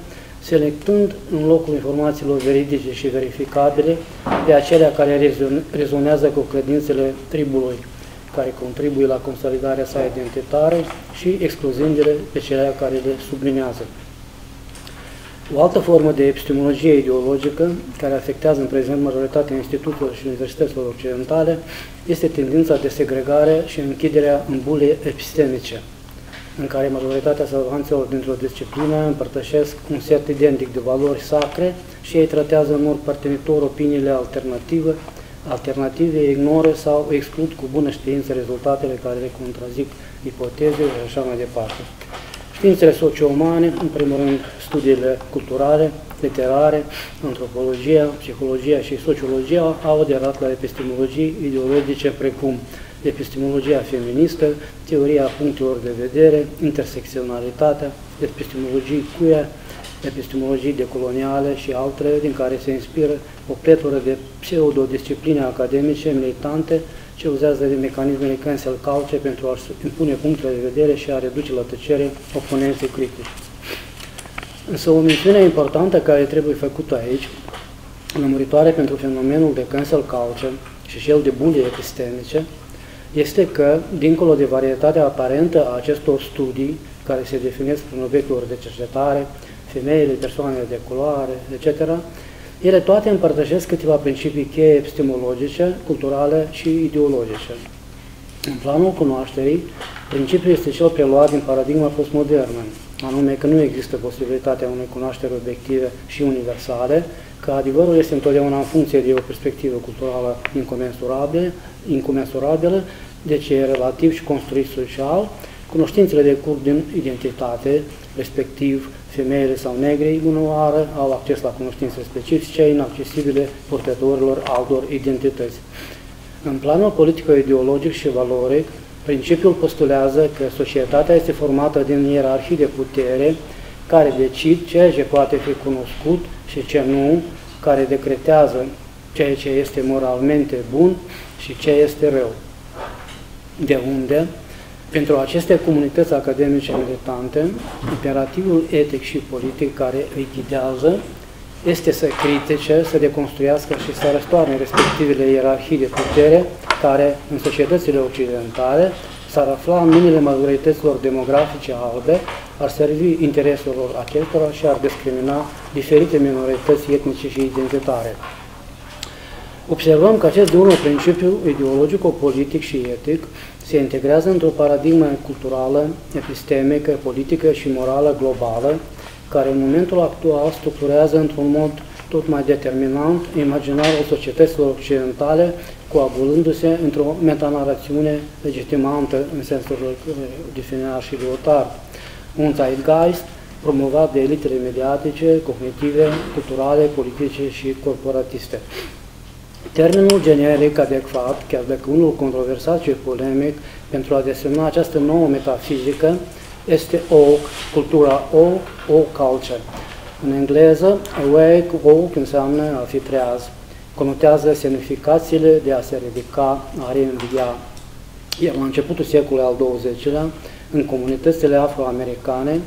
selectând în locul informațiilor veridice și verificabile pe acelea care rezonează cu credințele tribului, care contribuie la consolidarea sa identitară și excluzându-le pe cele care le sublinează. O altă formă de epistemologie ideologică, care afectează în prezent majoritatea instituțiilor și universităților occidentale, este tendința de segregare și închiderea în bule epistemice, în care majoritatea savanților dintr-o disciplină împărtășesc un set identic de valori sacre și ei tratează în mod partenitor opiniile alternative, alternative ignoră sau exclud cu bună știință rezultatele care le contrazic ipotezele și așa mai departe. Științele socio-umane, în primul rând studiile culturale, literare, antropologia, psihologia și sociologia au aderat la epistemologii ideologice precum epistemologia feministă, teoria punctelor de vedere, intersecționalitatea, epistemologii queer, epistemologii decoloniale și altele din care se inspiră o pletură de pseudodiscipline academice militante ce uzează de mecanismele cancel culture pentru a impune punctele de vedere și a reduce la tăcere oponenții critici. Însă o mențiune importantă care trebuie făcută aici, lămuritoare pentru fenomenul de cancel culture și cel de bully epistemice, este că, dincolo de varietatea aparentă a acestor studii, care se definesc prin obiecturi de cercetare, femeile, persoanele de culoare, etc., ele toate împărtășesc câteva principii cheie epistemologice, culturale și ideologice. În planul cunoașterii, principiul este cel preluat din paradigma postmodernă, anume că nu există posibilitatea unei cunoașteri obiective și universale, că adevărul este întotdeauna în funcție de o perspectivă culturală incomensurabilă, incomensurabilă deci e relativ și construit social, cunoștințele decurg din identitate, respectiv femeile sau negri, unoară au acces la cunoștințe specifice inaccesibile purtătorilor altor identități. În planul politico-ideologic și valoric, principiul postulează că societatea este formată din ierarhii de putere care decid ceea ce poate fi cunoscut și ce nu, care decretează ceea ce este moralmente bun și ce este rău. De unde pentru aceste comunități academice militante, imperativul etic și politic care îi ghidează este să critique, să deconstruiască și să răstoarne respectivele ierarhii de putere care, în societățile occidentale, s-ar afla în mâinile majorităților demografice albe, ar servi intereselor acestora și ar discrimina diferite minorități etnice și identitare. Observăm că acest de unul principiu ideologico-politic și etic se integrează într-o paradigmă culturală, epistemică, politică și morală globală, care în momentul actual structurează într-un mod tot mai determinant imaginarul societăților occidentale, coagulându-se într-o metanarațiune legitimantă în sensul definit și Lyotard. Un zeitgeist promovat de elitele mediatice, cognitive, culturale, politice și corporatiste. Termenul generic adecvat, chiar dacă unul controversat și polemic, pentru a desemna această nouă metafizică, este oak, cultura oak, oak culture. În engleză, awake, oak înseamnă a fi treaz. Conotează semnificațiile de a se ridica, a reînvia. Iar la începutul secolului al XX-lea, în comunitățile afroamericane,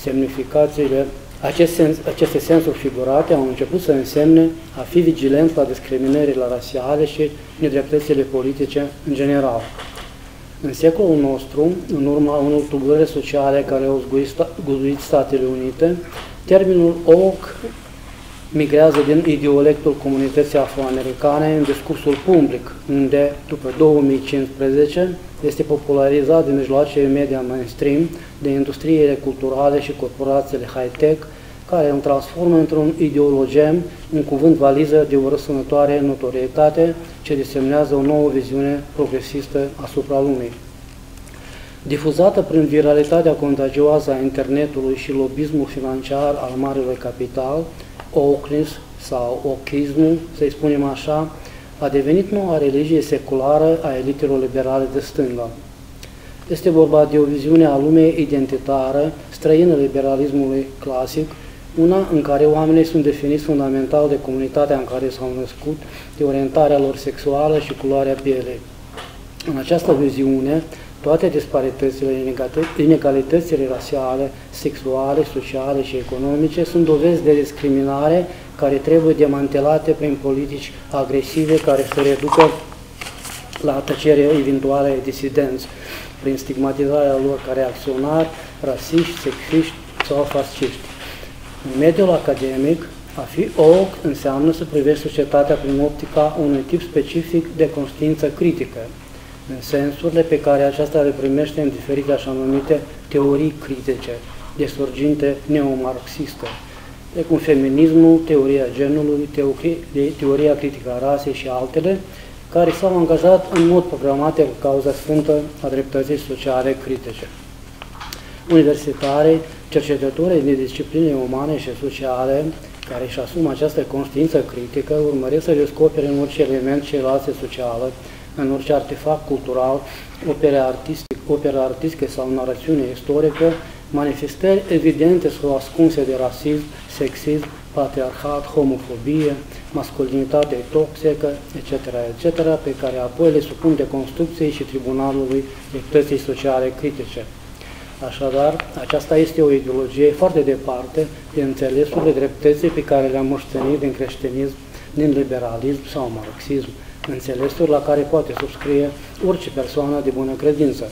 semnificațiile acest sens, aceste sensuri figurate au început să însemne a fi vigilent la discriminările rasiale și nedreptățile politice în general. În secolul nostru, în urma unor tulburări sociale care au zguduit Statele Unite, termenul OC migrează din idiolectul comunității afroamericane în discursul public, unde, după 2015, este popularizat de mijloacele media mainstream, de industriile culturale și corporațiile high-tech, care îl transformă într-un ideologem, un cuvânt valiză de o răsunătoare notorietate ce desemnează o nouă viziune progresistă asupra lumii. Difuzată prin viralitatea contagioasă a internetului și lobismul financiar al marelui capital, Ocris sau ochismul, să-i spunem așa, a devenit noua religie seculară a elitelor liberale de stânga. Este vorba de o viziune a lumei identitară, străină liberalismului clasic, una în care oamenii sunt definiți fundamental de comunitatea în care s-au născut, de orientarea lor sexuală și culoarea pielei. În această viziune, toate disparitățile, inegalitățile rasiale, sexuale, sociale și economice sunt dovezi de discriminare care trebuie demantelate prin politici agresive care să reducă la tăcere eventuale a disidenți, prin stigmatizarea lor ca reacționari, rasiști, sexiști sau fasciști. În mediul academic, a fi OG înseamnă să privești societatea prin optica unui tip specific de conștiință critică, în sensurile pe care aceasta le primește în diferite așa numite teorii critice, de sorginte neomarxistă, precum feminismul, teoria genului, teoria critică a rasei și altele, care s-au angajat în mod programat cu cauza sfântă a dreptății sociale critice. Universitare, cercetători de discipline umane și sociale, care își asumă această conștiință critică, urmăresc să descopere în orice element și relație socială în orice artefact cultural, opera artistică, opera artistică sau narațiune istorică, manifestări evidente sau ascunse de rasism, sexism, patriarhat, homofobie, masculinitate toxică, etc., etc., pe care apoi le supun de construcției și tribunalului dreptății sociale critice. Așadar, aceasta este o ideologie foarte departe de înțelesurile dreptății pe care le-am moștenit din creștinism, din liberalism sau marxism, înțelesuri la care poate subscrie orice persoană de bună credință.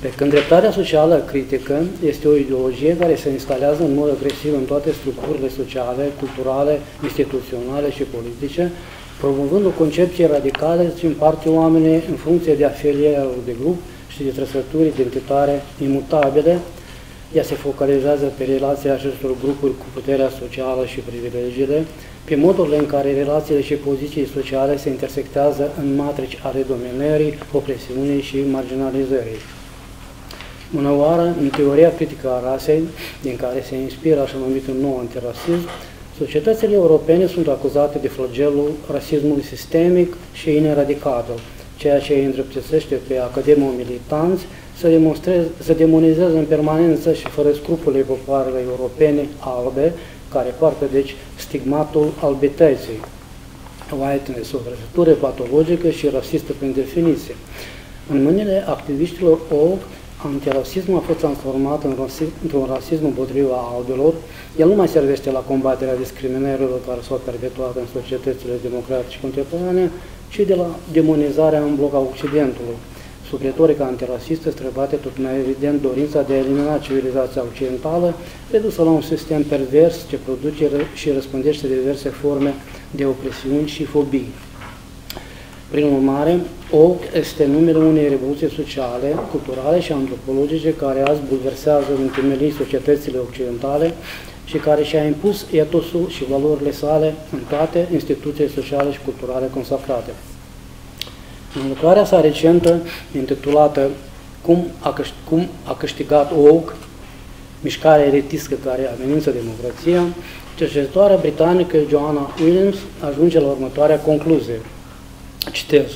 Pe când dreptarea socială critică este o ideologie care se instalează în mod agresiv în toate structurile sociale, culturale, instituționale și politice, promovând o concepție radicală ce împarte oamenii în funcție de afilierea de grup și de trăsături identitare imutabile, ea se focalizează pe relația acestor grupuri cu puterea socială și privilegiile, pe modurile în care relațiile și poziții sociale se intersectează în matrici ale dominării, opresiunii și marginalizării. Bună oară, în teoria critică a rasei, din care se inspiră așa numitul nou antirasism, societățile europene sunt acuzate de flagelul rasismului sistemic și ineradicabil, ceea ce îi îndreptățește pe academul militanți să, să demonizeze în permanență și fără scrupule popoarele europene albe, care poartă deci stigmatul albității, whiteness, o vrăjitură patologică și rasistă prin definiție. În mâinile activiștilor OG, antirasismul a fost transformat în rasism, într-un rasism împotriva albilor. El nu mai servește la combaterea discriminărilor care s-au perpetuat în societățile democratice contemporane, ci de la demonizarea în bloc a Occidentului. Sub retorica antirasistă străbate tot mai evident dorința de a elimina civilizația occidentală, redusă la un sistem pervers ce produce și răspândește diverse forme de opresiuni și fobii. Prin urmare, OC este numele unei revoluții sociale, culturale și antropologice care azi bulversează în temelii societățile occidentale și care și-a impus etosul și valorile sale în toate instituțiile sociale și culturale consacrate. În lucrarea sa recentă, intitulată Cum a, câștigat, cum a câștigat OUC, mișcarea eretiscă care amenință democrația, cercetătoarea britanică Joanna Williams ajunge la următoarea concluzie. Citez.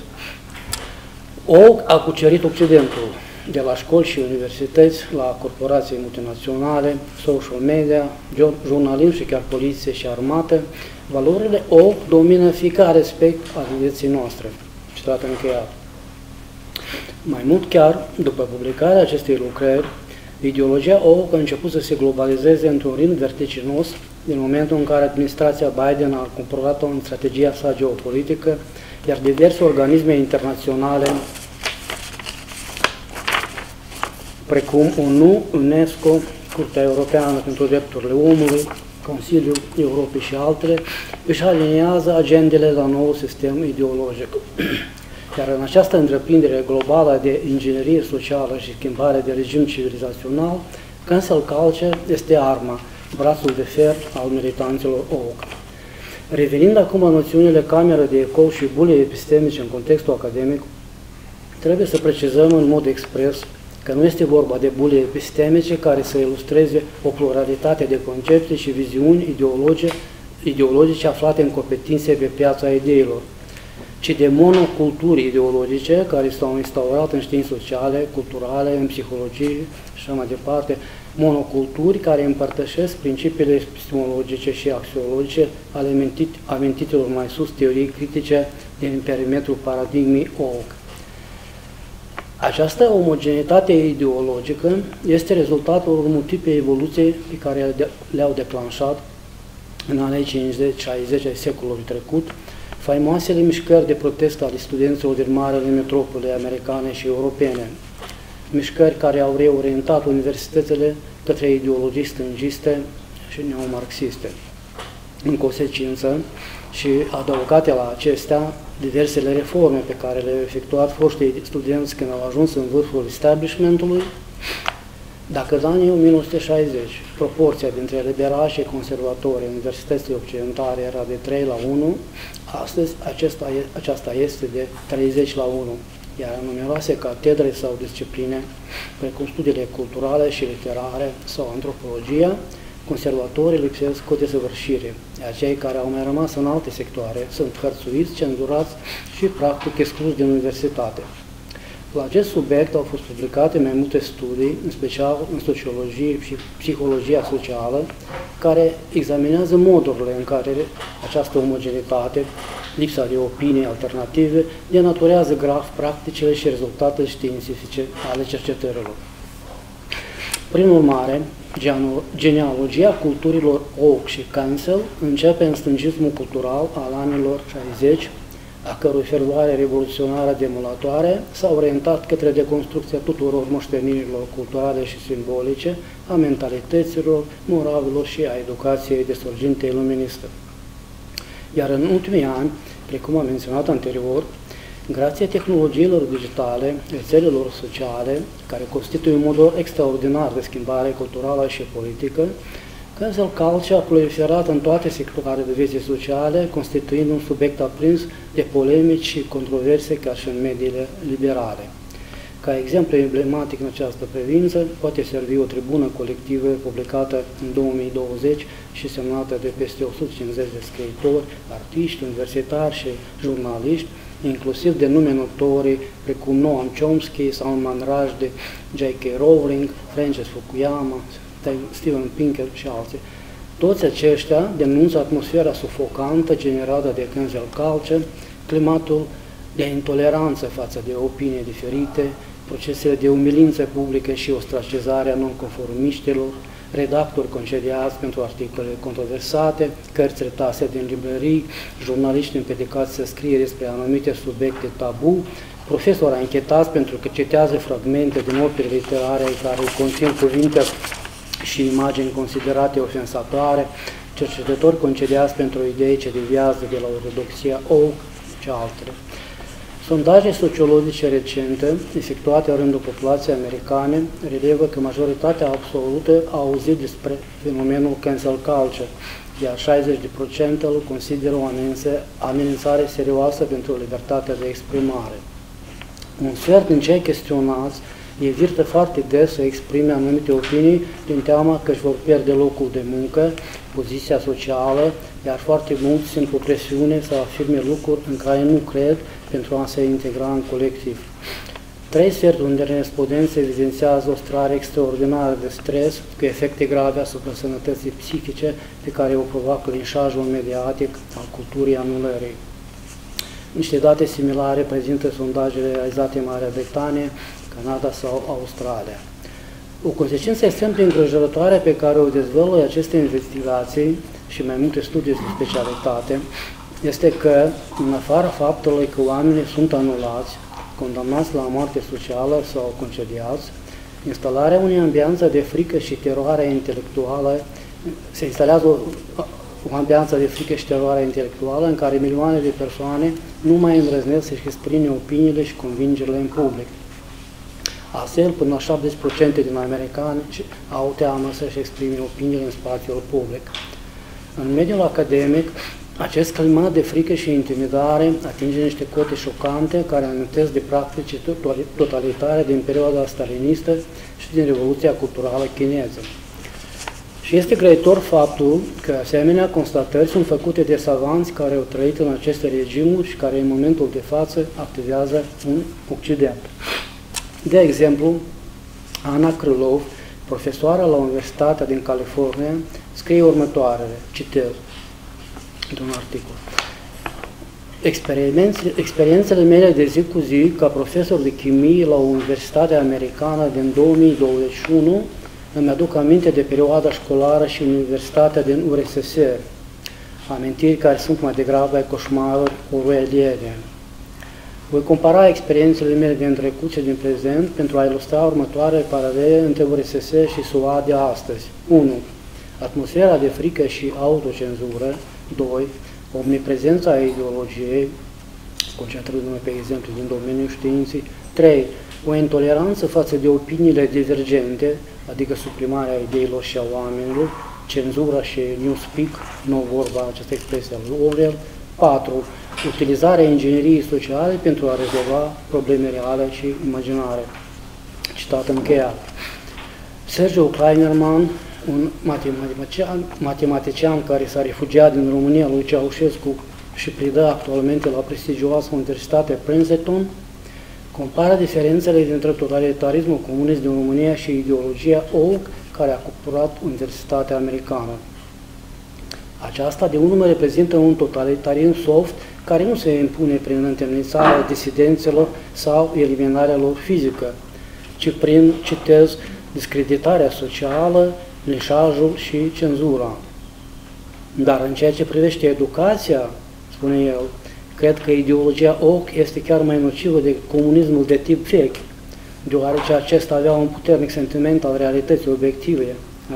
OUC a cucerit Occidentul, de la școli și universități, la corporații multinaționale, social media, jurnalism și chiar poliție și armată, valorile OUC domină fiecare aspect al vieții noastre. Citat încheiat. Mai mult chiar, după publicarea acestei lucrări, ideologia OUC a început să se globalizeze într-un ritm verticinos din momentul în care administrația Biden a cumpărat-o în strategia sa geopolitică, iar diverse organisme internaționale precum ONU, UNESCO, Curtea Europeană pentru Drepturile Omului, Consiliul Europei și altele, își aliniază agendele la nou sistem ideologic. Iar în această întreprindere globală de inginerie socială și schimbare de regim civilizațional, cancel culture este arma, brațul de fer al militanților OUC. Revenind acum la noțiunile cameră de ecou și bulii epistemice în contextul academic, trebuie să precizăm în mod expres că nu este vorba de bule epistemice care să ilustreze o pluralitate de concepte și viziuni ideologice, ideologice aflate în competințe pe piața ideilor, ci de monoculturi ideologice care s-au instaurat în științe sociale, culturale, în psihologie și așa mai departe, monoculturi care împărtășesc principiile epistemologice și axiologice ale amintitelor mai sus teorii critice din perimetrul paradigmei OC. Această omogenitate ideologică este rezultatul unor multiple evoluții pe care le-au declanșat în anii 50-60 ai secolului trecut, faimoasele mișcări de protest ale studenților din marele metropole americane și europene, mișcări care au reorientat universitățile către ideologii stângiste și neomarxiste. În consecință, și adăugate la acestea diversele reforme pe care le-au efectuat foștii studenți când au ajuns în vârful establishmentului, dacă în anii 1960 proporția dintre liberali și conservatori în universitățile occidentale era de 3 la 1, astăzi acesta, aceasta este de 30 la 1, iar în numeroase catedre sau discipline, precum studiile culturale și literare sau antropologia, conservatorii lipsesc cu desăvârșire, iar cei care au mai rămas în alte sectoare sunt hărțuiți, cenzurați și practic excluși din universitate. La acest subiect au fost publicate mai multe studii, în special în sociologie și psihologia socială, care examinează modurile în care această omogenitate, lipsa de opinii alternative, denaturează grav practicile și rezultatele științifice ale cercetărilor. Prin urmare, genealogia culturilor Oak și Cancel începe în stângismul cultural al anilor 60, a cărui fervoare revoluționară demolatoare s-a orientat către deconstrucția tuturor moștenirilor culturale și simbolice, a mentalităților, moravilor și a educației de sorginte iluministă. Iar în ultimii ani, precum am menționat anterior, Grație tehnologiilor digitale, rețelelor sociale, care constituie un model extraordinar de schimbare culturală și politică, cancel culture a proliferat în toate sectoarele de vieții sociale, constituind un subiect aprins de polemici și controverse ca și în mediile liberale. Ca exemplu emblematic în această privință, poate servi o tribună colectivă publicată în 2020 și semnată de peste 150 de scriitori, artiști, universitari și jurnaliști, inclusiv de nume notori precum Noam Chomsky, Salman Rushdie, J.K. Rowling, Francis Fukuyama, Steven Pinker și alții. Toți aceștia denunță atmosfera sufocantă generată de cancel culture, climatul de intoleranță față de opinii diferite, procesele de umilință publică și ostracizarea nonconformiștilor, redactori concediați pentru articole controversate, cărți retase din librării, jurnaliști împiedicați să scrie despre anumite subiecte tabu, profesori anchetați pentru că citează fragmente din opere literare care conțin cuvinte și imagini considerate ofensatoare, cercetători concediați pentru idei ce deviază de la ortodoxia ou și altele. Sondaje sociologice recente, efectuate în rândul populației americane, relevă că majoritatea absolută a auzit despre fenomenul cancel culture, iar 60% îl consideră o amenințare serioasă pentru libertatea de exprimare. Un sfert din cei chestionați evită foarte des să exprime anumite opinii din teama că își vor pierde locul de muncă, poziția socială, iar foarte mulți simt o presiune să afirme lucruri în care nu cred pentru a se integra în colectiv. Trei sferturi dintre respondenți evidențiază o stare extraordinară de stres cu efecte grave asupra sănătății psihice pe care o provoacă linșajul mediatic al culturii anulării. Niște date similare prezintă sondajele realizate în Marea Britanie, Canada sau Australia. O consecință extrem de îngrijorătoare pe care o dezvăluie aceste investigații și mai multe studii de specialitate este că, în afara faptului că oamenii sunt anulați, condamnați la moarte socială sau concediați, instalarea unei ambianțe de frică și teroare intelectuală, se instalează o, o ambianță de frică și teroare intelectuală în care milioane de persoane nu mai îndrăznesc să-și exprime opiniile și convingerile în public. Astfel, până la 70% din americani au teamă să-și exprime opiniile în spațiul public. În mediul academic, acest climat de frică și intimidare atinge niște cote șocante care amintesc de practici totalitare din perioada stalinistă și din Revoluția Culturală Chineză. Și este grăitor faptul că asemenea constatări sunt făcute de savanți care au trăit în aceste regimuri și care în momentul de față activează în Occident. De exemplu, Ana Krylov, profesoară la Universitatea din California, scrie următoarele, citez, într-un articol. Experiențele mele de zi cu zi ca profesor de chimie la Universitatea Americană din 2021 îmi aduc aminte de perioada școlară și Universitatea din URSS, amintiri care sunt mai degrabă ai coșmaruri orwelliene. Voi compara experiențele mele din trecut și din prezent pentru a ilustra următoare paralele între URSS și SUA de astăzi. 1. Atmosfera de frică și autocenzură 2. Omniprezența ideologiei, concentrându-ne pe exemplu din domeniul științei. 3. O intoleranță față de opiniile divergente, adică suprimarea ideilor și a oamenilor, cenzura și newspeak, nu vorba această expresie al Orwell. 4. Utilizarea ingineriei sociale pentru a rezolva probleme reale și imaginare. Citat încheiat. Sergio Kleinerman, un matematician, matematician care s-a refugiat din România lui Ceaușescu și predă actualmente la prestigioasă Universitate Princeton, compară diferențele dintre totalitarismul comunist din România și ideologia OUC care a cupurat Universitatea Americană. Aceasta de unul reprezintă un totalitarism soft care nu se impune prin întemnițarea disidențelor sau eliminarea lor fizică, ci prin, citez, discreditarea socială, lișajul și cenzura. Dar în ceea ce privește educația, spune el, cred că ideologia OC este chiar mai nocivă decât comunismul de tip vechi, deoarece acesta avea un puternic sentiment al realității obiective,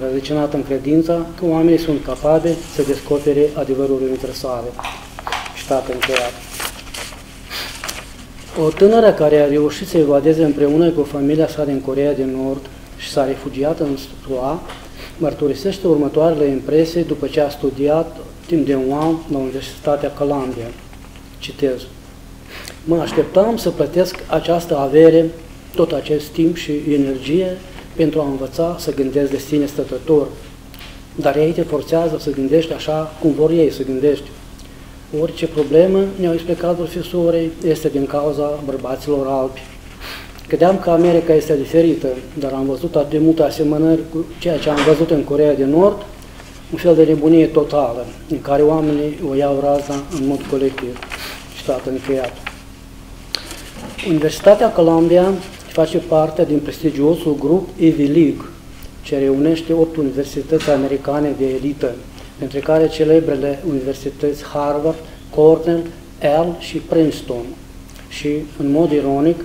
rădăcinat în credința că oamenii sunt capabili să descopere adevărul universale. Stat încheiat. O tânără care a reușit să evadeze împreună cu familia sa din Corea de Nord și s-a refugiat în SUA, mărturisește următoarele impresii după ce a studiat timp de un an la Universitatea Columbia. Citez. Mă așteptam să plătesc această avere, tot acest timp și energie pentru a învăța să gândesc de sine stătător, dar ei te forțează să gândești așa cum vor ei să gândești. Orice problemă, ne-au explicat profesorii, este din cauza bărbaților albi. Credeam că America este diferită, dar am văzut atât de multe asemănări cu ceea ce am văzut în Corea de Nord, un fel de nebunie totală, în care oamenii o iau raza în mod colectiv. Stat încheiat. Universitatea Columbia face parte din prestigiosul grup Ivy League, ce reunește opt universități americane de elită, între care celebrele universități Harvard, Cornell, Yale și Princeton. Și, în mod ironic,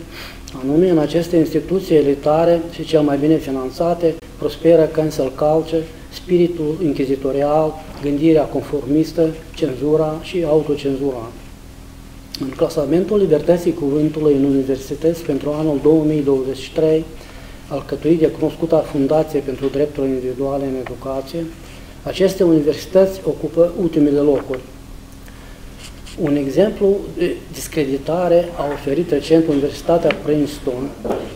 Anume, în aceste instituții elitare și cel mai bine finanțate, prosperă cancel culture, spiritul inchizitorial, gândirea conformistă, cenzura și autocenzura. În clasamentul libertății cuvântului în universități pentru anul 2023, alcătuit de cunoscuta Fundație pentru Drepturi Individuale în Educație, aceste universități ocupă ultimele locuri. Un exemplu de discreditare a oferit recent Universitatea Princeton,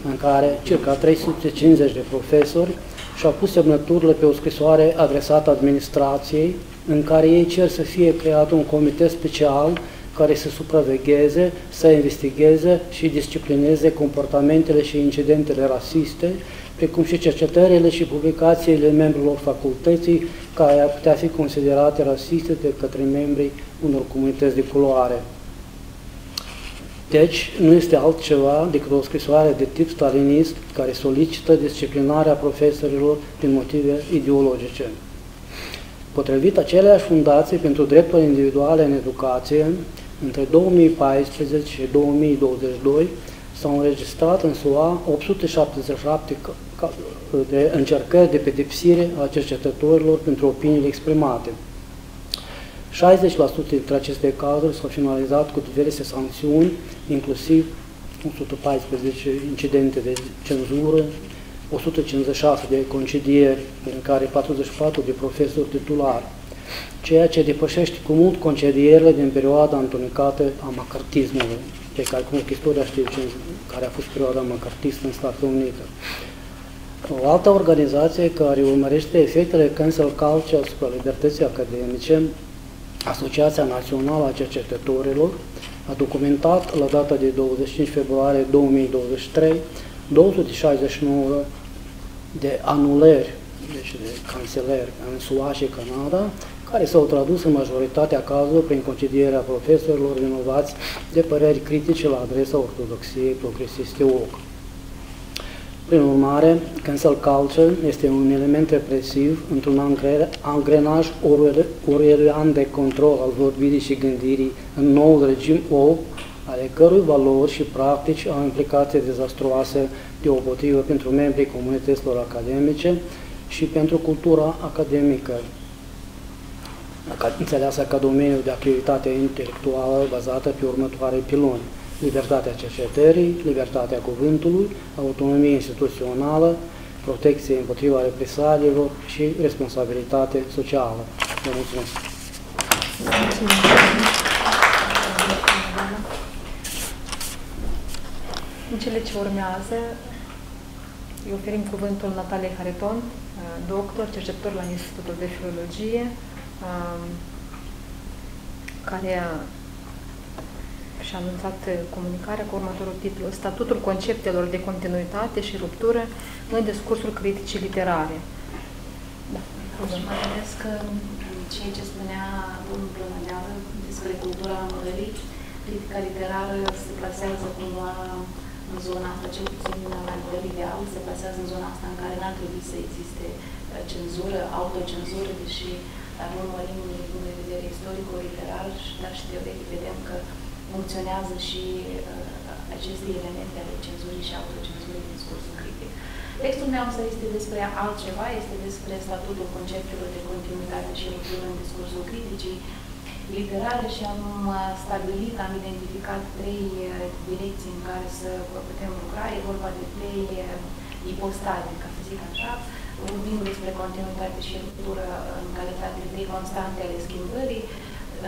în care circa 350 de profesori și-au pus semnăturile pe o scrisoare adresată administrației, în care ei cer să fie creat un comitet special care să supravegheze, să investigheze și disciplineze comportamentele și incidentele rasiste, precum și cercetările și publicațiile membrilor facultății care ar putea fi considerate rasiste de către membrii unor comunități de culoare. Deci, nu este altceva decât o scrisoare de tip stalinist care solicită disciplinarea profesorilor din motive ideologice. Potrivit aceleași fundații pentru drepturi individuale în educație, între 2014 și 2022 s-au înregistrat în SUA 877 de încercări de pedepsire a cercetătorilor pentru opiniile exprimate. 60% dintre aceste cazuri s-au finalizat cu diverse sancțiuni, inclusiv 114 incidente de cenzură, 156 de concedieri, în care 44 de profesori titulari, ceea ce depășește cu mult concedierile din perioada întunecată a macartismului, pe care cunosc istoria știu ce, care a fost perioada macartistă în Statele Unite. O altă organizație care urmărește efectele cancel culture asupra libertății academice, Asociația Națională a Cercetătorilor, a documentat la data de 25 februarie 2023 269 de anulări, deci de cancelări în SUA și Canada, care s-au tradus în majoritatea cazurilor prin concedierea profesorilor vinovați de păreri critice la adresa ortodoxiei progresiste OC. Prin urmare, cancel culture este un element represiv într-un angrenaj orwellian de control al vorbirii și gândirii în noul regim O, ale cărui valori și practici au implicații dezastruoase deopotrivă pentru membrii comunităților academice și pentru cultura academică, înțeleasă ca domeniu de activitate intelectuală bazată pe următoare piloni libertatea cercetării, libertatea cuvântului, autonomie instituțională, protecție împotriva represaliilor și responsabilitate socială. Vă mulțumesc! În cele ce urmează, îi oferim cuvântul Natalie Hareton, doctor, cercetător la Institutul de Filologie, care și-a anunțat uh, comunicarea cu următorul titlu, Statutul conceptelor de continuitate și ruptură în discursul criticii literare. Da. Și mai ales că ceea ce spunea domnul Plămâneală despre cultura mării, critica literară se plasează cumva în zona asta, cel puțin la nivel ideal, se plasează în zona asta în care n-ar trebui să existe uh, cenzură, autocenzură, deși dacă urmărim din punct de vedere istorico-literar, dar și teoretic vedem că funcționează și uh, aceste elemente ale cenzurii și autocenzurii din discursul critic. Textul meu însă este despre altceva, este despre statutul conceptelor de continuitate și ruptură în discursul criticii literare și am uh, stabilit, am identificat trei uh, direcții în care să putem lucra. E vorba de trei uh, ipostaze, ca să zic așa, vorbim despre continuitate și ruptură în calitate de constante ale schimbării,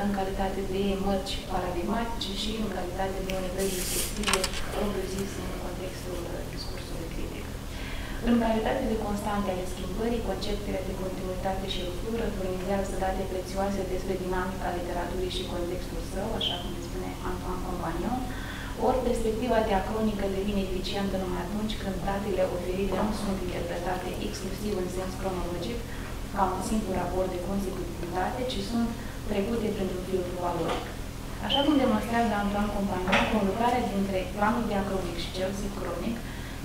în calitate de mărci paradigmatice și în calitate de unități discursive propriu-zis în contextul discursului critic. În calitate de constante ale schimbării, conceptele de continuitate și ruptură furnizează date prețioase despre dinamica literaturii și contextul său, așa cum spune Antoine Compagnon, ori perspectiva diacronică devine eficientă numai atunci când datele oferite nu sunt interpretate exclusiv în sens cronologic, ca un simplu raport de consecutivitate, ci sunt trecute printr-un filtru valoric. Așa cum demonstrează Antoine Compagnon, conlucrarea dintre planul diacronic și cel sincronic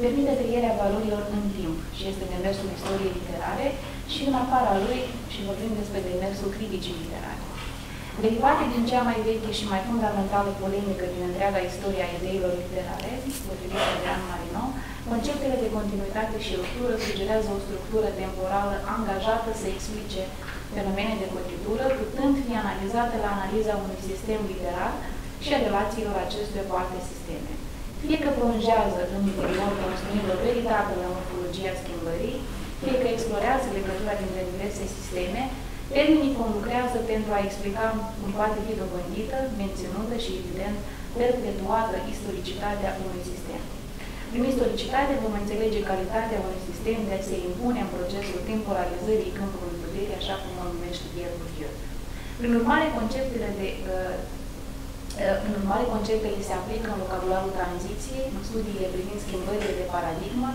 permite trăierea valorilor în timp și este demersul istoriei literare și în afara lui și vorbim despre demersul criticii literare. Derivate din cea mai veche și mai fundamentală polemică din întreaga istoria ideilor literare, potrivit de Anne Marino, conceptele de continuitate și ruptură sugerează o structură temporală angajată să explice fenomene de cotitură, putând fi analizate la analiza unui sistem literar și a relațiilor acestuia cu alte sisteme. Fie că plonjează în interior construind o veritabilă morfologie a schimbării, fie că explorează legătura dintre diverse sisteme, termenii lucrează pentru a explica cum poate fi dobândită, menținută și, evident, perpetuată istoricitatea unui sistem. Prin istoricitate vom înțelege calitatea unui sistem de a se impune în procesul temporalizării câmpului puterii, așa cum o numește Pierre Bourdieu. Prin urmare, conceptele de uh, uh, în urmare, conceptele se aplică în vocabularul tranziției, în studiile privind schimbările de paradigmă,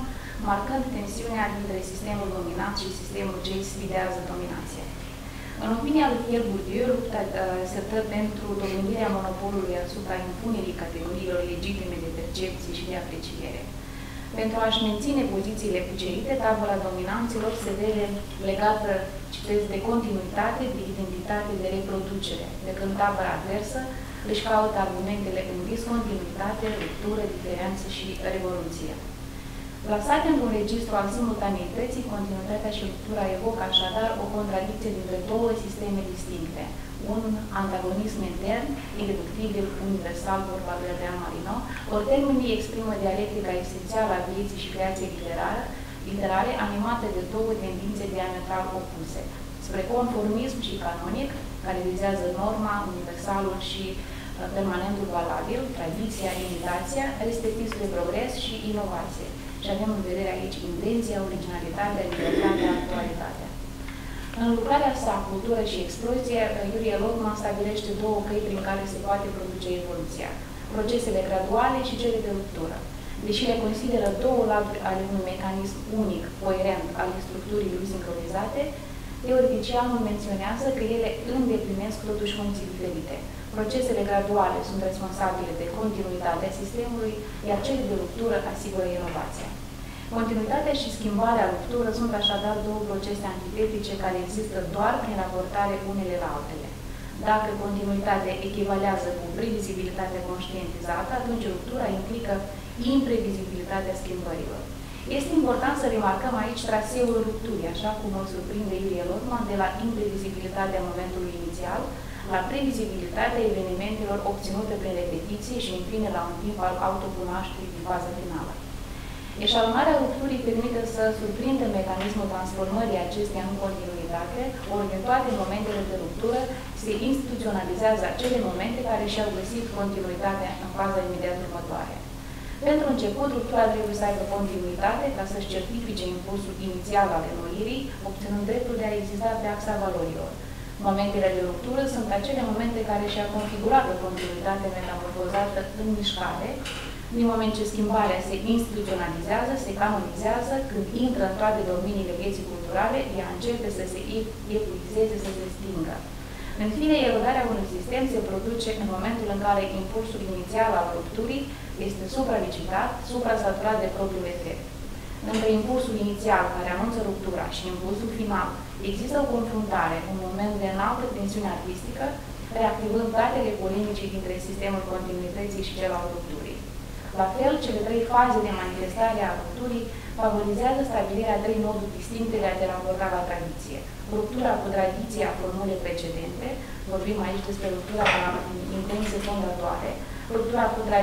marcând tensiunea dintre sistemul dominant și sistemul ce sfidează dominația. În opinia lui Pierre Bourdieu, lupta uh, se dă pentru domnirea monopolului asupra impunerii categoriilor legitime de percepție și de apreciere. Pentru a-și menține pozițiile cucerite, tabula dominanților se vede legată, citesc, de continuitate, de identitate, de reproducere, de când tabăra adversă își caută argumentele în discontinuitate, ruptură, diferență și revoluție. Plasate într-un registru al simultaneității, continuitatea și ruptura evocă așadar o contradicție dintre două sisteme distincte. Un antagonism intern, ireductibil, universal, vorba lui Adrian Marino, ori termenii exprimă dialectica esențială a vieții și creației literare, literare animate de două tendințe diametral opuse, spre conformism și canonic, care vizează norma, universalul și uh, permanentul valabil, tradiția, imitația, respectiv spre progres și inovație și avem în vedere aici intenția, originalitatea, libertatea, actualitatea. În lucrarea sa, Cultură și Explozie, Iurie Lotman stabilește două căi prin care se poate produce evoluția. Procesele graduale și cele de ruptură. Deși le consideră două laturi ale unui mecanism unic, coerent, al structurii lui sincronizate, teoreticianul menționează că ele îndeplinesc totuși funcții diferite. Procesele graduale sunt responsabile de continuitatea sistemului, iar cele de ruptură asigură inovația. Continuitatea și schimbarea ruptură sunt așadar două procese antitetice care există doar prin raportare unele la altele. Dacă continuitatea echivalează cu previzibilitatea conștientizată, atunci ruptura implică imprevizibilitatea schimbărilor. Este important să remarcăm aici traseul rupturii, așa cum o surprinde Iurie Lotman, de la imprevizibilitatea momentului inițial la previzibilitatea evenimentelor obținute prin repetiție și, în fine, la un timp al autocunoașterii din faza finală. Eșalonarea rupturii permite să surprindă mecanismul transformării acesteia în continuitate, ori în toate momentele de ruptură se instituționalizează acele momente care și-au găsit continuitatea în faza imediat următoare. Pentru început, ruptura trebuie să aibă continuitate ca să-și certifice impulsul inițial al ennoirii, obținând dreptul de a exista pe axa valorilor. Momentele de ruptură sunt acele momente care și-a configurat o continuitate metamorfozată în mișcare, din moment ce schimbarea se instituționalizează, se canonizează, când intră în toate domeniile vieții culturale, ea începe să se epuizeze, să se stingă. În fine, erodarea unui sistem se produce în momentul în care impulsul inițial al rupturii este supravicitat, suprasaturat de propriul efect. Între impulsul inițial care anunță ruptura și impulsul final există o confruntare, un moment de înaltă tensiune artistică, reactivând datele polemice dintre sistemul continuității și cel al rupturii. La fel, cele trei faze de manifestare a rupturii favorizează stabilirea trei moduri distincte de a te raporta la tradiție. Ruptura cu tradiția formule precedente, vorbim aici despre ruptura la intenție fondatoare, ruptura cu, tra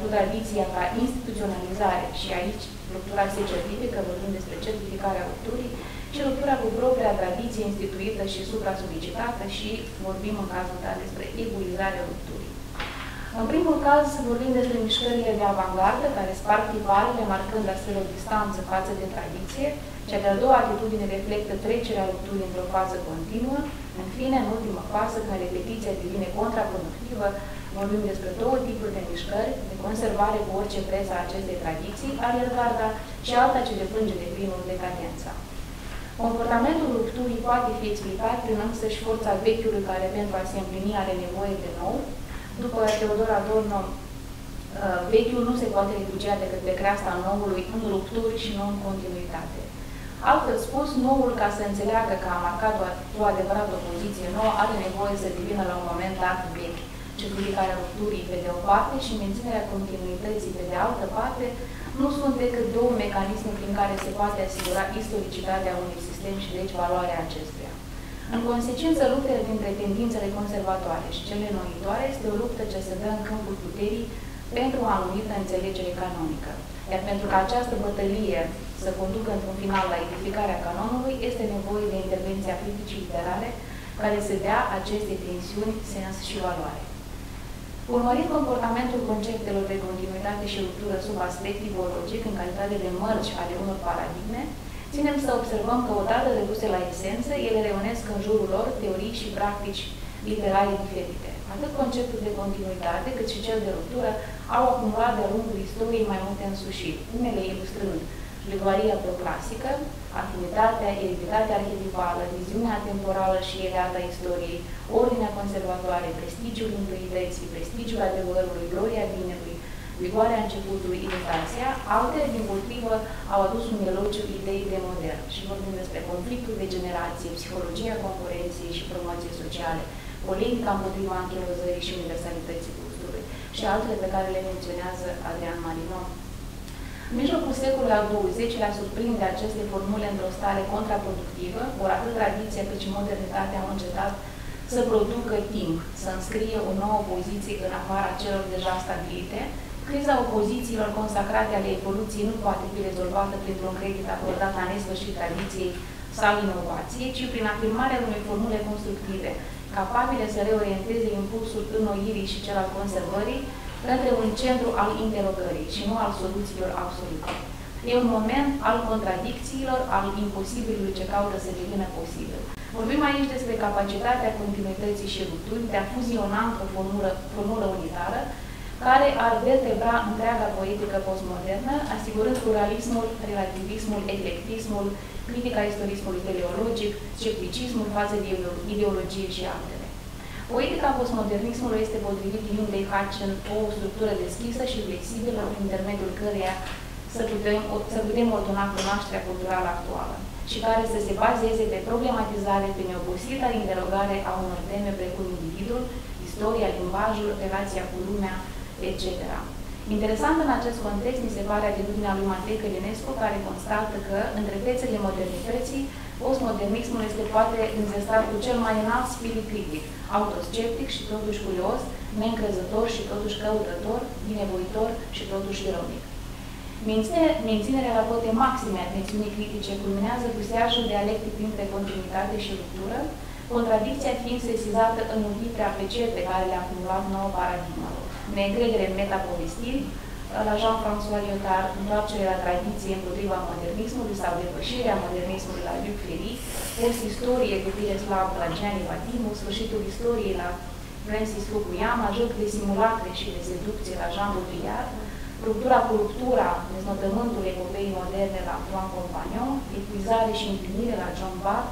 cu tradiția ca instituționalizare și aici ruptura se certifică, vorbim despre certificarea rupturii, și ruptura cu propria tradiție instituită și supra-solicitată și vorbim în cazul dat despre ebuizarea rupturii. În primul caz vorbim despre mișcările de avangardă care sparg tiparele, marcând astfel o distanță față de tradiție. Cea de-a doua atitudine reflectă trecerea rupturii într-o fază continuă. În fine, în ultima fază, când repetiția devine contraproductivă, vorbim despre două tipuri de mișcări, de conservare cu orice preț a acestei tradiții, ariergarda și alta ce deplânge de primul decadența. Comportamentul rupturii poate fi explicat prin însăși forța vechiului care pentru a se împlini are nevoie de nou. După Teodor Adorno, uh, vechiul nu se poate refugia decât pe creasta noului în rupturi și nu în continuitate. Altfel spus, noul, ca să înțeleagă că a marcat o, o adevărată poziție nouă, are nevoie să devină la un moment dat vechi. Certificarea rupturii pe de o parte și menținerea continuității pe de altă parte nu sunt decât două mecanisme prin care se poate asigura istoricitatea unui sistem și deci valoarea acestuia. În consecință, luptele dintre tendințele conservatoare și cele noitoare este o luptă ce se dă în câmpul puterii pentru o anumită înțelegere canonică. Iar pentru ca această bătălie să conducă într-un final la edificarea canonului, este nevoie de intervenția criticii literare care să dea aceste tensiuni sens și valoare. Urmărind comportamentul conceptelor de continuitate și ruptură sub aspect tipologic în calitate de mărci ale unor paradigme, ținem să observăm că odată reduse la esență, ele reunesc în jurul lor teorii și practici literare diferite. Atât conceptul de continuitate, cât și cel de ruptură au acumulat de-a lungul istoriei mai multe însușiri, unele ilustrând pledoaria proclasică, afinitatea, ereditatea arhetipală, viziunea temporală și eleată a istoriei, ordinea conservatoare, prestigiul întâității, prestigiul adevărului, gloria binelui, vigoarea începutului, imitația, altele, din potrivă, au adus un elogiu idei de modern și vorbim despre conflictul de generație, psihologia concurenței și promoției sociale, politica împotriva anchilozării și universalității gustului și altele pe care le menționează Adrian Marinon. În mijlocul secolului al XX-lea surprinde aceste formule într-o stare contraproductivă, ori atât tradiția cât și modernitatea au încetat să producă timp, să înscrie o nouă poziție în afara celor deja stabilite, criza opozițiilor consacrate ale evoluției nu poate fi rezolvată printr-un credit acordat la nesfârșit tradiției sau inovației, ci prin afirmarea unei formule constructive, capabile să reorienteze impulsul înnoirii și cel al conservării către un centru al interogării și nu al soluțiilor absolute. E un moment al contradicțiilor, al imposibilului ce caută să devină posibil. Vorbim aici despre capacitatea continuității și rupturii de a fuziona într-o formulă, formulă unitară care ar vertebra întreaga poetică postmodernă, asigurând pluralismul, relativismul, eclectismul, critica istorismului teleologic, scepticismul față de ideologie și altele. Poetica postmodernismului este potrivit Lindley Hutchin o structură deschisă și flexibilă prin intermediul căreia să putem, să putem ordona cunoașterea culturală actuală și care să se bazeze pe problematizare, pe neobosită interogare a unor teme precum individul, istoria, limbajul, relația cu lumea, etc. Interesant în acest context mi se pare atitudinea lui Matei Călinescu, care constată că, între fețele modernității, postmodernismul este poate înzestrat cu cel mai înalt spirit critic, autosceptic și totuși curios, neîncrezător și totuși căutător, binevoitor și totuși ironic. Menținerea la cote maxime a atențiunii critice culminează cu seajul dialectic dintre continuitate și ruptură, contradicția fiind sesizată în multiple aprecieri pe care le-a acumulat nouă paradigmă. Neîncredere în metapovestiri, la Jean-François Lyotard, întoarcerea la tradiție împotriva modernismului sau depășirea modernismului la Luc Ferry, post-istorie cu Slav la Gianni Vatimu, sfârșitul istoriei la Francis Fukuyama, joc de simulacre și de seducție la Jean Baudrillard, ruptura cu ruptura, deznodământul epopeii moderne la Antoine Compagnon, epuizare și împlinire la John Bach,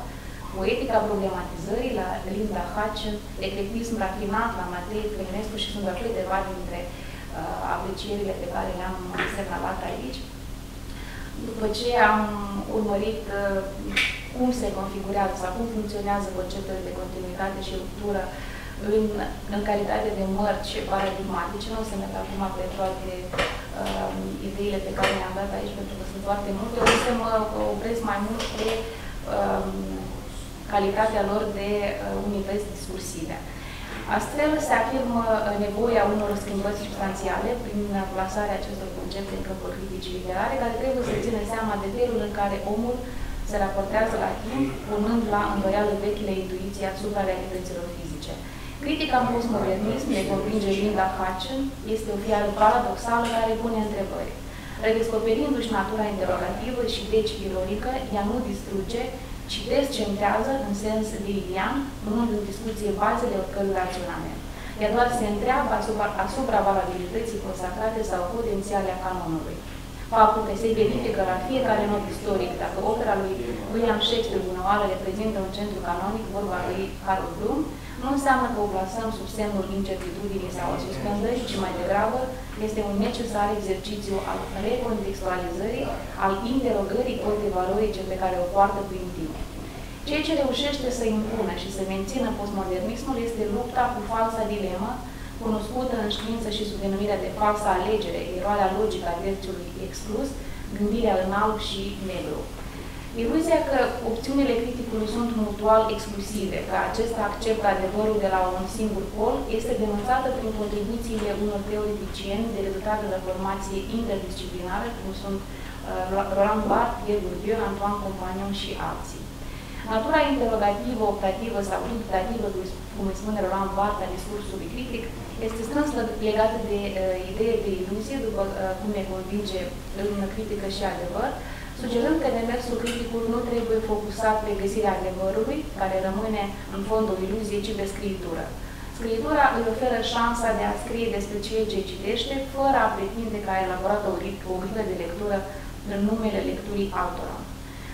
poetica problematizării la Linda Hutchin, eclectism rafinat la Matei Clemenescu și sunt doar câteva dintre uh, aprecierile pe care le-am semnalat aici. După ce am urmărit uh, cum se configurează sau cum funcționează conceptele de continuitate și ruptură în, în calitate de mărci paradigmatice, nu o să merg acum pe toate uh, ideile pe care le-am dat aici, pentru că sunt foarte multe, o să mă opresc mai mult pe uh, calitatea lor de uh, unități discursive. Astfel se afirmă uh, nevoia unor schimbări substanțiale prin plasarea acestor concepte în câmpul criticii literare, care trebuie să țină seama de felul în care omul se raportează la timp, punând la îndoială vechile intuiții asupra realităților fizice. Critica în postmodernism, ne convinge Linda Hutchin, este o fiară paradoxală care pune întrebări. Redescoperindu-și natura interogativă și deci ironică, ea nu distruge, ci descentează în sens lilian, punând în discuție bazele oricărui raționament. Ea doar se întreabă asupra, asupra valabilității consacrate sau potențiale a canonului. Faptul că se verifică la fiecare not istoric dacă opera lui William Shakespeare bună oară reprezintă un centru canonic, vorba lui Harold Bloom, nu înseamnă că o plasăm sub semnul incertitudinii sau a suspendării, ci mai degrabă este un necesar exercițiu al recontextualizării, al interogării cote valorice pe care o poartă prin timp. Ceea ce reușește să impună și să mențină postmodernismul este lupta cu falsa dilemă, cunoscută în știință și sub denumirea de falsa alegere, eroarea logică a dreptului exclus, gândirea în alb și negru. Iluzia că opțiunile criticului sunt mutual exclusive, că acesta acceptă adevărul de la un singur pol, este denunțată prin contribuțiile unor teoreticieni de rezultate de formație interdisciplinară, cum sunt uh, Roland Barthes, Pierre Bourdieu, Antoine Compagnon și alții. Natura interrogativă, optativă sau dubitativă, cum îi spune Roland Barthes a discursului critic, este strâns legată de uh, idee de iluzie, după uh, cum ne convinge în critică și adevăr, sugerând că demersul criticul nu trebuie focusat pe găsirea adevărului, care rămâne în fond o iluzie, ci pe scriitură. Scriitura îi oferă șansa de a scrie despre ceea ce citește, fără a pretinde că a elaborat o, o grilă de lectură în numele lecturii altora.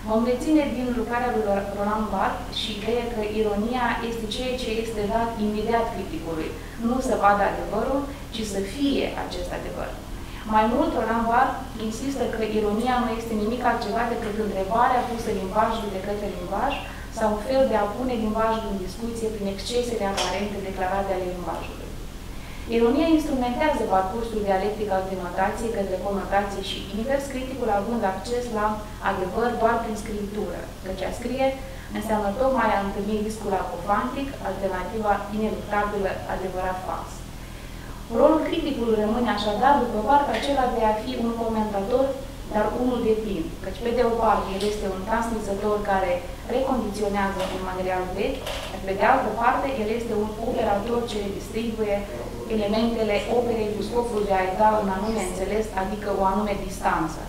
Vom reține din lucrarea lui Roland Barthes și ideea că ironia este ceea ce este dat imediat criticului, nu să vadă adevărul, ci să fie acest adevăr. Mai mult, Roland Barthes insistă că ironia nu este nimic altceva decât întrebarea pusă limbajul de către limbaj sau un fel de a pune limbajul în discuție prin excesele aparente declarate ale limbajului. Ironia instrumentează parcursul dialectic al denotației către conotație și invers, criticul având acces la adevăr doar prin scriptură, căci a scrie înseamnă tocmai a întâlni riscul apofantic, alternativa ineluctabilă adevărat fals. Rolul criticului rămâne așadar, după parcă acela de a fi un comentator, dar unul de plin, căci pe de o parte el este un transmisător care recondiționează un material vechi, pe de altă parte el este un operator ce distribuie elementele operei cu scopul de a-i da un anume înțeles, adică o anume distanță.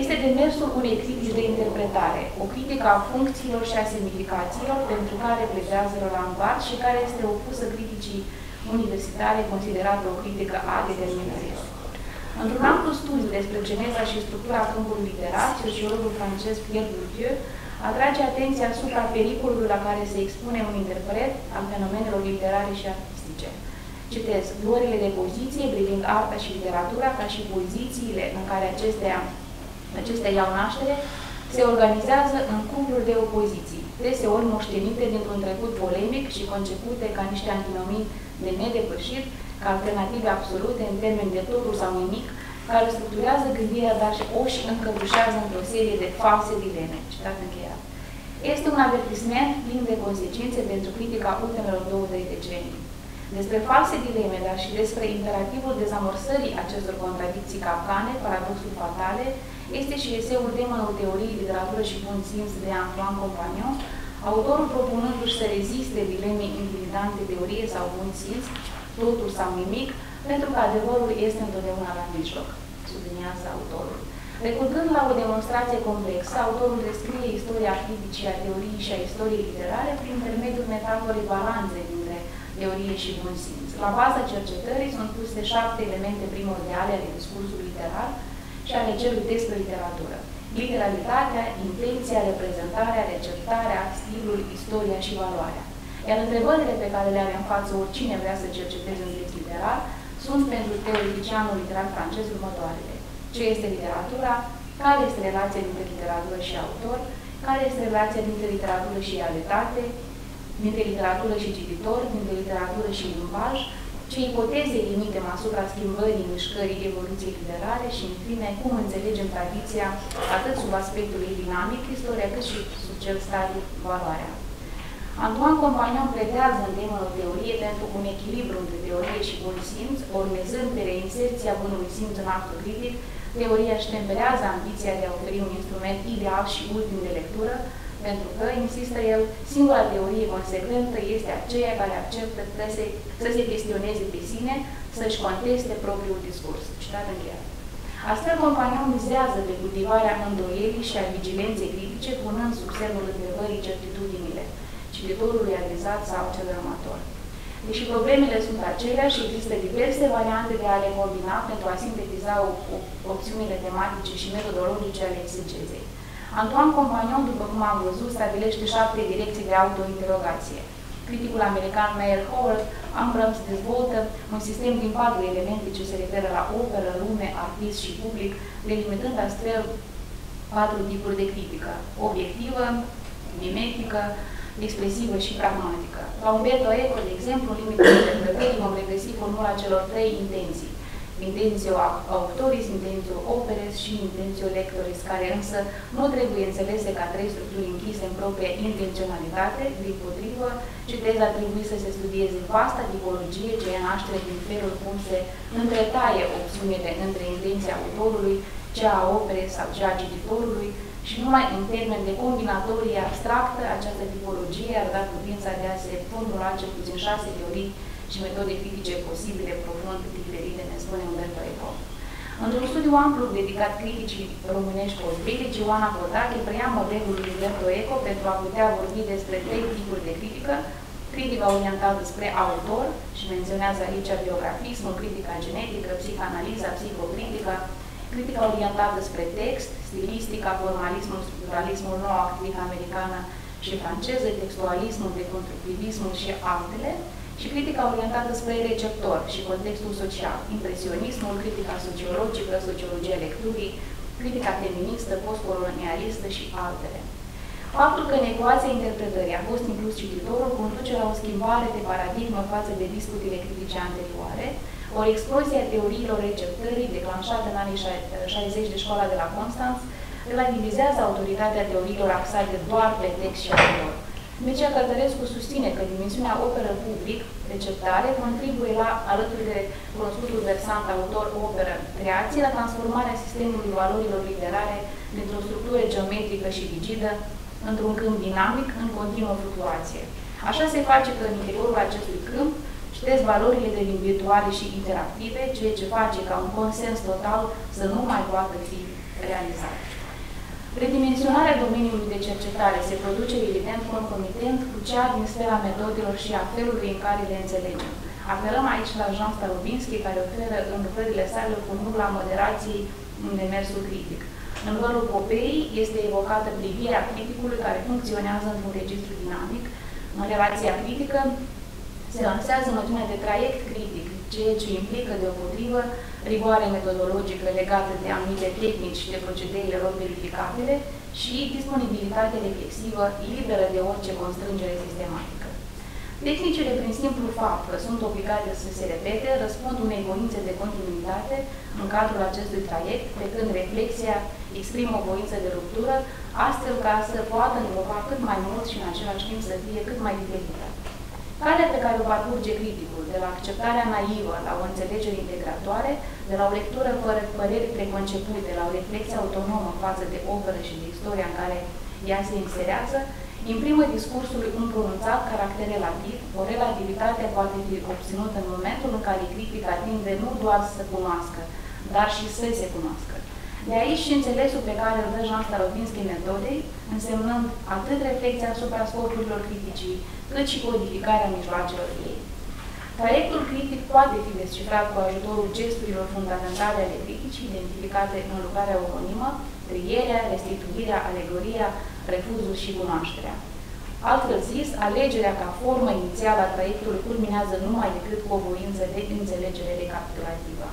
Este demersul unei critici de interpretare, o critică a funcțiilor și a semnificațiilor pentru care pledează Roland Barthes și care este opusă criticii universitare considerată o critică a determinării. Într-un amplu studiu despre geneza și structura câmpului literar, sociologul francez Pierre Bourdieu atrage atenția asupra pericolului la care se expune un interpret al fenomenelor literare și artistice. Citez, luările de poziție privind arta și literatura, ca și pozițiile în care acestea, acestea iau naștere, se organizează în cupluri de opoziții, deseori moștenite dintr-un trecut polemic și concepute ca niște antinomii de nedepășit, ca alternative absolute în termeni de totul sau nimic, care structurează gândirea, dar și o și încăbușează într-o serie de false dileme. Citat încheiat. Este un avertisment plin de consecințe pentru critica ultimelor două-trei decenii. Despre false dileme, dar și despre imperativul dezamorsării acestor contradicții capcane, paradoxuri fatale, este și eseul Demonul teoriei, literatură și bun simț de Antoine Compagnon, autorul propunându-și să reziste dilemei intimidante teorie sau bun simț, totul sau nimic, pentru că adevărul este întotdeauna la mijloc, subliniază autorul. Recurgând la o demonstrație complexă, autorul descrie istoria criticii a teoriei și a istoriei literare prin intermediul metaforei balanței dintre teorie și bun simț. La baza cercetării sunt puse șapte elemente primordiale ale discursului literar și ale celui despre literatură. Literalitatea, intenția, reprezentarea, receptarea, stilul, istoria și valoarea. Iar întrebările pe care le are în față oricine vrea să cerceteze un text literar sunt pentru teoreticianul literar francez următoarele. Ce este literatura? Care este relația dintre literatură și autor? Care este relația dintre literatură și realitate? Dintre literatură și cititor? Dintre literatură și limbaj? Ce ipoteze emitem asupra schimbării, mișcării, evoluției literare și, în fine, cum înțelegem tradiția atât sub aspectul ei dinamic, istoria, cât și sub cel stadic, valoarea. Antoine Compagnon pledează în temă teorie pentru un echilibru între teorie și bun simț, urmezând pe reinserția bunului simț în actul critic, teoria își temperează ambiția de a oferi un instrument ideal și ultim de lectură, pentru că, insistă el, singura teorie consecventă este aceea care acceptă să se, să se chestioneze pe sine, să-și conteste propriul discurs. Citat încheiat. Astfel, compania mizează pe cultivarea îndoielii și a vigilenței critice, punând sub semnul întrebării certitudinile cititorului adresat sau celor amatori. Deși problemele sunt aceleași, există diverse variante de a le combina pentru a sintetiza opțiunile tematice și metodologice ale exegezei. Antoine Compagnon, după cum am văzut, stabilește șapte direcții de autointerogație. Criticul american Meyer Howard Abrams dezvoltă un sistem din patru elemente ce se referă la operă, lume, artist și public, delimitând astfel patru tipuri de critică. Obiectivă, mimetică, expresivă și pragmatică. La Umberto Eco, de exemplu, în limitele interpretării vom regăsi formula celor trei intenții. Intentio autoris, intentio operes și intentio lectoris, care însă nu trebuie înțelese ca trei structuri închise în propria intenționalitate, din potrivă, citez ar trebui să se studieze vasta tipologie ce e naștere din felul cum se întretaie opțiunile între intenția autorului, cea a operei sau cea a cititorului, și numai în termen de combinatorie abstractă, această tipologie ar da putința de a se formula cel puțin șase teorii și metode critice posibile, profund diferite, ne spune Umberto Eco. Într-un studiu amplu dedicat criticii românești postbilici, Ioana Codache preia modelul lui Umberto Eco pentru a putea vorbi despre trei tipuri de critică, critica orientată spre autor, și menționează aici biografismul, critica genetică, psihanaliza, psihocritica, critica orientată spre text, stilistica, formalismul, structuralismul, noua critică americană și franceză, textualismul, deconstructivismul și altele, și critica orientată spre receptor și contextul social, impresionismul, critica sociologică, sociologia lecturii, critica feministă, postcolonialistă și altele. Faptul că în ecuația interpretării a fost inclus cititorul conduce la o schimbare de paradigmă față de discuțiile critice anterioare, o explozie a teoriilor receptării declanșată în anii 60 de școala de la Constanț relativizează autoritatea teoriilor axate doar pe text și autor. Mircea Cătărescu susține că dimensiunea operă public, receptare, contribuie la, alături de cunoscutul versant autor-operă, creație, la transformarea sistemului valorilor literare dintr-o structură geometrică și rigidă într-un câmp dinamic în continuă fluctuație. Așa se face că în interiorul acestui câmp citesc valorile de virtuale și interactive, ceea ce face ca un consens total să nu mai poată fi realizat. Redimensionarea domeniului de cercetare se produce evident concomitent cu cea din sfera metodelor și a felului în care le înțelegem. Apelăm aici la Jean Starobinski, care oferă în lucrările sale la moderației în demersul critic. În rolul Popeii este evocată privirea criticului care funcționează într-un registru dinamic. În relația critică se lansează noțiunea de traiect critic, ceea ce implică deopotrivă rigoare metodologică legată de anumite tehnici și de procedeile lor verificabile și disponibilitate reflexivă liberă de orice constrângere sistematică. Tehnicile, prin simplu fapt că sunt obligate să se repete, răspund unei voințe de continuitate în cadrul acestui traiect, pe când reflexia exprimă o voință de ruptură, astfel ca să poată învoca cât mai mult și în același timp să fie cât mai diferită. Calea pe care o parcurge criticul, de la acceptarea naivă la o înțelegere integratoare, de la o lectură fără păreri preconcepute, la o reflexie autonomă față de operă și de istoria în care ea se inserează, imprimă discursului un pronunțat caracter relativ, o relativitate poate fi obținută în momentul în care critica tinde nu doar să cunoască, dar și să se cunoască. De aici și înțelesul pe care îl dă Jean Starovinski metodei, însemnând atât reflexia asupra scopurilor criticii, cât și codificarea mijloacelor ei. Traiectul critic poate fi descifrat cu ajutorul gesturilor fundamentale ale criticii, identificate în lucrarea omonimă, trierea, restituirea, alegoria, refuzul și cunoașterea. Altfel zis, alegerea ca formă inițială a traiectului culminează numai decât cu o voință de înțelegere recapitulativă.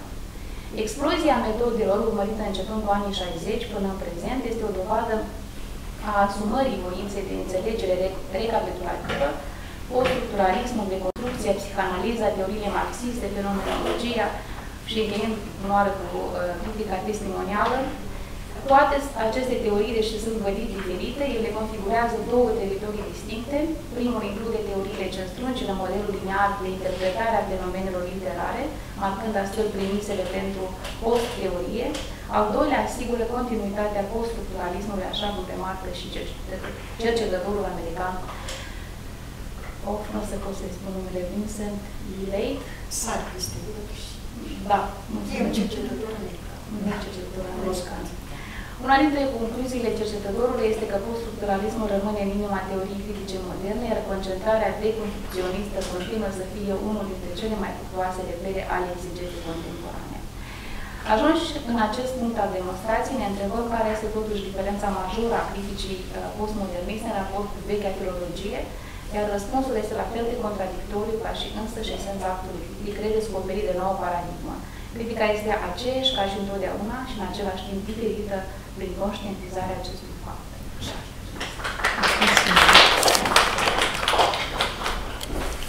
Explozia metodelor urmărită începând cu anii 60 până în prezent este o dovadă a asumării voinței de înțelegere recapitulativă, post-structuralismul, deconstrucția, psihanaliza, teoriile marxiste, fenomenologia și încheiând onoare cu uh, critica testimonială, toate aceste teorii, deși sunt vădit diferite, ele configurează două teritorii distincte. Primul include teoriile ce strâncile modelul linear de interpretare a fenomenelor literare, marcând astfel premisele pentru post-teorie. Al doilea asigură continuitatea post-structuralismului, așa cum remarcă și cercetătorul american of, nu o să pot să-i spun numele, Vincent Late. Sarkis, Da, mulțumesc. cercetător american. Una dintre concluziile cercetătorului este că poststructuralismul rămâne în inima teoriei critice moderne, iar concentrarea deconstrucționistă continuă să fie unul dintre cele mai fructuoase repere ale exigenței contemporane. Ajunși în acest punct al demonstrației, ne întrebăm care este totuși diferența majoră a criticii uh, postmoderniste în raport cu vechea filologie, iar răspunsul este la fel de contradictoriu ca și însăși esența actului critic, redescoperit de nouă paradigmă. Critica este aceeași ca și întotdeauna și în același timp diferită prin conștientizarea acestui fapt.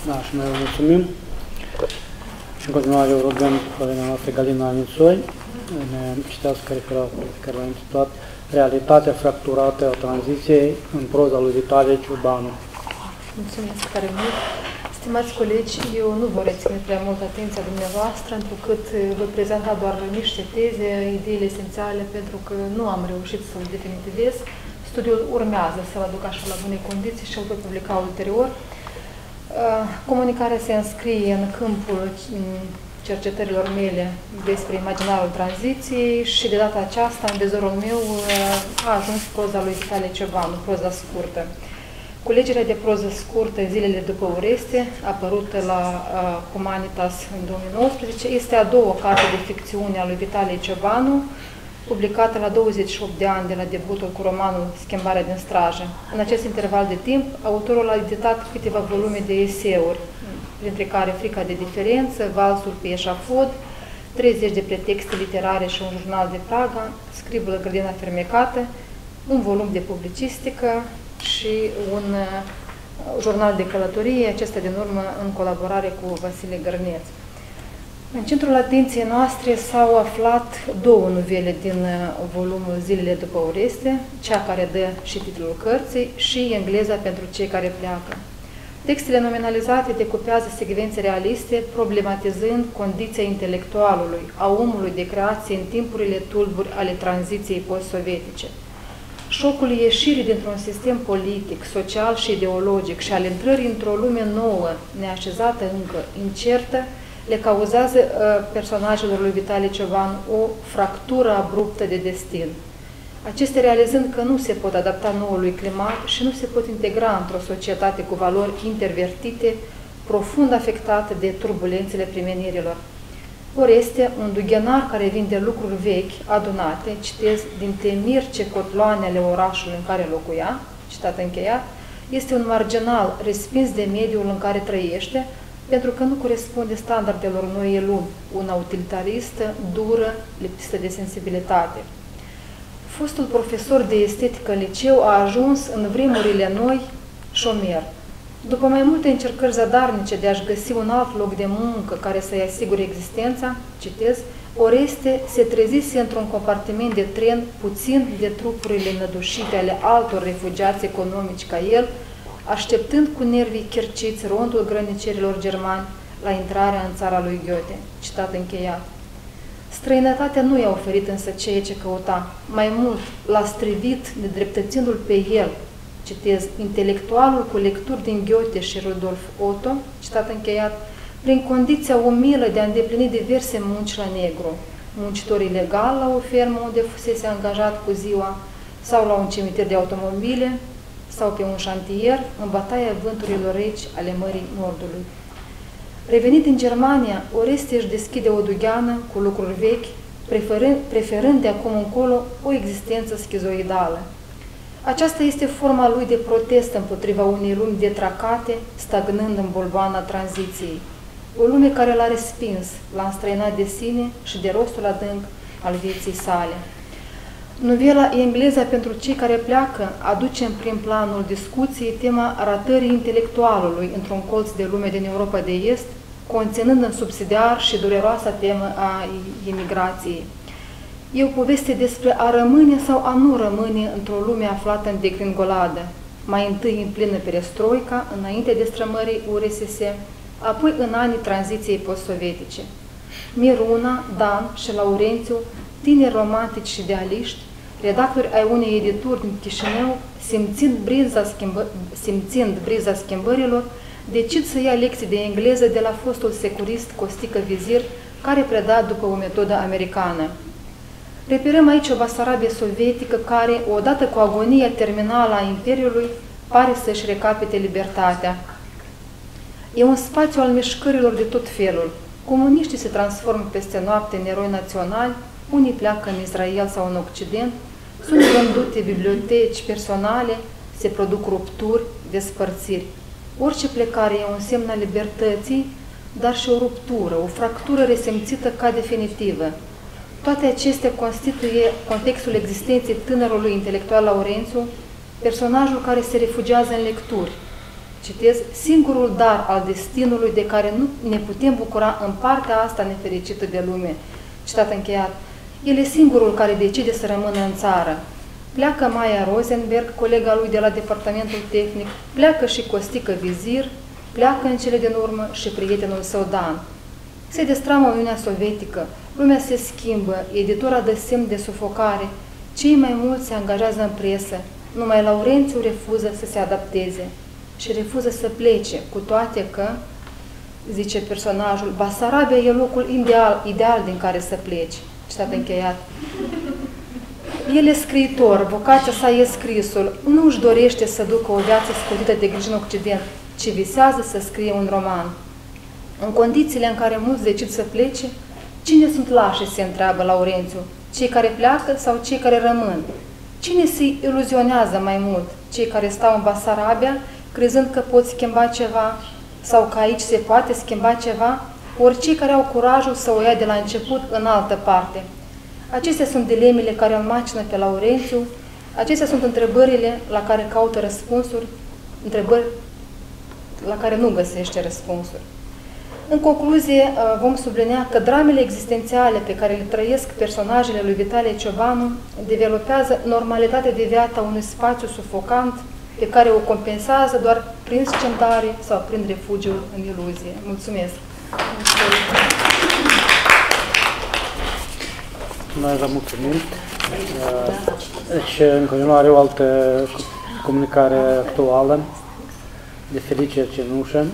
Da, și noi mulțumim. în continuare o rugăm colega noastră Galina Nițoi ne citească referatul pe care l-am intitulat Realitatea fracturată a tranziției în proza lui Vitalie Ciubanu. Mulțumesc tare mult! Stimați colegi, eu nu vă reține prea mult atenția dumneavoastră, întrucât vă prezenta doar niște teze, ideile esențiale, pentru că nu am reușit să-l definitivez. Studiul urmează să-l aduc așa la bune condiții și îl voi publica ulterior. Uh, comunicarea se înscrie în câmpul mm, cercetărilor mele despre imaginarul tranziției și de data aceasta, în dezorul meu, uh, a ajuns proza lui Vitalie Ciobanu, proza scurtă. Culegerea de proză scurtă, Zilele după Oreste, apărută la uh, Humanitas în 2019, este a doua carte de ficțiune a lui Vitalie Ciobanu, publicată la 28 de ani de la debutul cu romanul Schimbarea din strajă. În acest interval de timp, autorul a editat câteva volume de eseuri, printre care Frica de diferență, Valsul pe eșafod, 30 de pretexte literare și un jurnal de Praga, Scribul Grădina Fermecată, un volum de publicistică, și un uh, jurnal de călătorie, acesta din urmă în colaborare cu Vasile Gărneț. În centrul atenției noastre s-au aflat două novele din uh, volumul Zilele după Oreste, cea care dă și titlul cărții și engleza pentru cei care pleacă. Textele nominalizate decupează secvențe realiste, problematizând condiția intelectualului, a omului de creație în timpurile tulburi ale tranziției post-sovietice șocul ieșirii dintr-un sistem politic, social și ideologic și al intrării într-o lume nouă, neașezată încă, incertă, le cauzează uh, personajelor lui Vitalie Cioban o fractură abruptă de destin. Acestea realizând că nu se pot adapta noului climat și nu se pot integra într-o societate cu valori intervertite, profund afectată de turbulențele primenirilor. Ori este un dughenar care vinde lucruri vechi, adunate, citez, din temir ce cotloane ale orașului în care locuia, citat încheiat, este un marginal respins de mediul în care trăiește, pentru că nu corespunde standardelor noi lumi, una utilitaristă, dură, lipsită de sensibilitate. Fostul profesor de estetică liceu a ajuns în vremurile noi șomer, după mai multe încercări zadarnice de a-și găsi un alt loc de muncă care să-i asigure existența, citez, Oreste se trezise într-un compartiment de tren puțin de trupurile nădușite ale altor refugiați economici ca el, așteptând cu nervii cherciți rondul grănicerilor germani la intrarea în țara lui Goethe. Citat încheiat. Străinătatea nu i-a oferit însă ceea ce căuta. Mai mult, l-a strivit, nedreptățindu-l pe el, citez, intelectualul cu lecturi din Goethe și Rudolf Otto, citat încheiat, prin condiția umilă de a îndeplini diverse munci la negru, muncitor ilegal la o fermă unde fusese angajat cu ziua, sau la un cimitir de automobile, sau pe un șantier, în bataia vânturilor reci ale Mării Nordului. Revenit din Germania, Oreste își deschide o dugheană cu lucruri vechi, preferând, preferând de acum încolo o existență schizoidală, aceasta este forma lui de protest împotriva unei lumi detracate, stagnând în bolboana tranziției. O lume care l-a respins, l-a înstrăinat de sine și de rostul adânc al vieții sale. Novela engleza pentru cei care pleacă aduce în prim planul discuției tema ratării intelectualului într-un colț de lume din Europa de Est, conținând în subsidiar și dureroasa temă a imigrației. E o poveste despre a rămâne sau a nu rămâne într-o lume aflată în degringoladă, mai întâi în plină perestroica, înainte de strămării URSS, apoi în anii tranziției post-sovietice. Miruna, Dan și Laurențiu, tineri romantici și idealiști, redactori ai unei edituri din Chișinău, simțind briza, schimbă, simțind briza schimbărilor, decid să ia lecții de engleză de la fostul securist Costică Vizir, care preda după o metodă americană. Reperăm aici o Basarabie sovietică care, odată cu agonia terminală a Imperiului, pare să-și recapite libertatea. E un spațiu al mișcărilor de tot felul. Comuniștii se transformă peste noapte în eroi naționali, unii pleacă în Israel sau în Occident, sunt vândute biblioteci personale, se produc rupturi, despărțiri. Orice plecare e un semn al libertății, dar și o ruptură, o fractură resimțită ca definitivă, toate acestea constituie contextul existenței tânărului intelectual Laurențiu, personajul care se refugiază în lecturi, citez, singurul dar al destinului de care nu ne putem bucura în partea asta nefericită de lume. Citat încheiat. El e singurul care decide să rămână în țară. Pleacă Maia Rosenberg, colega lui de la departamentul tehnic, pleacă și Costică Vizir, pleacă în cele din urmă și prietenul său Dan. Se destramă Uniunea Sovietică, lumea se schimbă, editura dă semn de sufocare, cei mai mulți se angajează în presă, numai Laurențiu refuză să se adapteze și refuză să plece, cu toate că, zice personajul, Basarabia e locul ideal, ideal din care să pleci. Citat încheiat. El e scriitor, vocația sa e scrisul, nu își dorește să ducă o viață scutită de griji în Occident, ci visează să scrie un roman. În condițiile în care mulți decid să plece, cine sunt lași, se întreabă Laurențiu, cei care pleacă sau cei care rămân? Cine se iluzionează mai mult? Cei care stau în Basarabia, crezând că pot schimba ceva sau că aici se poate schimba ceva, ori cei care au curajul să o ia de la început în altă parte. Acestea sunt dilemele care îl macină pe Laurențiu, acestea sunt întrebările la care caută răspunsuri, întrebări la care nu găsește răspunsuri. În concluzie, uh, vom sublinea că dramele existențiale pe care le trăiesc personajele lui Vitalie Ciobanu developează normalitatea de viață a unui spațiu sufocant pe care o compensează doar prin scendare sau prin refugiu în iluzie. Mulțumesc! Noi vă mulțumim. Deci, în continuare, o altă comunicare actuală de Felicia Cenușă,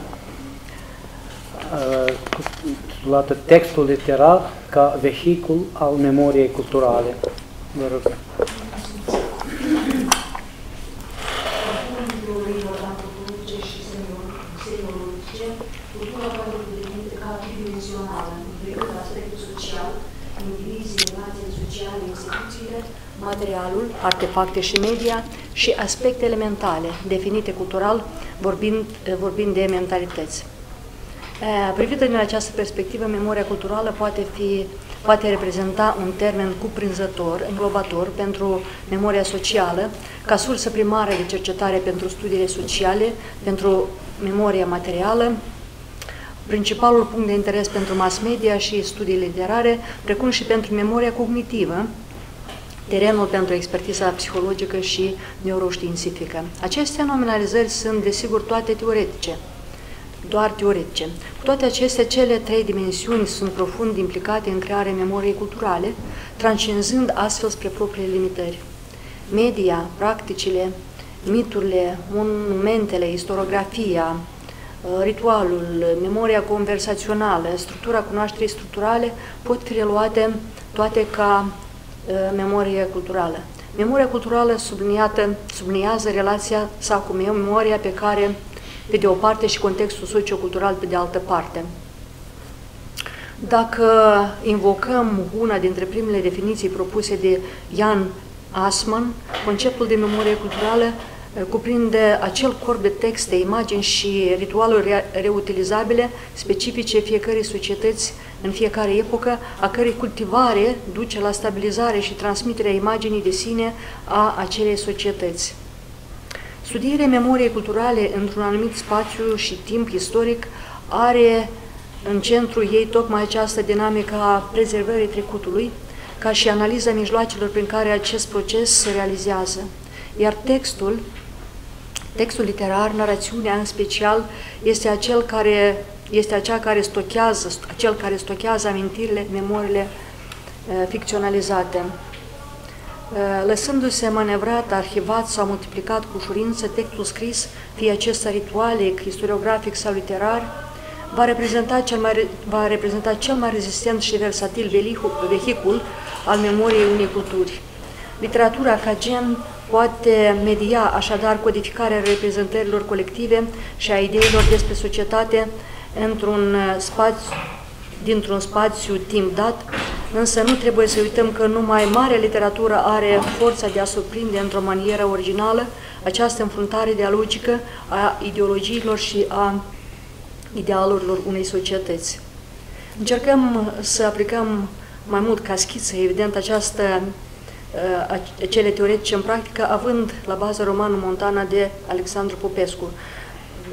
titulată Textul literar ca vehicul al memoriei culturale. Vă rog. materialul, artefacte și media și aspecte elementale, definite cultural, vorbind, vorbind de mentalități. Privită din această perspectivă, memoria culturală poate, fi, poate reprezenta un termen cuprinzător, înglobator pentru memoria socială, ca sursă primară de cercetare pentru studiile sociale, pentru memoria materială, principalul punct de interes pentru mass media și studiile literare, precum și pentru memoria cognitivă, terenul pentru expertiza psihologică și neuroștiințifică. Aceste nominalizări sunt, desigur, toate teoretice, doar teoretice. Cu toate acestea, cele trei dimensiuni sunt profund implicate în crearea memoriei culturale, transcenzând astfel spre propriile limitări. Media, practicile, miturile, monumentele, istoriografia, ritualul, memoria conversațională, structura cunoașterii structurale pot fi reluate toate ca Uh, memorie culturală. Memoria culturală subliniată, subliniază relația sa cu memoria pe care, pe de o parte, și contextul sociocultural pe de altă parte. Dacă invocăm una dintre primele definiții propuse de Jan Asman, conceptul de memorie culturală cuprinde acel corp de texte, imagini și ritualuri reutilizabile specifice fiecărei societăți în fiecare epocă, a cărei cultivare duce la stabilizare și transmiterea imaginii de sine a acelei societăți. Studierea memoriei culturale într-un anumit spațiu și timp istoric are în centru ei tocmai această dinamică a prezervării trecutului, ca și analiza mijloacelor prin care acest proces se realizează. Iar textul Textul literar, narațiunea în special, este acel care este acea care stochează, acel care stochează amintirile, memoriile uh, ficționalizate. Uh, lăsându-se manevrat, arhivat sau multiplicat cu ușurință, textul scris, fie acesta ritualic, istoriografic sau literar, va reprezenta cel mai, va reprezenta cel mai rezistent și versatil vehicul al memoriei unei culturi. Literatura ca gen poate media așadar codificarea reprezentărilor colective și a ideilor despre societate într-un spațiu, dintr-un spațiu timp dat, însă nu trebuie să uităm că numai mare literatură are forța de a surprinde într-o manieră originală această înfruntare dialogică a ideologiilor și a idealurilor unei societăți. Încercăm să aplicăm mai mult ca schiță, evident, această cele teoretice în practică, având la bază romanul Montana de Alexandru Popescu.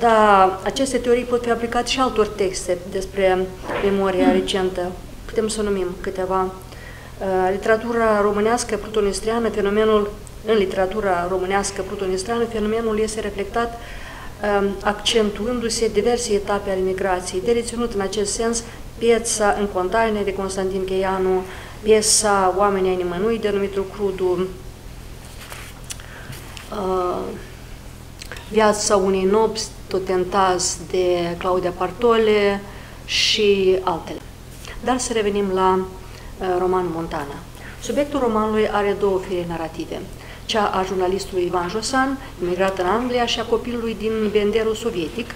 Dar aceste teorii pot fi aplicate și altor texte despre memoria recentă. Putem să numim câteva. Uh, literatura românească protonistriană, fenomenul în literatura românească protonistriană, fenomenul este reflectat um, accentuându-se diverse etape ale migrației. De reținut în acest sens piesa În containe de Constantin Cheianu, piesa Oamenii ai nimănui de Dumitru Crudu, uh, Viața unei nopți, Totentaz de Claudia Partole și altele. Dar să revenim la uh, romanul Montana. Subiectul romanului are două fire narrative. Cea a jurnalistului Ivan Josan, imigrat în Anglia, și a copilului din Benderul sovietic,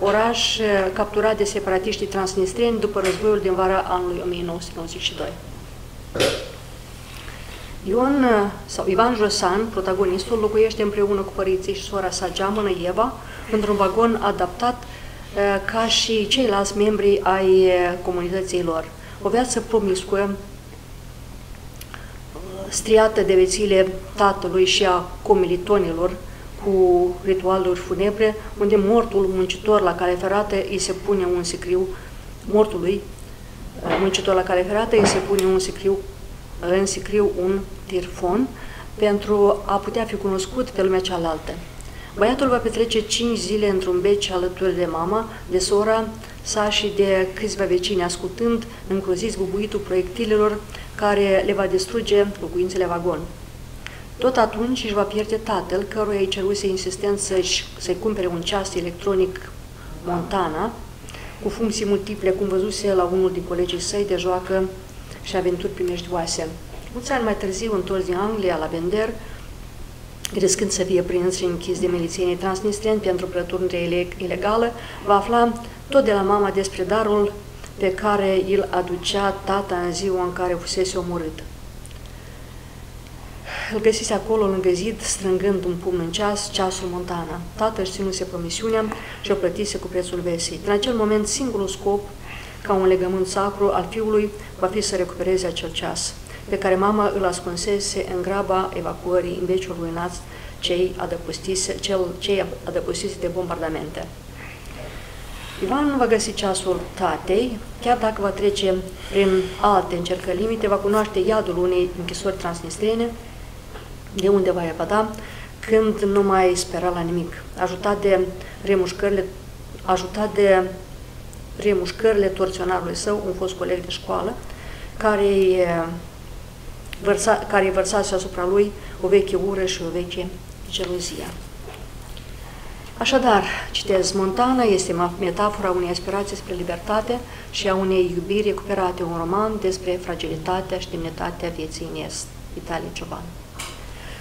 oraș uh, capturat de separatiștii transnistreni după războiul din vara anului 1992. Ion sau Ivan Josan, protagonistul, locuiește împreună cu părinții și sora sa geamănă Eva într-un vagon adaptat ca și ceilalți membri ai comunității lor. O viață promiscuă, striată de vețile tatălui și a comilitonilor, cu ritualuri funebre, unde mortul muncitor la care ferată îi se pune un sicriu, mortului muncitor la care ferată îi se pune un sicriu în sicriu un tirfon pentru a putea fi cunoscut pe lumea cealaltă. Băiatul va petrece 5 zile într-un beci alături de mama, de sora sa și de câțiva vecini, ascultând încruziți bubuitul proiectilelor care le va distruge locuințele vagon. Tot atunci își va pierde tatăl, căruia îi ceruse insistent să-și, să cumpere un ceas electronic Montana, cu funcții multiple, cum văzuse la unul din colegii săi de joacă și aventuri primejdioase. Mulți ani mai târziu, întors din Anglia la Bender, riscând să fie prins și închis de milițienii transnistrieni pentru prăturnire ilegală, va afla tot de la mama despre darul pe care îl aducea tata în ziua în care fusese omorât. Îl găsise acolo lângă zid, strângând un pumn în ceas, ceasul Montana. Tata își ținuse promisiunea și o plătise cu prețul vesei. În acel moment, singurul scop ca un legământ sacru al fiului, va fi să recupereze acel ceas, pe care mama îl ascunsese în graba evacuării în veciul ruinați cei adăpostise, cel, cei adăpostise de bombardamente. Ivan va găsi ceasul tatei, chiar dacă va trece prin alte încercări limite, va cunoaște iadul unei închisori transnistrene, de unde va evada, când nu mai spera la nimic, ajutat de remușcările, ajutat de remușcările torționarului său, un fost coleg de școală, care, vărsa, care vărsase asupra lui o veche ură și o veche gelozie. Așadar, citez, Montana este metafora unei aspirații spre libertate și a unei iubiri recuperate, un roman despre fragilitatea și demnitatea vieții în Est, Italie Cioban.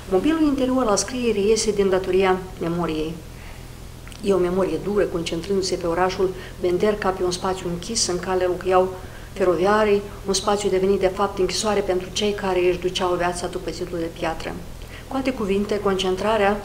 Mobilul interior al scrierii iese din datoria memoriei, E o memorie dură, concentrându-se pe orașul Bender ca pe un spațiu închis în care locuiau feroviarii, un spațiu devenit de fapt închisoare pentru cei care își duceau viața după zidul de piatră. Cu alte cuvinte, concentrarea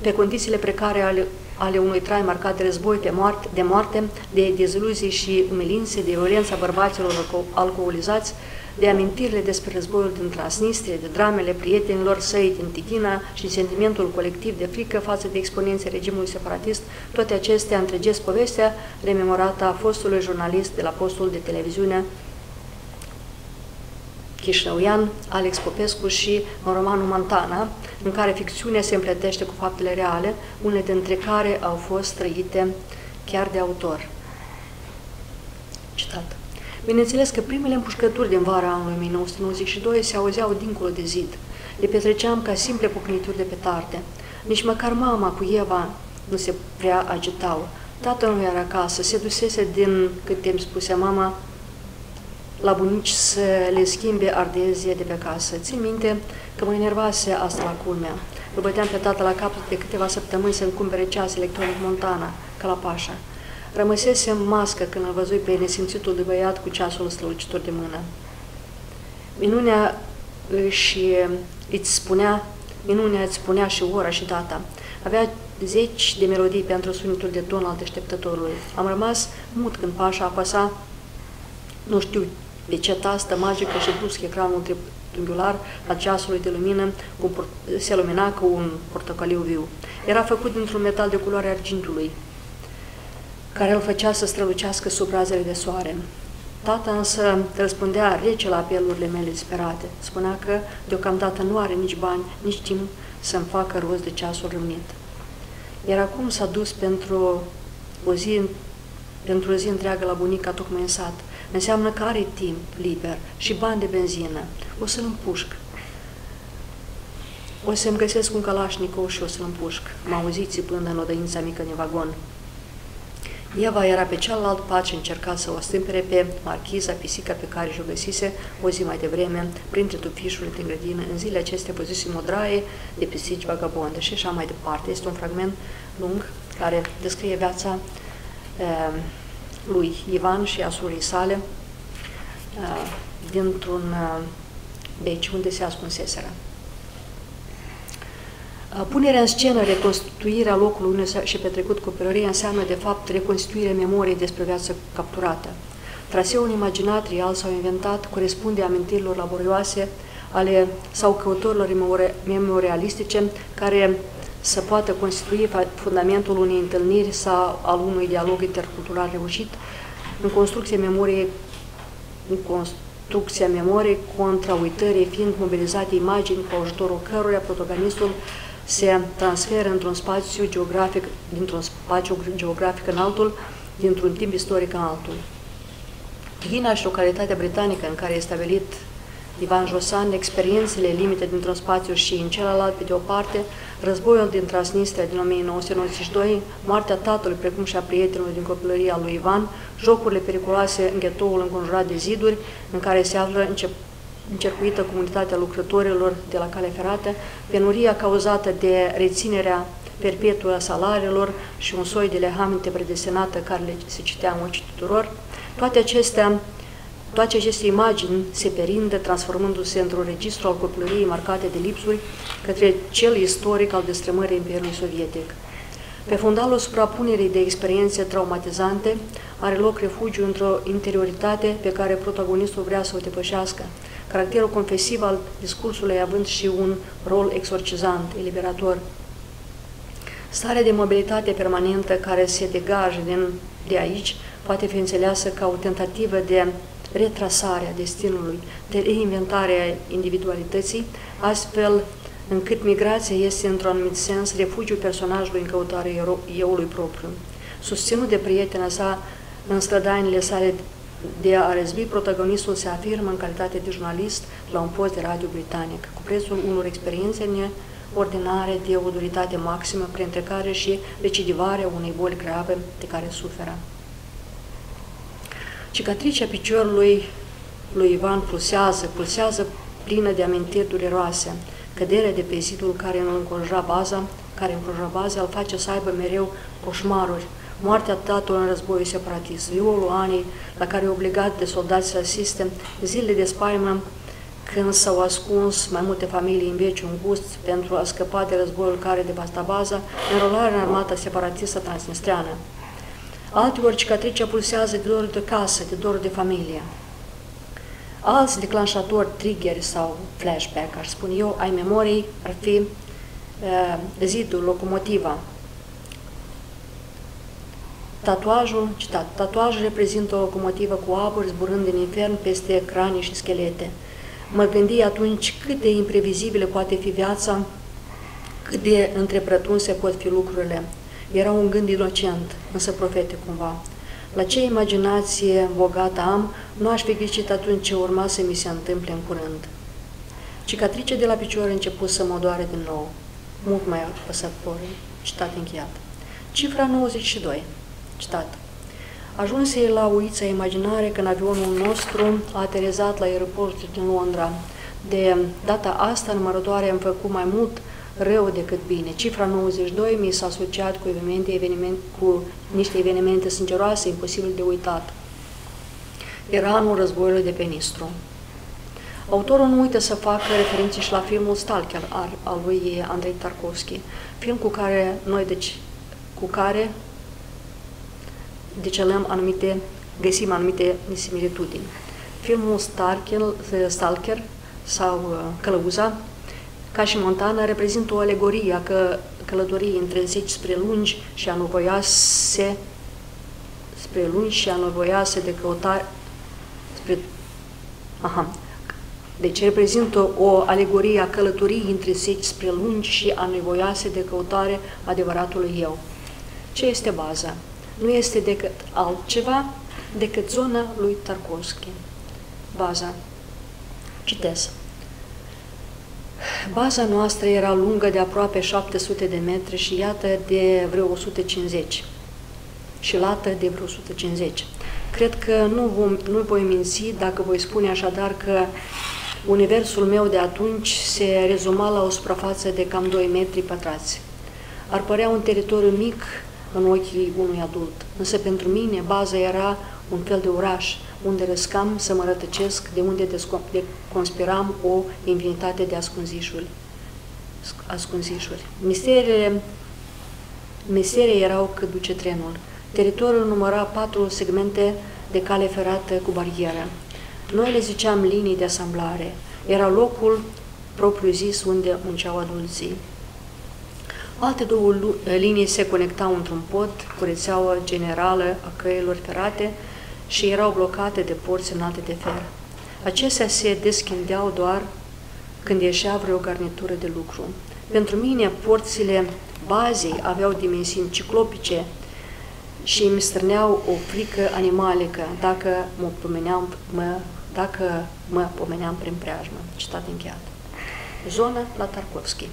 pe condițiile precare ale, ale unui trai marcat de război, de moarte, de, moarte, de deziluzii și umilințe, de violența bărbaților alcoolizați, de amintirile despre războiul din Transnistria, de dramele prietenilor săi din Tighina și sentimentul colectiv de frică față de exponenții regimului separatist, toate acestea întregesc povestea rememorată a fostului jurnalist de la postul de televiziune chișnăuian, Alex Popescu și în romanul Montana, în care ficțiunea se împletește cu faptele reale, unele dintre care au fost trăite chiar de autor. Citat. Bineînțeles că primele împușcături din vara anului 1992 se auzeau dincolo de zid. Le petreceam ca simple pocnituri de petarde. Nici măcar mama cu Eva nu se prea agitau. Tatăl nu era acasă, se dusese din, cât timp spusea mama, la bunici să le schimbe ardezia de pe casă. Țin minte că mă enervase asta la culmea. Îl băteam pe tată la cap de câteva săptămâni să-mi cumpere ceas electronic Montana, ca la Pașa. Rămăsese în mască când îl văzui pe nesimțitul de băiat cu ceasul strălucitor de mână. Minunea și îți spunea, minunea îți spunea și ora și data. Avea zeci de melodii pentru sunetul de ton al deșteptătorului. Am rămas mut când Pașa apăsa, nu știu de ce tastă magică și brusc ecranul triunghiular al ceasului de lumină se lumina cu un portocaliu viu. Era făcut dintr-un metal de culoare argintului, care îl făcea să strălucească sub razele de soare. Tata însă răspundea rece la apelurile mele disperate. Spunea că deocamdată nu are nici bani, nici timp să-mi facă rost de ceasul rămnit. Iar acum s-a dus pentru o zi, pentru o zi întreagă la bunica tocmai în sat. Înseamnă că are timp liber și bani de benzină. O să-l împușc. O să-mi găsesc un calașnicou și o să-l împușc. M-a auzit țipând în odăința mică din vagon. Eva era pe celălalt pat și încerca să o stâmpere pe marchiza, pisica pe care și-o găsise o zi mai devreme, printre tufișurile din grădină. În zilele acestea văzusem o draie de pisici vagabonde și așa mai departe. Este un fragment lung care descrie viața uh, lui Ivan și a surii sale uh, dintr-un uh, beci unde se ascunseseră. Punerea în scenă, reconstituirea locului unde și petrecut copilăria înseamnă, de fapt, reconstituirea memoriei despre viață capturată. Traseul imaginat, real sau inventat, corespunde amintirilor laborioase ale sau căutorilor memorialistice care să poată constitui fundamentul unei întâlniri sau al unui dialog intercultural reușit în construcția memoriei, în construcția memoriei contra uitării, fiind mobilizate imagini cu ajutorul căruia protagonistul se transferă într-un spațiu geografic, dintr-un spațiu geografic în altul, dintr-un timp istoric în altul. Ghina și localitatea britanică în care este stabilit Ivan Josan, experiențele limite dintr-un spațiu și în celălalt, pe de o parte, războiul din Transnistria din 1992, moartea tatălui, precum și a prietenului din copilăria lui Ivan, jocurile periculoase în ghetoul înconjurat de ziduri, în care se află încep încercuită comunitatea lucrătorilor de la cale ferată, penuria cauzată de reținerea perpetuă a salariilor și un soi de lehaminte predestinată care le se citea în ochii tuturor, toate acestea toate aceste imagini se perindă, transformându-se într-un registru al copilăriei marcate de lipsuri către cel istoric al destrămării Imperiului Sovietic. Pe fundalul suprapunerii de experiențe traumatizante are loc refugiu într-o interioritate pe care protagonistul vrea să o depășească, caracterul confesiv al discursului având și un rol exorcizant, eliberator. Starea de mobilitate permanentă care se degajă din, de aici poate fi înțeleasă ca o tentativă de retrasare a destinului, de reinventare a individualității, astfel încât migrația este, într-un anumit sens, refugiul personajului în căutarea euului propriu. Susținut de prietena sa în strădainile sale de a răzbi, protagonistul se afirmă în calitate de jurnalist la un post de radio britanic, cu prețul unor experiențe neordinare de o duritate maximă, printre care și recidivarea unei boli grave de care suferă. Cicatricea piciorului lui Ivan pulsează, pulsează plină de amintiri dureroase. Căderea de pe zidul care îl înconjura baza, care înconjura baza, îl face să aibă mereu coșmaruri, moartea tatălui în războiul separatist, violul anii la care e obligat de soldați să asiste, zilele de spaimă când s-au ascuns mai multe familii în veci un gust pentru a scăpa de războiul care devasta baza, înrolarea în armata separatistă transnistreană. Alteori cicatricea pulsează de dor de casă, de dor de familie. Alți declanșatori, trigger sau flashback, aș spune eu, ai memorii, ar fi uh, zidul, locomotiva, Tatuajul, citat, tatuajul reprezintă o locomotivă cu aburi zburând din infern peste cranii și schelete. Mă gândi atunci cât de imprevizibile poate fi viața, cât de întreprătunse pot fi lucrurile. Era un gând inocent, însă profete cumva. La ce imaginație bogată am, nu aș fi ghicit atunci ce urma să mi se întâmple în curând. Cicatrice de la picior început să mă doare din nou, mult mai apăsător, citat încheiat. Cifra 92. Citat. Ajunse la uița imaginare când avionul nostru a aterizat la aeroportul din Londra. De data asta, numărătoare am făcut mai mult rău decât bine. Cifra 92 mi s-a asociat cu, evenimente, eveniment, cu niște evenimente sângeroase, imposibil de uitat. Era anul războiului de pe Nistru. Autorul nu uită să facă referințe și la filmul Stalker al, al lui Andrei Tarkovski, film cu care noi, deci, cu care decelăm anumite, găsim anumite similitudini. Filmul Stalker, Stalker sau uh, Călăuza, ca și Montana, reprezintă o alegorie a că călătoriei între zeci spre lungi și a nuvoioase spre lungi și anevoioase de căutare spre... Aha. Deci reprezintă o alegorie a călătoriei între seci spre lungi și anevoioase de căutare adevăratului eu. Ce este baza? Nu este decât altceva decât zona lui Tarkovski. Baza. Citesc. Baza noastră era lungă de aproape 700 de metri și iată de vreo 150 și lată de vreo 150. Cred că nu, vom, nu voi minți dacă voi spune așadar că universul meu de atunci se rezuma la o suprafață de cam 2 metri pătrați. Ar părea un teritoriu mic în ochii unui adult, însă pentru mine baza era un fel de oraș, unde răscam să mă rătăcesc, de unde conspiram o infinitate de ascunzișuri. ascunzișuri. Misteriile, misterii erau cât duce trenul. Teritoriul număra patru segmente de cale ferată cu barieră. Noi le ziceam linii de asamblare. Era locul propriu-zis unde munceau adulții. Alte două linii se conectau într-un pod cu rețeaua generală a căilor ferate și erau blocate de porți înalte de fer. Acestea se deschindeau doar când ieșea vreo garnitură de lucru. Pentru mine, porțile bazei aveau dimensiuni ciclopice și îmi strâneau o frică animalică dacă mă pomeneam, mă, dacă mă pomeneam prin preajmă. Citat încheiat. Zona la Tarkovski.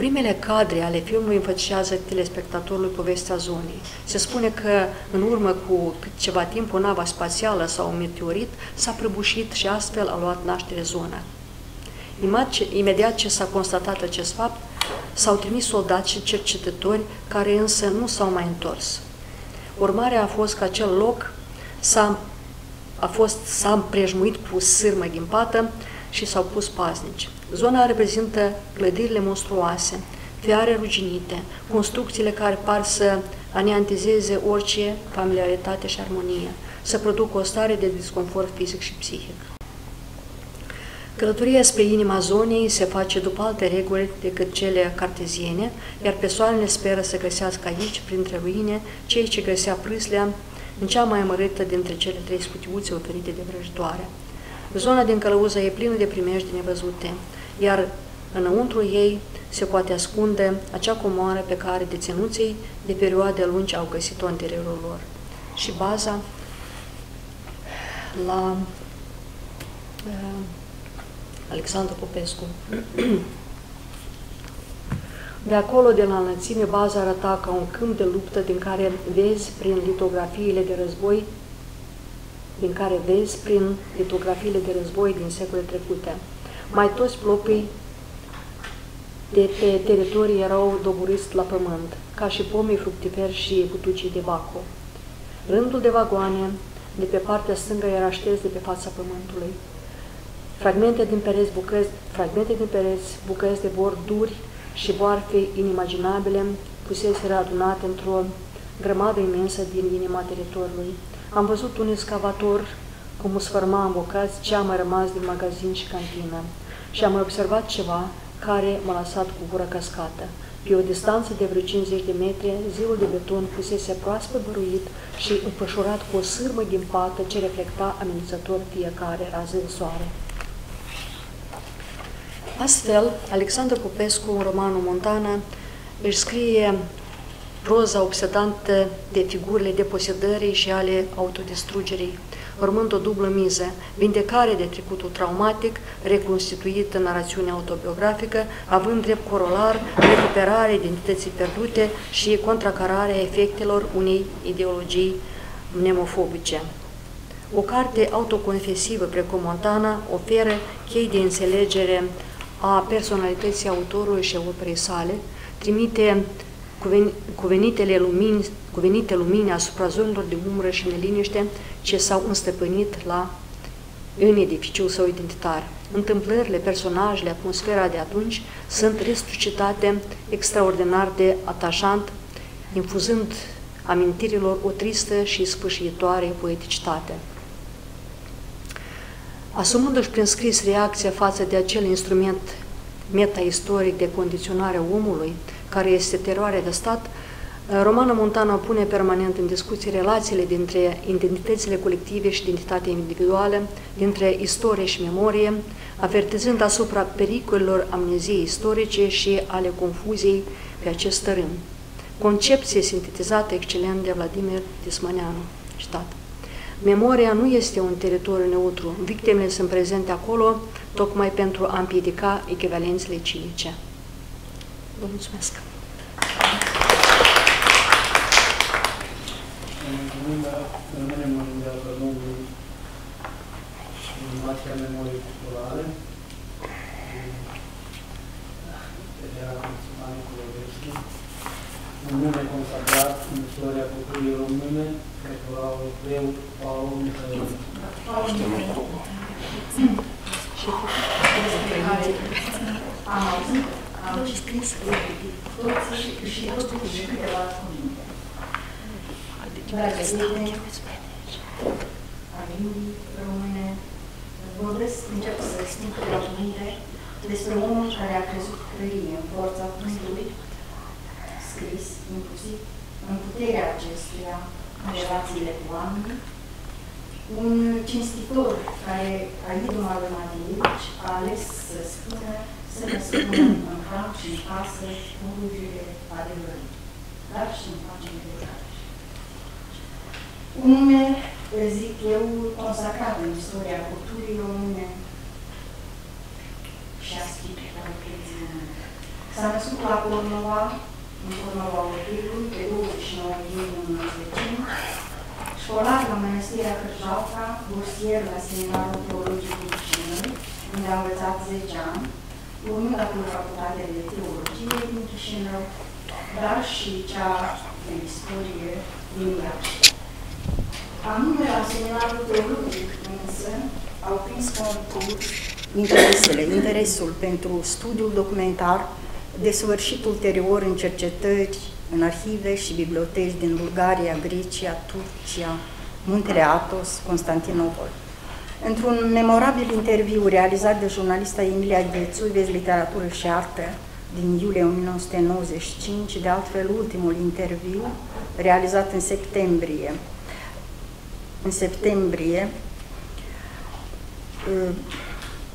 Primele cadre ale filmului înfățișează telespectatorului povestea zonei. Se spune că în urmă cu ceva timp o navă spațială sau un meteorit s-a prăbușit și astfel a luat naștere zona. Imediat ce s-a constatat acest fapt, s-au trimis soldați și cercetători care însă nu s-au mai întors. Urmarea a fost că acel loc s-a, a fost, s-a împrejmuit cu sârmă ghimpată și s-au pus paznici. Zona reprezintă clădirile monstruoase, fiare ruginite, construcțiile care par să aneantizeze orice familiaritate și armonie, să producă o stare de disconfort fizic și psihic. Călătoria spre inima zonei se face după alte reguli decât cele carteziene, iar persoanele speră să găsească aici, printre ruine, cei ce găsea prâslea în cea mai amărâtă dintre cele trei scutiuțe oferite de vrăjitoare. Zona din Călăuză e plină de primești nevăzute, iar înăuntru ei se poate ascunde acea comoară pe care deținuții de perioade lungi au găsit-o în interiorul lor. Și baza la uh, Alexandru Popescu. De acolo, de la înălțime, baza arăta ca un câmp de luptă din care vezi prin litografiile de război din care vezi prin litografiile de război din secole trecute. Mai toți plopii de pe teritorii erau doboriți la pământ, ca și pomii fructiferi și butucii de baco. Rândul de vagoane de pe partea stângă era șters de pe fața pământului. Fragmente din pereți, bucăți, fragmente din pereți, bucăți de bord duri și boarfe inimaginabile puseseră adunate într-o grămadă imensă din inima teritoriului. Am văzut un excavator cum sfărma în bocați ce a mai rămas din magazin și cantină și am observat ceva care m-a lăsat cu gura cascată. Pe o distanță de vreo 50 de metri, ziul de beton fusese proaspăt băruit și împășurat cu o sârmă din pată ce reflecta amenințător fiecare rază de soare. Astfel, Alexandru Popescu, în romanul Montana, își scrie proza obsedantă de figurile deposedării și ale autodistrugerii, urmând o dublă miză, vindecare de trecutul traumatic, reconstituit în narațiunea autobiografică, având drept corolar recuperarea identității pierdute și contracararea efectelor unei ideologii mnemofobice. O carte autoconfesivă precum Montana oferă chei de înțelegere a personalității autorului și operei sale, trimite cuvenitele lumini, cuvenite lumini asupra zonelor de umbră și neliniște ce s-au înstăpânit la în edificiul său identitar. Întâmplările, personajele, atmosfera de atunci sunt resuscitate extraordinar de atașant, infuzând amintirilor o tristă și sfârșitoare poeticitate. Asumându-și prin scris reacția față de acel instrument metaistoric de condiționare omului, care este teroarea de stat, Romana Montana pune permanent în discuție relațiile dintre identitățile colective și identitatea individuală, dintre istorie și memorie, avertizând asupra pericolelor amneziei istorice și ale confuziei pe acest tărâm. Concepție sintetizată excelent de Vladimir Tismaneanu. Citat. Memoria nu este un teritoriu neutru. Victimele sunt prezente acolo tocmai pentru a împiedica echivalențele cinice. Vă mulțumesc! Rămânem în dialogul în marca memoriei culturale. Un nume consacrat în istoria culturii române, doctorul preot Paul Mihail. Am auzit, am scris toți și toți și câteva cuvinte. Dragi prieteni, familii române, vorbesc, încep să spun câteva cuvinte despre omul care a crezut crăie în forța cuvântului scris, inclusiv în puterea acestuia, în relațiile cu oamenii, un cinstitor care a idul al Mateici a ales să spună, să ne spună în hram și în casă lucrurile adevărului, dar și în pagine de care. Un nume, zic eu, consacrat în istoria culturii române și a scripturilor vieții S-a născut la Cornova, în Cornova Otilului, pe 29 iunie 1905, școlar la Mănăstirea Cârjalca, bursier la Seminarul Teologic din Chișinău, unde a învățat 10 ani, urmând apoi facultatea de teologie din Chișinău, dar și cea de istorie din Iași. Anume, la seminarul teologic, însă, au prins concurs interesele, interesul pentru studiul documentar, desfășurat ulterior în cercetări în arhive și biblioteci din Bulgaria, Grecia, Turcia, Muntele Athos, Constantinopol. Într-un memorabil interviu realizat de jurnalista Emilia Ghețu, vezi literatură și artă, din iulie 1995, de altfel ultimul interviu, realizat în septembrie în septembrie, uh,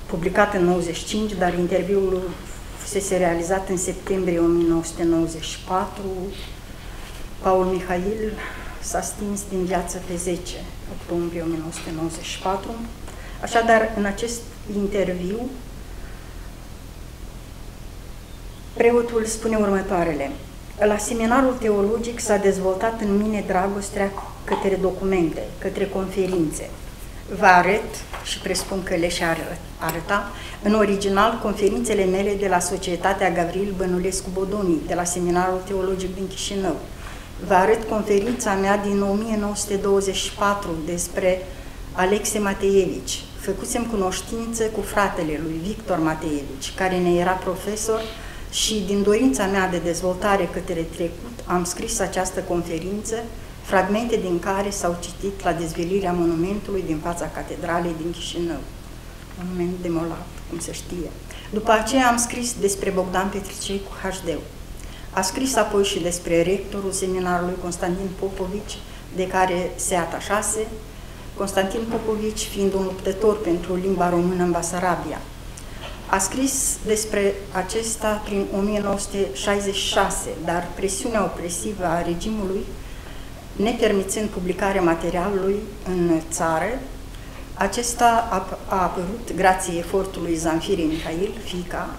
publicat în 95, dar interviul fusese realizat în septembrie 1994. Paul Mihail s-a stins din viață pe 10 octombrie 1994. Așadar, în acest interviu, preotul spune următoarele. La seminarul teologic s-a dezvoltat în mine dragostea către documente, către conferințe. Vă arăt și presupun că le și arăta, în original, conferințele mele de la Societatea Gavril Bănulescu Bodonii, de la Seminarul Teologic din Chișinău. Vă arăt conferința mea din 1924 despre Alexe Mateevici. Făcusem cunoștință cu fratele lui Victor Mateevici, care ne era profesor și din dorința mea de dezvoltare către trecut am scris această conferință fragmente din care s-au citit la dezvelirea monumentului din fața catedralei din Chișinău. Monument demolat, cum se știe. După aceea am scris despre Bogdan Petricei cu HD. A scris apoi și despre rectorul seminarului Constantin Popovici, de care se atașase, Constantin Popovici fiind un luptător pentru limba română în Basarabia. A scris despre acesta prin 1966, dar presiunea opresivă a regimului nepermițând publicarea materialului în țară, acesta a, a apărut, grație efortului Zanfirii Mihail, fica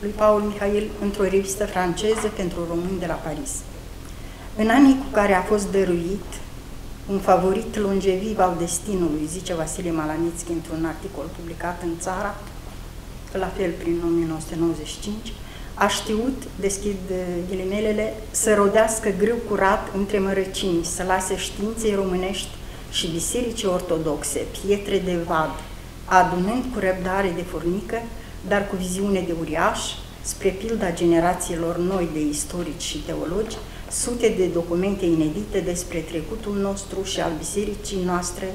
lui Paul Mihail, într-o revistă franceză pentru români de la Paris. În anii cu care a fost dăruit, un favorit longeviv al destinului, zice Vasile Malanițchi într-un articol publicat în țara, la fel prin 1995, a știut, deschid uh, ghilimelele, să rodească grâu curat între mărăcini, să lase științei românești și bisericii ortodoxe, pietre de vad, adunând cu răbdare de furnică, dar cu viziune de uriaș, spre pilda generațiilor noi de istorici și teologi, sute de documente inedite despre trecutul nostru și al bisericii noastre,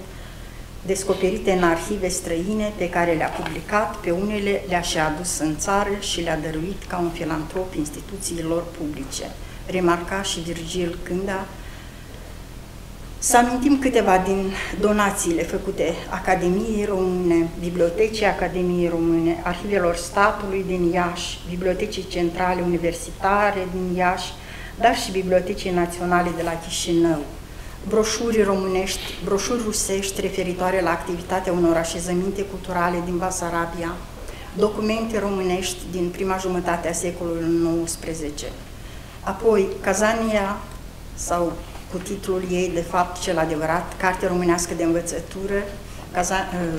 descoperite în arhive străine pe care le-a publicat, pe unele le-a și adus în țară și le-a dăruit ca un filantrop instituțiilor publice. remarca și Virgil Cânda, să amintim câteva din donațiile făcute Academiei Române, Bibliotecii Academiei Române, Arhivelor Statului din Iași, Bibliotecii Centrale Universitare din Iași, dar și Bibliotecii Naționale de la Chișinău, broșuri românești, broșuri rusești referitoare la activitatea unor așezăminte culturale din Basarabia, documente românești din prima jumătate a secolului XIX. Apoi, Kazania sau cu titlul ei, de fapt, cel adevărat, Carte Românească de Învățătură,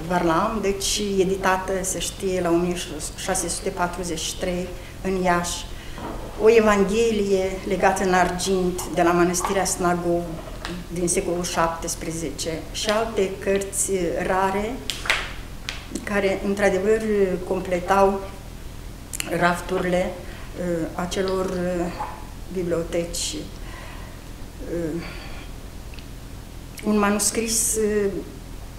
Varlam, deci editată, se știe, la 1643 în Iași. O Evanghelie legată în argint de la Mănăstirea Snagov din secolul XVII și alte cărți rare care, într-adevăr, completau rafturile uh, acelor uh, biblioteci Uh, un manuscris, uh,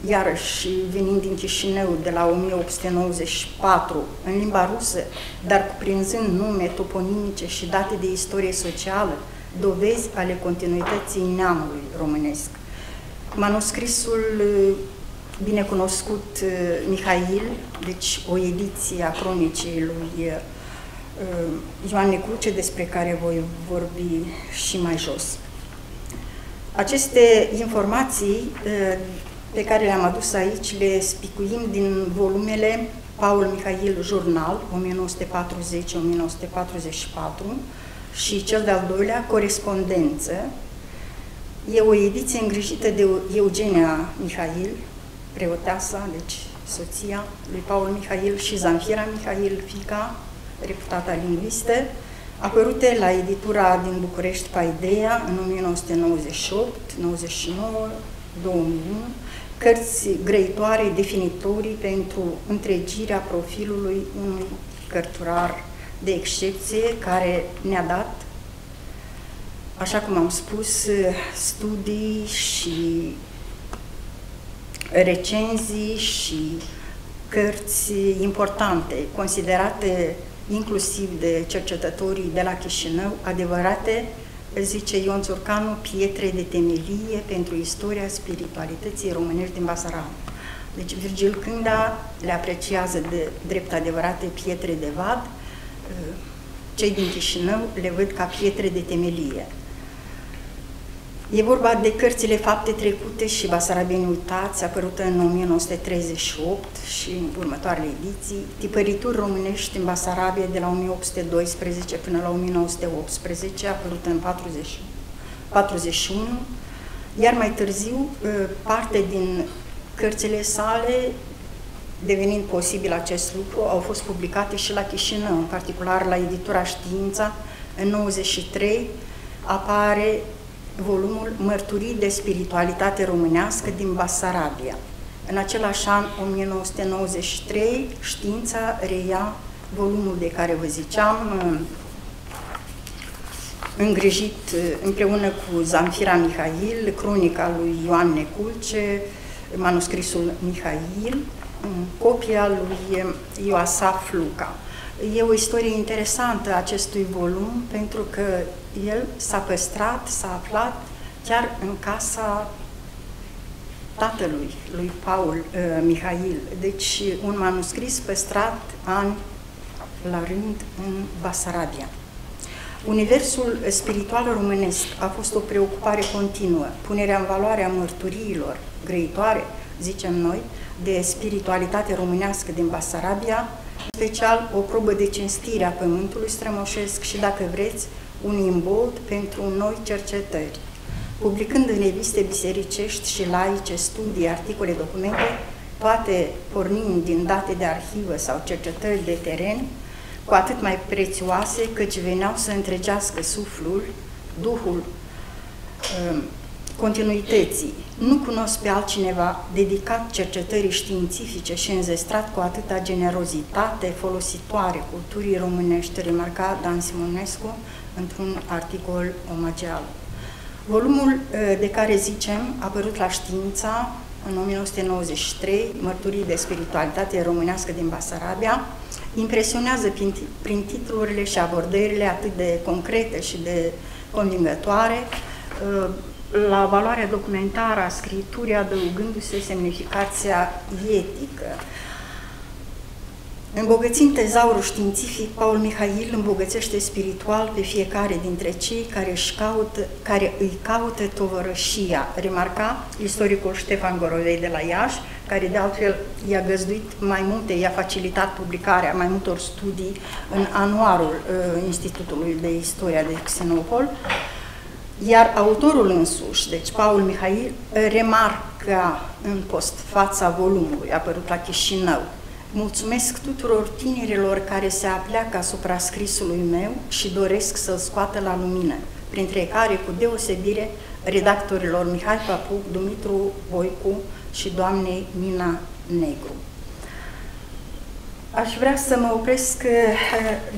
iarăși venind din Chișinău de la 1894, în limba rusă, dar cuprinzând nume toponimice și date de istorie socială, dovezi ale continuității neamului românesc. Manuscrisul uh, binecunoscut Mihail, deci o ediție a cronicii lui Ioan Necuce, despre care voi vorbi și mai jos. Aceste informații uh, pe care le-am adus aici le spicuim din volumele Paul Mihail Jurnal, 1940-1944, și cel de-al doilea, Corespondență. E o ediție îngrijită de Eugenia Mihail, preoteasa, deci soția lui Paul Mihail și Zanfira Mihail, fica, reputata lingvistă, apărute la editura din București Paideia în 1998, 99, 2001, cărți grăitoare, definitorii pentru întregirea profilului unui cărturar de excepție care ne-a dat, așa cum am spus, studii și recenzii și cărți importante, considerate inclusiv de cercetătorii de la Chișinău, adevărate, zice Ion Țurcanu, pietre de temelie pentru istoria spiritualității românești din Basarab. Deci Virgil Cânda le apreciază de drept adevărate pietre de vad, cei din Chișinău le văd ca pietre de temelie. E vorba de cărțile Fapte trecute și Basarabeni uitați, apărută în 1938 și în următoarele ediții, tipărituri românești în Basarabia de la 1812 până la 1918, apărută în 40, 41, iar mai târziu ă, parte din cărțile sale, devenind posibil acest lucru, au fost publicate și la Chișinău, în particular la editura Știința, în 93 apare volumul Mărturii de spiritualitate românească din Basarabia. În același an, 1993, știința reia volumul de care vă ziceam, îngrijit împreună cu Zamfira Mihail, cronica lui Ioan Neculce, manuscrisul Mihail, copia lui Ioasaf Luca. E o istorie interesantă acestui volum pentru că el s-a păstrat, s-a aflat chiar în casa tatălui, lui Paul uh, Mihail. Deci un manuscris păstrat ani la rând în Basarabia. Universul spiritual românesc a fost o preocupare continuă, punerea în valoare a mărturiilor grăitoare, zicem noi, de spiritualitate românească din Basarabia, special o probă de cinstire a pământului strămoșesc și, dacă vreți, un imbold pentru noi cercetări. Publicând în reviste bisericești și laice studii, articole, documente, toate pornind din date de arhivă sau cercetări de teren, cu atât mai prețioase căci veneau să întregească suflul, duhul um, continuității. Nu cunosc pe altcineva dedicat cercetării științifice și înzestrat cu atâta generozitate folositoare culturii românești, remarca Dan Simonescu într-un articol omageal. Volumul uh, de care zicem, a apărut la Știința în 1993, Mărturii de spiritualitate românească din Basarabia, impresionează prin, prin titlurile și abordările atât de concrete și de uh, convingătoare, uh, la valoarea documentară a scripturii adăugându-se semnificația etică. Îmbogățind tezaurul științific, Paul Mihail îmbogățește spiritual pe fiecare dintre cei care, își caută, care îi caută tovărășia. Remarca istoricul Ștefan Gorovei de la Iași, care de altfel i-a găzduit mai multe, i-a facilitat publicarea mai multor studii în anuarul uh, Institutului de Istoria de Xenopol, iar autorul însuși, deci Paul Mihail, remarca în post fața volumului apărut la Chișinău, Mulțumesc tuturor tinerilor care se apleacă asupra scrisului meu și doresc să-l scoată la lumină, printre care, cu deosebire, redactorilor Mihai Papu, Dumitru Voicu și doamnei Nina Negru. Aș vrea să mă opresc eh,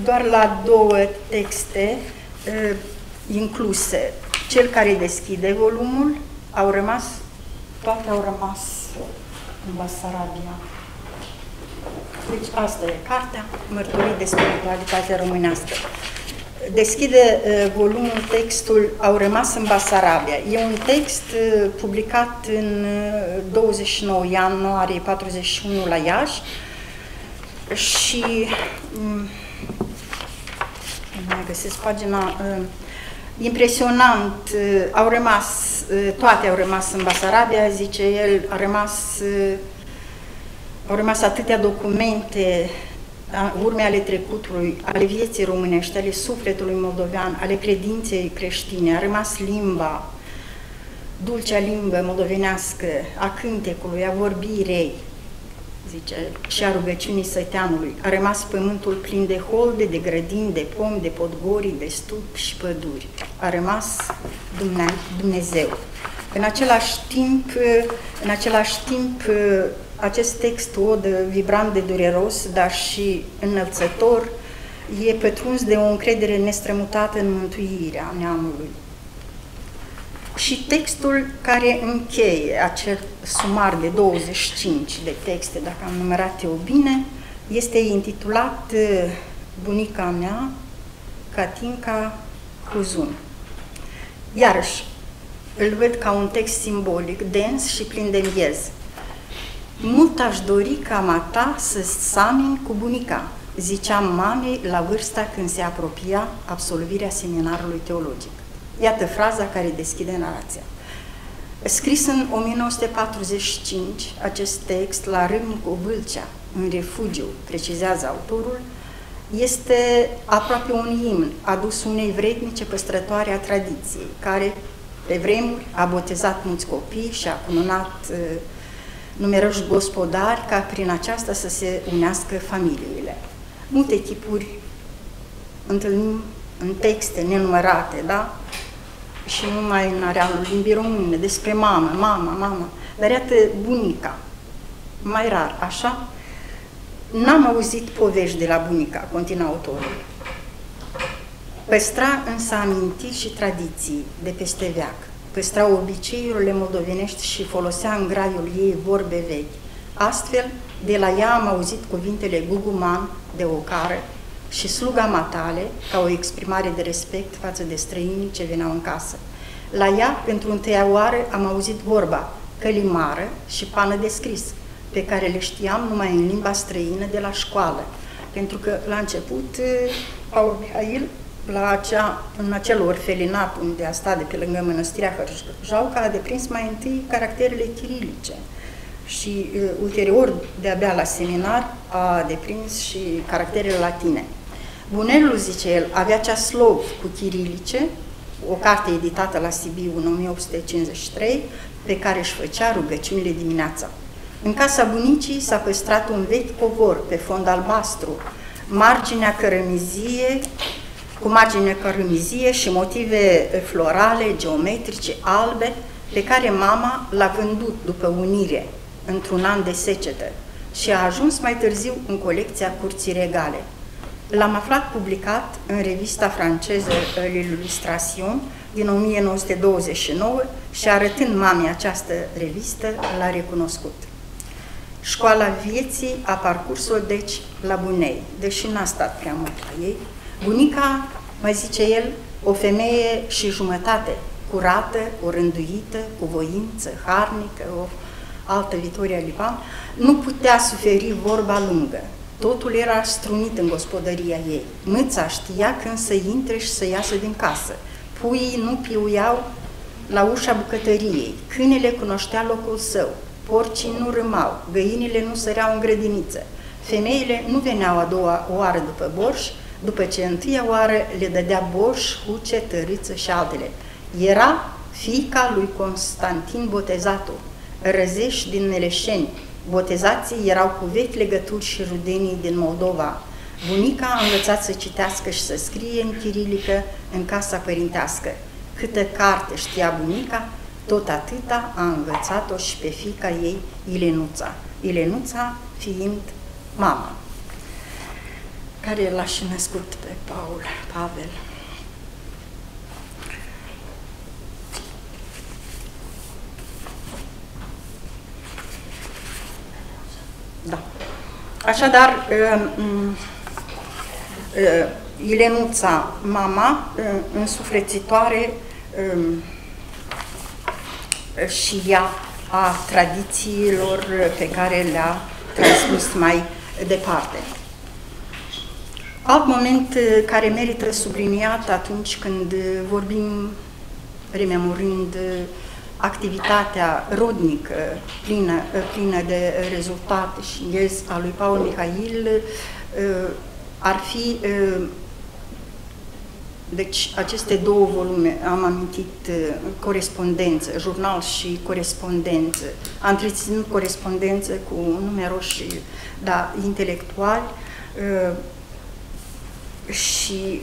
doar la două texte eh, incluse. Cel care deschide volumul, au rămas, toate au rămas în Basarabia. Deci asta e cartea, Mărturii de spiritualitate românească. Deschide uh, volumul textul Au rămas în Basarabia. E un text uh, publicat în uh, 29 ianuarie 41 la Iași și um, mai găsesc pagina uh, impresionant, uh, au rămas, uh, toate au rămas în Basarabia, zice el, a rămas uh, au rămas atâtea documente, urme ale trecutului, ale vieții românești, ale sufletului moldovean, ale credinței creștine, a rămas limba, dulcea limbă moldovenească, a cântecului, a vorbirei, zice, și a rugăciunii săteanului. A rămas pământul plin de holde, de grădini, de pomi, de podgori, de stup și păduri. A rămas Dumnezeu. În același timp, în același timp acest text, od vibrant de dureros, dar și înălțător, e pătruns de o încredere nestrămutată în mântuirea neamului. Și textul care încheie acel sumar de 25 de texte, dacă am numerat eu bine, este intitulat Bunica mea, Catinca Cuzun. Iarăși, îl văd ca un text simbolic, dens și plin de miez. Mult aș dori ca mata să samin cu bunica, ziceam mamei la vârsta când se apropia absolvirea seminarului teologic. Iată fraza care deschide narația. Scris în 1945, acest text la Râmnicu Vâlcea, în refugiu, precizează autorul, este aproape un imn adus unei vrednice păstrătoare a tradiției, care pe vremuri a botezat mulți copii și a cununat uh, numeroși gospodari ca prin aceasta să se unească familiile. Multe tipuri întâlnim în texte nenumărate, da? Și numai în arealul limbii române, despre mamă, mama, mama, dar iată bunica, mai rar, așa? N-am auzit povești de la bunica, continuă autorul. Păstra însă amintiri și tradiții de peste veac păstra obiceiurile moldovenești și folosea în graiul ei vorbe vechi. Astfel, de la ea am auzit cuvintele guguman de ocară și sluga matale ca o exprimare de respect față de străinii ce veneau în casă. La ea, pentru întâia oară, am auzit vorba călimară și pană de scris, pe care le știam numai în limba străină de la școală. Pentru că, la început, Paul Mihail la acea, în acel orfelinat unde a stat de pe lângă mănăstirea Hărjauca, a deprins mai întâi caracterele chirilice și uh, ulterior, de-abia la seminar, a deprins și caracterele latine. Bunelul, zice el, avea ceaslov cu chirilice, o carte editată la Sibiu în 1853, pe care își făcea rugăciunile dimineața. În casa bunicii s-a păstrat un vechi covor pe fond albastru, marginea cărămizie cu margine cărâmizie și motive florale, geometrice, albe, pe care mama l-a vândut după unire, într-un an de secetă, și a ajuns mai târziu în colecția Curții Regale. L-am aflat publicat în revista franceză L'Illustration din 1929 și arătând mamei această revistă, l-a recunoscut. Școala vieții a parcurs-o, deci, la Bunei, deși n-a stat prea mult la ei, Bunica, mai zice el, O femeie și jumătate, curată, o rânduită, cu voință, harnică, o altă Vitoria Lipan, nu putea suferi vorba lungă. Totul era strunit în gospodăria ei. Mâța știa când să intre și să iasă din casă. Puii nu piuiau la ușa bucătăriei. Câinele cunoștea locul său. Porcii nu râmau, găinile nu săreau în grădiniță. Femeile nu veneau a doua oară după borș, după ce întâia oară le dădea borș, huce, tăriță și altele. Era fiica lui Constantin Botezatul, răzești din Neleșeni. Botezații erau cu vechi legături și rudenii din Moldova. Bunica a învățat să citească și să scrie în chirilică în casa părintească. Câtă carte știa bunica, tot atâta a învățat-o și pe fica ei, Ilenuța. Ilenuța fiind mama, care l-aș și născut pe Paul, Pavel. Da. Așadar, um, uh, Ilenuța, mama, uh, însuflețitoare um, și ea a tradițiilor pe care le-a transmis mai departe. Alt moment care merită subliniat atunci când vorbim, rememorând activitatea rodnică, plină, plină de rezultate și ies a lui Paul Mihail, ar fi deci aceste două volume, am amintit corespondență, jurnal și corespondență, am întreținut corespondență cu numeroși da, intelectuali și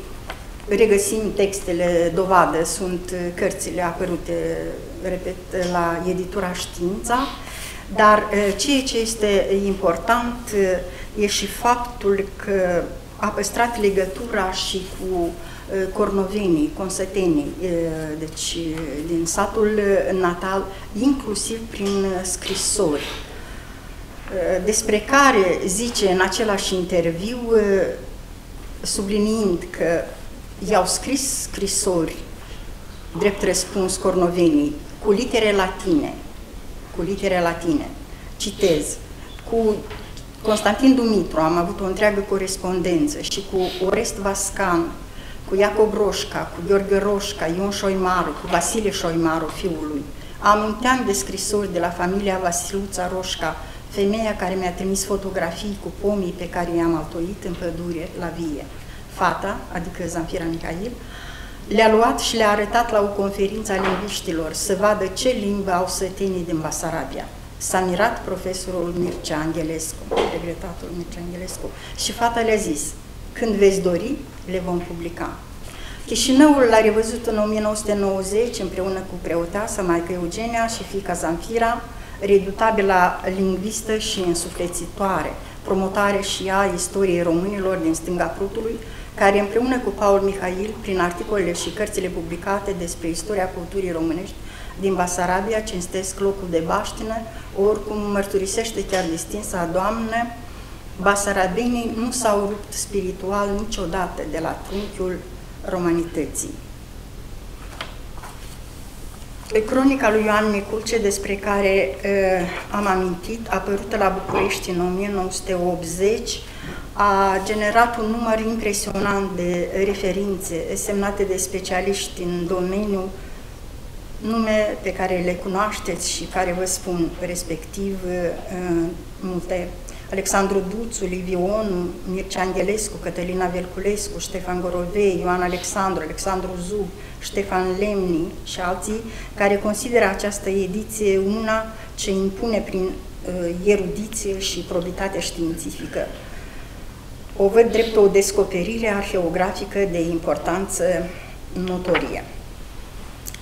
regăsim textele dovadă, sunt cărțile apărute, repet, la editura Știința, dar ceea ce este important e și faptul că a păstrat legătura și cu cornovenii, consătenii, deci din satul natal, inclusiv prin scrisori, despre care zice în același interviu, subliniind că i-au scris scrisori, drept răspuns cornovenii, cu litere latine, cu litere latine, citez, cu Constantin Dumitru am avut o întreagă corespondență și cu Orest Vascan, cu Iacob Roșca, cu Gheorghe Roșca, Ion Șoimaru, cu Vasile Șoimaru, fiul lui. Am un teanc de scrisori de la familia Vasiluța Roșca, femeia care mi-a trimis fotografii cu pomii pe care i-am altoit în pădure la vie. Fata, adică Zanfira Mihail, le-a luat și le-a arătat la o conferință a lingviștilor să vadă ce limbă au sătenii din Basarabia. S-a mirat profesorul Mircea Angelescu, regretatul Mircea Angelescu, și fata le-a zis, când veți dori, le vom publica. Chișinăul l-a revăzut în 1990 împreună cu preoteasa, maică Eugenia și fica Zanfira, redutabilă lingvistă și însuflețitoare, promotare și ea istoriei românilor din stânga Prutului, care împreună cu Paul Mihail, prin articolele și cărțile publicate despre istoria culturii românești din Basarabia, cinstesc locul de baștină, oricum mărturisește chiar distinsa doamnă, basarabenii nu s-au rupt spiritual niciodată de la trunchiul romanității. Cronica lui Ioan Miculce, despre care uh, am amintit, apărută la București în 1980, a generat un număr impresionant de referințe semnate de specialiști în domeniu, nume pe care le cunoașteți și care vă spun respectiv uh, multe Alexandru Duțu, Liviu Onu, Mircea Angelescu, Cătălina Velculescu, Ștefan Gorovei, Ioan Alexandru, Alexandru Zub, Ștefan Lemni și alții, care consideră această ediție una ce impune prin uh, erudiție și probitate științifică. O văd drept o descoperire arheografică de importanță notorie.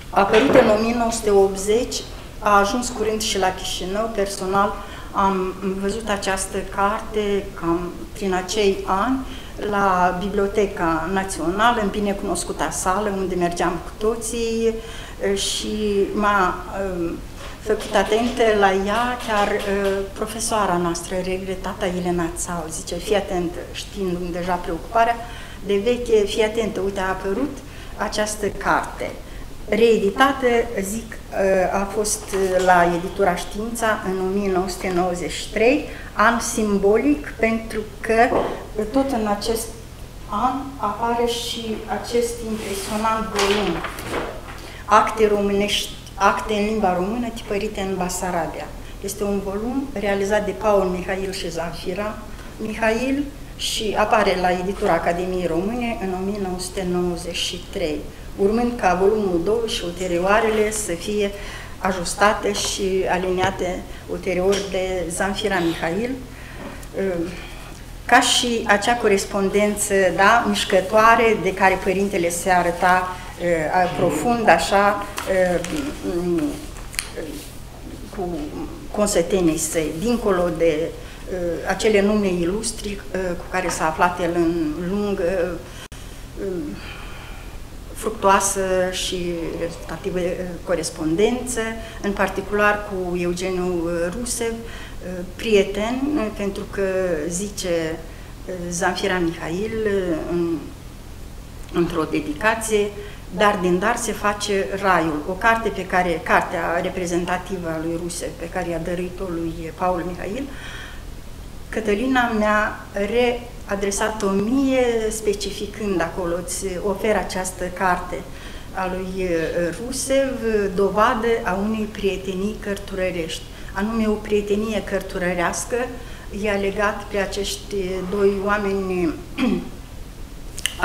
Apărut în 1980, a ajuns curând și la Chișinău, personal am văzut această carte cam prin acei ani la Biblioteca Națională, în binecunoscuta sală, unde mergeam cu toții și m-a făcut atentă la ea chiar profesoara noastră, regretata Elena Țau, zice, fii atentă, știind deja preocuparea, de veche, fii atentă, uite, a apărut această carte. Reeditată, zic, a fost la editura Știința în 1993, an simbolic pentru că tot în acest an apare și acest impresionant volum, acte românești, acte în limba română tipărite în Basarabia. Este un volum realizat de Paul Mihail și Zanfira Mihail și apare la editura Academiei Române în 1993, urmând ca volumul 2 și ulterioarele să fie ajustate și aliniate ulterior de Zanfira Mihail, ca și acea corespondență da, mișcătoare de care părintele se arăta uh, profund, așa, uh, cu consătenii săi, dincolo de uh, acele nume ilustri uh, cu care s-a aflat el în lungă, uh, fructoasă și rezultativă corespondență, în particular cu Eugeniu Rusev, prieten, pentru că zice Zanfira Mihail în, într-o dedicație, dar din dar se face raiul, o carte pe care, cartea reprezentativă a lui Ruse, pe care i-a dăruit-o lui Paul Mihail, Cătălina mi-a readresat-o mie, specificând acolo, îți ofer această carte a lui Rusev, dovadă a unei prietenii cărturărești, anume o prietenie cărturărească, i-a legat pe acești doi oameni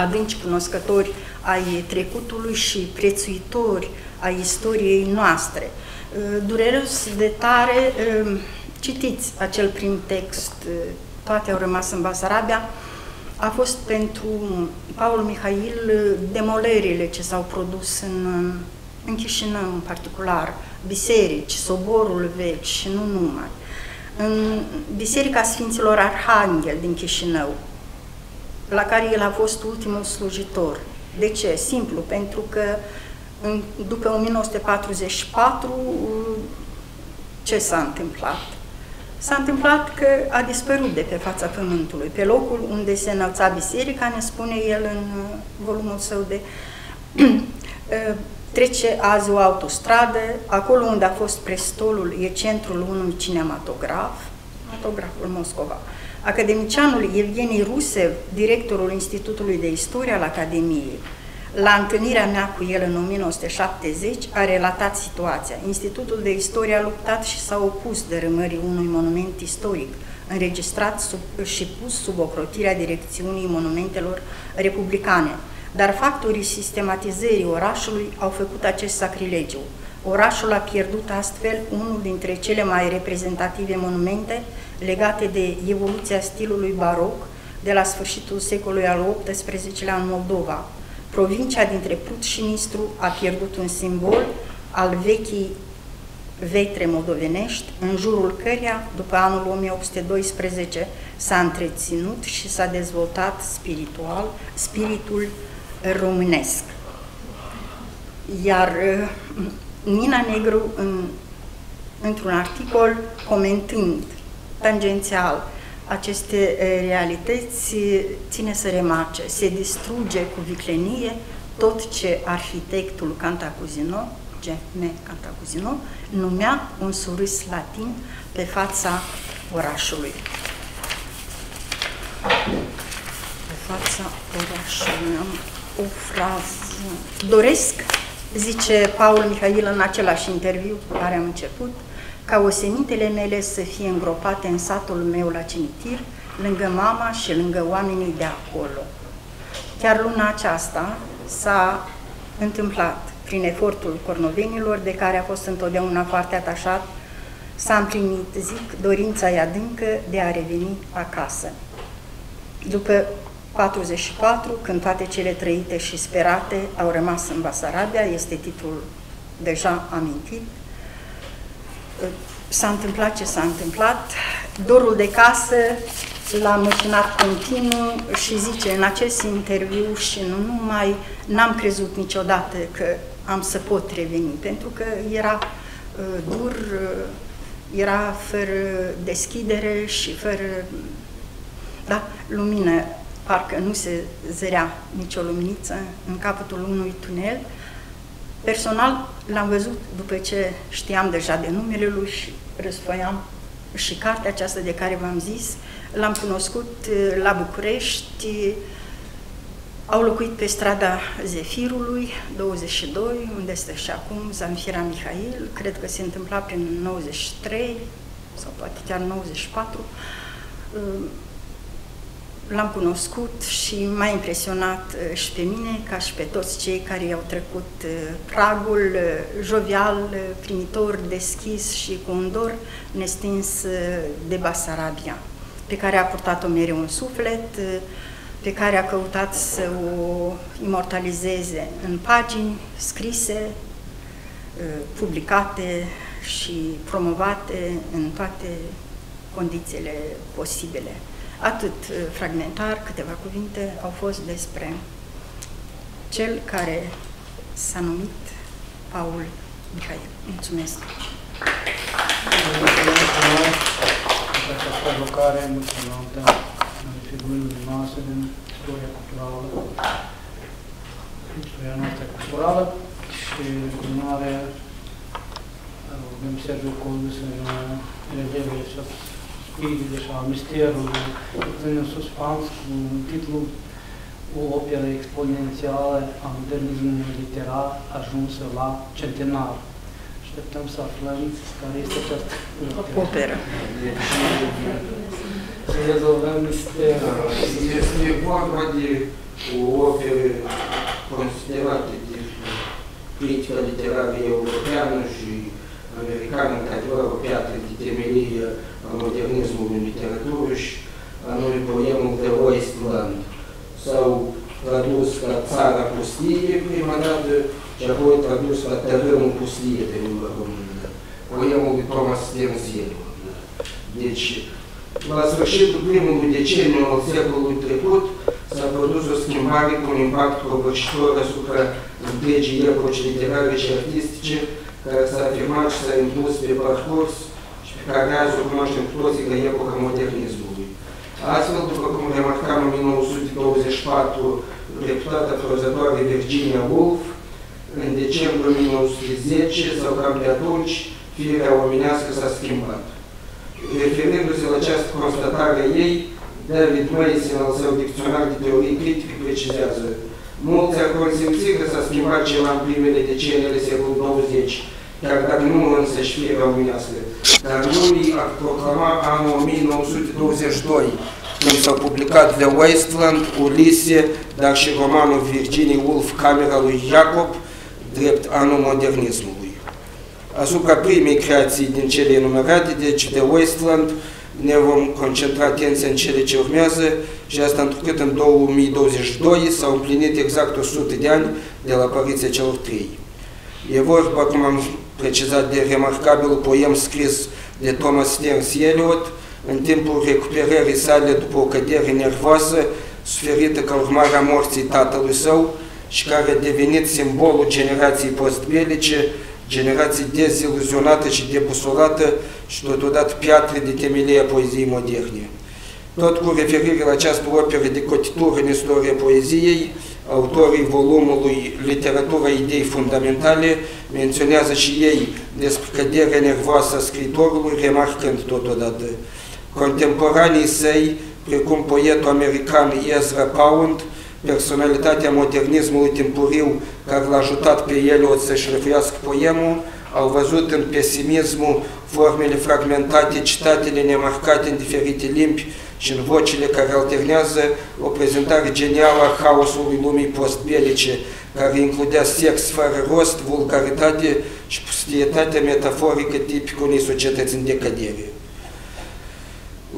adânci cunoscători ai trecutului și prețuitori ai istoriei noastre. Dureros de tare, citiți acel prim text, toate au rămas în Basarabia, a fost pentru Paul Mihail demolările ce s-au produs în, în Chișinău în particular, biserici, soborul vechi și nu numai. În Biserica Sfinților Arhanghel din Chișinău, la care el a fost ultimul slujitor. De ce? Simplu, pentru că în, după 1944 ce s-a întâmplat? S-a întâmplat că a dispărut de pe fața pământului, pe locul unde se înălța biserica, ne spune el în volumul său de trece azi o autostradă, acolo unde a fost prestolul e centrul unui cinematograf, cinematograful Moscova. Academicianul Evgeni Rusev, directorul Institutului de Istorie al Academiei, la întâlnirea mea cu el în 1970, a relatat situația. Institutul de Istorie a luptat și s-a opus dărâmării unui monument istoric, înregistrat sub, și pus sub ocrotirea direcțiunii monumentelor republicane. Dar factorii sistematizării orașului au făcut acest sacrilegiu. Orașul a pierdut astfel unul dintre cele mai reprezentative monumente legate de evoluția stilului baroc de la sfârșitul secolului al XVIII-lea în Moldova. Provincia dintre Prut și Nistru a pierdut un simbol al vechii vetre moldovenești, în jurul căreia, după anul 1812, s-a întreținut și s-a dezvoltat spiritual spiritul românesc. Iar Nina Negru, în, într-un articol comentând tangențial aceste realități, ține să remarce, se distruge cu viclenie tot ce arhitectul Cantacuzino, G.M. Cantacuzino, numea un surâs latin pe fața orașului. Pe fața orașului am o frază. Doresc, zice Paul Mihail în același interviu cu care am început, ca osemintele mele să fie îngropate în satul meu la cimitir, lângă mama și lângă oamenii de acolo. Chiar luna aceasta s-a întâmplat prin efortul cornovenilor, de care a fost întotdeauna foarte atașat, s-a împlinit, zic, dorința ei adâncă de a reveni acasă. După 44, când toate cele trăite și sperate au rămas în Basarabia, este titlul deja amintit, s-a întâmplat ce s-a întâmplat, dorul de casă l-a măcinat continuu și zice în acest interviu și nu numai, n-am crezut niciodată că am să pot reveni, pentru că era uh, dur, uh, era fără deschidere și fără da, lumină parcă nu se zărea nicio luminiță în capătul unui tunel. Personal l-am văzut după ce știam deja de numele lui și răsfoiam și cartea aceasta de care v-am zis. L-am cunoscut uh, la București, au locuit pe strada Zefirului, 22, unde este și acum Zamfira Mihail, cred că se întâmpla prin 93 sau poate chiar 94. L-am cunoscut și m-a impresionat uh, și pe mine, ca și pe toți cei care au trecut uh, pragul uh, jovial, primitor, deschis și cu un dor nestins de Basarabia, pe care a purtat-o mereu în suflet, pe care a căutat să o imortalizeze în pagini scrise, publicate și promovate în toate condițiile posibile. Atât uh, fragmentar, câteva cuvinte au fost despre cel care s-a numit Paul Mihail. Mulțumesc! Mulțumesc această alocare emoțională figurile noastre din istoria culturală, istoria noastră culturală și urmare rugăm Sergiu Coldu să ne revele și spiritul și a misterului, în suspans cu un titlu o operă exponențială a modernismului literar ajunsă la centenar. Așteptăm să aflăm care este această operă. Să rezolvăm misterul. Este vorba de o operă considerată de critica literară europeană și americană, într-adevăr, o piatră de temelie a modernismului în literatură și anume poemul de Wasteland. S-au tradus ca Țara pustie prima dată și apoi tradus ca Tărâmul pustie de limba română. Poemul lui Thomas Stenzel. Deci, la sfârșitul primului deceniu al secolului trecut, s-a produs o schimbare cu un impact covârșitor asupra întregii epoci literare și artistice, care s-a afirmat și s-a impus pe parcurs și pe care azi o cunoaștem cu toții ca epoca modernismului. Astfel, după cum remarcam în 1924, reputata prozătoare Virginia Woolf, în decembrie 1910 sau cam de atunci, firea omenească s-a schimbat. Referindu-se la această constatare a ei, David Mason, al său dicționar de teorie critică, precizează Mulți ar consimți că s-a schimbat ceva în primele decenii ale secolului 20, chiar dacă nu însă și fie românească. Dar lui a proclamat anul 1922, când s-a publicat The Wasteland, Ulise, dar și romanul Virginia Woolf, Camera lui Jacob, drept anul modernismului. Asupra primei creații din cele enumerate, deci The Wasteland, ne vom concentra atenția în cele ce urmează și asta întrucât în 2022 s-au împlinit exact 100 de ani de la apariția celor trei. E vorba, cum am precizat, de remarcabilul poem scris de Thomas Stearns Eliot în timpul recuperării sale după o cădere nervoasă suferită ca urmare a morții tatălui său și care a devenit simbolul generației postbelice generație deziluzionată și debusolată și totodată piatră de temelie a poeziei moderne. Tot cu referire la această operă de cotitură în istoria poeziei, autorii volumului Literatura idei fundamentale menționează și ei despre căderea nervoasă a scriitorului, remarcând totodată contemporanii săi, precum poetul american Ezra Pound, personalitatea modernismului timpuriu care l-a ajutat pe Eliot să-și răfuiască poemul, au văzut în pesimismul formele fragmentate, citatele nemarcate în diferite limbi și în vocile care alternează o prezentare genială a haosului lumii postbelice, care includea sex fără rost, vulgaritate și pustietatea metaforică tipică unei societăți în decadere.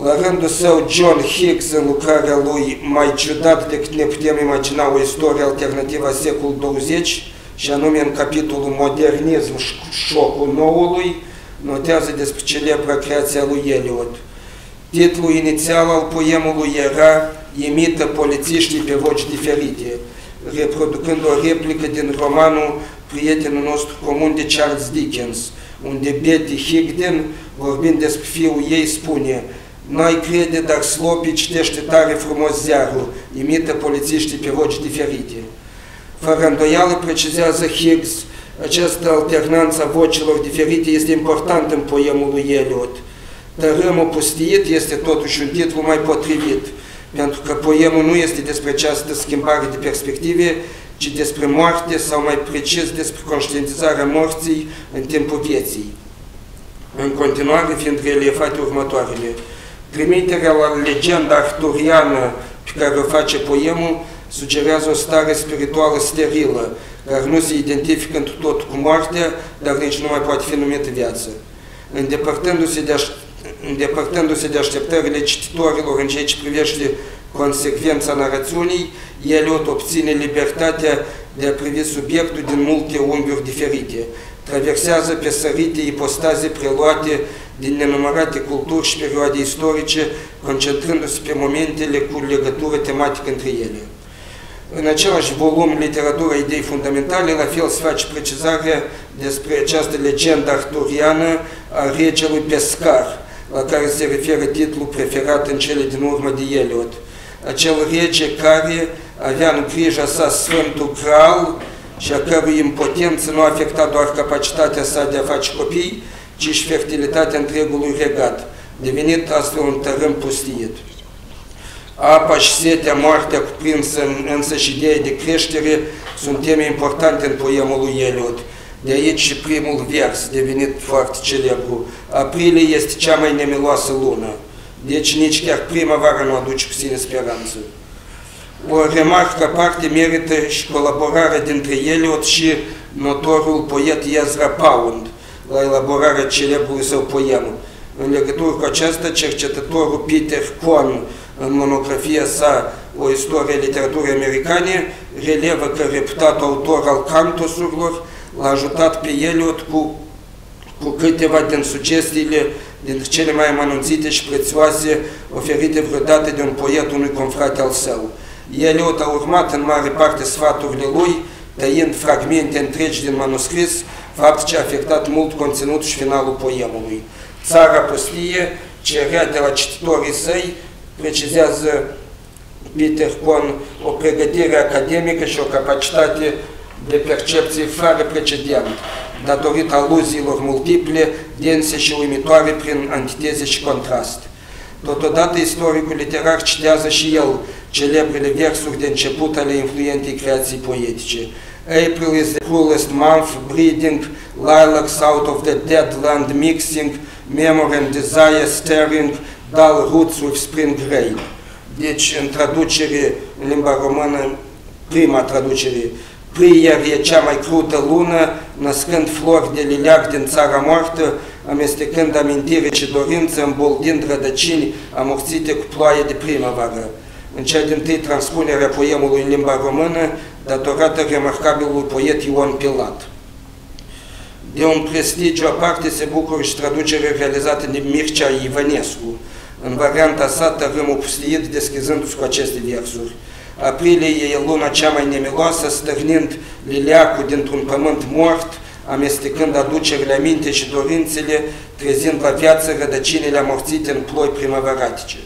La rândul său, John Higgs, în lucrarea lui mai ciudat decât ne putem imagina o istorie alternativă a secolului 20, și anume în capitolul Modernism șocul noului, notează despre celebra creația lui Eliot. Titlul inițial al poemului era Imită polițiștii pe voci diferite, reproducând o replică din romanul prietenul nostru comun de Charles Dickens, unde Betty Higden, vorbind despre fiul ei, spune N-ai crede, dar Slopi citește tare frumos ziarul, imită polițiștii pe voci diferite. Fără îndoială, precizează Higgs, această alternanță a vocilor diferite este importantă în poemul lui Eliot. Tărâmul pustiit este totuși un titlu mai potrivit, pentru că poemul nu este despre această schimbare de perspective, ci despre moarte sau mai precis despre conștientizarea morții în timpul vieții. În continuare, fiind reliefate următoarele. Trimiterea la legenda arturiană pe care o face poemul sugerează o stare spirituală sterilă, care nu se identifică într tot cu moartea, dar nici nu mai poate fi numită viață. Îndepărtându-se de, îndepărtându-se de așteptările cititorilor în ceea ce privește consecvența narațiunii, Eliot obține libertatea de a privi subiectul din multe unghiuri diferite. Traversează pe sărite ipostaze preluate din nenumărate culturi și perioade istorice, concentrându-se pe momentele cu legătură tematică între ele. În același volum, literatura idei fundamentale, la fel se face precizarea despre această legendă arturiană a regelui Pescar, la care se referă titlul preferat în cele din urmă de Eliot. Acel rege care avea în grija sa Sfântul Graal și a cărui impotență nu afecta doar capacitatea sa de a face copii, ci și fertilitatea întregului regat, devenit astfel un tărâm pustiit. Apa și setea, moartea cuprinsă în, însă și ideea de creștere sunt teme importante în poemul lui Eliot. De aici și primul vers, devenit foarte celebru. Aprilie este cea mai nemiloasă lună. Deci nici chiar primăvara nu aduce cu sine speranță. O remarcă aparte merită și colaborarea dintre Eliot și notorul poet Ezra Pound la elaborarea celebrului său poem. În legătură cu aceasta, cercetătorul Peter Cohn în monografia sa O istorie literaturii americane, relevă că reputatul autor al cantosurilor l-a ajutat pe Eliot cu, cu câteva din sugestiile dintre cele mai amănunțite și prețioase oferite vreodată de un poet unui confrate al său. Eliot a urmat în mare parte sfaturile lui, tăind fragmente întregi din manuscris, fapt ce a afectat mult conținutul și finalul poemului. Țara pustie cerea de la cititorii săi precizează Peter Kohn o pregătire academică și o capacitate de percepție fără precedent, datorită aluziilor multiple, dense și uimitoare prin antiteze și contrast. Totodată, istoricul literar citează și el celebrele versuri de început ale influentei creații poetice. April is the coolest month, breeding lilacs out of the dead land mixing, memory and desire stirring, dull roots with spring rain. Deci, în traducere în limba română, prima traducere, Prier e cea mai crută lună, născând flori de liliac din țara moartă, amestecând amintire și dorință, îmboldind rădăcini amorțite cu ploaie de primăvară. În cea din tâi transpunerea poemului în limba română, datorată remarcabilului poet Ion Pilat. De un prestigiu aparte se bucură și traducerea realizată de Mircea Ivănescu, în varianta sa Tărâmul pustiit, deschizându-se cu aceste versuri. Aprilie e luna cea mai nemiloasă, stârnind liliacul dintr-un pământ mort, amestecând aducerile aminte și dorințele, trezind la viață rădăcinile amorțite în ploi primăvaratice.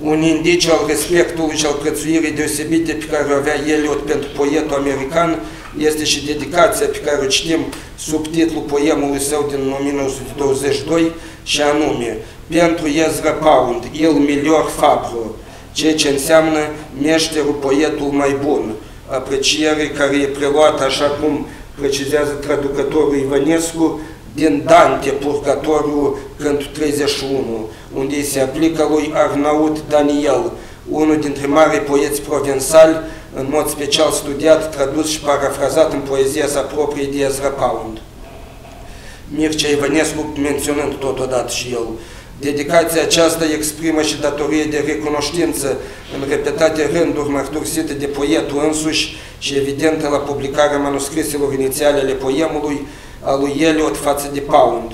Un indiciu al respectului și al prețuirii deosebite pe care o avea Eliot pentru poetul american este și dedicația pe care o citim sub titlul poemului său din 1922 și anume pentru Ezra Pound, Il Milior Fabro, ceea ce înseamnă meșterul, poetul mai bun, apreciere care e preluată așa cum precizează traducătorul Ivănescu din Dante, Purgatorul, Cântul 31, unde îi se aplică lui Arnaud Daniel, unul dintre mari poeți provensali, în mod special studiat, tradus și parafrazat în poezia sa proprie de Ezra Pound. Mircea Ivănescu menționând totodată și el. Dedicația aceasta exprimă și datorie de recunoștință în repetate rânduri mărturisite de poetul însuși și evidentă la publicarea manuscriselor inițiale ale poemului a lui Eliot față de Pound.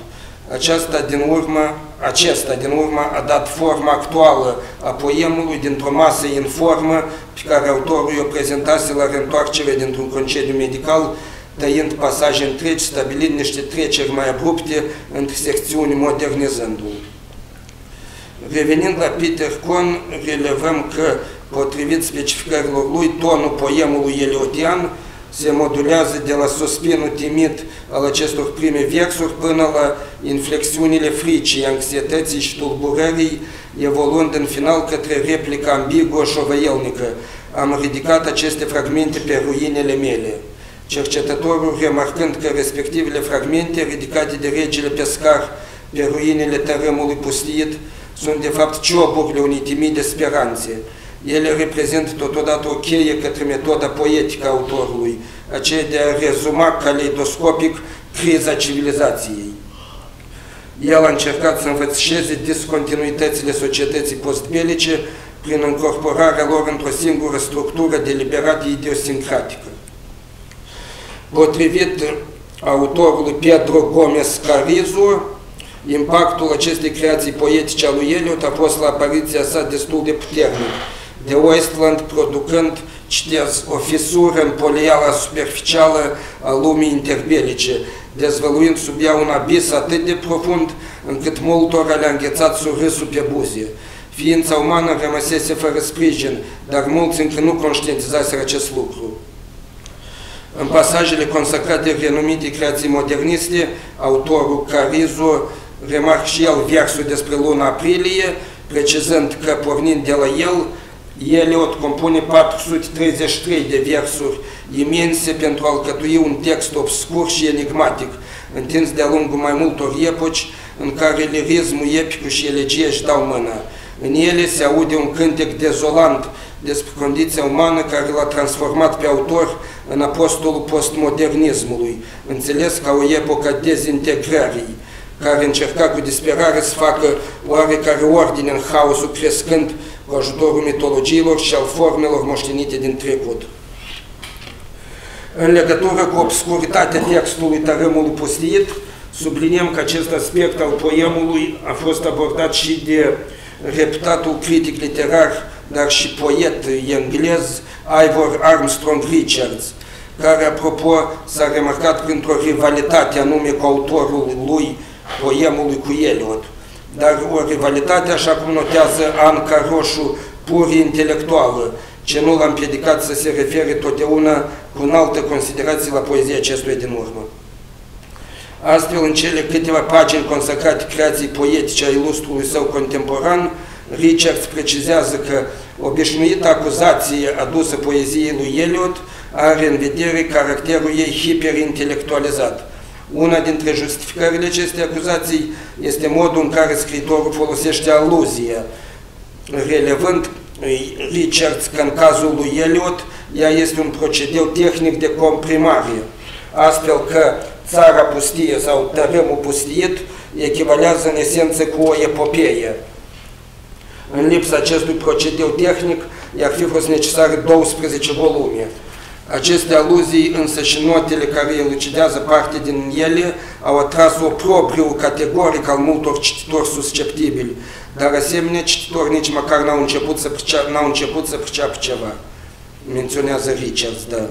Aceasta din urmă, acesta din urmă a dat forma actuală a poemului dintr-o masă informă pe care autorul o prezentase la reîntoarcere dintr-un concediu medical, tăind pasaje întregi, stabilind niște treceri mai abrupte între secțiuni, modernizându-l. Revenind la Peter Con, relevăm că, potrivit specificărilor lui, tonul poemului eliotian se modulează de la suspinul timid al acestor prime versuri până la inflexiunile fricii, anxietății și tulburării, evoluând în final către replica ambiguă șovăielnică. Am ridicat aceste fragmente pe ruinele mele. Cercetătorul, remarcând că respectivele fragmente ridicate de regele pescar pe ruinele tărâmului pustit, sunt de fapt cioburile unei timide speranțe. Ele reprezintă totodată o cheie către metoda poetică a autorului, aceea de a rezuma caleidoscopic criza civilizației. El a încercat să învățășeze discontinuitățile societății postbelice prin incorporarea lor într-o singură structură deliberată idiosincratică. Potrivit autorului Pedro Gomez Carizo, impactul acestei creații poetice a lui Eliot a fost la apariția sa destul de puternic, de Westland producând, citez, o fisură în poliala superficială a lumii interbelice, dezvăluind sub ea un abis atât de profund încât multora le-a înghețat surâsul pe buze. Ființa umană rămăsese fără sprijin, dar mulți încă nu conștientizaseră acest lucru. În pasajele consacrate renumite creații moderniste, autorul Carizo remarc și el versul despre luna aprilie, precizând că pornind de la el, Eliot compune 433 de versuri imense pentru a alcătui un text obscur și enigmatic, întins de-a lungul mai multor epoci, în care lirismul epicul și elegia își dau mână. În ele se aude un cântec dezolant despre condiția umană care l-a transformat pe autor în apostolul postmodernismului, înțeles ca o epocă a dezintegrării, care încerca cu disperare să facă oarecare ordine în haosul crescând cu ajutorul mitologiilor și al formelor moștenite din trecut. În legătură cu obscuritatea textului Tărâmului Pustit, subliniem că acest aspect al poemului a fost abordat și de reputatul critic literar, dar și poet englez Ivor Armstrong Richards, care, apropo, s-a remarcat printr-o rivalitate anume cu autorul lui poemului cu Eliot, dar o rivalitate, așa cum notează Anca Roșu, pur intelectuală, ce nu l-a împiedicat să se refere totdeauna cu înaltă considerație la poezia acestuia din urmă. Astfel, în cele câteva pagini consacrate creației poetice a ilustrului său contemporan, Richards precizează că obișnuită acuzație adusă poeziei lui Eliot are în vedere caracterul ei hiperintelectualizat. Una dintre justificările acestei acuzații este modul în care scriitorul folosește aluzia, relevând Richards că în cazul lui Eliot ea este un procedeu tehnic de comprimare, astfel că țara pustie sau tărâmul pustiit echivalează în esență cu o epopeie. În lipsa acestui procedeu tehnic, i-ar fi fost necesare 12 volume. Aceste aluzii, însă și notele care elucidează parte din ele, au atras o propriu categoric al multor cititori susceptibili, dar asemenea cititori nici măcar n-au început să, priceapă, n-au început să priceapă ceva, menționează Richards, da.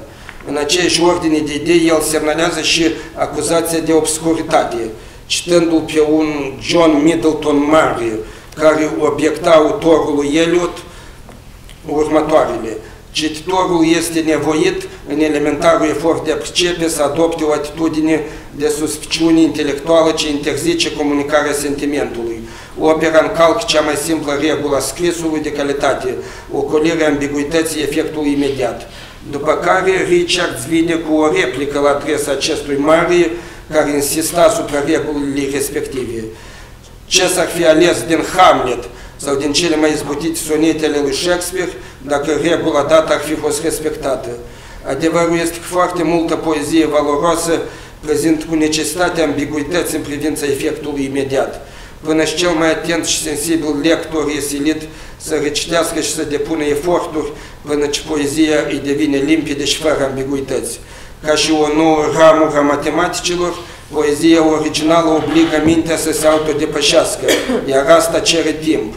În aceeași ordine de idei, el semnalează și acuzația de obscuritate, citându-l pe un John Middleton mare, care obiecta autorului Eliot următoarele. Cititorul este nevoit în elementarul efort de a pricepe să adopte o atitudine de suspiciune intelectuală ce interzice comunicarea sentimentului. Opera încalcă cea mai simplă regulă a scrisului de calitate, ocolirea ambiguității efectului imediat. După care Richard vine cu o replică la adresa acestui mare care insista asupra regulile respective. Ce s-ar fi ales din Hamlet sau din cele mai izbutite sonetele lui Shakespeare dacă regula dată ar fi fost respectată. Adevărul este că foarte multă poezie valoroasă prezintă cu necesitatea ambiguități în privința efectului imediat. Până și cel mai atent și sensibil lector e silit să recitească și să depună eforturi până ce poezia îi devine limpede și fără ambiguități. Ca și o nouă ramură a matematicilor, poezia originală obligă mintea să se autodepășească, iar asta cere timp.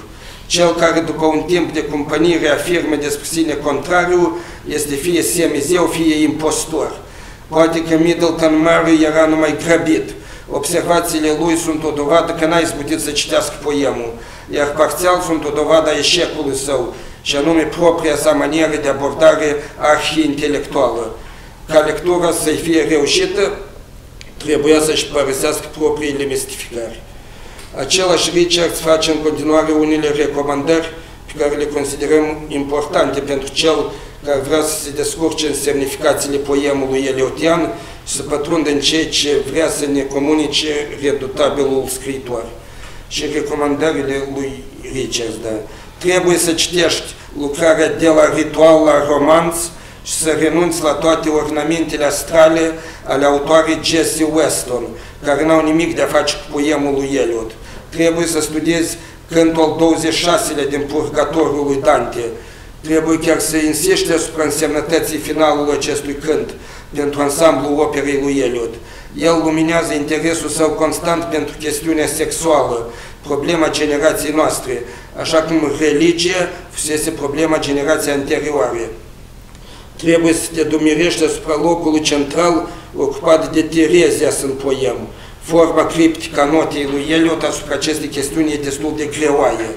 Cel care după un timp de cumpănire afirme despre sine contrariu este fie semizeu, fie impostor. Poate că Middleton Murray era numai grăbit, Observațiile lui sunt o dovadă că n-a izbutit să citească poemul, iar parțial sunt o dovadă a eșecului său, și anume propria sa manieră de abordare arhi-intelectuală. Ca lectura să fie reușită, trebuia să-și părăsească propriile mistificări. Același Richards face în continuare unele recomandări pe care le considerăm importante pentru cel care vrea să se descurce în semnificațiile poemului Eliotian și să pătrundă în ceea ce vrea să ne comunice redutabilul scriitor. Și recomandările lui Richards, da. Trebuie să citești lucrarea de la ritual la romanț și să renunți la toate ornamentele astrale ale autoarei Jesse Weston, care n-au nimic de a face cu poemul lui Eliot. Trebuie să studiezi cântul 26-lea din Purgatorul lui Dante. Trebuie chiar să insiști asupra însemnătății finalului acestui cânt pentru ansamblul operei lui Eliot. El luminează interesul său constant pentru chestiunea sexuală, problema generației noastre, așa cum religia fusese problema generației anterioare. Trebuie să te dumirești asupra locului central ocupat de Terezias în poem. Forma criptică a notei lui Eliot asupra acestei chestiuni e destul de greoaie.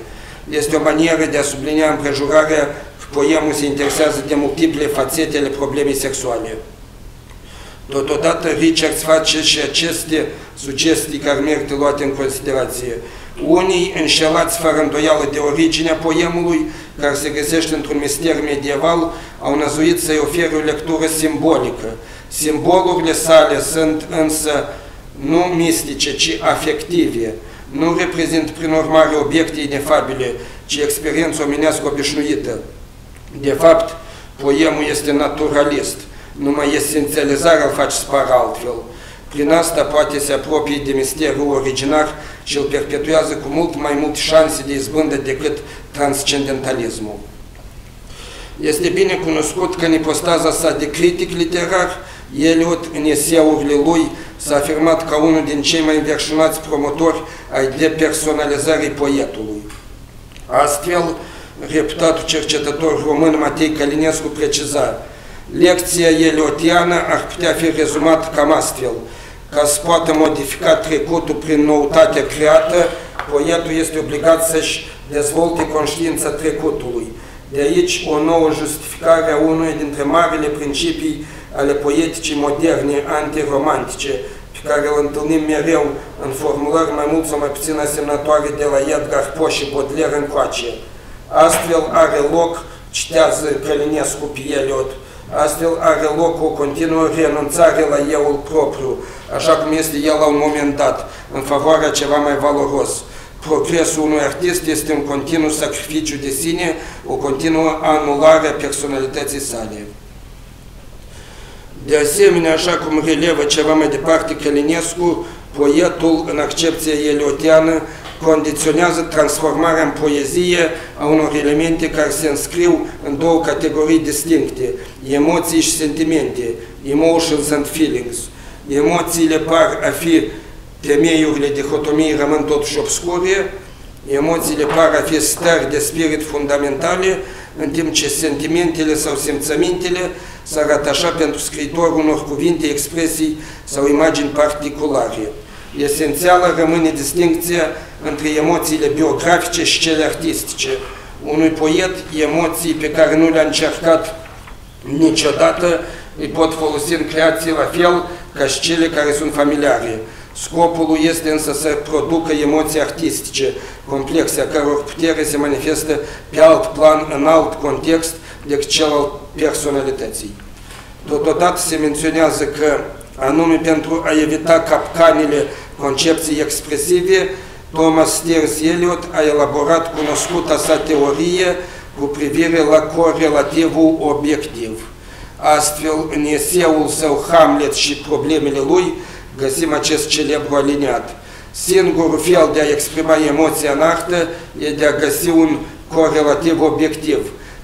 Este o manieră de a sublinia împrejurarea că poemul se interesează de multiple fațetele problemei sexuale. Totodată, Richards face și aceste sugestii care merită luate în considerație. Unii înșelați fără îndoială de originea poemului, care se găsește într-un mister medieval, au năzuit să-i ofere o lectură simbolică. Simbolurile sale sunt însă nu mistice, ci afective. Nu reprezint prin urmare obiecte inefabile, ci experiență omenească obișnuită. De fapt, poemul este naturalist, numai esențializarea îl face să pară altfel. Prin asta poate se apropie de misterul originar și îl perpetuează cu mult mai multe șanse de izbândă decât transcendentalismul. Este bine cunoscut că în ipostaza sa de critic literar, Eliot, în eseurile lui, s-a afirmat ca unul din cei mai înverșunați promotori ai depersonalizării poetului. Astfel, reputatul cercetător român Matei Calinescu preciza, lecția eliotiană ar putea fi rezumată cam astfel – ca să poată modifica trecutul prin noutatea creată, poetul este obligat să-și dezvolte conștiința trecutului. De aici o nouă justificare a unui dintre marile principii ale poeticii moderne, antiromantice, pe care îl întâlnim mereu în formulări mai mult sau mai puțin asemnătoare de la Edgar Poe și Baudelaire încoace. Astfel are loc, citează Călinescu pe Eliot, Astfel are loc o continuă renunțare la euul propriu, așa cum este el la un moment dat, în favoarea ceva mai valoros. Progresul unui artist este un continuu sacrificiu de sine, o continuă anulare a personalității sale. De asemenea, așa cum relevă ceva mai departe Călinescu, poetul, în accepție elioteană, condiționează transformarea în poezie a unor elemente care se înscriu în două categorii distincte, emoții și sentimente, emotions and feelings. Emoțiile par a fi temeiurile dihotomiei rămân totuși obscure, emoțiile par a fi stări de spirit fundamentale, în timp ce sentimentele sau simțămintele s-ar atașa pentru scriitor unor cuvinte, expresii sau imagini particulare. Esențială rămâne distincția între emoțiile biografice și cele artistice. Unui poet, emoții pe care nu le-a încercat niciodată, îi pot folosi în creație la fel ca și cele care sunt familiare. Scopul lui este însă să producă emoții artistice, complexe, a căror putere se manifestă pe alt plan, în alt context decât cel al personalității. Totodată se menționează că, anume pentru a evita capcanile concepții expresive, Thomas Stiers Eliot a elaborat cunoscuta sa teorie cu privire la corelativul obiectiv. Astfel, în eseul său Hamlet și problemele lui, găsim acest celebru aliniat. Singurul fel de a exprima emoția în artă e de a găsi un corelativ obiectiv.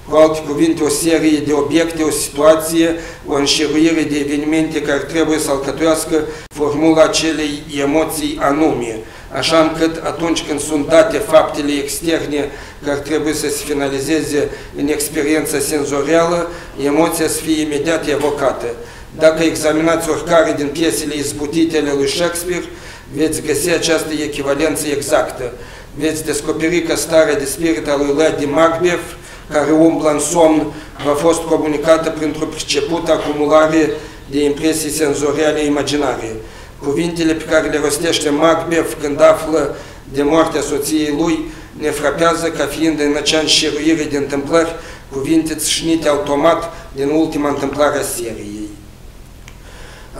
Cu alte cuvinte, o serie de obiecte, o situație, o înșiruire de evenimente care trebuie să alcătuiască formula acelei emoții anume așa încât atunci când sunt date faptele externe care trebuie să se finalizeze în experiența senzorială, emoția să fie imediat evocată. Dacă examinați oricare din piesele izbutite ale lui Shakespeare, veți găsi această echivalență exactă. Veți descoperi că starea de spirit a lui Lady Macbeth, care umblă în somn, v-a fost comunicată printr-o pricepută acumulare de impresii senzoriale imaginare. Cuvintele pe care le rostește Macbeth când află de moartea soției lui ne frapează ca fiind în acea înșiruire de întâmplări cuvinte țâșnite automat din ultima întâmplare a seriei.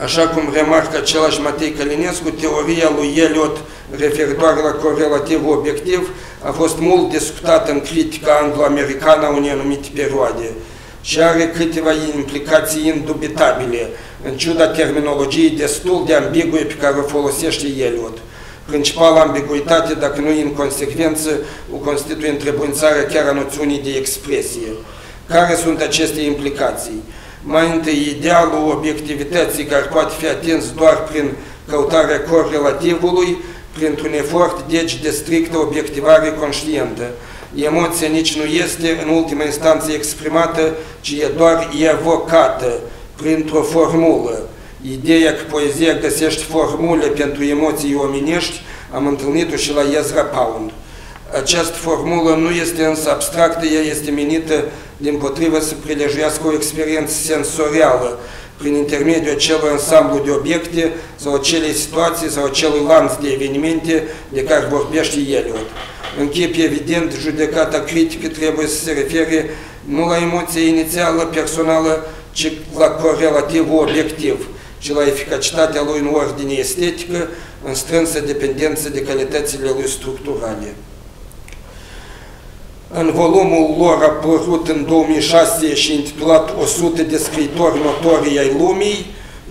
Așa cum remarcă același Matei Călinescu, teoria lui Eliot referitoare la corelativul obiectiv a fost mult discutată în critica anglo-americană a unei anumite perioade și are câteva implicații indubitabile, în ciuda terminologiei destul de ambigue pe care o folosește Eliot. Principala ambiguitate, dacă nu inconsecvență, o constituie întrebuințarea chiar a noțiunii de expresie. Care sunt aceste implicații? Mai întâi, idealul obiectivității care poate fi atins doar prin căutarea corelativului, printr-un efort, deci, de strictă obiectivare conștientă. Emoția nici nu este, în ultima instanță, exprimată, ci e doar evocată printr-o formulă. Ideea că poezia găsește formule pentru emoții omenești, am întâlnit-o și la Ezra Pound. Această formulă nu este însă abstractă, ea este menită din potrivă să prilejuiască o experiență sensorială prin intermediul acelui ansamblu de obiecte sau acelei situații sau acelui lanț de evenimente de care vorbește Eliot. În chip evident, judecata critică trebuie să se refere nu la emoția inițială, personală, ci la corelativul obiectiv, ci la eficacitatea lui în ordine estetică, în strânsă dependență de calitățile lui structurale. În volumul lor apărut în 2006 și intitulat 100 de scriitori notorii ai lumii,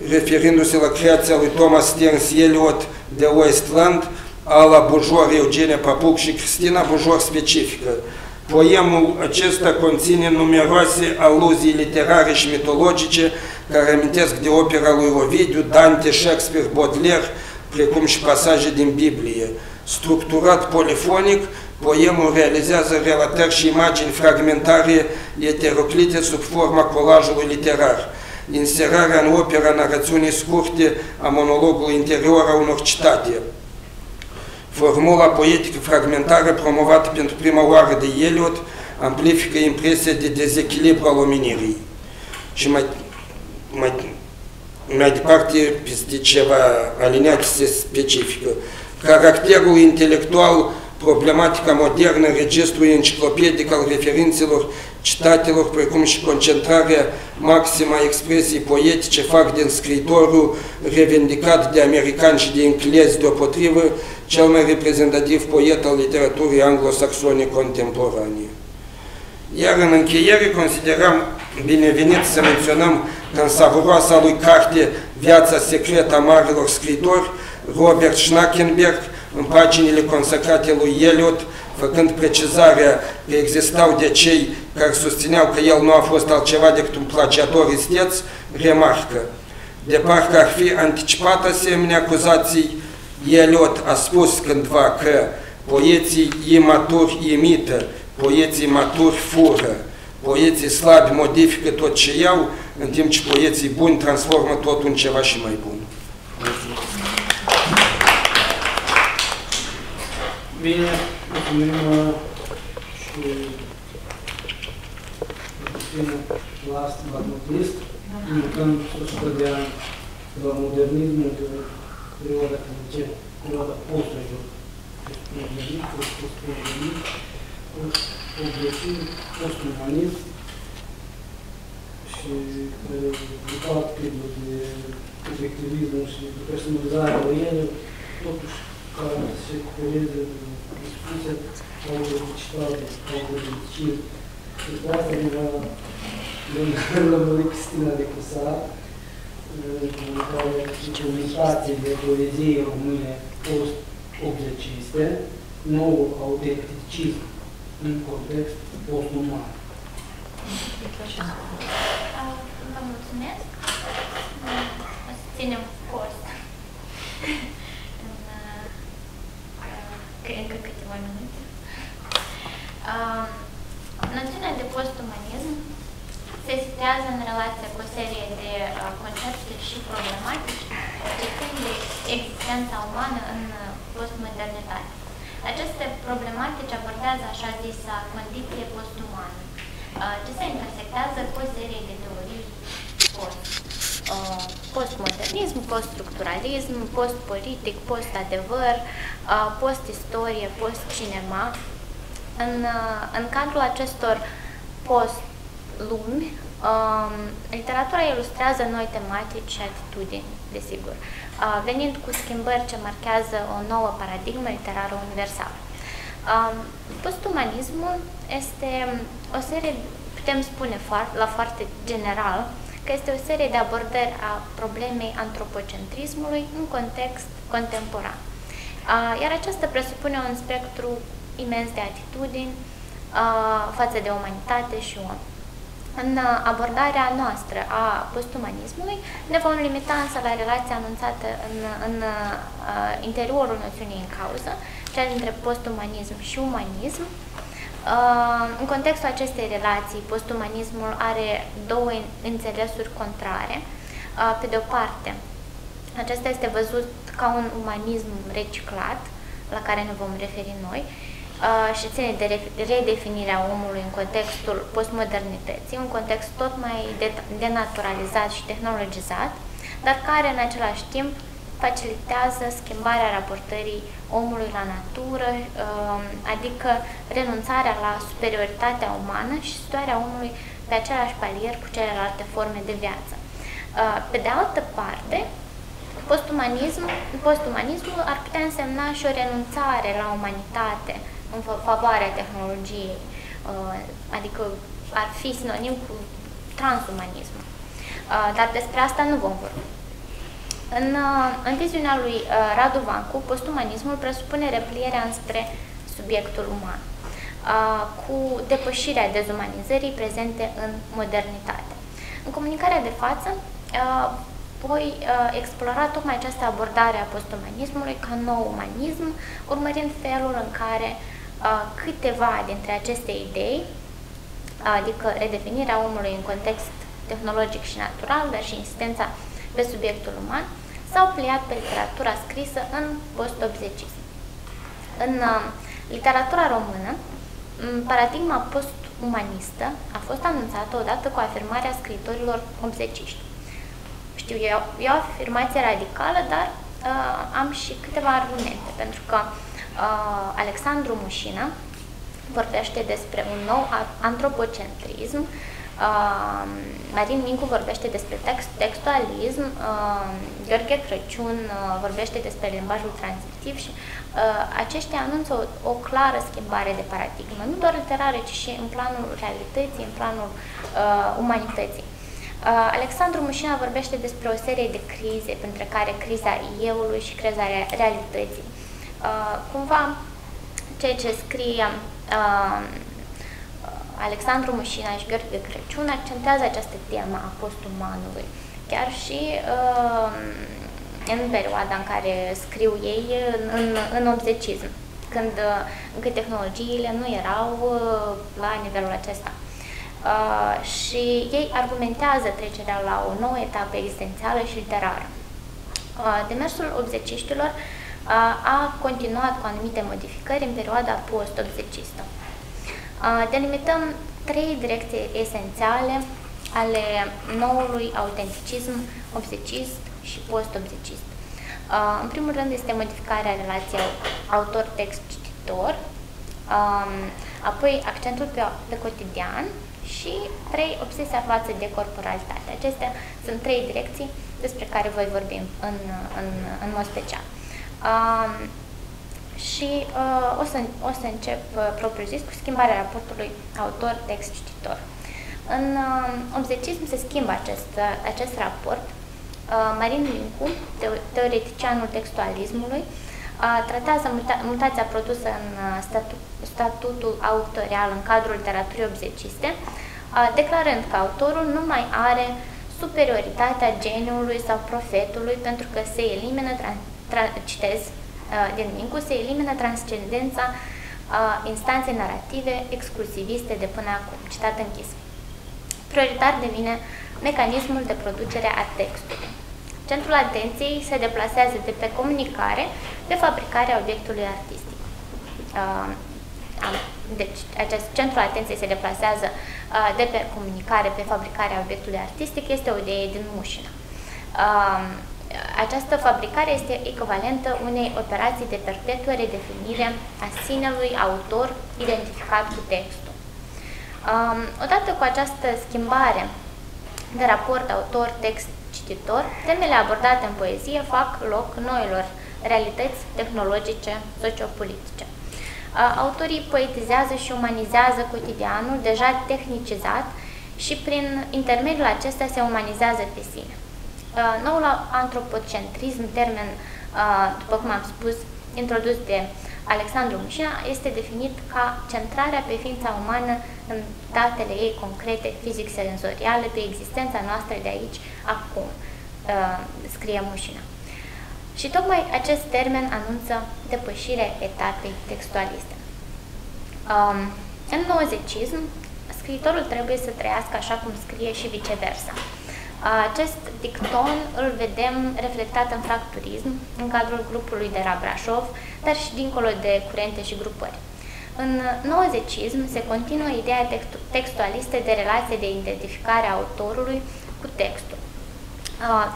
referindu-se la creația lui Thomas Stearns Eliot de Westland, Ala Bujor, Eugenia Papuc și Cristina Bujor specifică. Poemul acesta conține numeroase aluzii literare și mitologice care amintesc de opera lui Ovidiu, Dante, Shakespeare, Baudelaire, precum și pasaje din Biblie. Structurat polifonic, poemul realizează relatări și imagini fragmentare eteroclite sub forma colajului literar. Inserarea în opera narațiunii scurte a monologului interior a unor citate. Formula poetică fragmentară promovată pentru prima oară de Eliot amplifică impresia de dezechilibru al omenirii. Și mai, mai, mai departe, peste ceva alineate se specifică. Caracterul intelectual, problematica modernă, registrul enciclopedic al referințelor, citatelor, precum și concentrarea maximă a expresiei poetice fac din scriitorul revendicat de americani și de englezi deopotrivă cel mai reprezentativ poet al literaturii anglosaxone contemporane. Iar în încheiere considerăm binevenit să menționăm că în savuroasa lui carte Viața secretă a marilor scritori, Robert Schnackenberg, în paginile consacrate lui Eliot, făcând precizarea că existau de cei care susțineau că el nu a fost altceva decât un plagiator isteț, remarcă. De parcă ar fi anticipat asemenea acuzații, Eliot a spus cândva că poeții imaturi imită, poeții maturi fură, poeții slabi modifică tot ce iau, în timp ce poeții buni transformă totul în ceva și mai bun. Bine, mulțumim uh, și puțin la asta, la motivist, indicând 100 de ani de la modernismul, de perioada când încep, perioada post-regiune. Post-modernism, post-modernism, post-progresiv, post-umanism și de fapt de obiectivism și de personalizarea lui ele, totuși care se cupereze discuția ca o publicitate, ca o publicitate. Și pe asta ne va lămuri Cristina de Cusar, în care comunicații de poezie române post-obzeciste, nou autenticism în context post-uman. Vă mulțumesc. O să ținem post. încă câteva minute. Noțiunea de postumanism se situează în relație cu o serie de concepte și problematici ce țin de existența umană în postmodernitate. Aceste problematici abordează așa zisa condiție postumană, uh, ce se intersectează cu o serie de teorii post. Uh, postmodernism, poststructuralism, postpolitic, post-adevăr, uh, post-istorie, post-cinema. În, în cadrul acestor post-lumi, um, literatura ilustrează noi tematici și atitudini, desigur, uh, venind cu schimbări ce marchează o nouă paradigmă literară universală. Um, postumanismul este o serie, putem spune la foarte general, că este o serie de abordări a problemei antropocentrismului în context contemporan. Uh, iar aceasta presupune un spectru imens de atitudini uh, față de umanitate și om. În abordarea noastră a postumanismului ne vom limita însă la relația anunțată în, în uh, interiorul noțiunii în cauză, cea dintre postumanism și umanism. Uh, în contextul acestei relații, postumanismul are două înțelesuri contrare. Uh, pe de o parte, acesta este văzut ca un umanism reciclat, la care ne vom referi noi, uh, și ține de redefinirea omului în contextul postmodernității, un context tot mai denaturalizat și tehnologizat, dar care în același timp facilitează schimbarea raportării omului la natură, uh, adică renunțarea la superioritatea umană și situarea omului pe același palier cu celelalte forme de viață. Uh, pe de altă parte, postumanism, postumanismul ar putea însemna și o renunțare la umanitate, în favoarea tehnologiei, uh, adică ar fi sinonim cu transumanism. Uh, dar despre asta nu vom vorbi. În, uh, în viziunea lui Radu Vancu, postumanismul presupune replierea înspre subiectul uman, cu depășirea dezumanizării prezente în modernitate. În comunicarea de față, voi explora tocmai această abordare a postumanismului ca nou umanism, urmărind felul în care câteva dintre aceste idei, adică redefinirea omului în context tehnologic și natural, dar și insistența pe subiectul uman, s-au pliat pe literatura scrisă în post-obzecism. În literatura română, paradigma post-umanistă a fost anunțată odată cu afirmarea scriitorilor obzeciști. Știu, e o, e o afirmație radicală, dar uh, am și câteva argumente, pentru că uh, uh, Alexandru Mușina vorbește despre un nou antropocentrism, uh, Marin Mincu vorbește despre text, textualism, uh, Gheorghe Crăciun uh, vorbește despre limbajul tranzitiv și uh, aceștia anunță o, o clară schimbare de paradigmă, nu doar literară, ci și în planul realității, în planul uh, umanității. Uh, Alexandru Mușina vorbește despre o serie de crize, printre care criza euului și criza realității. Uh, cumva ceea ce scrie uh, Alexandru Mușina și Gheorghe Crăciun accentează această temă a postumanului. Chiar și uh, în perioada în care scriu ei în, în, în obzecism, când uh, încă tehnologiile nu erau uh, la nivelul acesta. Uh, și ei argumentează trecerea la o nouă etapă existențială și literară. Uh, demersul obzeciștilor uh, a continuat cu anumite modificări în perioada post-obzecistă. Delimităm trei direcții esențiale ale noului autenticism obzecist și post-obzecist. În primul rând este modificarea relației autor-text-cititor, apoi accentul pe, pe cotidian și trei obsesia față de corporalitate. Acestea sunt trei direcții despre care voi vorbi în, în, în mod special. Um, și uh, o, să, o să încep uh, propriu-zis cu schimbarea raportului autor-text-cititor. În uh, obzecism se schimbă acest, uh, acest raport. Uh, Marin Mincu, teoreticianul textualismului, uh, tratează muta mutația produsă în uh, statu statutul autorial în cadrul literaturii obzeciste, uh, declarând că autorul nu mai are superioritatea geniului sau profetului pentru că se elimină citez uh, din Mincu, se elimină transcendența uh, instanței narrative exclusiviste de până acum. Citat închis. Prioritar devine mecanismul de producere a textului. Centrul atenției se deplasează de pe comunicare pe fabricarea obiectului artistic. Uh, deci, acest centru atenției se deplasează uh, de pe comunicare pe fabricarea obiectului artistic, este o idee din Mușina. Uh, această fabricare este echivalentă unei operații de perpetuă redefinire a sinelui autor identificat cu textul. Um, odată cu această schimbare de raport autor-text-cititor, temele abordate în poezie fac loc noilor realități tehnologice, sociopolitice. Uh, autorii poetizează și umanizează cotidianul deja tehnicizat și prin intermediul acesta se umanizează pe sine. Uh, noul antropocentrism, termen, uh, după cum am spus, introdus de Alexandru Mușina, este definit ca centrarea pe ființa umană în datele ei concrete, fizic-senzoriale, pe existența noastră de aici, acum, uh, scrie Mușina. Și tocmai acest termen anunță depășirea etapei textualiste. Um, în nouzecism, scriitorul trebuie să trăiască așa cum scrie și viceversa. Acest dicton îl vedem reflectat în fracturism, în cadrul grupului de la Brașov, dar și dincolo de curente și grupări. În nouzecism se continuă ideea textualistă de relație de identificare a autorului cu textul.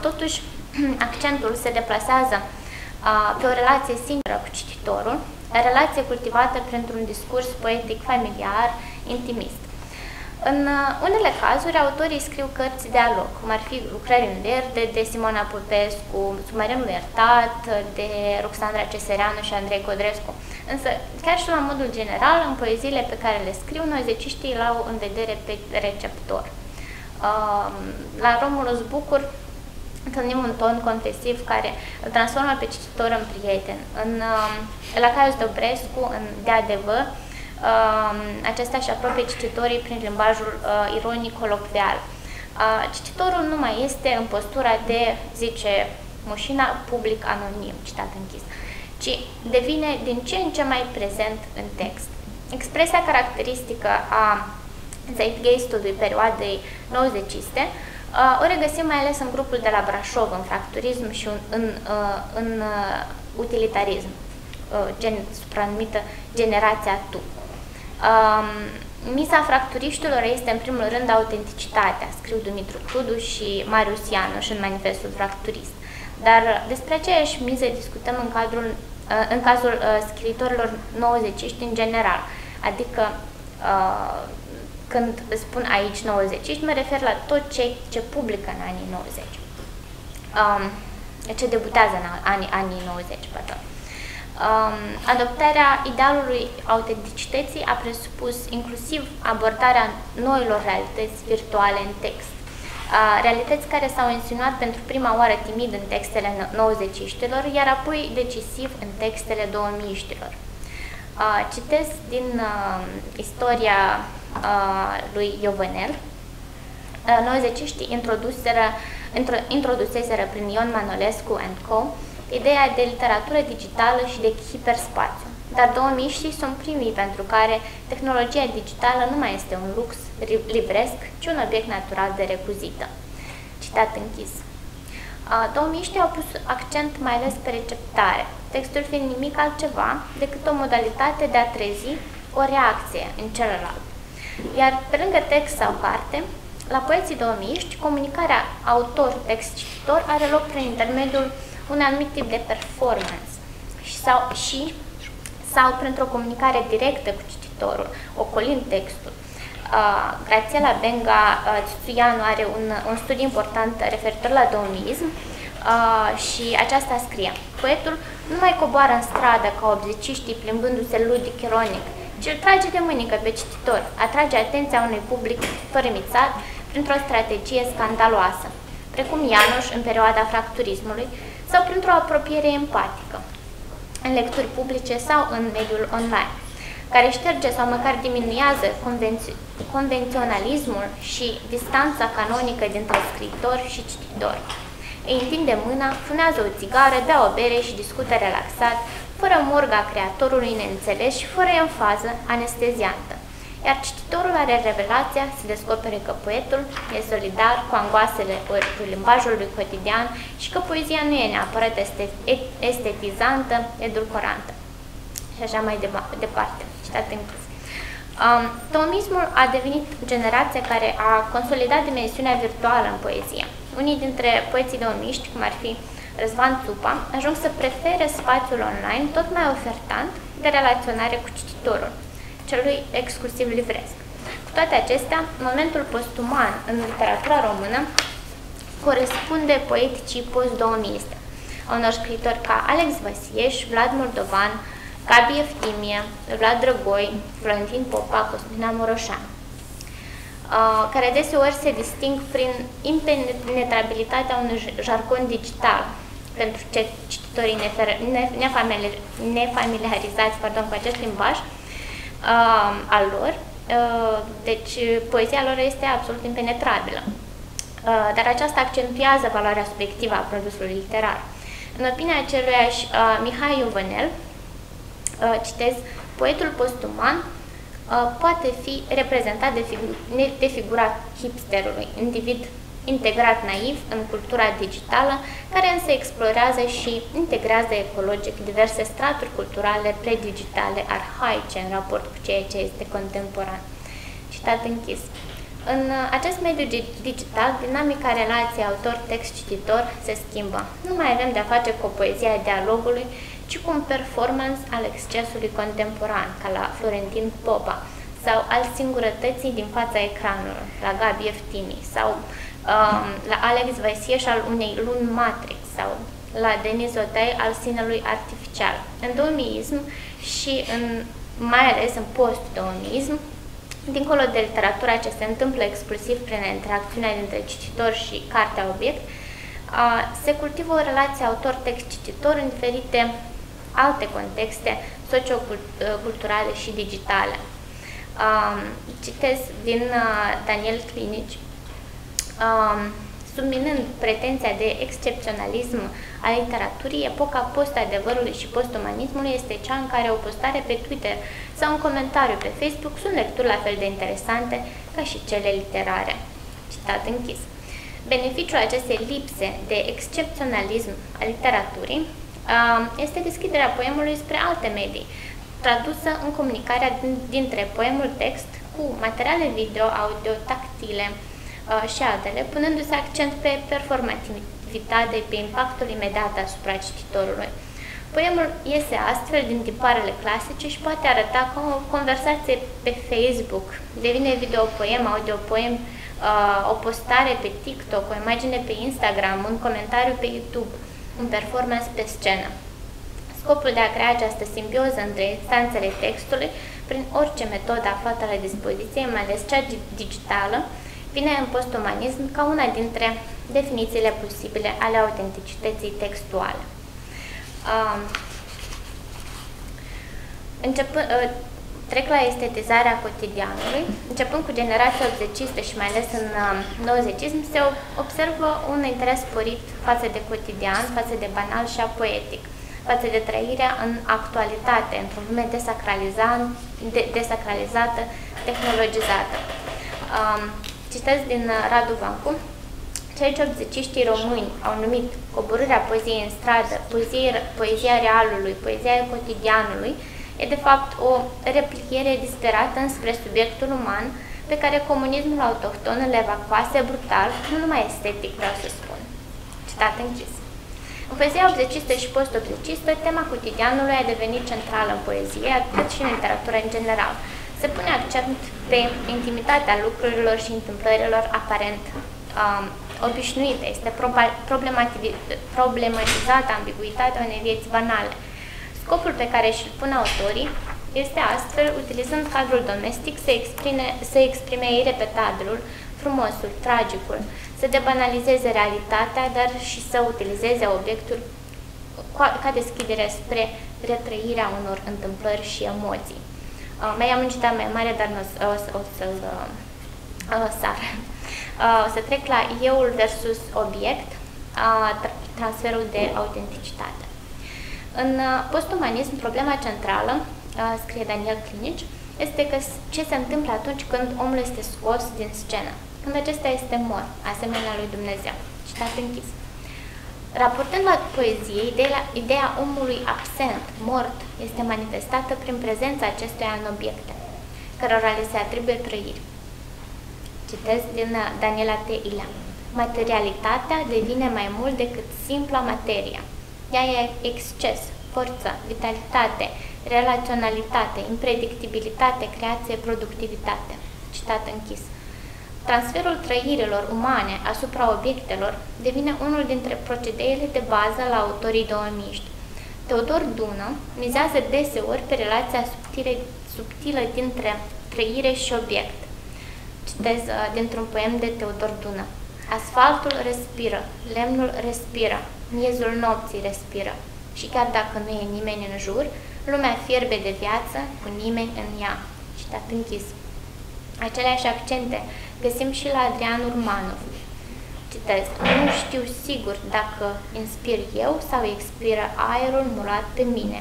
Totuși, accentul se deplasează pe o relație sinceră cu cititorul, relație cultivată printr-un discurs poetic familiar, intimist. În uh, unele cazuri, autorii scriu cărți de dialog, cum ar fi Lucrări în verde de Simona Popescu, Submarinul iertat de Roxandra Cesereanu și Andrei Codrescu. Însă, chiar și la modul general, în poeziile pe care le scriu, noi zeciștii îl au în vedere pe receptor. Um, la Romulus Bucur întâlnim un ton confesiv care îl transformă pe cititor în prieten. În, um, la Caius Dobrescu, în De adevăr, uh, acesta și apropie cititorii prin limbajul uh, ironic colocvial. Uh, cititorul nu mai este în postura de, zice Mușina, public anonim, citat închis, ci devine din ce în ce mai prezent în text. Expresia caracteristică a zeitgeistului perioadei 90-iste uh, o regăsim mai ales în grupul de la Brașov, în fracturism și în, în, uh, în uh, utilitarism, uh, gen, supranumită generația tu. Um, misa fracturiștilor este în primul rând autenticitatea, scriu Dumitru Crudu și Marius Ianuș în manifestul fracturist. Dar despre aceeași miză discutăm în, cadrul, uh, în cazul uh, scriitorilor nouăzeciști în general, adică uh, când spun aici 90 mă refer la tot ce, ce publică în anii 90. Um, ce debutează în anii, anii 90, pardon. Um, adoptarea idealului autenticității a presupus inclusiv abordarea noilor realități virtuale în text. Uh, realități care s-au insinuat pentru prima oară timid în textele 90-iștilor, iar apoi decisiv în textele 2000-iștilor. Uh, citesc din uh, istoria uh, lui Iovanel. Uh, 90-iștii introduseră, intro, introduseseră prin Ion Manolescu and Co ideea de literatură digitală și de hiperspațiu. Dar 2000 sunt primii pentru care tehnologia digitală nu mai este un lux libresc, ci un obiect natural de recuzită. Citat închis. 2000 au pus accent mai ales pe receptare, textul fiind nimic altceva decât o modalitate de a trezi o reacție în celălalt. Iar pe lângă text sau carte, la poeții 2000 comunicarea autor-text-cititor are loc prin intermediul un anumit tip de performance și sau, și, sau printr-o comunicare directă cu cititorul, ocolind textul. Uh, Grațiela Benga uh, Tsuianu are un, un studiu important referitor la domism uh, și aceasta scrie Poetul nu mai coboară în stradă ca obzeciștii plimbându-se ludic ironic, ci îl trage de mânică pe cititor, atrage atenția unui public părimițat printr-o strategie scandaloasă, precum Ianuș în perioada fracturismului, sau printr-o apropiere empatică, în lecturi publice sau în mediul online, care șterge sau măcar diminuează convenț- convenționalismul și distanța canonică dintre scriitor și cititor. Îi întinde mâna, funează o țigară, bea o bere și discută relaxat, fără morga creatorului neînțeles și fără enfază anesteziantă. Iar cititorul are revelația să descopere că poetul e solidar cu angoasele limbajului cotidian și că poezia nu e neapărat estetizantă, edulcorantă. Și așa mai departe. Citat închis. Um, tomismul a devenit generația care a consolidat dimensiunea virtuală în poezie. Unii dintre poeții domiști, cum ar fi Răzvan Țupa, ajung să prefere spațiul online tot mai ofertant de relaționare cu cititorul, celui exclusiv livresc. Cu toate acestea, momentul postuman în literatura română corespunde poeticii post-2000iste, a unor scritori ca Alex Vasieș, Vlad Moldovan, Gabi Eftimie, Vlad Drăgoi, Florentin Popa, Cosmina Moroșan, care deseori se disting prin impenetrabilitatea unui jargon digital, pentru cititorii nefamiliarizați pardon, cu acest limbaj uh, al lor. Uh, deci, poezia lor este absolut impenetrabilă. Uh, dar aceasta accentuează valoarea subiectivă a produsului literar. În opinia aceluiași uh, Mihai Iuvănel, uh, citez, poetul postuman uh, poate fi reprezentat de, figu de figura hipsterului, individ integrat naiv în cultura digitală, care însă explorează și integrează ecologic diverse straturi culturale predigitale arhaice în raport cu ceea ce este contemporan. Citat închis. În acest mediu digital, dinamica relației autor-text-cititor se schimbă. Nu mai avem de-a face cu o poezie a dialogului, ci cu un performance al excesului contemporan, ca la Florentin Popa, sau al singurătății din fața ecranului, la Gabi Eftimi, sau um, la Alex Vaisieș al unei luni Matrix sau la Denis Otei al sinelui artificial. În 2000ism și în, mai ales în post-2000ism, dincolo de literatura ce se întâmplă exclusiv prin interacțiunea dintre cititor și cartea obiect, se cultivă o relație autor-text-cititor în diferite alte contexte socioculturale și digitale. Citez din Daniel Clinici, um, subminând pretenția de excepționalism a literaturii, epoca post-adevărului și post-umanismului este cea în care o postare pe Twitter sau un comentariu pe Facebook sunt lecturi la fel de interesante ca și cele literare. Citat închis. Beneficiul acestei lipse de excepționalism a literaturii um, este deschiderea poemului spre alte medii, tradusă în comunicarea dintre poemul text cu materiale video, audio, tactile, Uh, și altele, punându-se accent pe performativitate, pe impactul imediat asupra cititorului. Poemul iese astfel din tiparele clasice și poate arăta ca o conversație pe Facebook, devine videopoem, audiopoem, uh, o postare pe TikTok, o imagine pe Instagram, un comentariu pe YouTube, un performance pe scenă. Scopul de a crea această simbioză între instanțele textului, prin orice metodă aflată la dispoziție, mai ales cea digitală, vine în postumanism ca una dintre definițiile posibile ale autenticității textuale. Uh, începând, uh, trec la estetizarea cotidianului. Începând cu generația 80 și mai ales în uh, 90 se observă un interes sporit față de cotidian, față de banal și a poetic, față de trăirea în actualitate, într-o lume de, desacralizată, tehnologizată. Um, Citez din uh, Radu Vancu, cei ce obzeciștii români au numit coborârea poeziei în stradă, poezie, poezia realului, poezia cotidianului, e de fapt o repliere disperată înspre subiectul uman pe care comunismul autohton îl evacuase brutal, nu numai estetic, vreau să spun. Citat închis. În poezia obzecistă și post-obzecistă, tema cotidianului a devenit centrală în poezie, atât și în literatură în general se pune accent pe intimitatea lucrurilor și întâmplărilor aparent um, obișnuite. Este problematizată ambiguitatea unei vieți banale. Scopul pe care și-l pun autorii este astfel, utilizând cadrul domestic, să exprime, să exprime irepetabilul, frumosul, tragicul, să debanalizeze realitatea, dar și să utilizeze obiectul ca deschidere spre retrăirea unor întâmplări și emoții. Uh, mai am un citat mai mare, dar nu o, o, o să-l uh, uh, sar. Uh, o să trec la euul versus obiect, uh, transferul de autenticitate. În uh, postumanism, problema centrală, uh, scrie Daniel Clinici, este că ce se întâmplă atunci când omul este scos din scenă, când acesta este mort, asemenea lui Dumnezeu. Citat închis. Raportând la poezie, ideea, ideea omului absent, mort, este manifestată prin prezența acestuia în obiecte, cărora le se atribuie trăiri. Citez din Daniela T. Ilea. Materialitatea devine mai mult decât simpla materia. Ea e exces, forță, vitalitate, relaționalitate, impredictibilitate, creație, productivitate. Citat închis. Transferul trăirilor umane asupra obiectelor devine unul dintre procedeele de bază la autorii domiști. Teodor Dună mizează deseori pe relația subtile, subtilă dintre trăire și obiect. Citez uh, dintr-un poem de Teodor Dună. Asfaltul respiră, lemnul respiră, miezul nopții respiră. Și chiar dacă nu e nimeni în jur, lumea fierbe de viață cu nimeni în ea. Citat închis. Aceleași accente găsim și la Adrian Urmanov. Citez, nu știu sigur dacă inspir eu sau expiră aerul mulat de mine.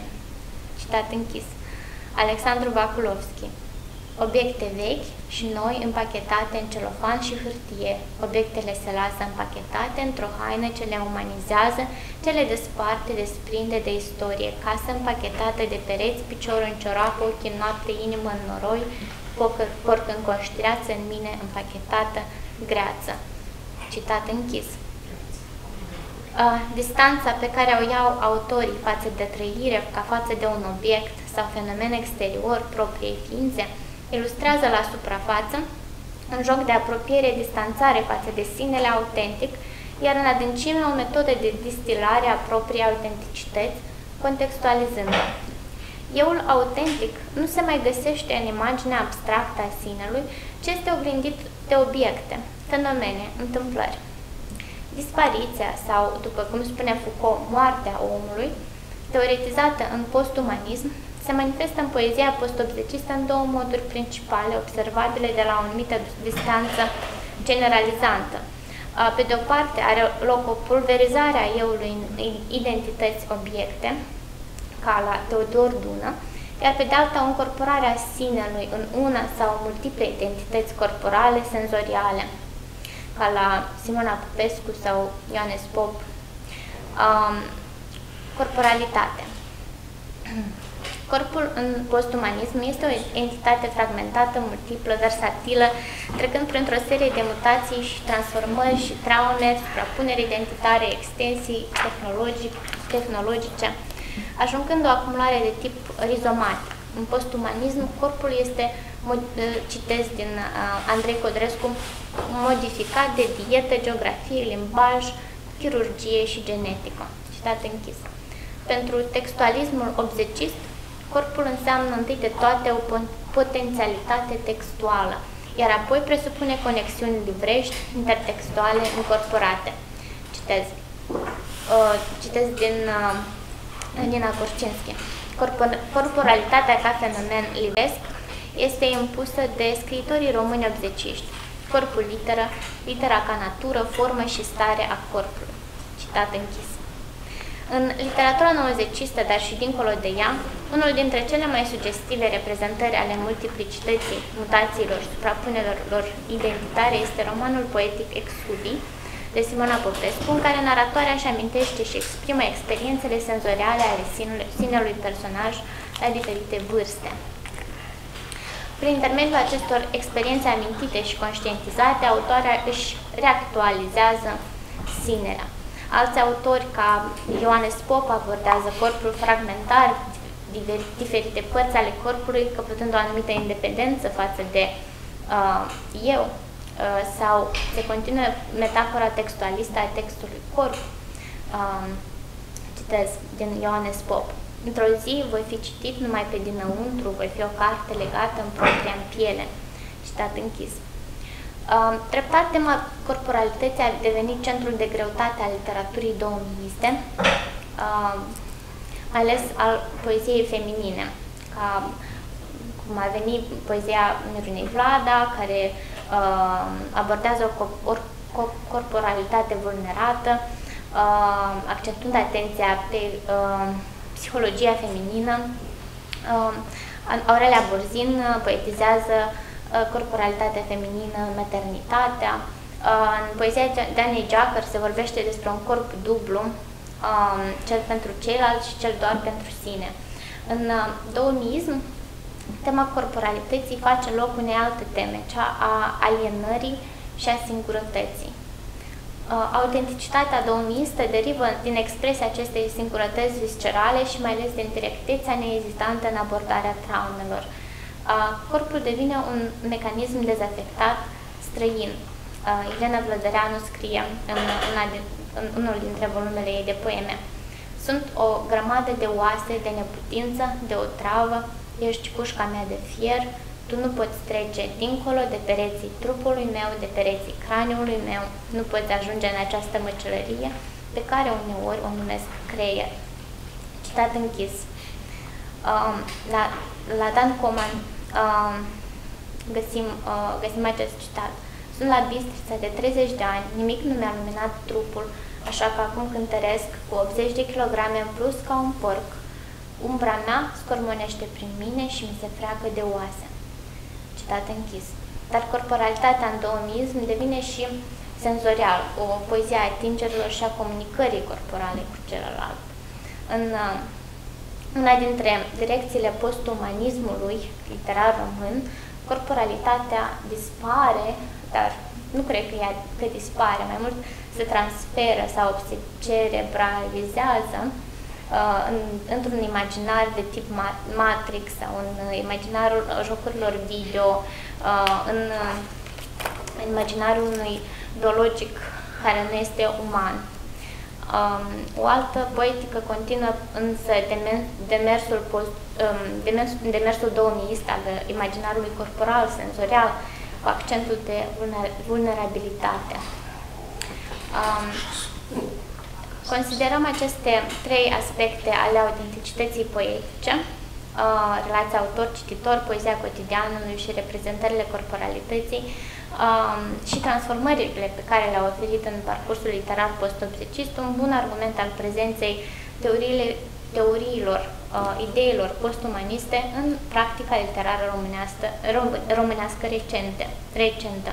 Citat închis. Alexandru Vakulovski Obiecte vechi și noi împachetate în celofan și hârtie. Obiectele se lasă împachetate într-o haină ce le umanizează, ce le desparte, desprinde de istorie. Casă împachetată de pereți, picior în ciorap, ochi în noapte, inimă în noroi, porc în conștreață, în mine împachetată, greață. Citat închis. Uh, distanța pe care o iau autorii față de trăire ca față de un obiect sau fenomen exterior propriei ființe ilustrează la suprafață un joc de apropiere, distanțare față de sinele autentic, iar în adâncime o metodă de distilare a propriei autenticități, contextualizând-o. Euul autentic nu se mai găsește în imaginea abstractă a sinelui, ci este oglindit de obiecte, fenomene, întâmplări. Dispariția sau, după cum spune Foucault, moartea omului, teoretizată în postumanism, se manifestă în poezia post-obzecistă în două moduri principale, observabile de la o anumită distanță generalizantă. Pe de o parte, are loc o pulverizare a euului în identități obiecte, ca la Teodor Dună, iar pe de alta o încorporare a sinelui în una sau multiple identități corporale, senzoriale, ca la Simona Popescu sau Ioanes Pop. Um, corporalitate. Corpul în postumanism este o entitate fragmentată, multiplă, versatilă, trecând printr-o serie de mutații și transformări și traume, suprapuneri identitare, extensii tehnologic, tehnologice, ajungând o acumulare de tip rizomat. În postumanism, corpul este, citesc din Andrei Codrescu, modificat de dietă, geografie, limbaj, chirurgie și genetică. Citat închis. Pentru textualismul obzecist, Corpul înseamnă întâi de toate o potențialitate textuală, iar apoi presupune conexiuni livrești, intertextuale, incorporate. Citez. Uh, citez din uh, Nina Korczynski. Corpor corporalitatea ca fenomen livesc este impusă de scriitorii români obzeciști. Corpul literă, litera ca natură, formă și stare a corpului. Citat închis. În literatura nouzecistă, dar și dincolo de ea, unul dintre cele mai sugestive reprezentări ale multiplicității, mutațiilor, suprapunerilor identitare este romanul poetic Exubii de Simona Popescu, în care naratoarea își amintește și exprimă experiențele senzoriale ale sinelui personaj la diferite vârste. Prin intermediul acestor experiențe amintite și conștientizate, autoarea își reactualizează sinele. Alți autori, ca Ioanes Pop, abordează corpul fragmentar, diferite părți ale corpului, căpătând o anumită independență față de uh, eu, uh, sau se continuă metafora textualistă a textului corp. Uh, citez din Ioanes Pop. Într-o zi voi fi citit numai pe dinăuntru, voi fi o carte legată în propria în piele. Citat închis. Treptat, tema corporalității a devenit centrul de greutate al literaturii domniste, mai ales al poeziei feminine, ca cum a venit poezia Mirunei Vlada, care uh, abordează o, o, o corporalitate vulnerată, uh, accentuând atenția pe uh, psihologia feminină. Uh, Aurelia Burzin poetizează corporalitatea feminină, maternitatea. În poezia Danei Jacker se vorbește despre un corp dublu, cel pentru ceilalți și cel doar pentru sine. În doumism, tema corporalității face loc unei alte teme, cea a alienării și a singurătății. Uh, autenticitatea doumistă derivă din expresia acestei singurătăți viscerale și mai ales din directețea neezistantă în abordarea traumelor. Uh, corpul devine un mecanism dezafectat, străin. Uh, Elena Vlădăreanu scrie în, una din, în unul dintre volumele ei de poeme. Sunt o grămadă de oase, de neputință, de o travă, ești cușca mea de fier, tu nu poți trece dincolo de pereții trupului meu, de pereții craniului meu, nu poți ajunge în această măcelărie pe care uneori o numesc creier. Citat închis. Um, la, la Dan Coman um, găsim, uh, găsim acest citat. Sunt la Bistrița de 30 de ani, nimic nu mi-a luminat trupul, așa că acum cântăresc cu 80 de kilograme în plus ca un porc. Umbra mea scormonește prin mine și mi se freacă de oase citat închis. Dar corporalitatea în douămism devine și senzorial, o poezie a atingerilor și a comunicării corporale cu celălalt. În uh, una dintre direcțiile postumanismului literar român, corporalitatea dispare, dar nu cred că ea că dispare, mai mult se transferă sau se cerebralizează uh, în, într-un imaginar de tip Matrix sau în imaginarul jocurilor video, uh, în, în imaginarul unui biologic care nu este uman. Um, o altă poetică continuă însă demersul, post, um, demersul, demersul douămiist al imaginarului corporal, senzorial, cu accentul de vulnerabilitate. Um, Considerăm aceste trei aspecte ale autenticității poetice, uh, relația autor-cititor, poezia cotidianului și reprezentările corporalității um, și transformările pe care le-au oferit în parcursul literar post-obsecist un bun argument al prezenței teoriile, teoriilor, uh, ideilor postumaniste în practica literară românească, românească recente, recentă.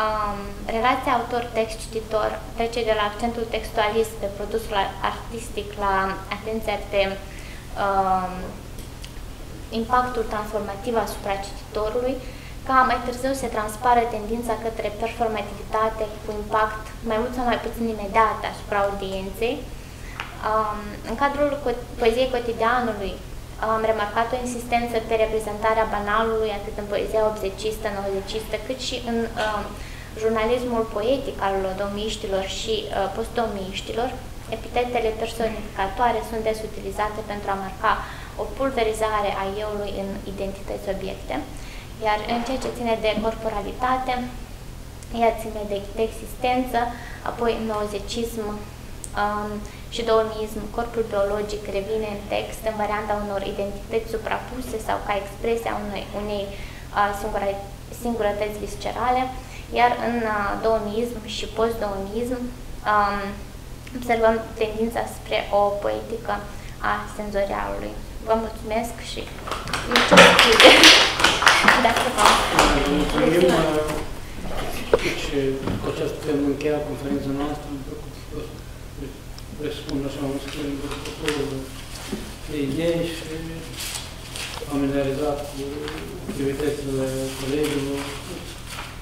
Um, relația autor-text-cititor trece de la accentul textualist pe produsul artistic la atenția pe um, impactul transformativ asupra cititorului, ca mai târziu se transpară tendința către performativitate cu impact mai mult sau mai puțin imediat asupra audienței. Um, în cadrul poeziei cotidianului am remarcat o insistență pe reprezentarea banalului atât în poezia obzecistă, nouzecistă, cât și în uh, jurnalismul poetic al domiștilor și uh, postdomiștilor. Epitetele personificatoare sunt des utilizate pentru a marca o pulverizare a euului în identități obiecte, iar în ceea ce ține de corporalitate, ea ține de, de existență, apoi nouzecism, um, și douămiism, corpul biologic revine în text în varianta unor identități suprapuse sau ca expresia unei, unei uh, singurătăți viscerale, iar în uh, douămiism și post-douămiism um, observăm tendința spre o poetică a senzorialului. Vă mulțumesc și mulțumesc dacă vă Mulțumim. Deci, cu aceasta putem încheia conferința noastră presupun așa un schimb de idei și familiarizat cu activitățile colegilor,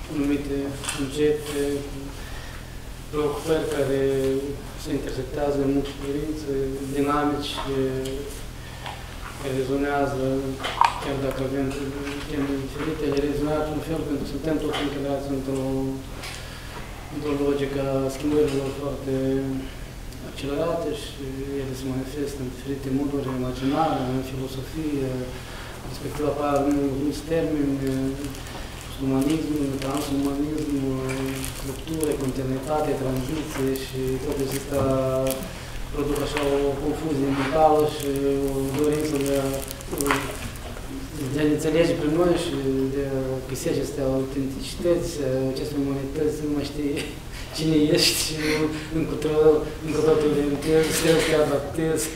cu anumite concepte, cu preocupări care se intersectează în multe privințe, dinamici care rezonează, chiar dacă avem teme diferite, ele rezonează în fel, pentru că suntem toți încălați într-o într-o logică a schimbărilor foarte accelerate și ele se manifestă în diferite moduri imaginare, în filosofie, respectiv apar mulți termeni, umanism, transumanism, structură, continuitate, tranziție și toate acestea produc așa o confuzie mentală și o dorință de a, de a înțelege prin noi și de a găsi aceste autenticități, aceste umanități, nu mai știi cine ești, încotro, încotro te orientezi, te adaptezi.